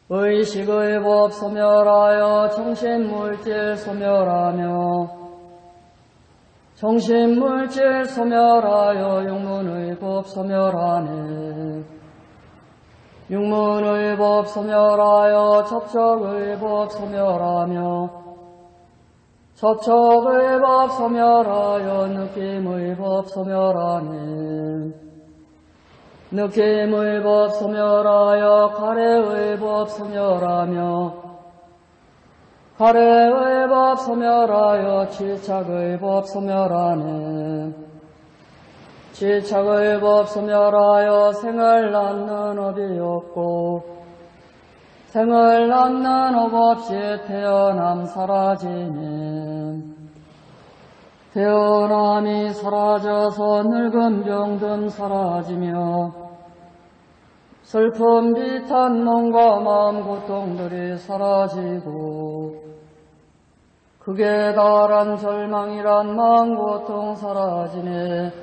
의식의 법 소멸하여 정신물질 소멸하며 정신물질 소멸하여 육문의 법 소멸하네. 육문의 법 소멸하여 접촉의 법 소멸하며 접촉의 법 소멸하여 느낌의 법 소멸하네. 느낌의 법 소멸하여 가래의 법 소멸하며 가래의 법 소멸하여 질착의 법 소멸하네. 질착의 법 소멸하여 생을 낳는 업이 없고 생을 낳는 업 없이 태어남 사라지네. 태어남이 사라져서 늙음 병듦 사라지며 슬픔 비탄 몸과 마음 고통들이 사라지고 극에 달한 절망이란 마음 고통 사라지네.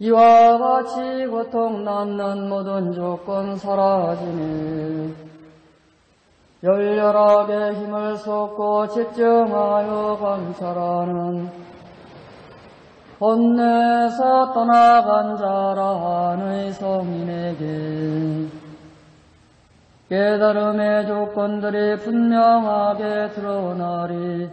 이와 같이 고통 낳는 모든 조건 사라지네. 열렬하게 힘을 쏟고 집중하여 관찰하는 본내에서 떠나간 자라는 성인에게 깨달음의 조건들이 분명하게 드러나리.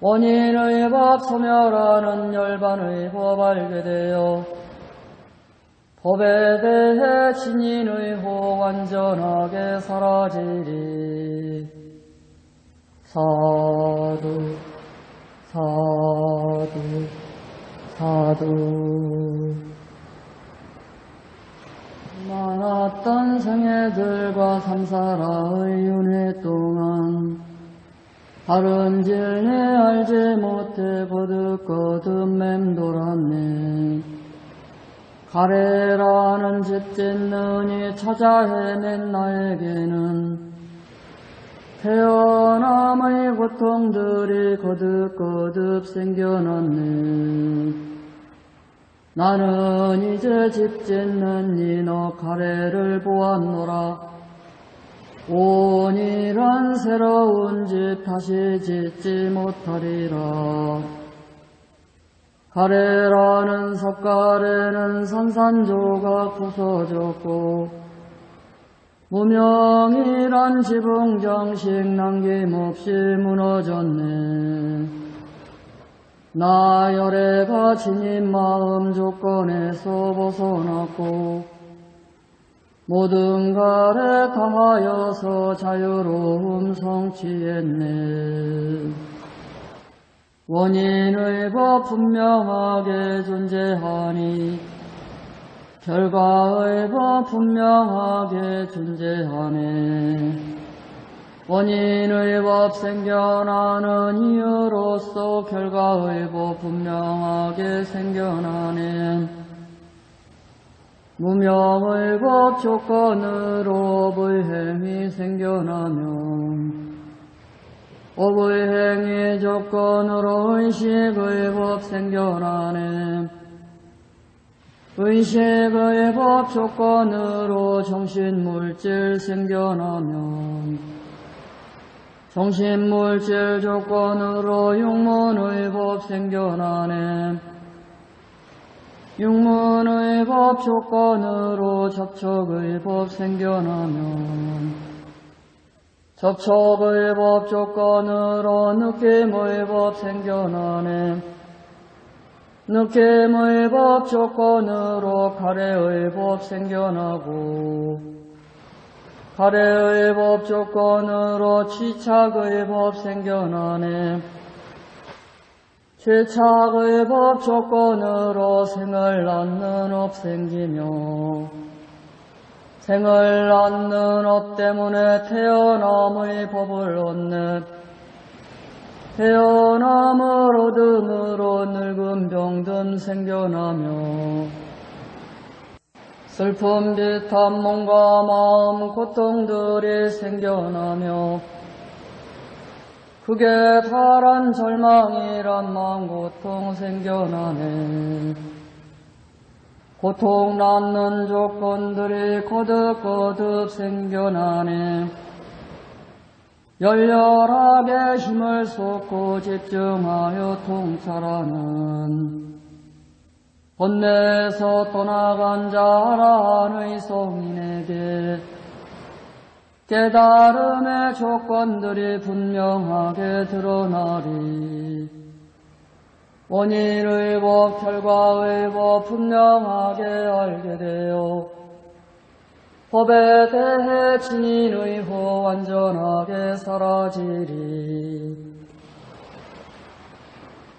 원인의 법 소멸하는 열반의 법 알게 되어 법에 대해 진인의 호 완전하게 사라지리. 사두 사두 사두 많았던 생애들과 삼사라의 윤회 동안 다른 진리 알지 못해 거듭거듭 맴돌았네 가래라는 집 짓느니 찾아 헤맨 나에게는 태어남의 고통들이 거듭거듭 생겨났네. 나는 이제 집 짓는 이너 가래를 보았노라. 온이란 새로운 집 다시 짓지 못하리라. 가래라는 석가래는 산산조각 부서졌고 무명이란 지붕정식 남김없이 무너졌네. 나열애가 지닌 마음 조건에서 벗어났고 모든 가래 다하여서 자유로움 성취했네. 원인의 법 분명하게 존재하니 결과의 법 분명하게 존재하네. 원인의 법 생겨나는 이유로서 결과의 법 분명하게 생겨나네. 무명의 법 조건으로 업의 행이 생겨나면 업의 행위 조건으로 의식의 법 생겨나네. 의식의 법 조건으로 정신물질 생겨나면 정신물질 조건으로 육문의 법 생겨나네. 육문의 법 조건으로 접촉의 법 생겨나면 접촉의 법 조건으로 느낌의 법 생겨나네. 느낌의 법 조건으로 갈애의 법 생겨나고 갈애의 법 조건으로 취착의 법 생겨나네. 취착의 법 조건으로 생을 낳는 업 생기며 생을 낳는 업 때문에 태어남의 법을 얻네. 태어남을 얻음으로 늙음 병듦 생겨나며 슬픔 비탄 몸과 마음 고통들이 생겨나며 극에 달한 절망이란 마음 고통 생겨나네. 고통 낳는 조건들이 거듭거듭 생겨나네. 열렬하게 힘을 쏟고 집중하여 통찰하는 번뇌에서 떠나간 자라 의 성인에게 깨달음의 조건들이 분명하게 드러나리 원인의 법 결과의 법 분명하게 알게 되어 법에 대해 진인의 호 완전하게 사라지리.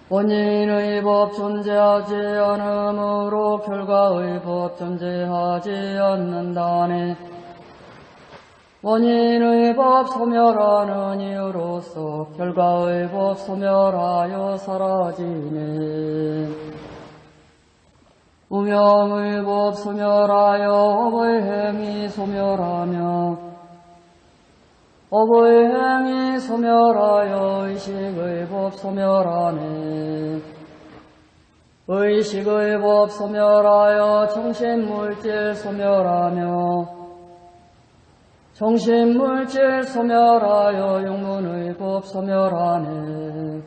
원인의 법 존재하지 않으므로 결과의 법 존재하지 않는다네. 원인의 법 소멸하는 이유로서 결과의 법 소멸하여 사라지네. 무명의 법 소멸하여 업의 행위 소멸하며 업의 행위 소멸하여 의식의 법 소멸하네. 의식의 법 소멸하여 정신물질 소멸하며 정신물질 소멸하여 육문의 법 소멸하네.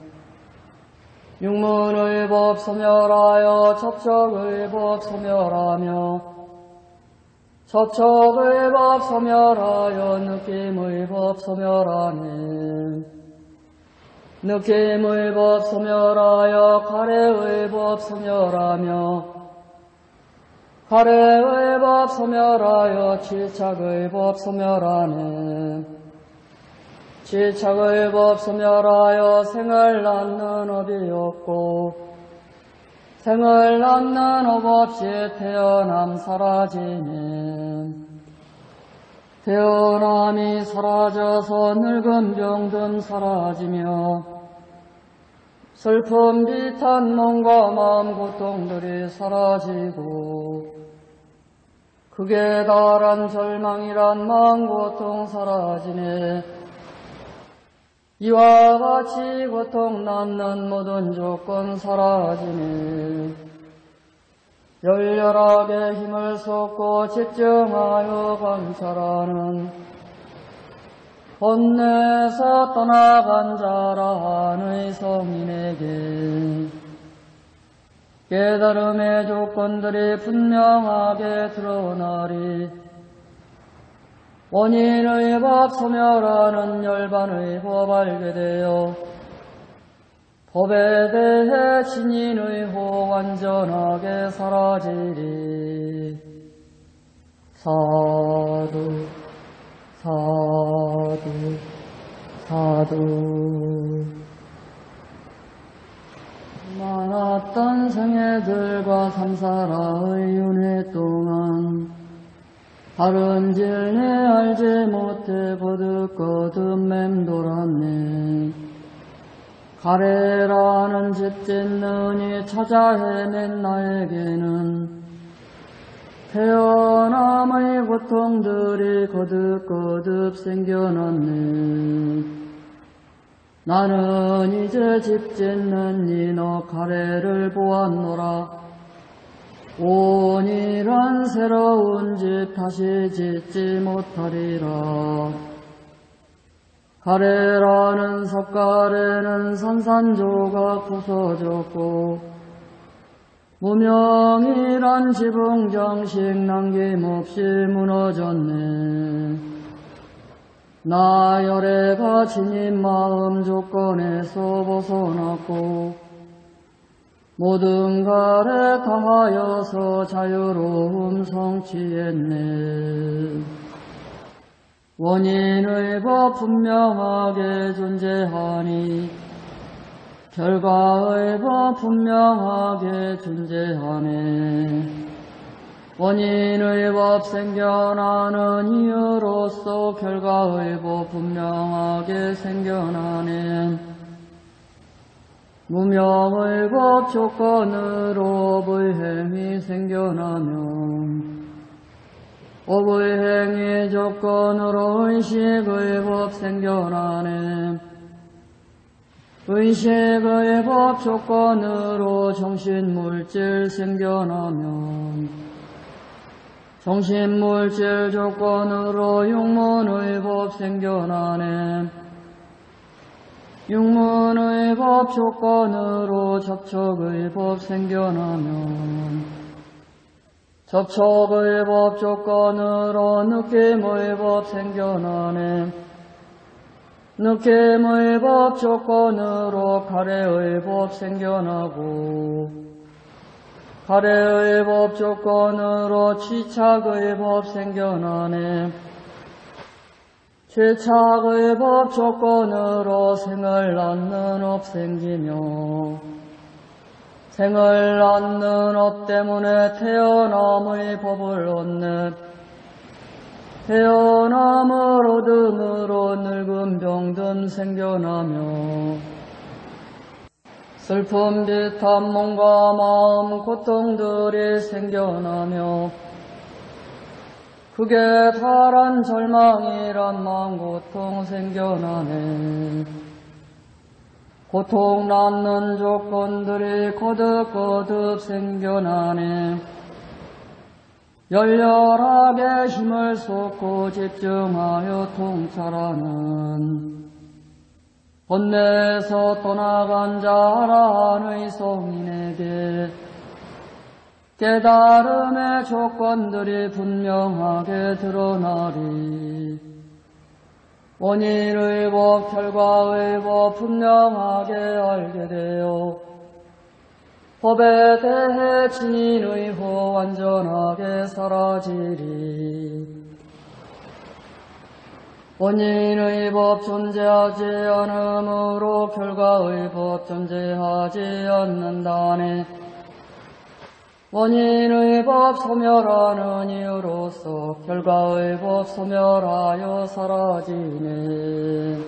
육문의 법 소멸하여 접촉의 법 소멸하며 접촉의 법 소멸하여 느낌의 법 소멸하네 느낌의 법 소멸하여 가래의 법 소멸하며 가래의 법 소멸하여 질착의 법 소멸하네 취착의 법 소멸하여 생을 낳는 업이 없고 생을 낳는 업 없이 태어남 사라지네 태어남이 사라져서 늙음 병듦 사라지며 슬픔 비탄 몸과 마음 고통들이 사라지고 극에 달한 절망이란 마음 고통 사라지네 이와 같이 고통 남는 모든 조건 사라지네. 열렬하게 힘을 쏟고 집중하여 관찰하는 본내에서 떠나간 자라한의 성인에게 깨달음의 조건들이 분명하게 드러나리 원인의 법 소멸하는 열반의 법 알게 되어 법에 대해 진인의 호 완전하게 사라지리. 사두 사두 사두. 많았던 생애들과 삼사라의 윤회 동안 진리 알지 못해 거듭거듭 맴돌았네. 가래라는 집 짓느니 찾아 헤맨 나에게는 태어남의 고통들이 거듭거듭 생겨났네. 나는 이제 집 짓는 이너 가래를 보았노라 온이란 새로운 집 다시 짓지 못하리라. 가래라는 석가래는 산산조각 부서졌고 무명이란 지붕정식 남김없이 무너졌네. 나 열애가 지닌 마음 조건에서 벗어났고 모든 가래 다하여서 자유로움 성취했네. 원인의 법 분명하게 존재하니 결과의 법 분명하게 존재하네. 원인의 법 생겨나는 이유로서 결과의 법 분명하게 생겨나는 무명의 법 조건으로 업의 행이 생겨나면 행위 조건으로 의식의 법 생겨나네. 의식의 법 조건으로 정신물질 생겨나면 정신물질 조건으로 육문의 법 생겨나네 육문의 법 조건으로 접촉의 법 생겨나면 접촉의 법 조건으로 느낌의 법 생겨나네. 느낌의 법 조건으로 가래의 법 생겨나고 가래의 법 조건으로 취착의 법 생겨나네 취착의 법 조건으로 생을 낳는 업 생기며 생을 낳는 업 때문에 태어남의 법을 얻네 태어남을 얻음으로 늙음 병듦 생겨나며 슬픔 비탄 몸과 마음 고통들이 생겨나며 그게 파란 절망이란 마음 고통 생겨나네. 고통 남는 조건들이 거듭거듭 생겨나네. 열렬하게 힘을 쏟고 집중하여 통찰하는 본내에서 떠나간 자라 의 성인에게 깨달음의 조건들이 분명하게 드러나리. 원인의 법, 결과의 법 분명하게 알게 되어 법에 대해 진인의 호 완전하게 사라지리. 원인의 법 존재하지 않으므로 결과의 법 존재하지 않는다네. 원인의 법 소멸하는 이유로서 결과의 법 소멸하여 사라지네.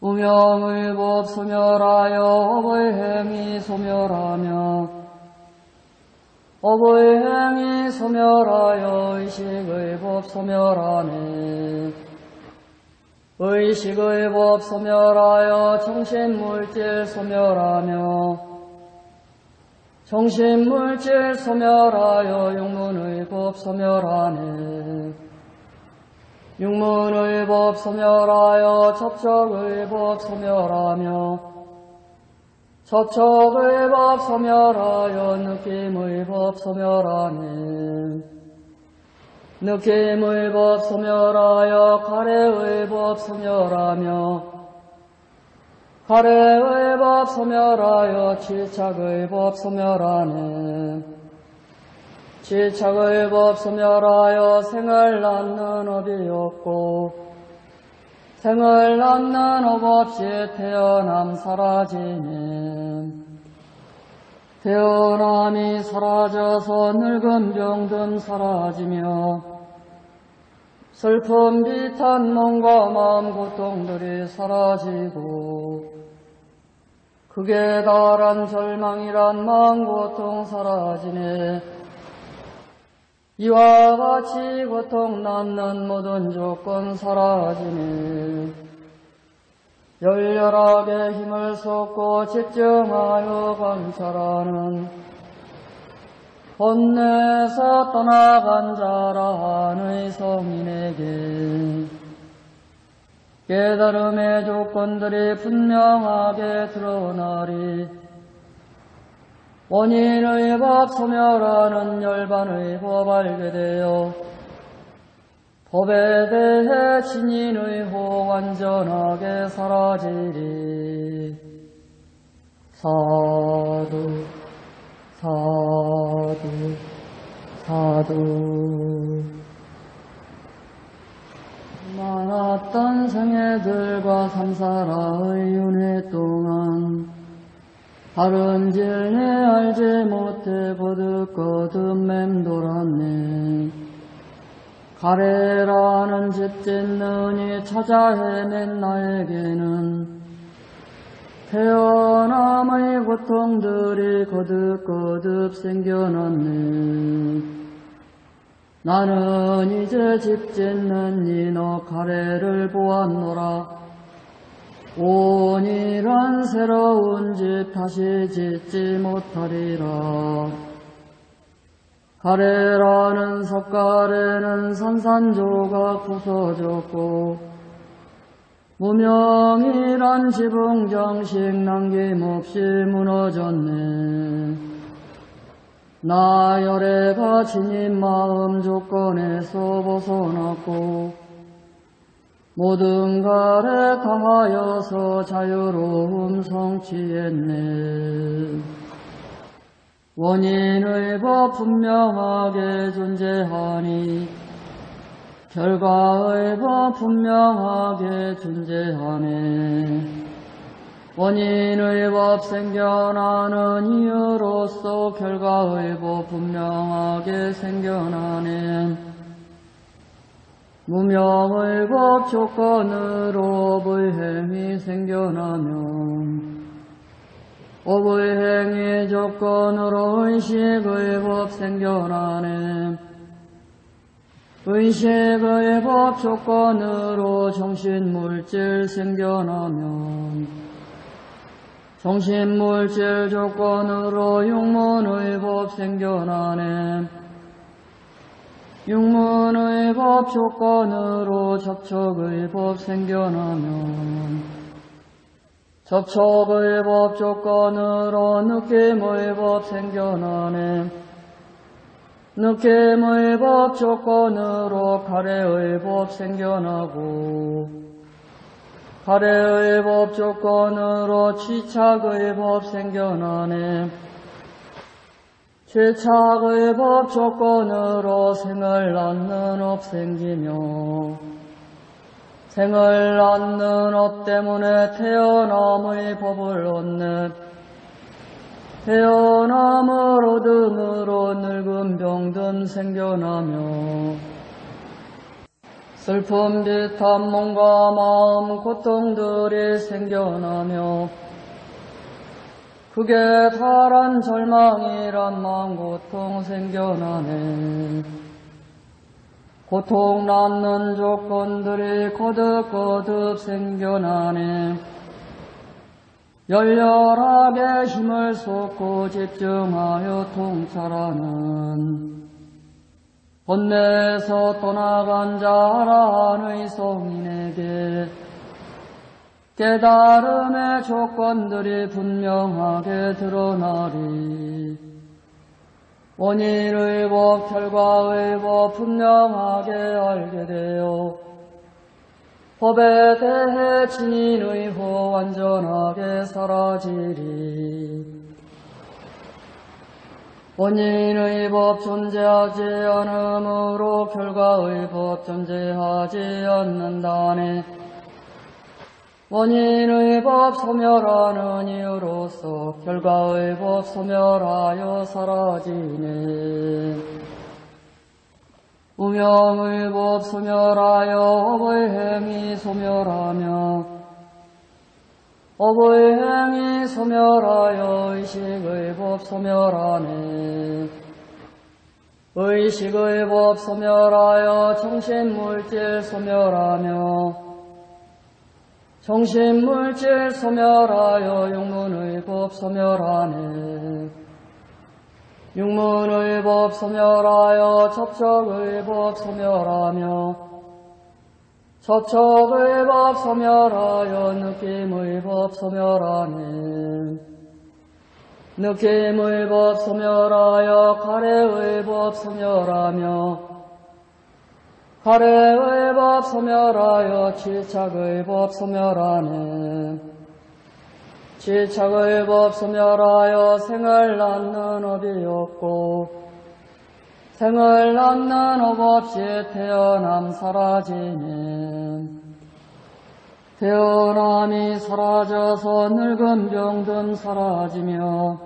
우명의 법 소멸하여 업의 행위 소멸하며 업의 행위 소멸하여 의식의 법 소멸하네. 의식의 법 소멸하여 정신물질 소멸하며 정신물질 소멸하여 육문의 법 소멸하네. 육문의 법 소멸하여 접촉의 법 소멸하며 접촉의 법 소멸하여 느낌의 법 소멸하네. 느낌의 법 소멸하여 갈애의 법 소멸하며 갈애의 법 소멸하여 취착의 법 소멸하네. 취착의 법 소멸하여 생을 낳는 업이 없고 생을 낳는 업 없이 태어남 사라지네. 태어남이 사라져서 늙은 병든 사라지며 슬픔 비탄 몸과 마음 고통들이 사라지고 극에 달한 절망이란 마음 고통 사라지네. 이와 같이 고통 낳는 모든 조건 사라지네. 열렬하게 힘을 쏟고 집중하여 관찰하는 혼내서 떠나간 자라는 성인에게 깨달음의 조건들이 분명하게 드러나리. 원인의 법 소멸하는 열반의 법 알게 되어 법에 대해 진인의 호 완전하게 사라지리. 사두 사두 사두 많았던 생애들과 삼사라의 윤회 동안 다른 질내 알지 못해 거듭거듭 맴돌았네. 가래라는 집 짓느니 찾아 헤맨 나에게는 태어남의 고통들이 거듭거듭 생겨났네 나는 이제 집 짓는 이너 가래를 보았노라. 온이란 새로운 집 다시 짓지 못하리라. 가래라는 석가래는 산산조각 부서졌고 무명이란 지붕정식 남김없이 무너졌네 나열애가 지닌 마음 조건에서 벗어났고 모든 가래 다하여서 자유로움 성취했네. 원인의 법 분명하게 존재하니 결과의 법 분명하게 존재하네 원인의 법 생겨나는 이유로서 결과의 법 분명하게 생겨나네 무명의 법 조건으로 업의 행이 생겨나면 업의 행위 조건으로 의식의 법 생겨나네 의식의 법 조건으로 정신물질 생겨나면 정신물질 조건으로 육문의 법 생겨나네. 육문의 법 조건으로 접촉의 법 생겨나면 접촉의 법 조건으로 느낌의 법 생겨나네. 느낌의 법 조건으로 갈애의 법 생겨나고 갈애의 법 조건으로 취착의 법 생겨나네. 취착의 법 조건으로 생을 낳는 업 생기며 생을 낳는 업 때문에 태어남의 법을 얻네 태어남을 얻음으로 늙음 병듦 생겨나며 슬픔 비탄 몸과 마음 고통들이 생겨나며 극에 달한 절망이란 마음 고통 생겨나네 고통 낳는 조건들이 거듭거듭 생겨나네. 열렬하게 힘을 쏟고 집중하여 통찰하는 본내에서 떠나간 자라는 성인에게 깨달음의 조건들이 분명하게 드러나리. 원인의 법, 결과의 법 분명하게 알게 되어 법에 대해 진인의 호 완전하게 사라지리. 원인의 법 존재하지 않으므로 결과의 법 존재하지 않는다네. 원인의 법 소멸하는 이유로서 결과의 법 소멸하여 사라지네. 우명의 법 소멸하여 업의 행위 소멸하며 업의 행위 소멸하여 의식의 법 소멸하네. 의식의 법 소멸하여 정신물질 소멸하며 정신물질 소멸하여 육문의 법 소멸하네. 육문의 법 소멸하여 접촉의 법 소멸하며 접촉의 법 소멸하여 느낌의 법 소멸하네. 느낌의 법 소멸하여 가래의 법 소멸하며 가래의 법 소멸하여 질착의 법 소멸하네. 취착의 법 소멸하여 생을 낳는 업이 없고 생을 낳는 업 없이 태어남 사라지네. 태어남이 사라져서 늙음 병듦 사라지며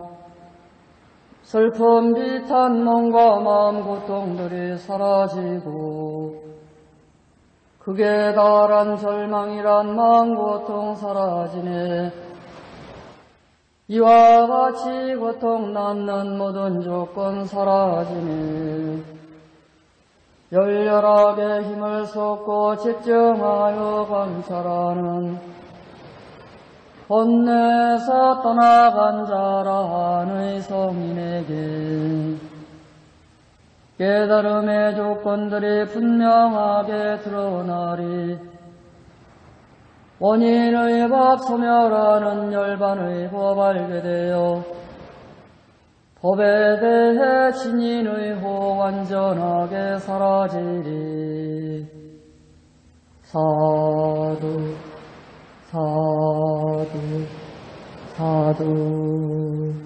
슬픔 비탄 몸과 마음 고통들이 사라지고 극에 달한 절망이란 마음 고통 사라지네. 이와 같이 고통 낳는 모든 조건 사라지네. 열렬하게 힘을 쏟고 집중하여 관찰하는 본내에서 떠나간 자라는 성인에게 깨달음의 조건들이 분명하게 드러나리 원인의 법 소멸하는 열반의 법 알게 되어 법에 대해 진인의 호 완전하게 사라지리. 사두 사두 사두